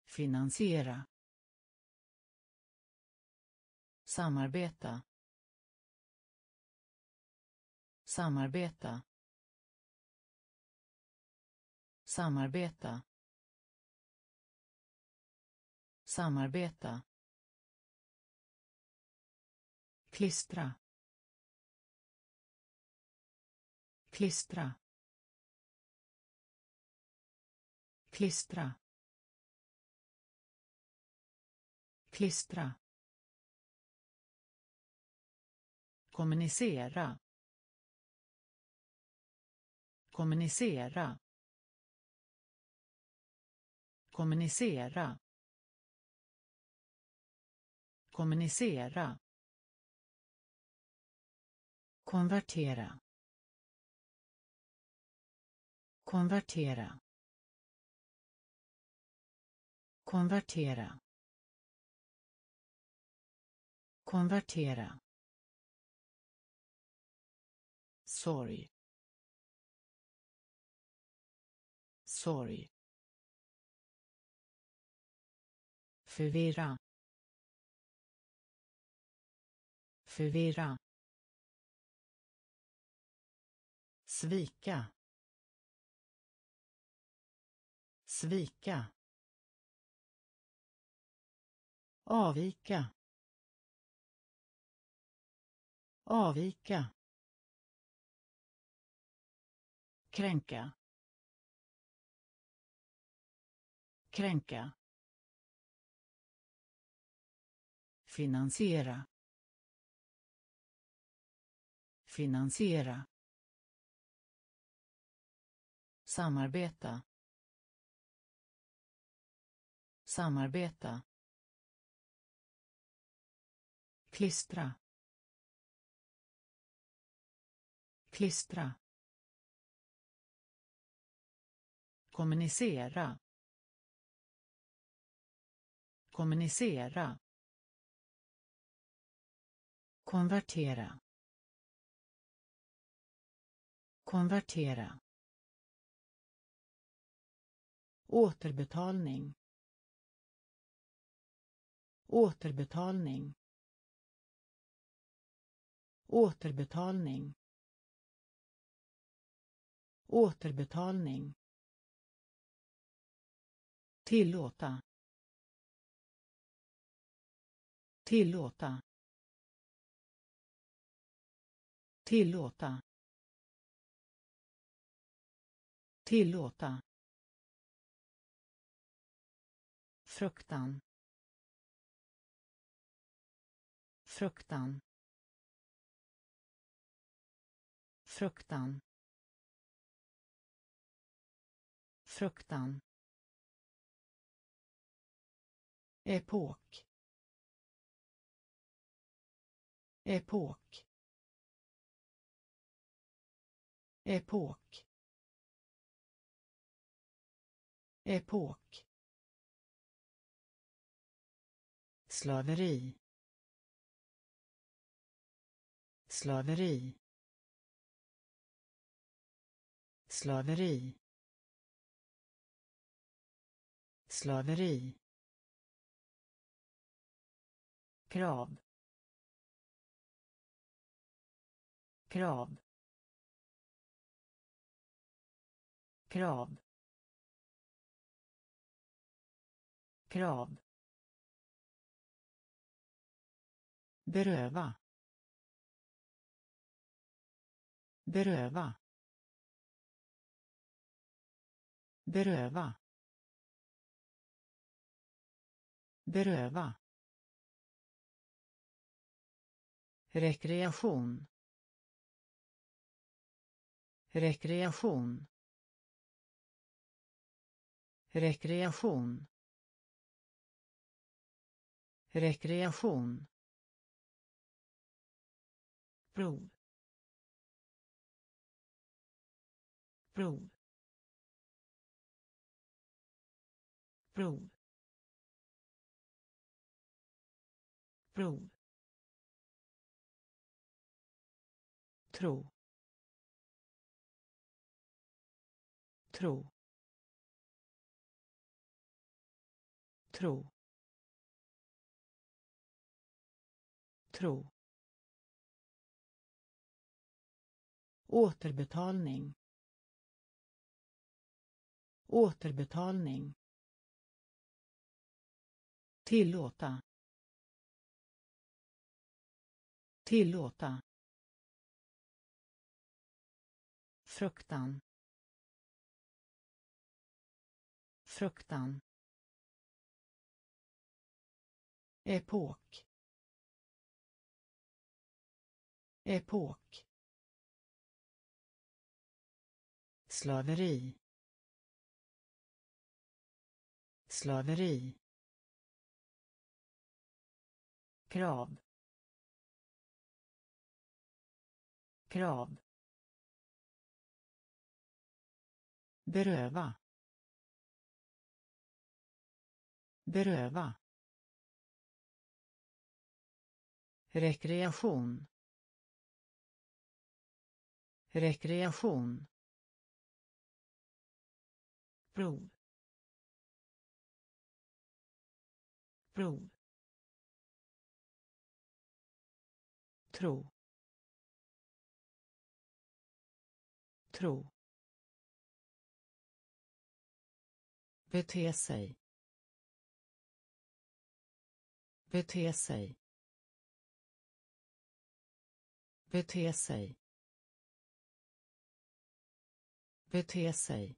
finansiera samarbeta. Samarbeta. Samarbeta. Samarbeta. Klistra. Klistra. Klistra. Klistra. Kommunicera. Kommunicera. Kommunicera. Kommunicera. Konvertera. Konvertera. Konvertera. Konvertera. Sorg sorg förvirra. Förvirra. Svika. Svika. Avvika. Avvika. Kränka kränka finansiera finansiera samarbeta samarbeta klistra klistra. Kommunicera. Kommunicera. Konvertera. Konvertera. Återbetalning. Återbetalning. Återbetalning. Återbetalning tillåta. Tillåta. Tillåta. Tillåta. Fruktan. Fruktan. Fruktan. Fruktan. Epok. Epok. Epok. Epok. Slaveri. Slaveri. Slaveri. Slaveri. Krav. Krav. Krav. Krav. Beröva. Beröva. Beröva. Beröva. Rekreation. Rekreation. Rekreation. Rekreation. Prov. Prov. Prov. Prov. Tro. Tro. Tro. Tro. Återbetalning. Återbetalning. Tillåta. Tillåta. Fruktan. Fruktan. Epok. Epok. Slaveri. Slaveri. Krav. Krav. Beröva beröva rekreation rekreation prov prov tro tro. Bete sig. Bete sig. Bete sig. Bete sig.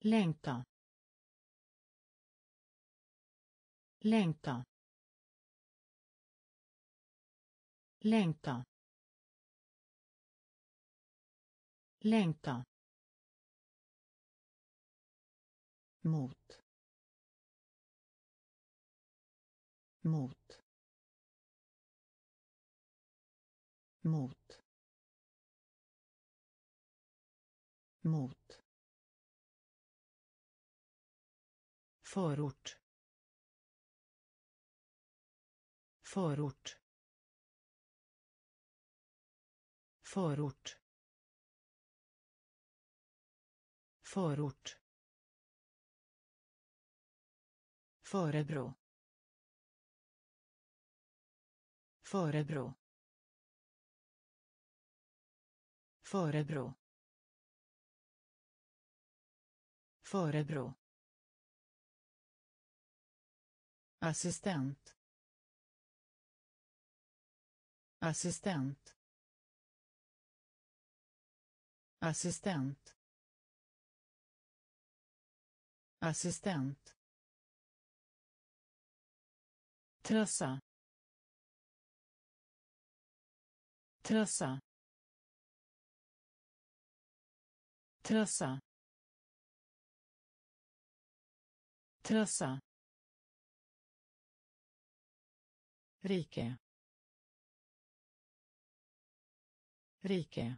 Längta. Längta. Längta. Längta. Mot. Mot. Mot. Mot. Förort. Förort. Förort. Förort. Förebro. Förebro. Förebro. Förebro. assistent assistent assistent assistent trassa trassa trassa trassa rike. Rike.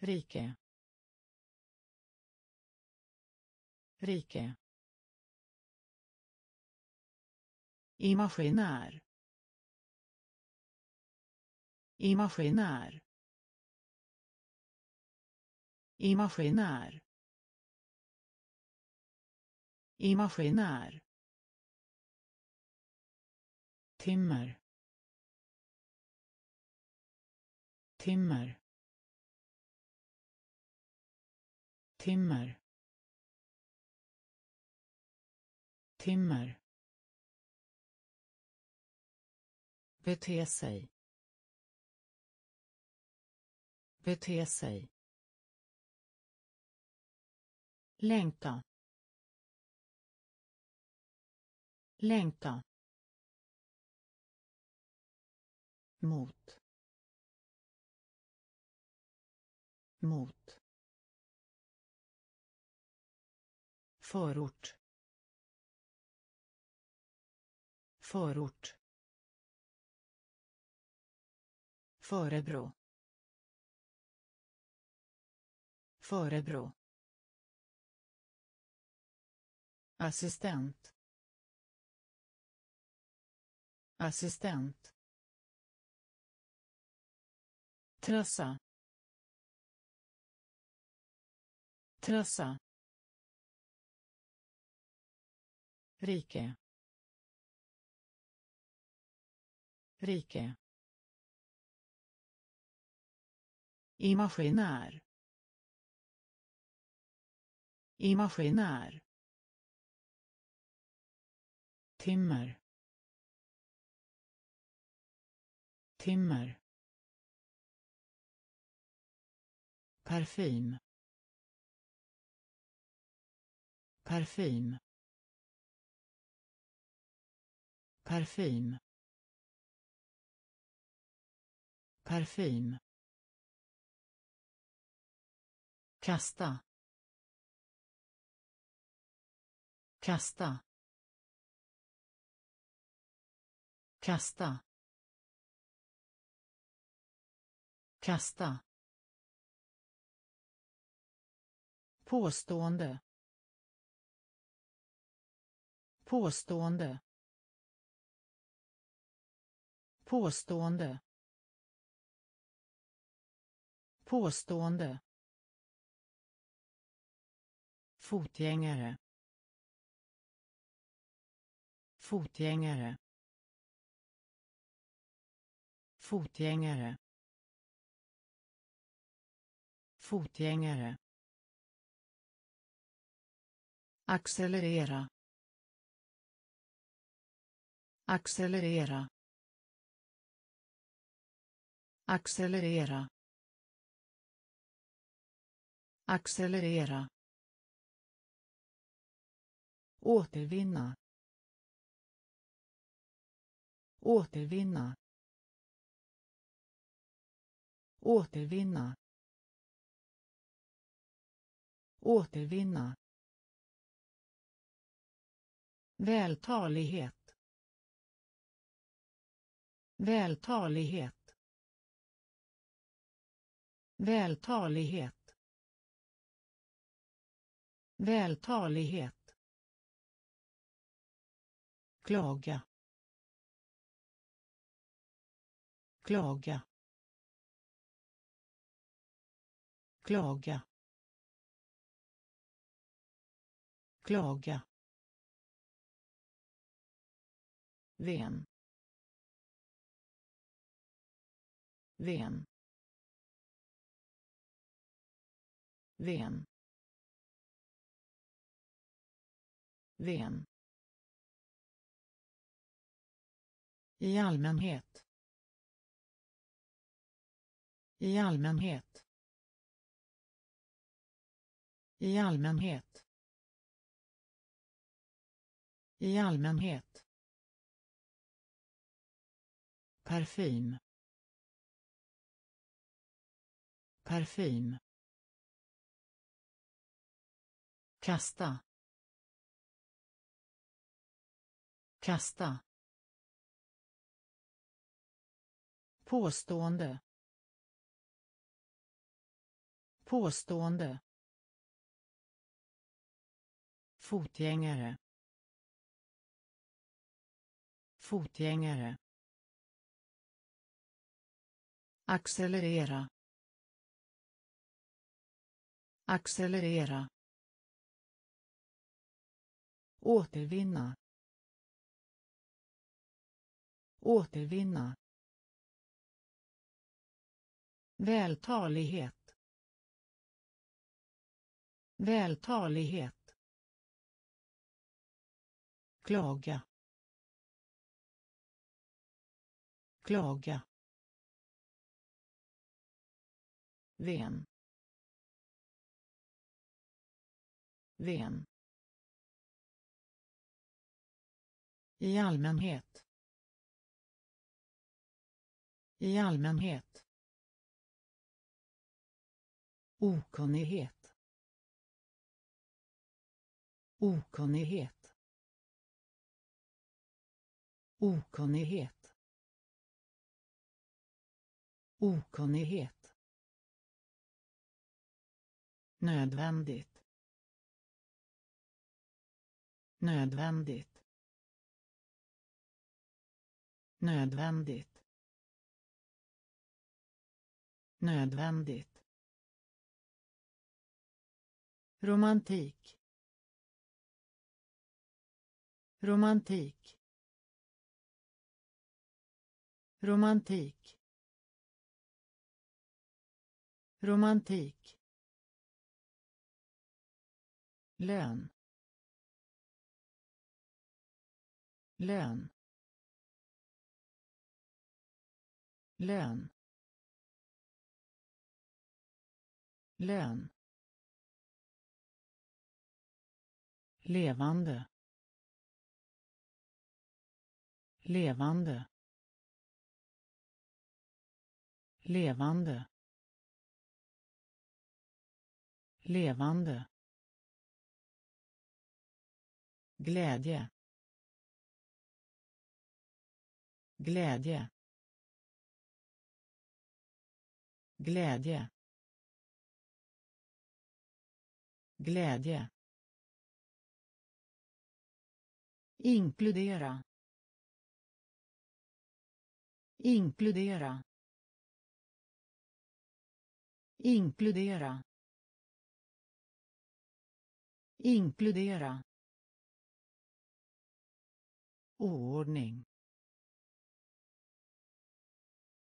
Rike. Rike. Imaginär. Imaginär. Imaginär. Imaginär. timmer timmer timmer timmer bete sig. Bete sig. Längta. Längta. Mot. Mot. Förort. Förort. Förebro. Förebro. Assistent. Assistent. Trassa. Trassa. Rike. Rike. Imaginär. Imaginär. timmer. Timmer. Parfym. Parfym. Parfym. Parfym. Kasta. Kasta. Kasta. Kasta. Påstående. Påstående. Påstående. Påstående fotgängare. Fotgängare. Fotgängare. Fotgängare. Accelerera. Accelerera. Accelerera. Accelerera återvinna. Återvinna. Återvinna. Återvinna. Vältalighet. Vältalighet. Vältalighet. Vältalighet klaga. Klaga. Klaga. Klaga. Ven ven vem vem i allmänhet. I allmänhet. I allmänhet. I allmänhet. Parfym. Parfym. Kasta. Kasta. Påstående. Påstående. Fotgängare. Fotgängare. Accelerera. Accelerera. Återvinna. Återvinna vältalighet. Vältalighet. Klaga. Klaga. Ven. Ven. I allmänhet. I allmänhet okunnighet. Okunnighet. Okunnighet. Okunnighet. Nödvändigt. Nödvändigt. Nödvändigt. Nödvändigt. Romantik. Romantik. Romantik. Romantik. Lön. Lön. Lön. Lön. Levande. Levande. Levande. Levande. Glädje. Glädje. Glädje. Glädje. Inkludera inkludera inkludera inkludera. Oordning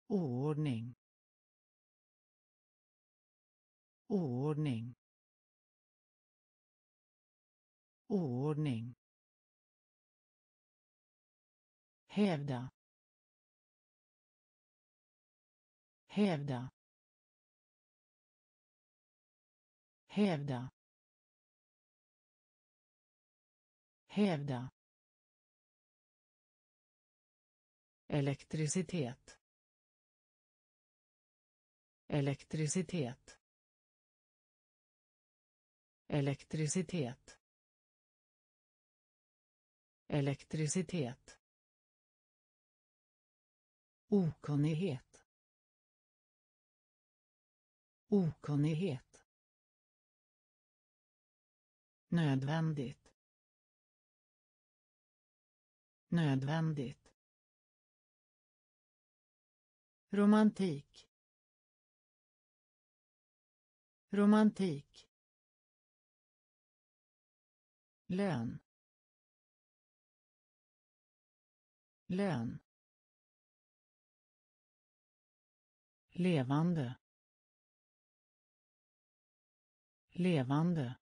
oordning oordning oordning hävda. Hävda. Hävda. Hävda. Elektricitet. Elektricitet. Elektricitet. Elektricitet okunnighet. Okunnighet. Nödvändigt. Nödvändigt. Romantik. Romantik. Lön. Lön. Levande. Levande.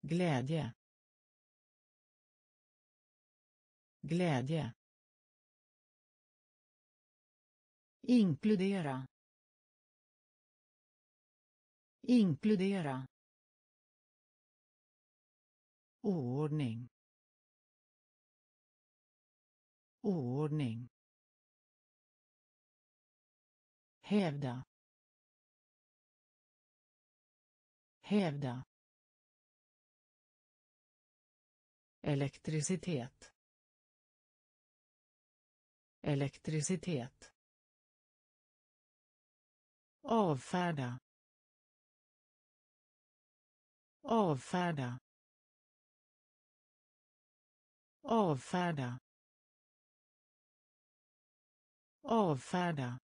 Glädje. Glädje. Inkludera. Inkludera. Oordning oordning hävda. Hävda. Elektricitet. Elektricitet. Avfärda. Avfärda. Avfärda. Avfärda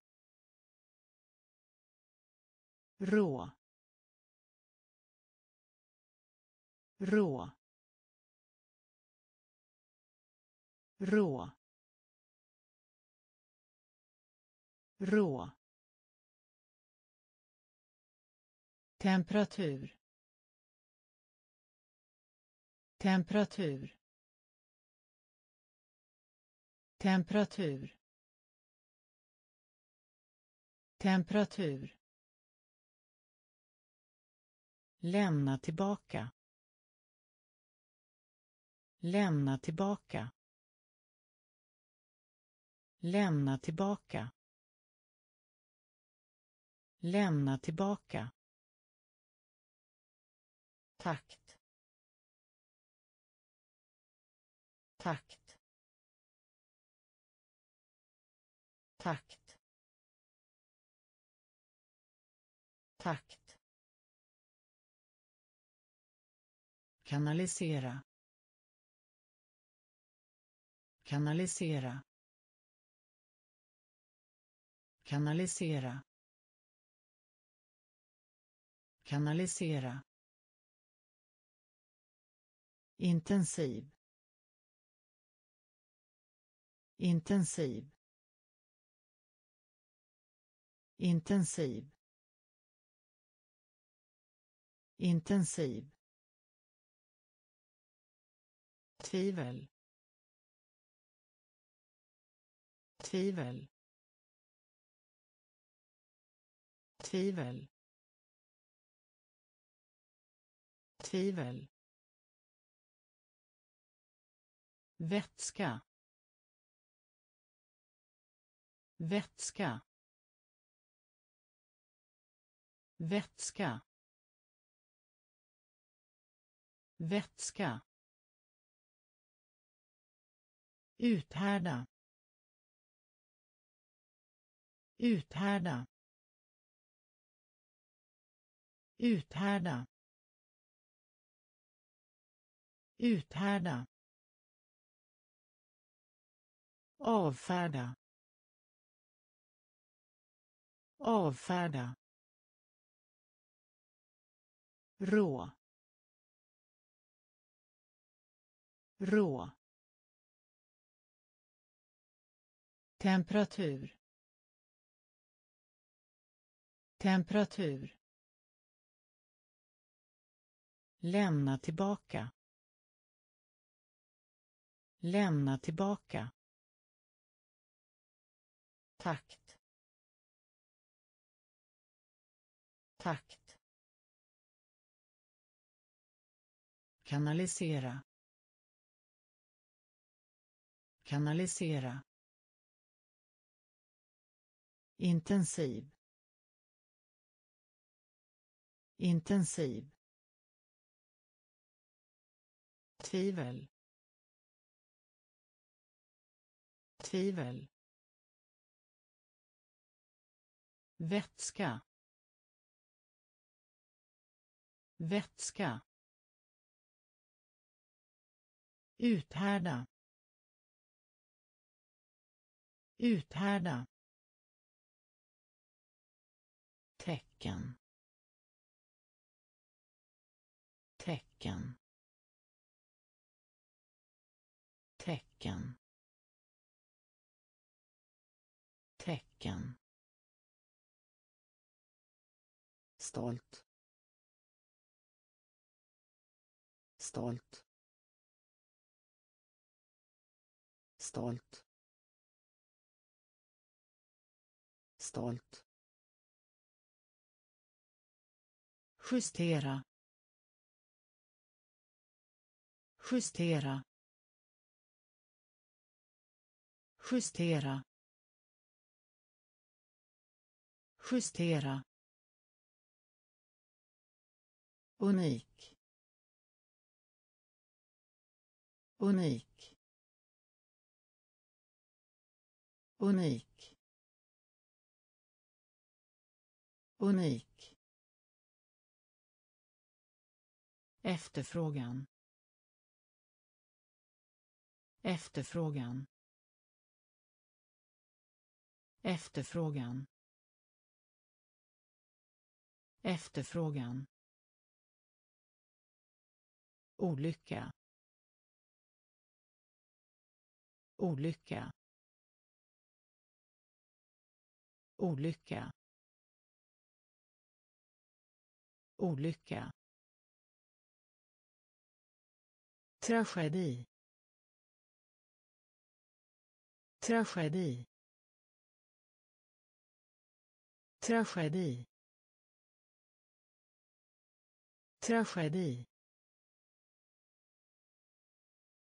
rå. Rå. Rå. Rå. Temperatur. Temperatur. Temperatur. Temperatur. Lämna tillbaka. Lämna tillbaka. Lämna tillbaka. Lämna tillbaka. Takt. Takt. Takt. Takt. Kanalisera. Kanalisera. Kanalisera. Kanalisera. Intensiv. Intensiv. Intensiv. Intensiv. Tvivel. Tvivel. Tvivel. Tvivel. Vätska. Vätska. Vätska. Vätska. Uthärda. Uthärda. Uthärda. Uthärda. Avfärda. Avfärda. Rå. Rå. Temperatur temperatur lämna tillbaka lämna tillbaka takt takt kanalisera kanalisera intensiv. Intensiv. Tvivel. Tvivel. Vätska. Vätska. Uthärda. Uthärda. Tecken. Tecken. Tecken. Tecken. Stolt. Stolt. Stolt. Stolt. Justera. Justera. Justera. Justera. Unik. Unik. Unik. Unik. Efterfrågan. Efterfrågan. Efterfrågan. Efterfrågan. Olycka. Olycka. Olycka. Olycka. Tragedi. Tragedi. Tragedi. Tragedi.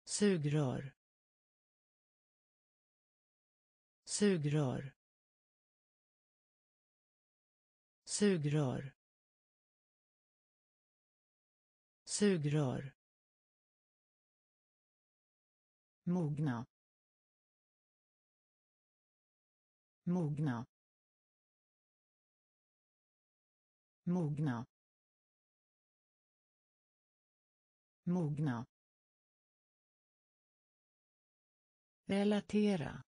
Sugrör. Sugrör. Sugrör. Sugrör. Mogna mogna mogna mogna. Relatera.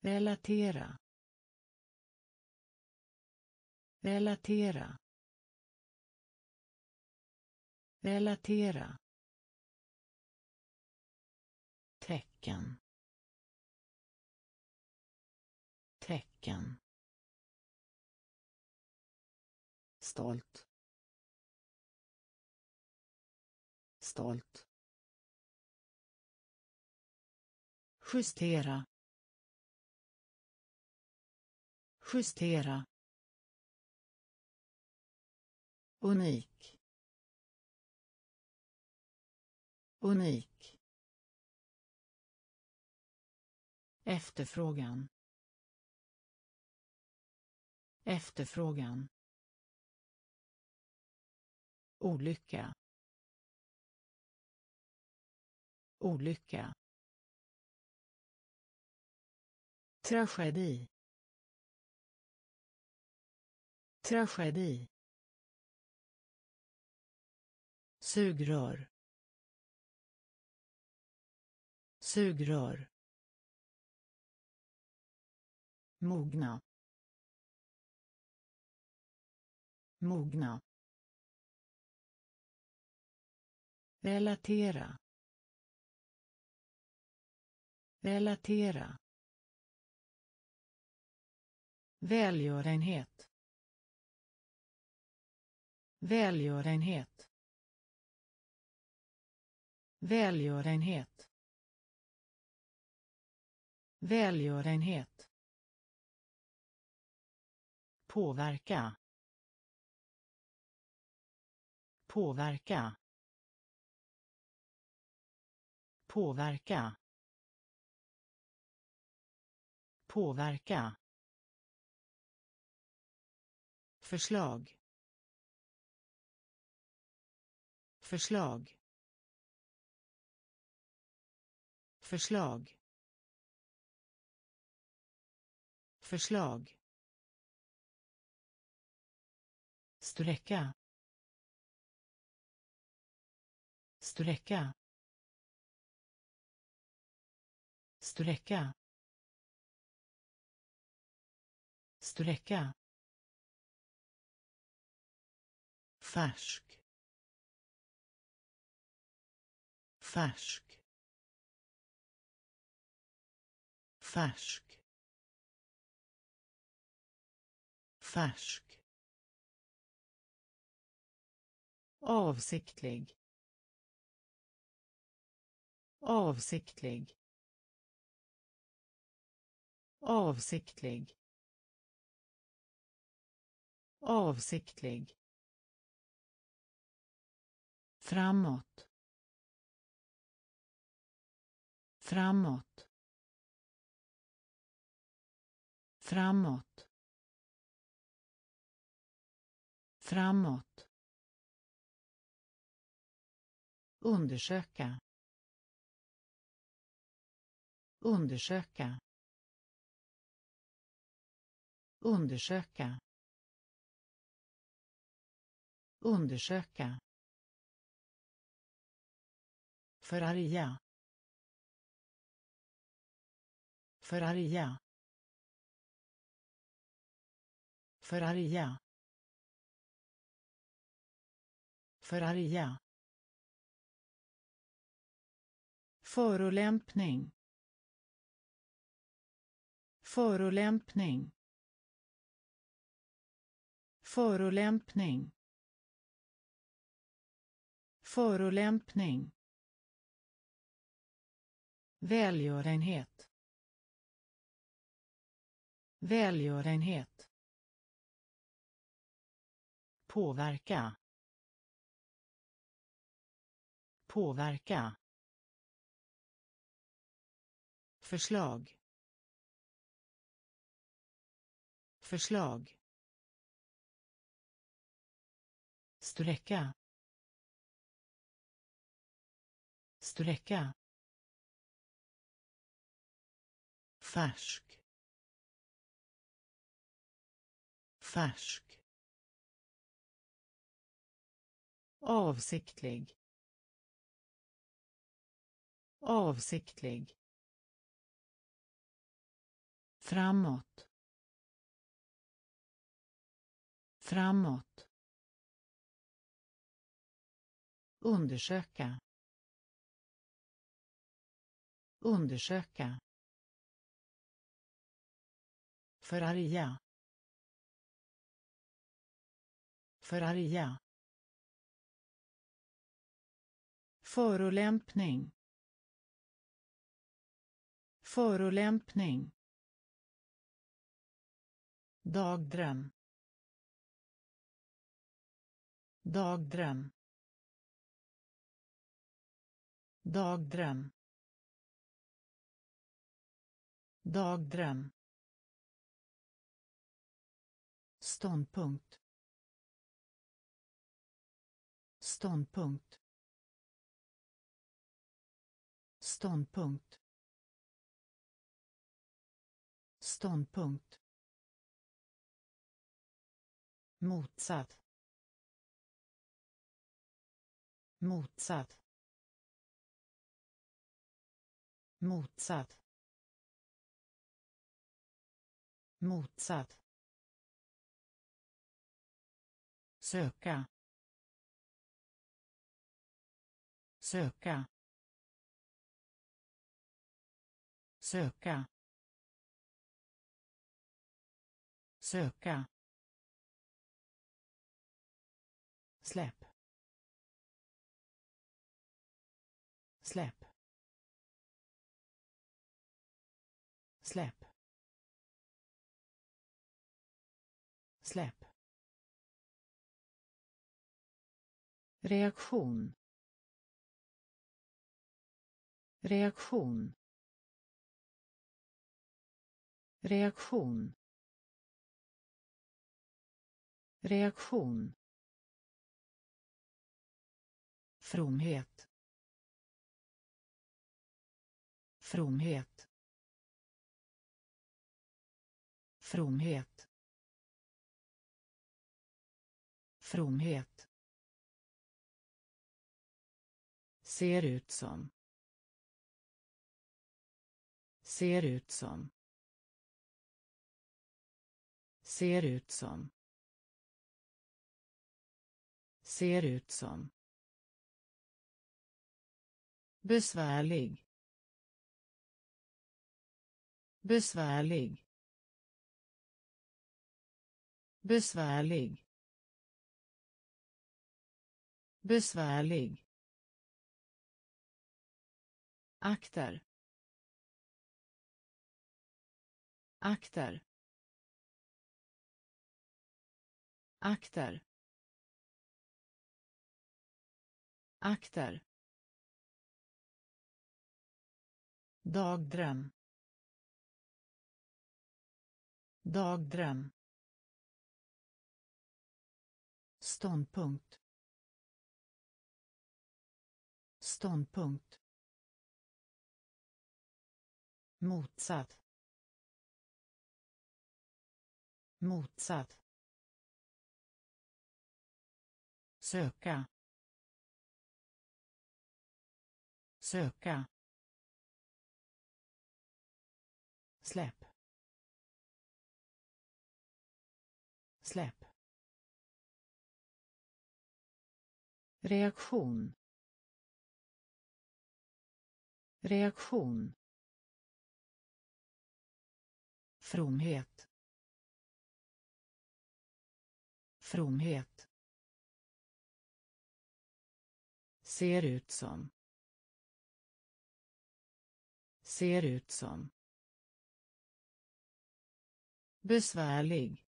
Relatera. Relatera. Relatera. Tecken. Tecken. Stolt. Stolt. Justera. Justera. Unik. Unik. Efterfrågan. Efterfrågan. Olycka. Olycka. Tragedi. Tragedi. Sugrör. Sugrör. Mogna mogna relatera relatera välgörenhet välgörenhet välgörenhet välgörenhet påverka påverka påverka påverka. Förslag. Förslag. Förslag. Förslag. Sträcka. Sträcka. Sträcka. Sträcka. Färsk. Färsk. Färsk. Färsk. Avsiktlig. Avsiktlig. Avsiktlig. Avsiktlig. Framåt. Framåt. Framåt. Framåt. Undersöka. Undersöka. Undersöka. Undersöka. Förarga. Förarga. Förarga. Förarga. Förolämpning. Förolämpning. Förolämpning. Förolämpning. Välgörenhet. Välgörenhet. Påverka. Påverka. Förslag. Förslag. Sträcka. Sträcka. Färsk. Färsk. Avsiktlig. Avsiktlig framåt. Framåt. Undersöka. Undersöka. Förarga. Förarga. Förolämpning. Förolämpning dagdröm. Dagdröm. Dagdröm. Dagdröm. Ståndpunkt. Ståndpunkt. Ståndpunkt. Ståndpunkt motsatt. Motsatt. Motsatt. Motsatt. Söka. Söka. Söka. Söka. Släpp. Släpp. Släpp. Släpp. Reaktion. Reaktion. Reaktion. Reaktion. Fromhet. Fromhet. Fromhet. Fromhet. Ser ut som. Ser ut som. Ser ut som. Ser ut som. Besvärlig. Besvärlig. Besvärlig. Besvärlig. akter akter akter akter dagdröm. Dagdröm. Ståndpunkt. Ståndpunkt. Motsatt. Motsatt. Söka. Söka. Släpp. Släpp. Reaktion. Reaktion. Fromhet. Fromhet. Ser ut som. Ser ut som besvärlig.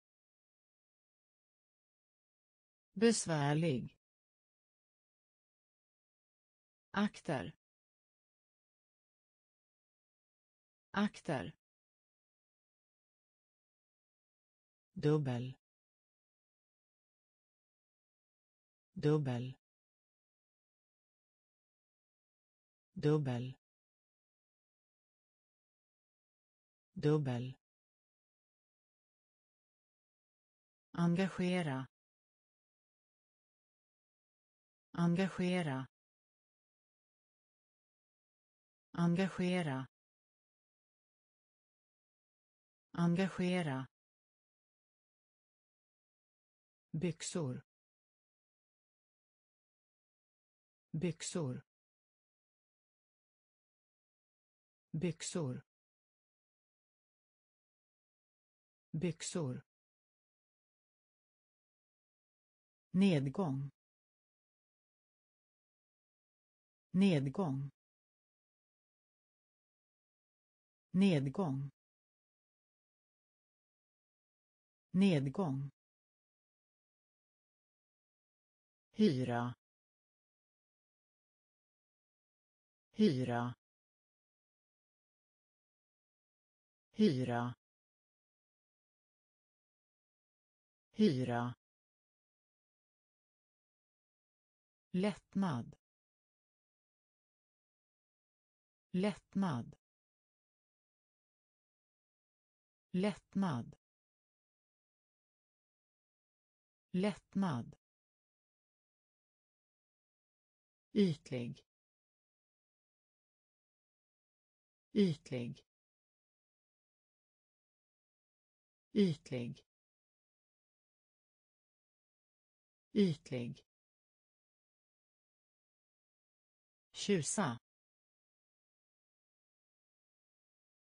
Besvärlig. Akter. Akter. Dubbel. Dubbel. Dubbel. Dubbel. Engagera engagera engagera engagera. Byxor. Byxor. Byxor. Byxor. Nedgång. Nedgång. Nedgång. Nedgång. Hyra. Hyra. Hyra. Hyra. Lättnad. Lättnad. Lättnad. Lättnad. Ytlig. Ytlig. Ytlig. Ytlig. Tjusa.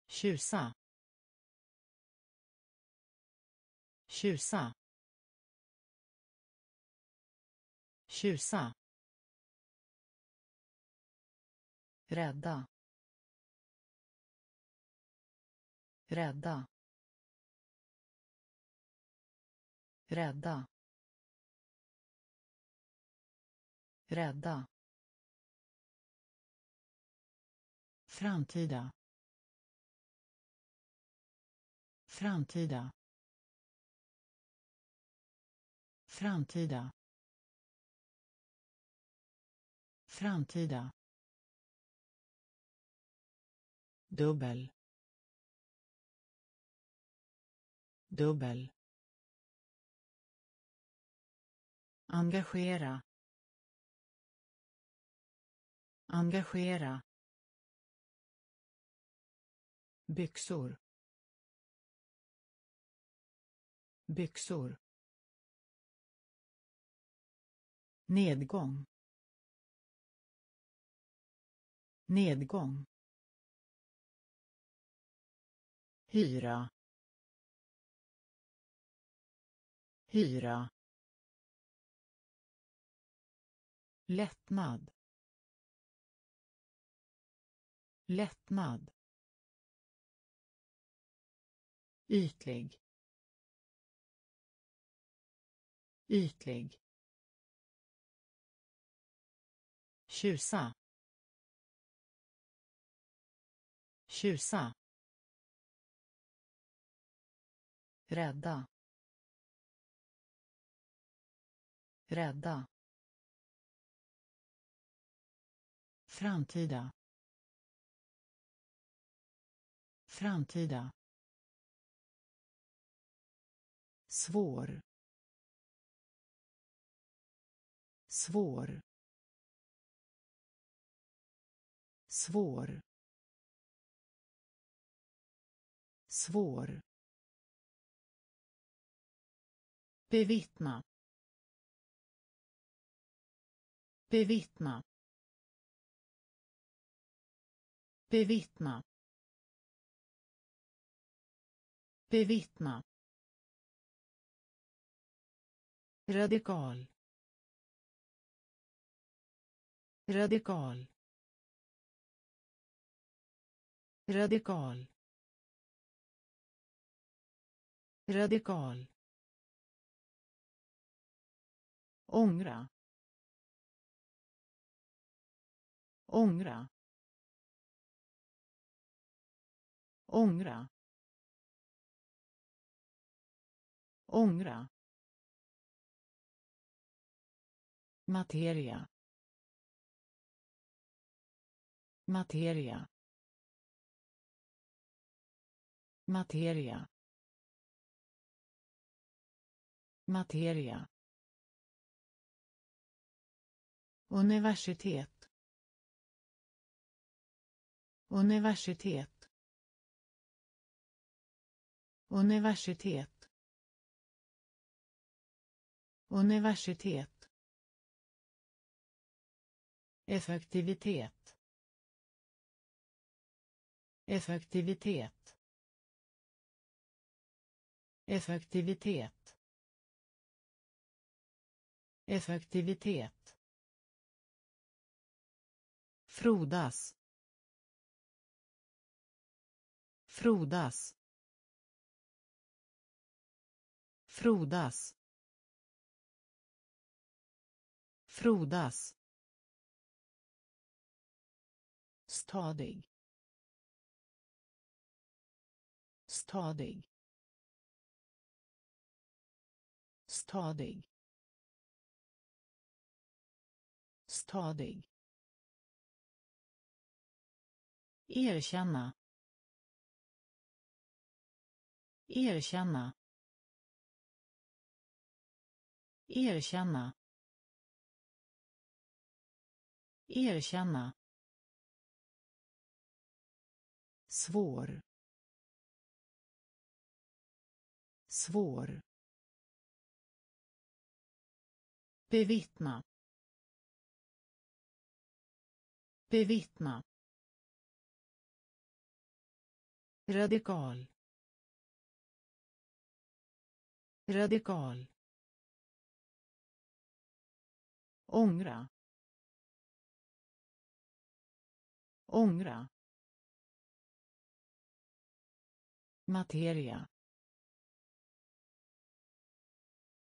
Tjusa. Tjusa. Tjusa. Rädda. Rädda. Rädda. Rädda. Framtida. Framtida. Framtida. Framtida. Dubbel. Dubbel. Engagera. Engagera byxor. Byxor. Nedgång. Nedgång. Hyra. Hyra. Lättnad. Lättnad. Ytlig. Ytlig. Tjusa. Tjusa. Rädda. Rädda. Framtida. Framtida. Svår. Svår. Svår. Svår. Bevittna. Bevittna. Bevittna. Bevittna. Radikal. Radikal. Radikal. Radikal. Ångra. Ångra. Ångra. Ångra. Materia. Materia. Materia. Materia. Universitet. Universitet. Universitet. Universitet effektivitet effektivitet effektivitet effektivitet. Frodas frodas frodas. Frodas. Stadig. Stadig. Stadig. Stadig. Erkänna. Erkänna. Erkänna. Erkänna svår. Svår. Bevittna. Bevittna. Radikal. Radikal. Ångra. Ångra. Materia.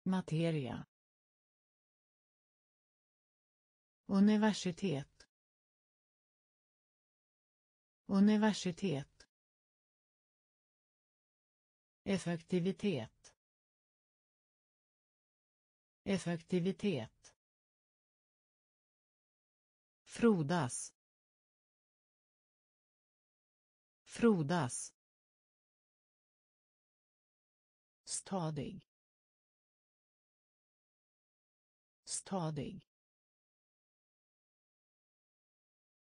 Materia. Universitet. Universitet. Effektivitet. Effektivitet. Frodas. Frodas. Stadig. Stadig.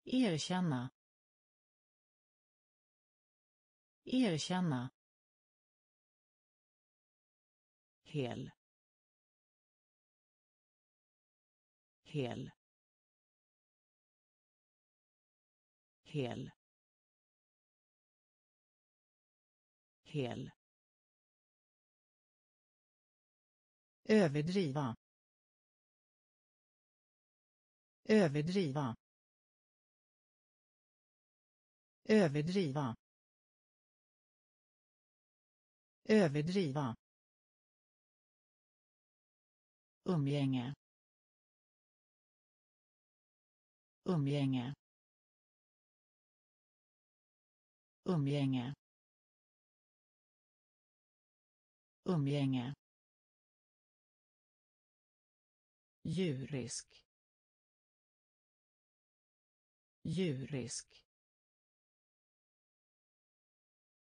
Erkänna. Erkänna. Hel. Hel. Hel. Hel. Överdriva överdriva överdriva överdriva umgänge umgänge umgänge umgänge. Djurisk djurisk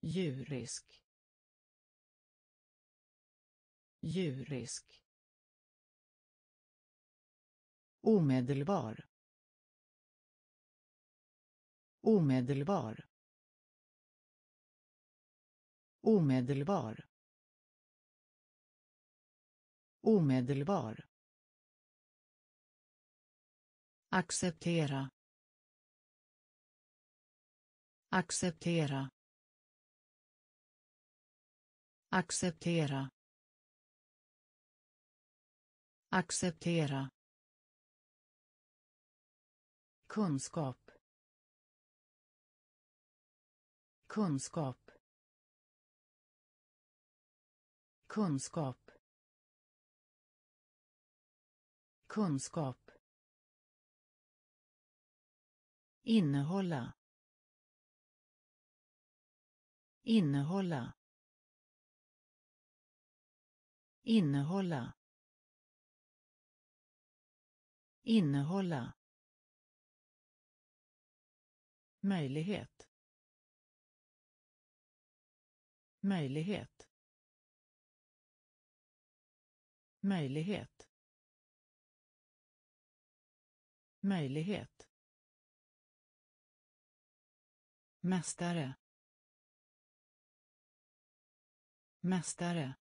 djurisk djurisk omedelbar. Omedelbar. Omedelbar. Omedelbar acceptera. Acceptera. Acceptera. Acceptera. Kunskap. Kunskap. Kunskap. Kunskap. Innehålla. Innehålla. Innehålla. Innehålla. Möjlighet. Möjlighet. Möjlighet. Möjlighet. Mästare. Mästare.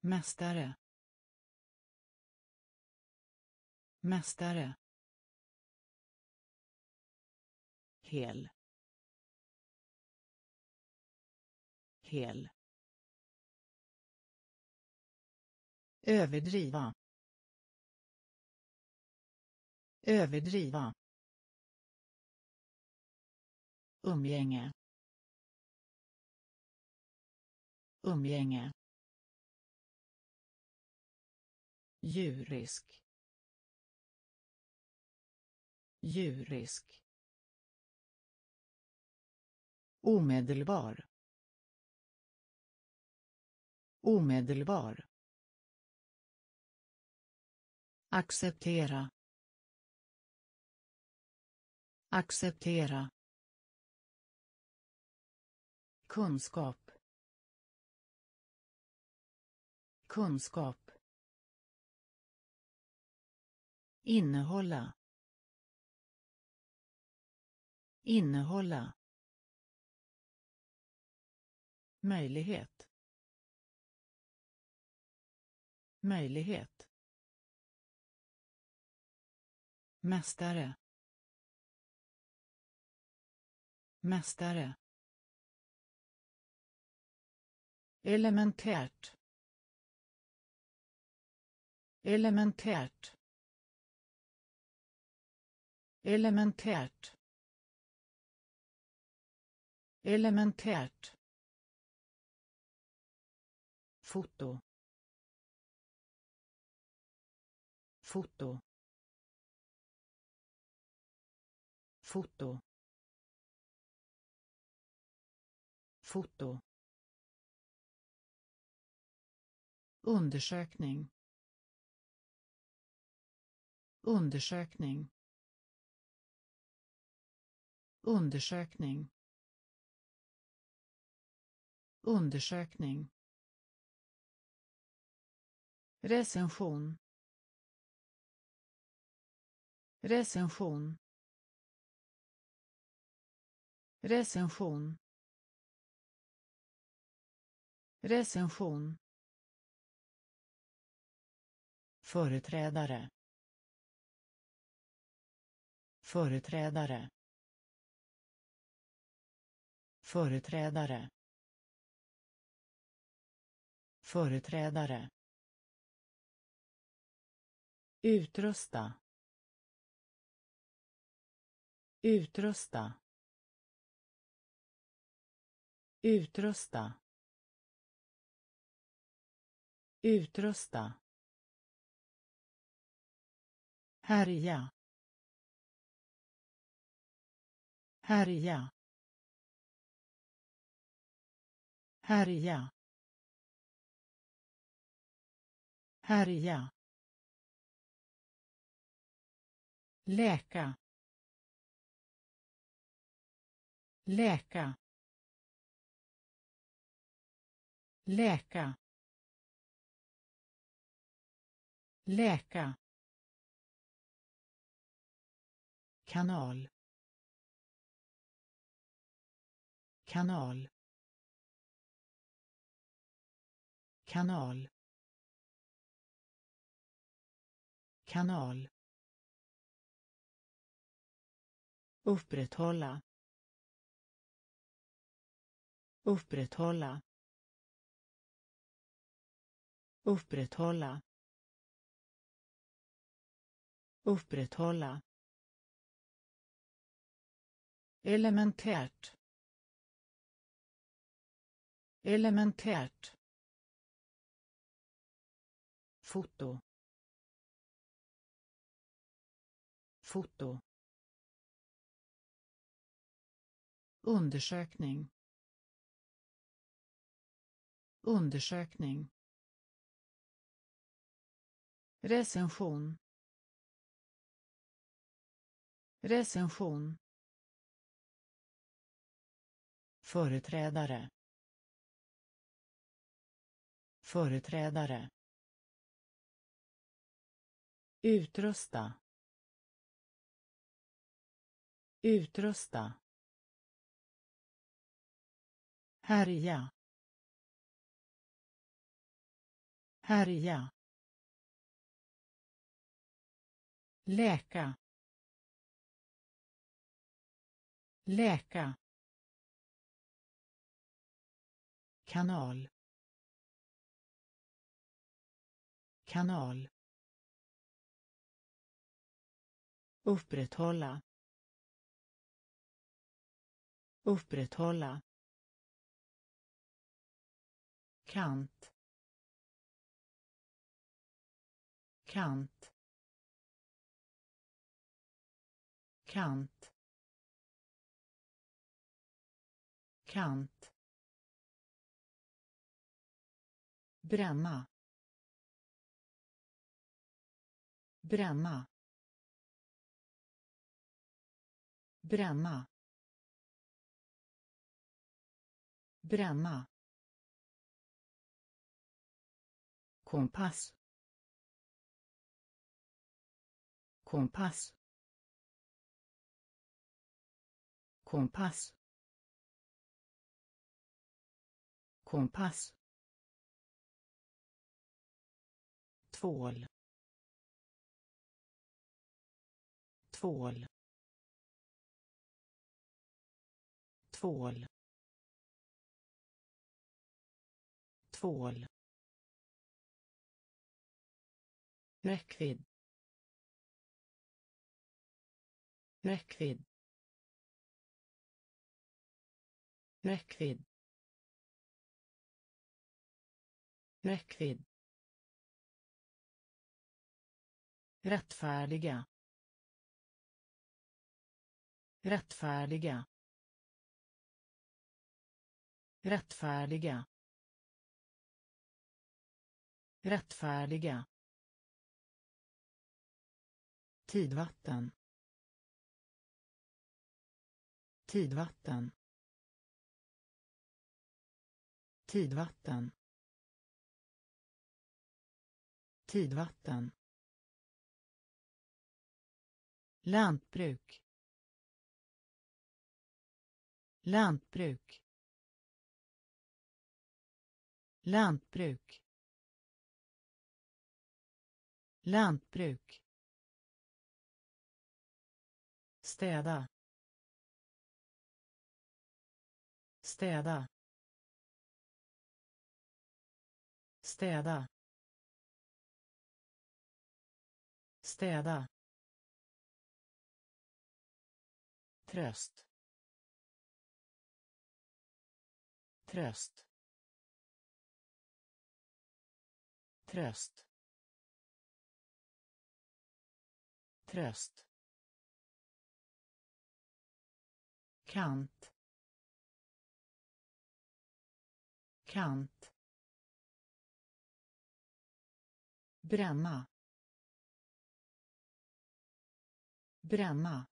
Mästare. Mästare. Hel. Hel. Överdriva. Överdriva umgänge umgänge djurisk djurisk omedelbar omedelbar acceptera acceptera kunskap. Kunskap. Innehålla. Innehålla. Möjlighet. Möjlighet. Mästare. Mästare. Elementärt elementärt elementärt elementärt foto. Foto. Foto. Foto. Undersökning. Undersökning. Undersökning. Undersökning. Recension. Recension. Recension. Recension. Företrädare. Företrädare. Företrädare. Företrädare. Utrusta. Utrusta. Utrusta. Utrusta. Härja. Härja. Härja. Härja. Läka. Läka. Läka. Läka. Kanal. Kanal. Kanal. Kanal. Upprätthålla. Upprätthålla. Upprätthålla. Upprätthålla elementärt elementärt foto. Foto. Undersökning. Undersökning. Recension. Recension. Företrädare. Företrädare. Utrusta. Utrusta. Härja. Härja. Läka. Läka. Kanal. Kanal. Upprätthålla. Upprätthålla. Kant. Kant. Kant. Kant. Bränna. Bränna. Bränna. Bränna. Kompass. Kompass. Kompass. Kompass. Tvål. Tvål. Tvål. Tvål. Räckvidd. Räckvidd. Räckvidd. Räckvidd. Rättfärdiga. Rättfärdiga. Rättfärdiga. Rättfärdiga. Tidvatten. Tidvatten. Tidvatten. Tidvatten. Lantbruk. Lantbruk. Lantbruk. Lantbruk. Städa. Städa. Städa. Städa. Tröst. Tröst. Tröst. Tröst. Kant. Kant. Bränna. Bränna.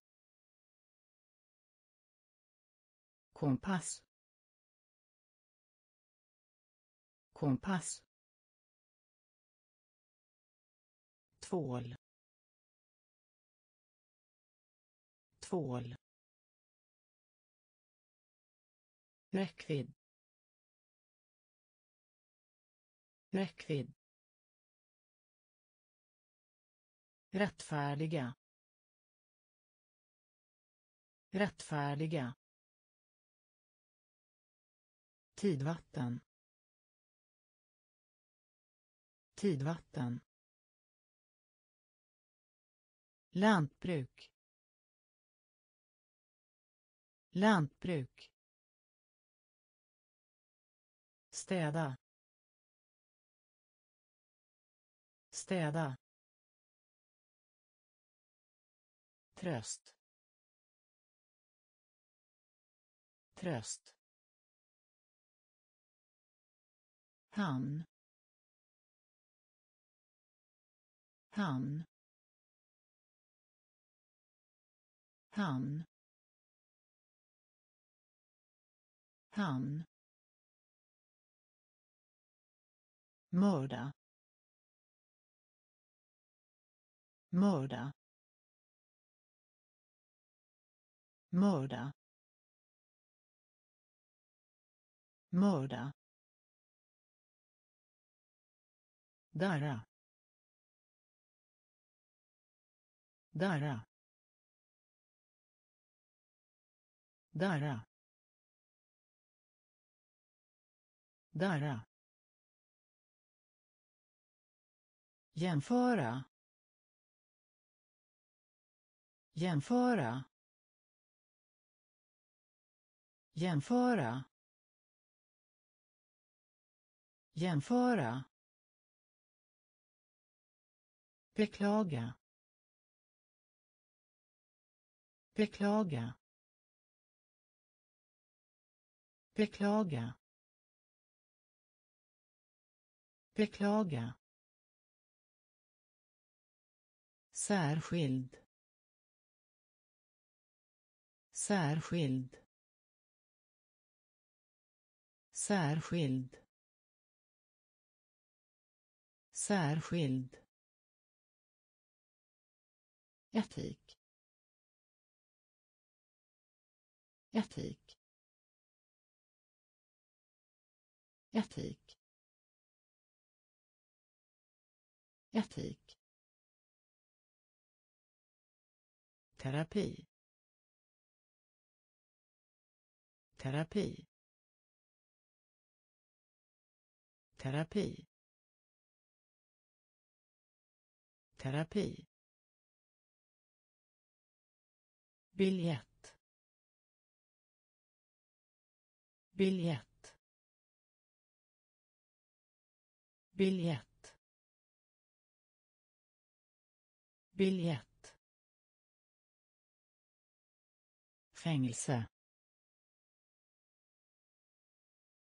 Kompass. Kompass. Tvål. Tvål. Räckvidd. Räckvidd. Rättfärdiga. Rättfärdiga tidvatten. Tidvatten. Lantbruk. Lantbruk. Städa. Städa. Tröst. Tröst. Hamn. Hamn. Hamn. Hamn. Mörda. Mörda. Mörda. Mörda Darra. Darra. Darra. Darra. Jämföra. Jämföra. Jämföra. Jämföra. Beklaga. Beklaga. Beklaga. Beklaga. Särskild. Särskild. Särskild. Särskild. Etik. Etik. Etik. Etik. terapi terapi terapi terapi biljett biljett biljett biljett fängelse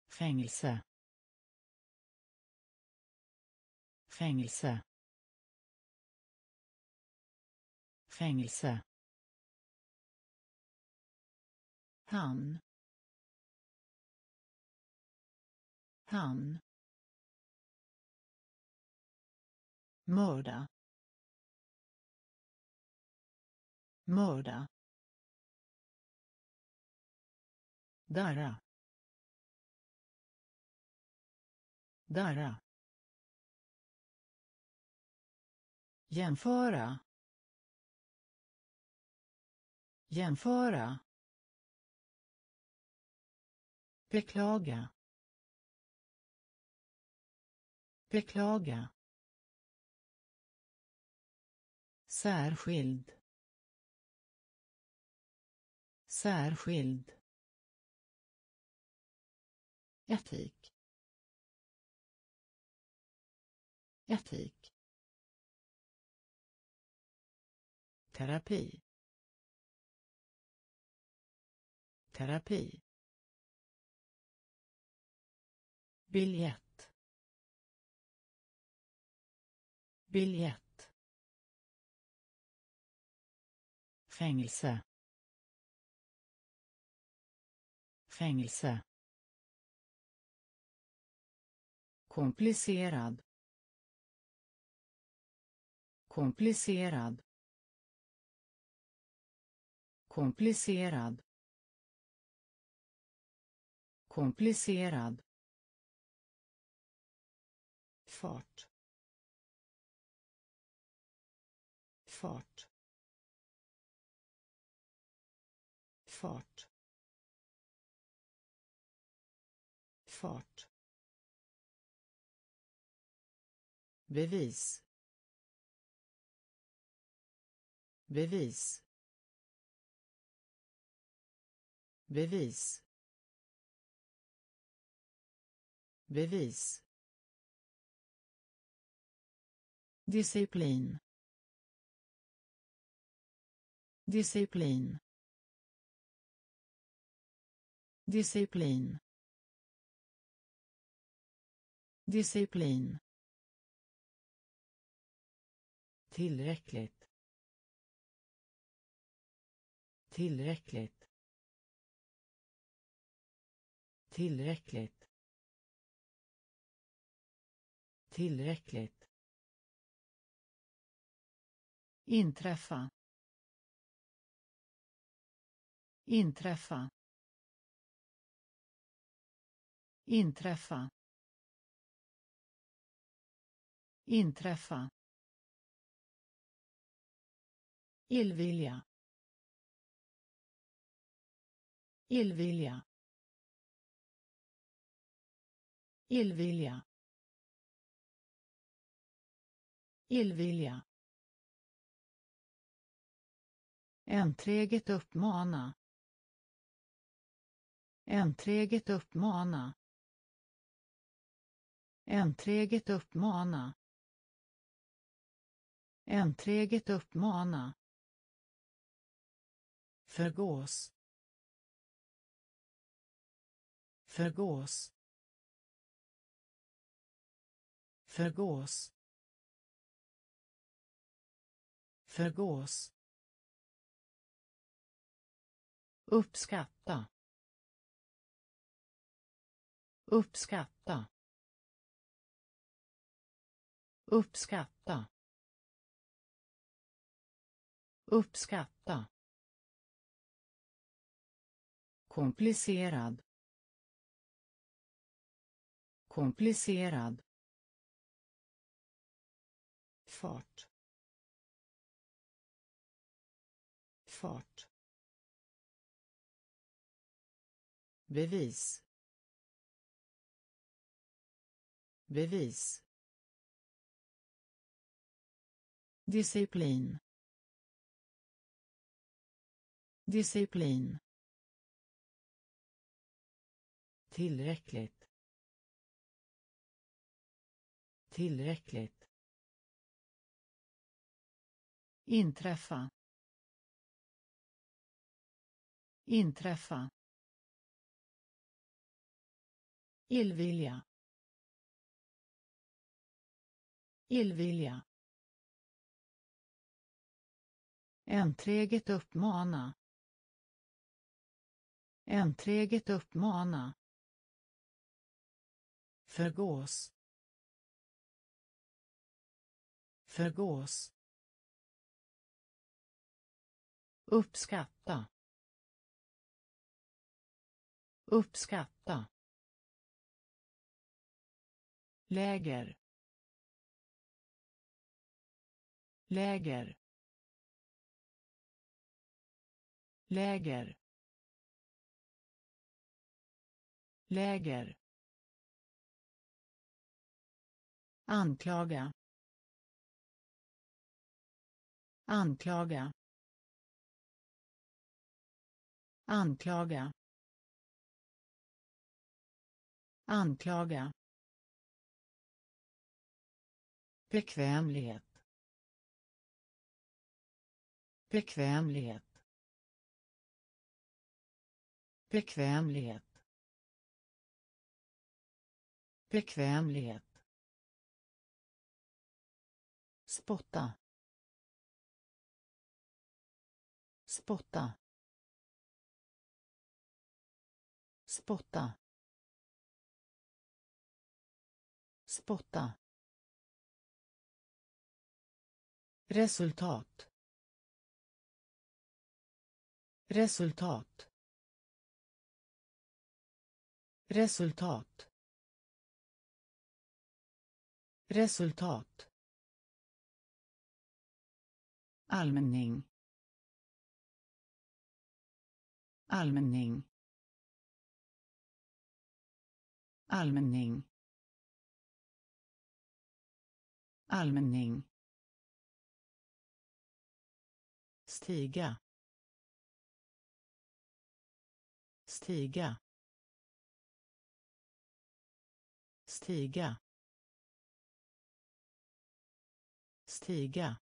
fängelse fängelse fängelse hamn hamn mörda mörda darra Darra. Jämföra. Jämföra. Beklaga. Beklaga. Särskild. Särskild. Etik. Etik. Terapi. Terapi. Biljett. Biljett. Fängelse. Fängelse. Komplicerad. Komplicerad. Komplicerad. Komplicerad fart. Fart. Fart. Fart. Bevis. Bevis. Bevis. Bevis. Disciplin. Disciplin. Disciplin. Disciplin. Tillräckligt. Tillräckligt. Tillräckligt. Tillräckligt. Inträffa. Inträffa. Inträffa. Inträffa. Illvilja. Illvilja. Illvilja. Illvilja. Enträget uppmana. Enträget uppmana. Enträget uppmana. Enträget uppmana. Förgås. Förgås. Förgås. Förgås. Uppskatta. Uppskatta. Uppskatta. Uppskatta. Komplicerad. Komplicerad. Fart. Bevis. Bevis. Disciplin. Disciplin. Tillräckligt. Tillräckligt. Inträffa. Inträffa. Illvilja. Illvilja. Enträget uppmana. Enträget uppmana. Förgås. Förgås. Uppskatta. Uppskatta. Läger. Läger. Läger. Läger. Anklaga. Anklaga. Anklaga. Anklaga. Bekvämlighet. Bekvämlighet. Bekvämlighet. Bekvämlighet. Spotta. Spotta. Spotta. Spotta. Resultat. Resultat. Resultat. Resultat. Allmänning. Allmänning. Allmänning. Allmänning. Stiga. Stiga. Stiga. Stiga.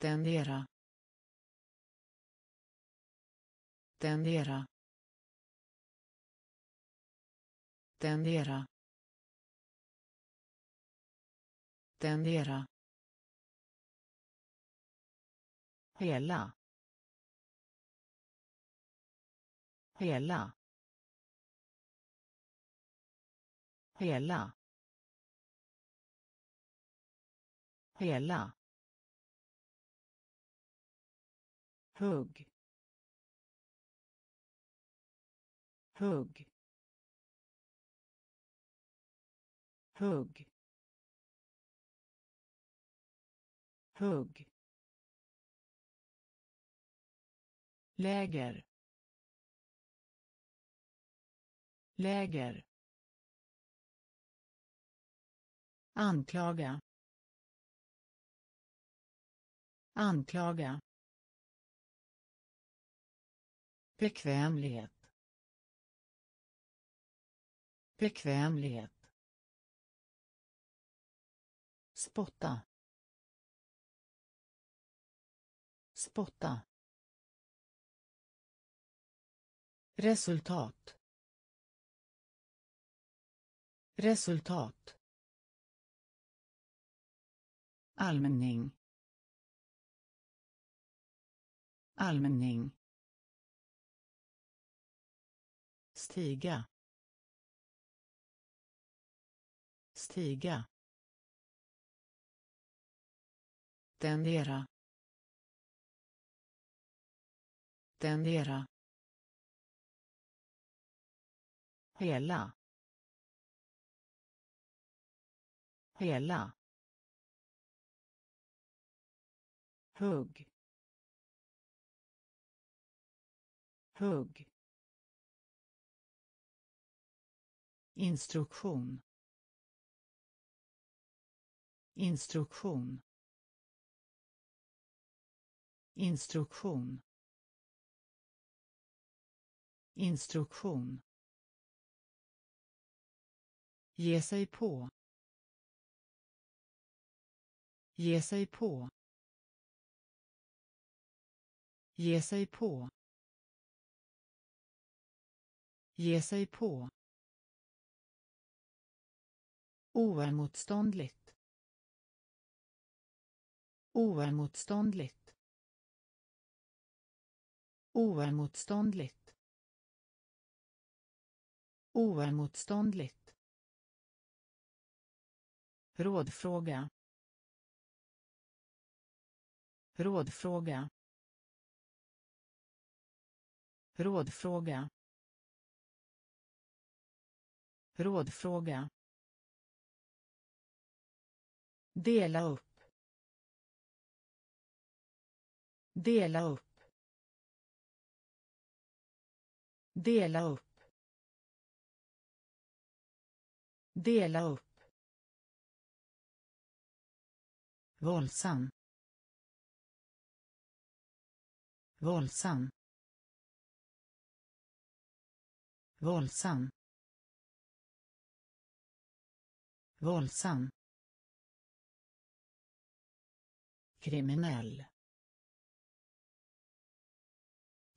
Tendera. Tendera. Tendera. Tendera. Hela. Hela. Hela. Hela. Hugg. Hugg. Hugg. Hugg. Läger. Läger. Anklaga. Anklaga. Bekvämlighet. Bekvämlighet. Spotta. Spotta. Resultat. Resultat. Allmänning. Allmänning. Stiga. Stiga. Tendera. Tendera. Hela. Hela. Hugg. Hugg. Instruktion. Instruktion. Instruktion. Instruktion ge sig på. Ge sig på. Ge sig på. Ge sig på. Oemotståndligt oemotståndligt oemotståndligt oemotståndligt rådfråga rådfråga rådfråga Rådfråga. Dela upp. Dela upp. Dela upp. Dela upp. Våldsam. Våldsam. Våldsam. Våldsam. kriminell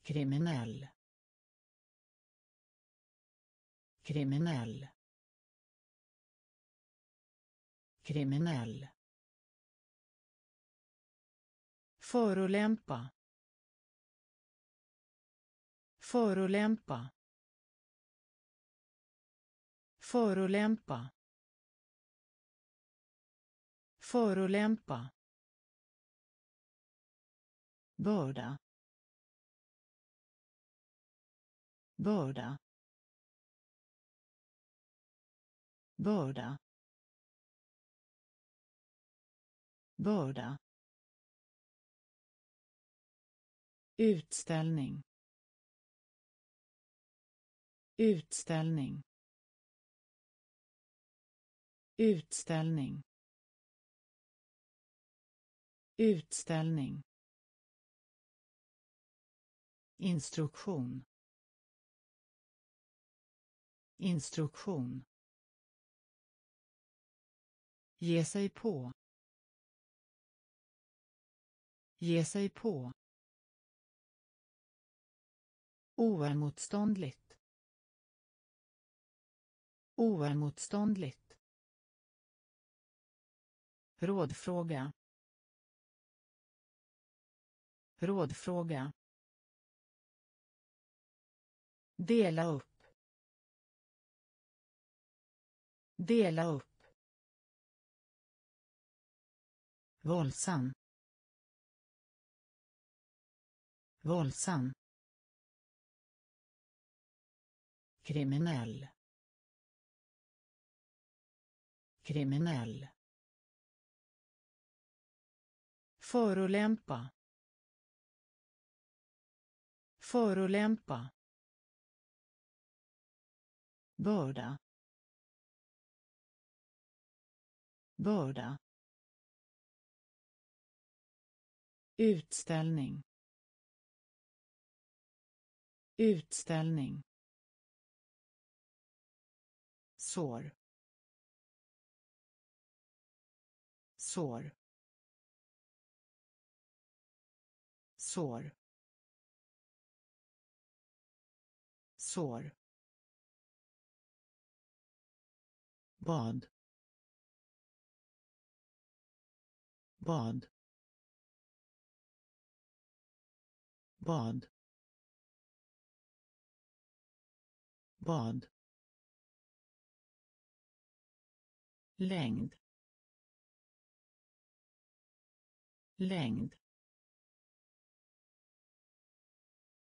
kriminell kriminell kriminell Förolämpa. Förolämpa. Förolämpa. Förolämpa. Börda. Börda. Börda. Börda. Utställning. Utställning. Utställning. Utställning. Instruktion. Instruktion. Ge sig på. Ge sig på. Oemotståndligt. Oemotståndligt. Rådfråga. Rådfråga. Dela upp. Dela upp. Våldsam. Våldsam. Kriminell kriminell Förolämpa. Förolämpa. Börda. Börda. Utställning. Utställning sår. Sår. Sår. Sår. Bad. Bad. Bad. Bad. Längd. Längd.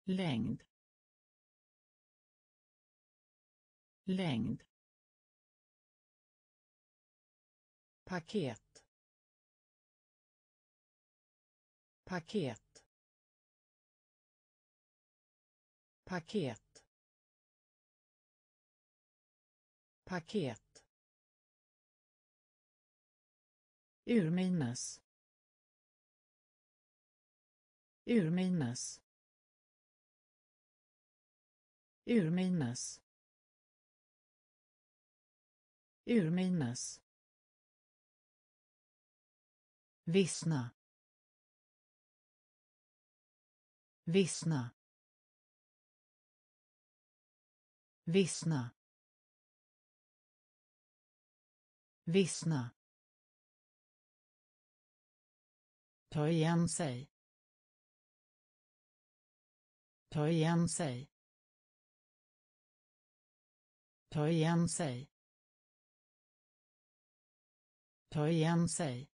Längd. Längd. Paket. Paket. Paket. Paket. Urminnes. Urminnes. Urminnes. Urminnes. Vissna. Vissna. Vissna. Vissna. Ta igen sig. Ta igen sig. Ta igen sig. Ta igen sig.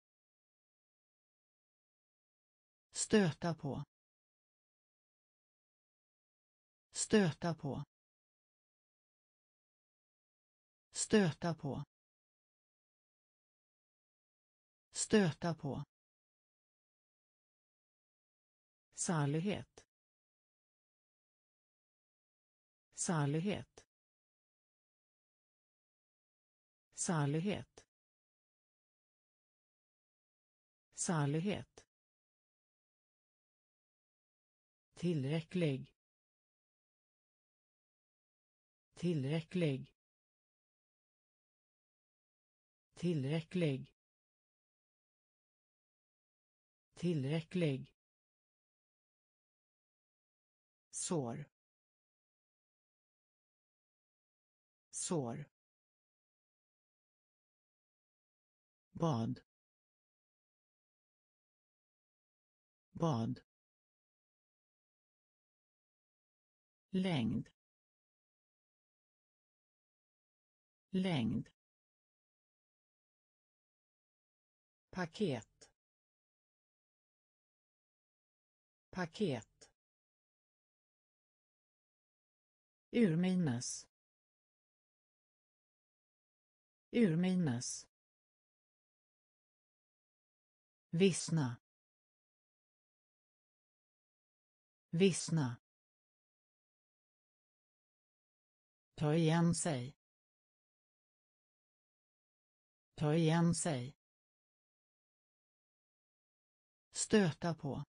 Stöta på. Stöta på. stöta på stöta på salighet. Salighet. Salighet. Salighet. Tillräcklig. Tillräcklig. Tillräcklig. Tillräcklig sår. Sår. Bad. Bad. Längd. Längd. Paket. Paket. Urminnes. Urminnes. Vissna. Vissna. Ta igen sig. Ta igen sig. Stöta på.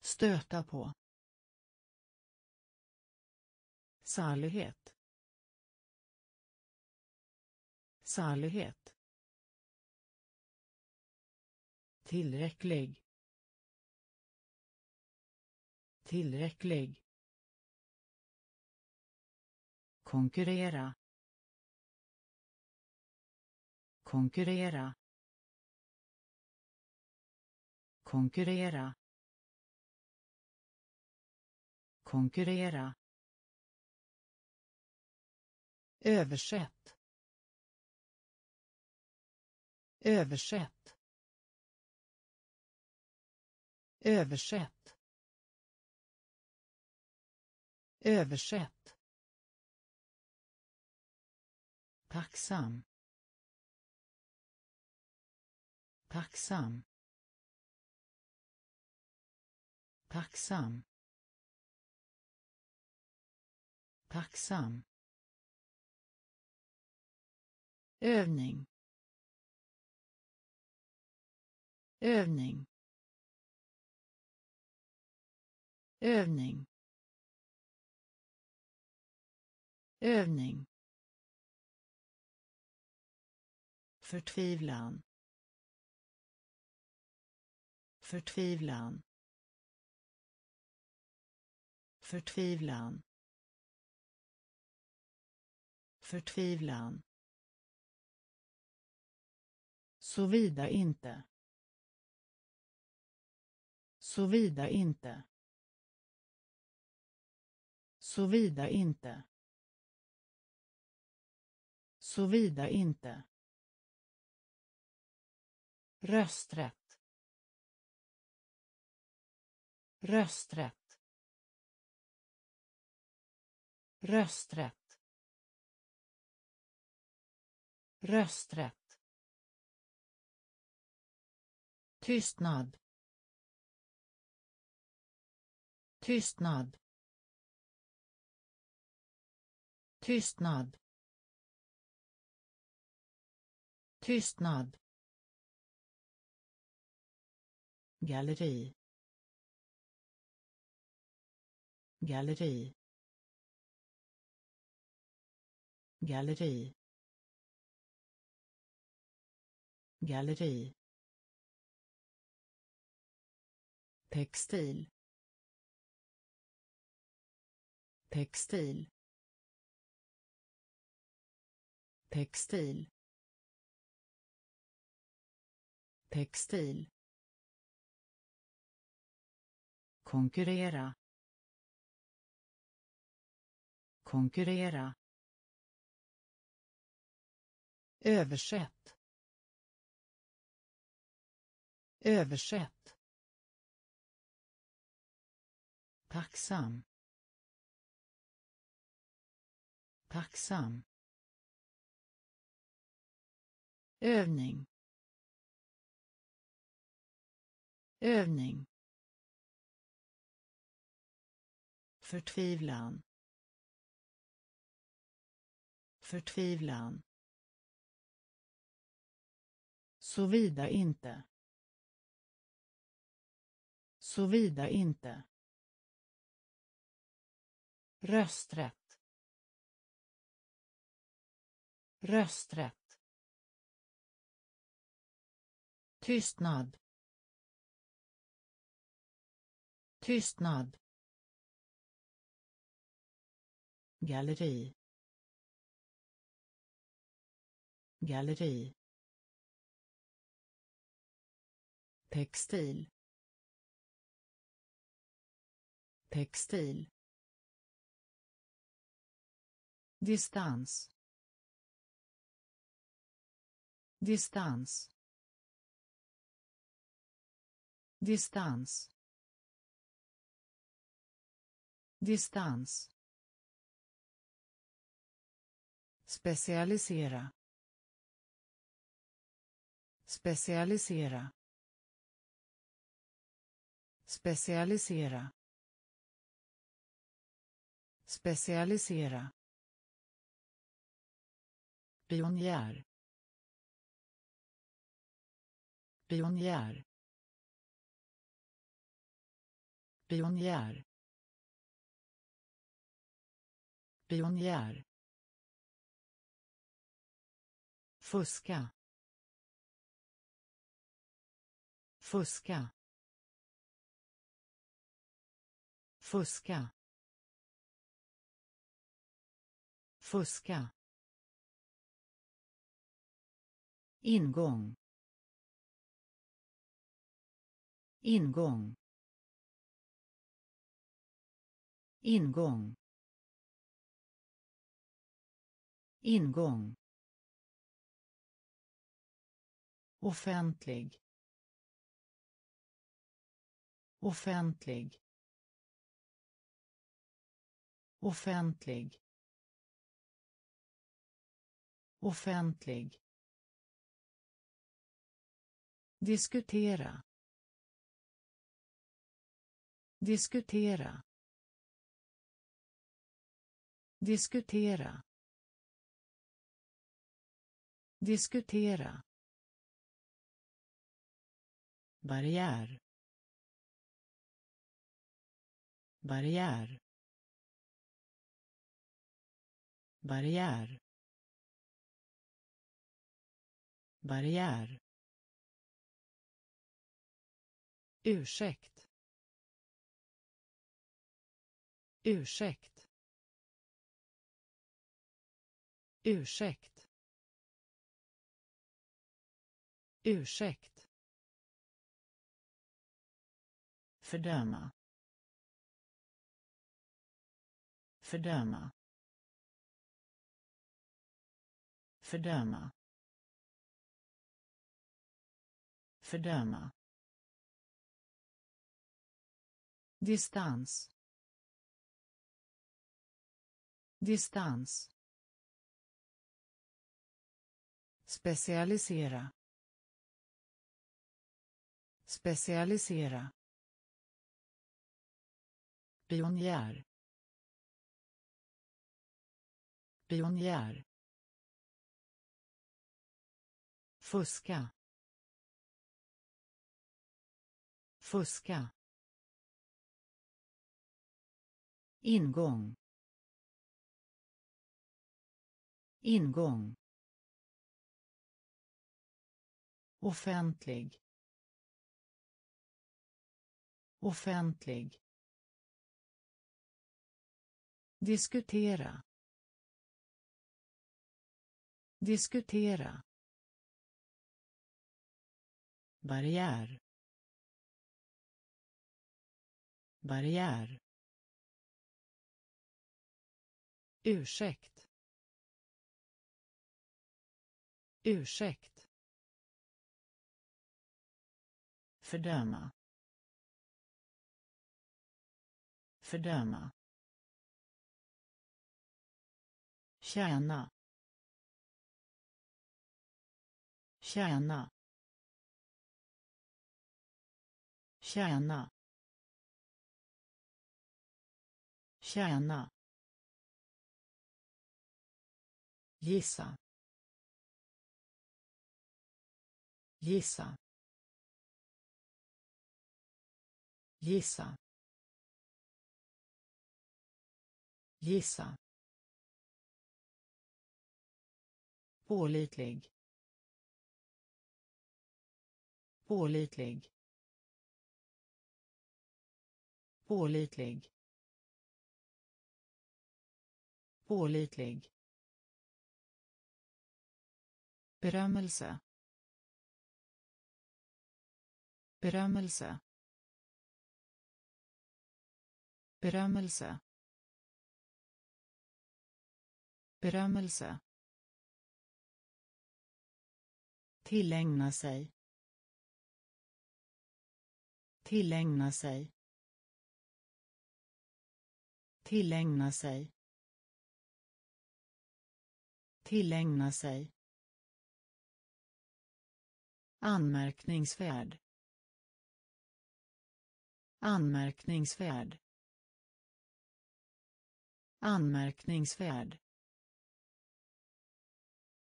Stöta på. Salighet. Salighet. Tillräcklig. Tillräcklig. Konkurrera. Konkurrera. Konkurrera. Konkurrera. Översätt. Översätt. Översätt. Översätt. Tacksam. Tacksam. Tacksam. Tacksam. Övning. Övning. Övning. Övning. Förtvivlan. Förtvivlan. Förtvivlan. Förtvivlan såvida inte. Såvida inte. Såvida inte. Såvida inte. Rösträtt. Rösträtt. Rösträtt. Rösträtt. Tystnad. Tystnad. Tystnad. Tystnad. Galleri. Galleri. Galleri. Galleri. Textil. Textil. Textil. Textil. Konkurrera. Konkurrera. Översätt. Översätt. Tacksam. Tacksam. Övning. Övning. Förtvivlan. Förtvivlan. Såvida inte. Såvida inte. Rösträtt. Rösträtt. Tystnad. Tystnad. Galleri. Galleri. textil textil distans. Distans. Distans. Distans. Specialisera. Specialisera. Specialisera. Specialisera pionjär. Pionjär. Pionjär. Pionjär. Fuska. Fuska. Fuska. Fuska. Ingång. Ingång. Ingång. Ingång. Offentlig. Offentlig. Offentlig. Offentlig diskutera. Diskutera. Diskutera. Diskutera. Barriär. Barriär. Barriär. Barriär. Ursäkt. Ursäkt. Ursäkt. Ursäkt. Fördöma. Fördöma. Fördöma. Fördöma. Distans. Distans. Specialisera. Specialisera. Pionjär. Pionjär. Fuska. Fuska. Ingång. Ingång. Offentlig. Offentlig. Diskutera. Diskutera. Barriär. Barriär. Ursäkt. Ursäkt. Fördöma. Fördöma. Tjäna. Tjäna. Tjäna. Tjäna. Gissa. Gissa. Gissa. Gissa. Pålitlig. Pålitlig. Pålitlig. Pålitlig berömmelse. Berömmelse. Berömmelse. Berömmelse. Tillägna sig. Tillägna sig. Tillägna sig. Tillägna sig anmärkningsvärd. Anmärkningsvärd. Anmärkningsvärd.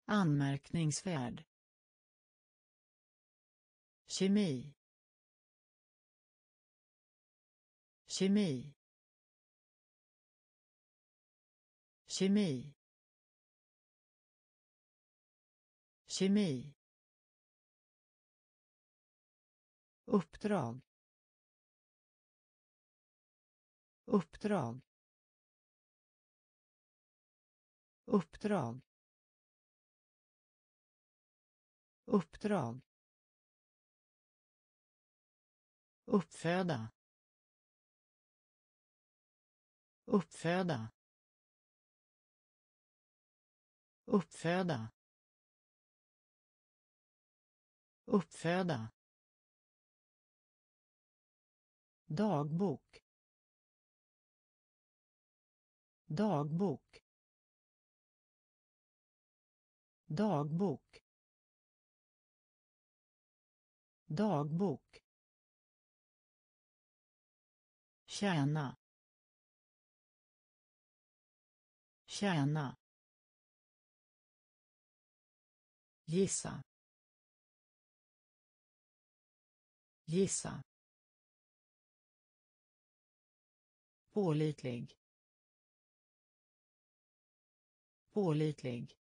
Anmärkningsvärd. Kemi. Kemi. Kemi. Kemi. Uppdrag. Uppdrag. Uppdrag. Uppdrag. Uppföda. Uppföda. Uppföda. Uppföda. Dagbok. Dagbok. Dagbok. Dagbok. Tjäna. Tjäna. Gissa. Gissa. Pålitlig. Pålitlig.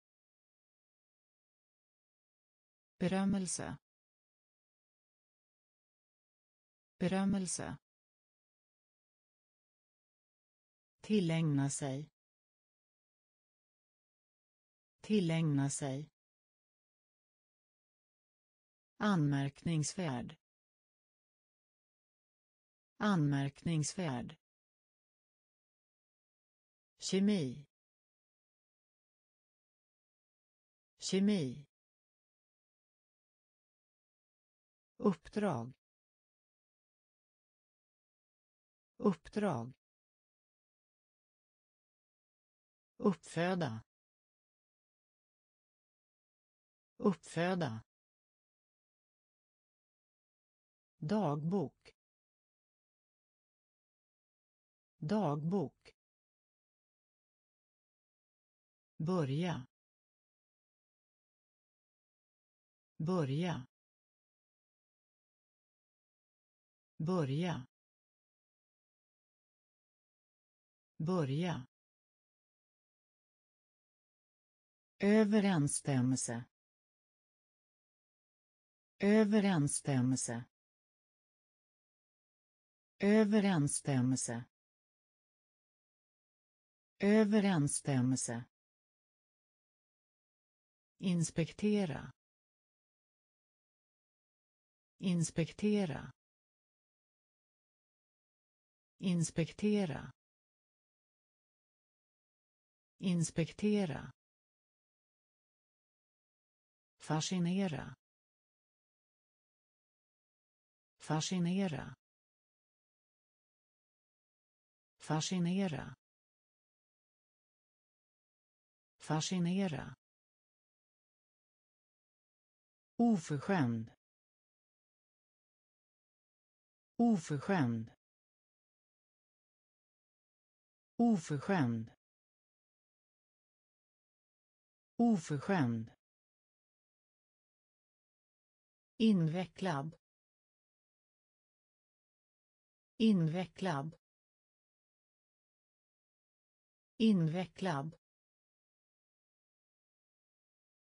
Berömmelse. Berömmelse. Tillägna sig. Tillägna sig. Anmärkningsvärd. Anmärkningsvärd kemi. Kemi. Uppdrag. Uppdrag. Uppföda. Uppföda. Dagbok. Dagbok börja. Börja. Börja. Börja. Överensstämmelse. Överensstämmelse. Överensstämmelse. Överensstämmelse inspektera. Inspektera. Inspektera. Inspektera. Fascinera. Fascinera. Fascinera. Fascinera. Oförskämd. Oförskämd. Oförskämd. Oförskämd. Invecklad. Invecklad. Invecklad.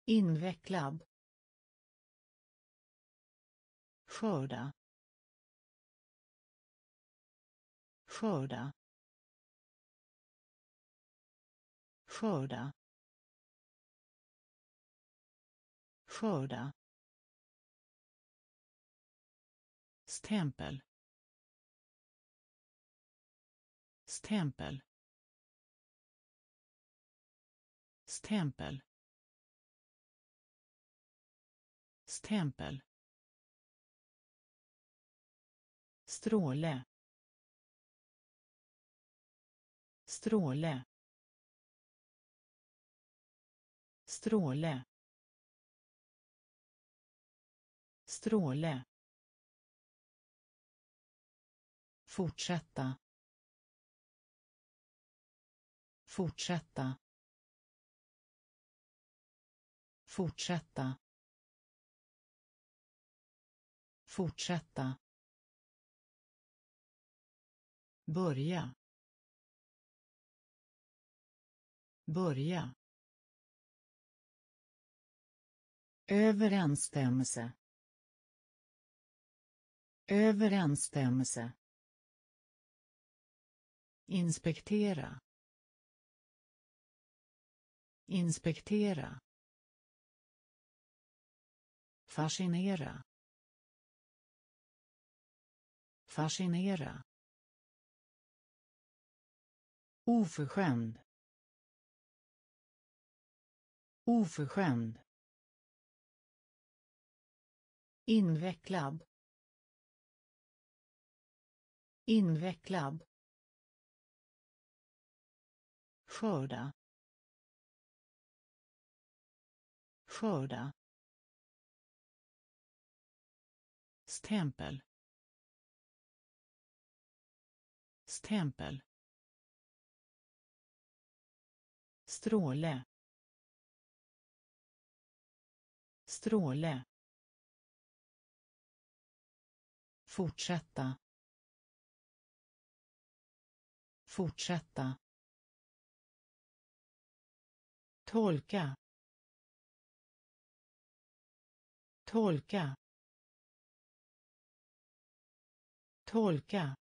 Invecklad skörda. Skörda. Skörda. Skörda. Stämpel. Stämpel. Stämpel. Stämpel. Stråle. Stråle. Stråle. Stråle. Fortsätta. Fortsätta. Fortsätta. Fortsätta börja. Börja. Överensstämmelse. Överensstämmelse. Inspektera. Inspektera. Fascinera. Fascinera. Oförskämd. Oförskämd. Invecklad. Invecklad. Skörda. Skörda. Stämpel. Stämpel. Stråle. Stråle. Fortsätta. Fortsätta. Tolka. Tolka. Tolka.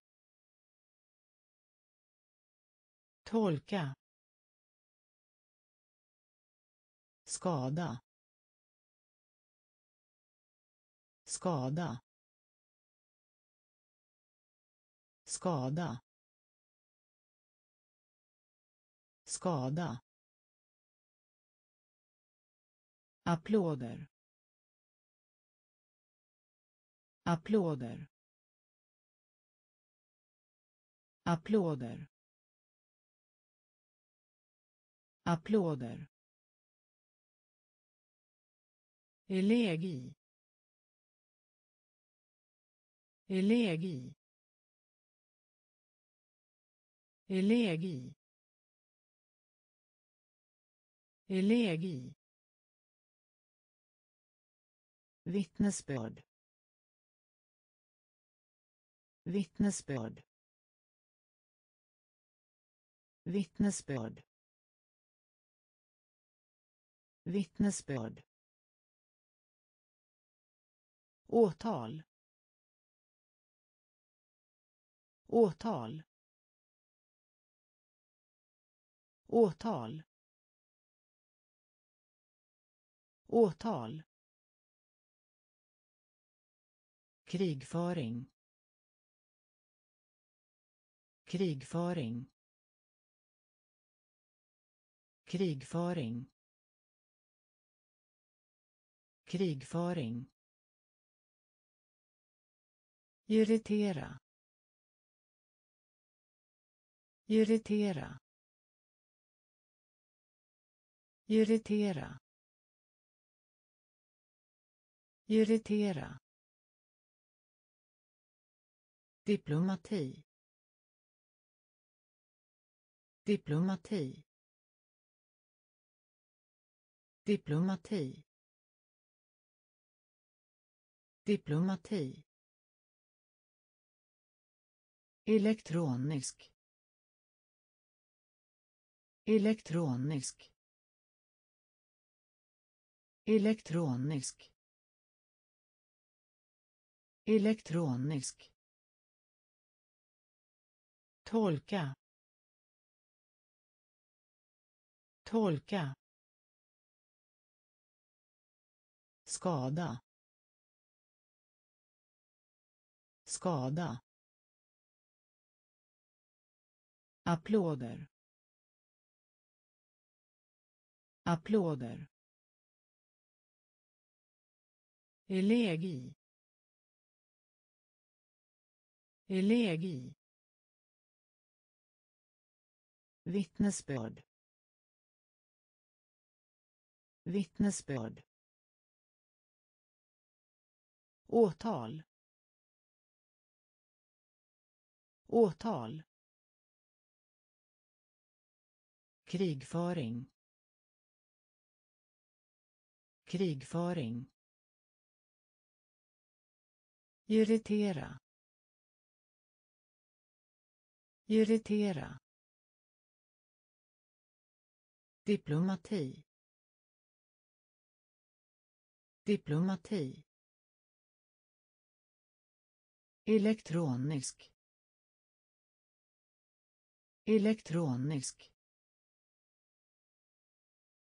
Tolka. Skada. Skada. Skada. Skada. Applåder. Applåder. Applåder. Applåder. Elegi elegi elegi elegi vittnesbörd. Vittnesbörd. Vittnesbörd. Vittnesbörd åtal. Åtal. Åtal. Åtal. Krigföring. Krigföring. Krigföring. Krigföring irritera irritera irritera irritera. Diplomati diplomati diplomati. Diplomati elektronisk. Elektronisk. Elektronisk. Elektronisk. Tolka. Tolka. Skada. Skada. Applåder. Applåder. Elegi elegi vittnesbörd. Vittnesbörd. Åtal. Åtal. Krigföring. Krigföring. Irritera. Irritera. Diplomati. Diplomati. Elektronisk. Elektronisk.